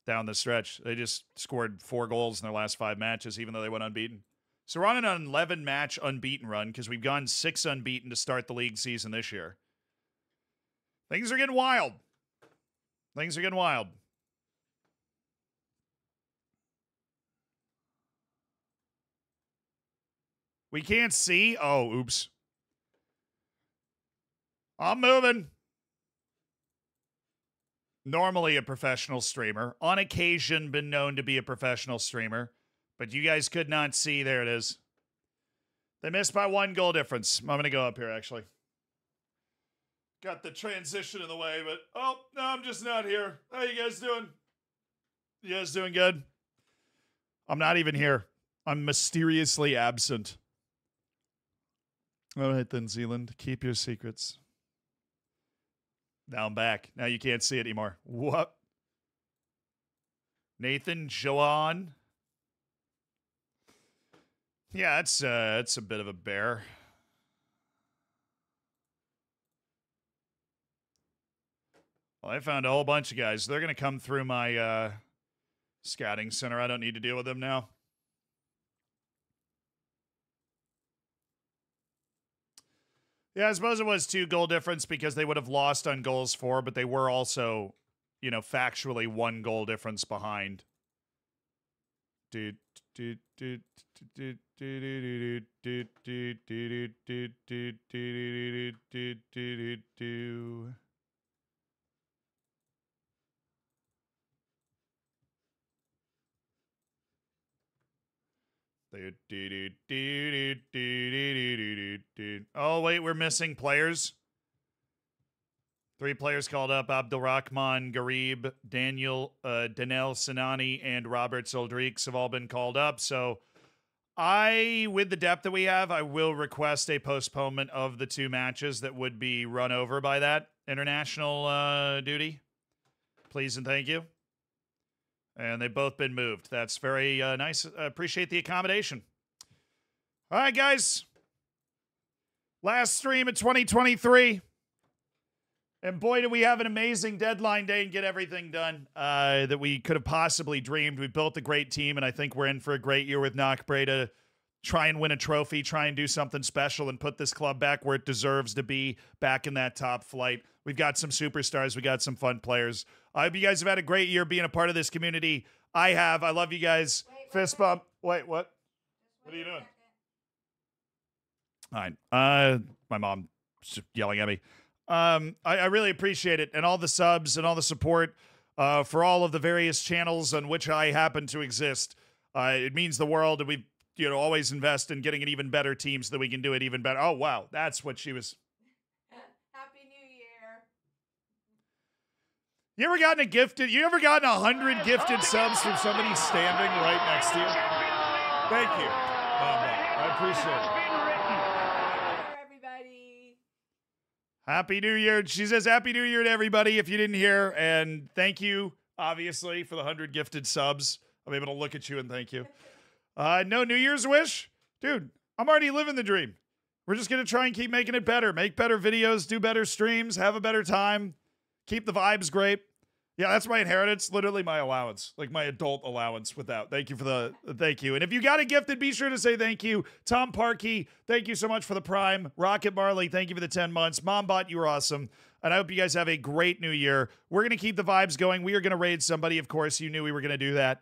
down the stretch. They just scored four goals in their last five matches, even though they went unbeaten. So we're on an 11 match unbeaten run because we've gone six unbeaten to start the league season this year. Things are getting wild. Things are getting wild. We can't see. Oh, oops. I'm moving. Normally a professional streamer, on occasion been known to be a professional streamer, but you guys could not see. There it is. They missed by one goal difference. I'm going to go up here actually. got the transition in the way, but oh no, I'm just not here. How you guys doing? You guys doing good? I'm not even here. I'm mysteriously absent. All right then, Zealand, keep your secrets. Now I'm back. Now you can't see it anymore. What? Nathan Joan. Yeah, that's uh a bit of a bear. Well, I found a whole bunch of guys. They're gonna come through my uh scouting center. I don't need to deal with them now. Yeah, I suppose it was two goal difference because they would have lost on goals for, but they were also, you know, factually one goal difference behind. Do, do, do, do, do, do, do, do, do. Oh, wait, we're missing players. Three players called up Abdulrahman Ghareeb, Daniel, uh, Danel Sinani, and Roberts Uldriķis have all been called up. So I, with the depth that we have, I will request a postponement of the two matches that would be run over by that international uh, duty. Please and thank you and they've both been moved. That's very uh, nice. I appreciate the accommodation. All right, guys. Last stream of 2023. And boy, do we have an amazing deadline day and get everything done uh, that we could have possibly dreamed. We built a great team, and I think we're in for a great year with Knockbreda to try and win a trophy, try and do something special, and put this club back where it deserves to be, back in that top flight. We've got some superstars, we got some fun players. I hope you guys have had a great year being a part of this community. I have. I love you guys. Fist bump. Wait, what? What are you doing? All right. Uh, my mom yelling at me. Um, I, I really appreciate it and all the subs and all the support uh, for all of the various channels on which I happen to exist. Uh, it means the world, and we you know always invest in getting an even better team so that we can do it even better. Oh wow, that's what she was. Happy New Year. You ever gotten a gifted? You ever gotten a hundred gifted subs from somebody standing right next to you? Thank you, Mama. I appreciate it. Happy New Year, everybody. Happy New Year. She says Happy New Year to everybody if you didn't hear. And thank you, obviously, for the 100 gifted subs. I'm able to look at you and thank you. Uh, no New Year's wish? Dude, I'm already living the dream. We're just going to try and keep making it better, make better videos, do better streams, have a better time, keep the vibes great. Yeah, that's my inheritance, literally my allowance, like my adult allowance without. Thank you for the thank you. And if you got a gift, gifted, be sure to say thank you. Tom Parkey, thank you so much for the prime. Rocket Marley, thank you for the 10 months. Mombot, you were awesome. And I hope you guys have a great new year. We're going to keep the vibes going. We are going to raid somebody. Of course, you knew we were going to do that.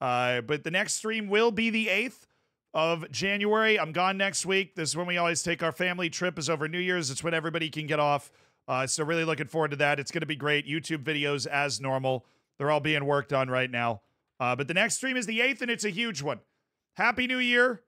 Uh, but the next stream will be the 8th of January. I'm gone next week. This is when we always take our family trip is over New Year's. It's when everybody can get off. Uh, so really looking forward to that. It's going to be great. YouTube videos as normal. They're all being worked on right now. Uh, but the next stream is the 8th and it's a huge one. Happy New Year.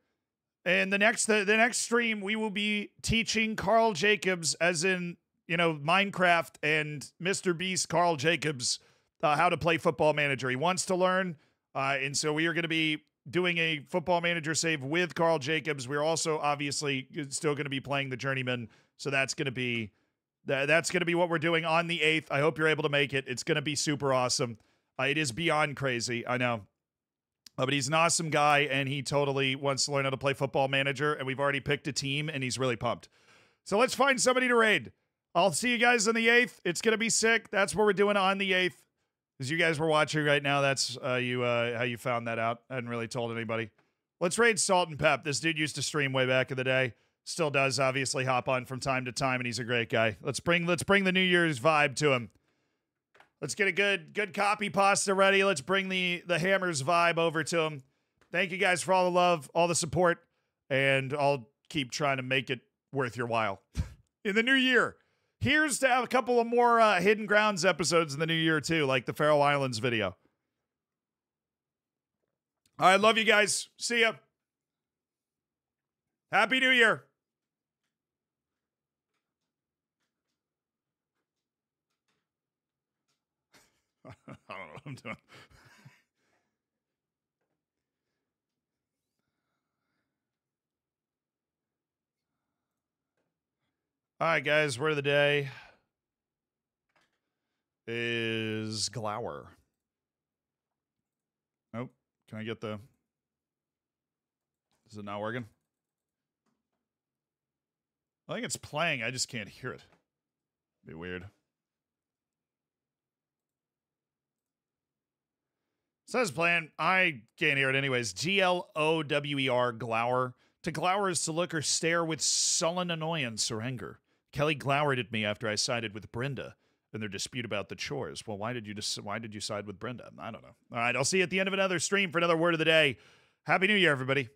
And the next the, the next stream we will be teaching Karl Jacobs as in, you know, Minecraft and Mr. Beast Karl Jacobs uh, how to play football manager. He wants to learn uh, and so we are going to be doing a football manager save with Karl Jacobs. We're also obviously still going to be playing the journeyman. So that's going to be that, that's going to be what we're doing on the 8th. I hope you're able to make it. It's going to be super awesome. Uh, it is beyond crazy. I know. Uh, but he's an awesome guy and he totally wants to learn how to play football manager. And we've already picked a team and he's really pumped. So let's find somebody to raid. I'll see you guys on the 8th. It's going to be sick. That's what we're doing on the 8th. As you guys were watching right now, that's uh, you uh, how you found that out. I hadn't really told anybody. Let's raid Salt and Pep. This dude used to stream way back in the day. Still does, obviously, hop on from time to time, and he's a great guy. Let's bring let's bring the New Year's vibe to him. Let's get a good good copy pasta ready. Let's bring the the Hammers vibe over to him. Thank you guys for all the love, all the support, and I'll keep trying to make it worth your while in the new year. Here's to have a couple of more uh, Hidden Grounds episodes in the new year, too, like the Faroe Islands video. I love you guys. See ya. Happy New Year. I don't know what I'm doing. All right, guys, word of the day is Glower. Nope. Can I get the. Is it not working? I think it's playing. I just can't hear it. Be weird. Says playing. I can't hear it anyways. G L O W E R, glower. To glower is to look or stare with sullen annoyance or anger. Kelly glowered at me after I sided with Brenda in their dispute about the chores. Well, why did you just why did you side with Brenda? I don't know. All right, I'll see you at the end of another stream for another word of the day. Happy New Year, everybody.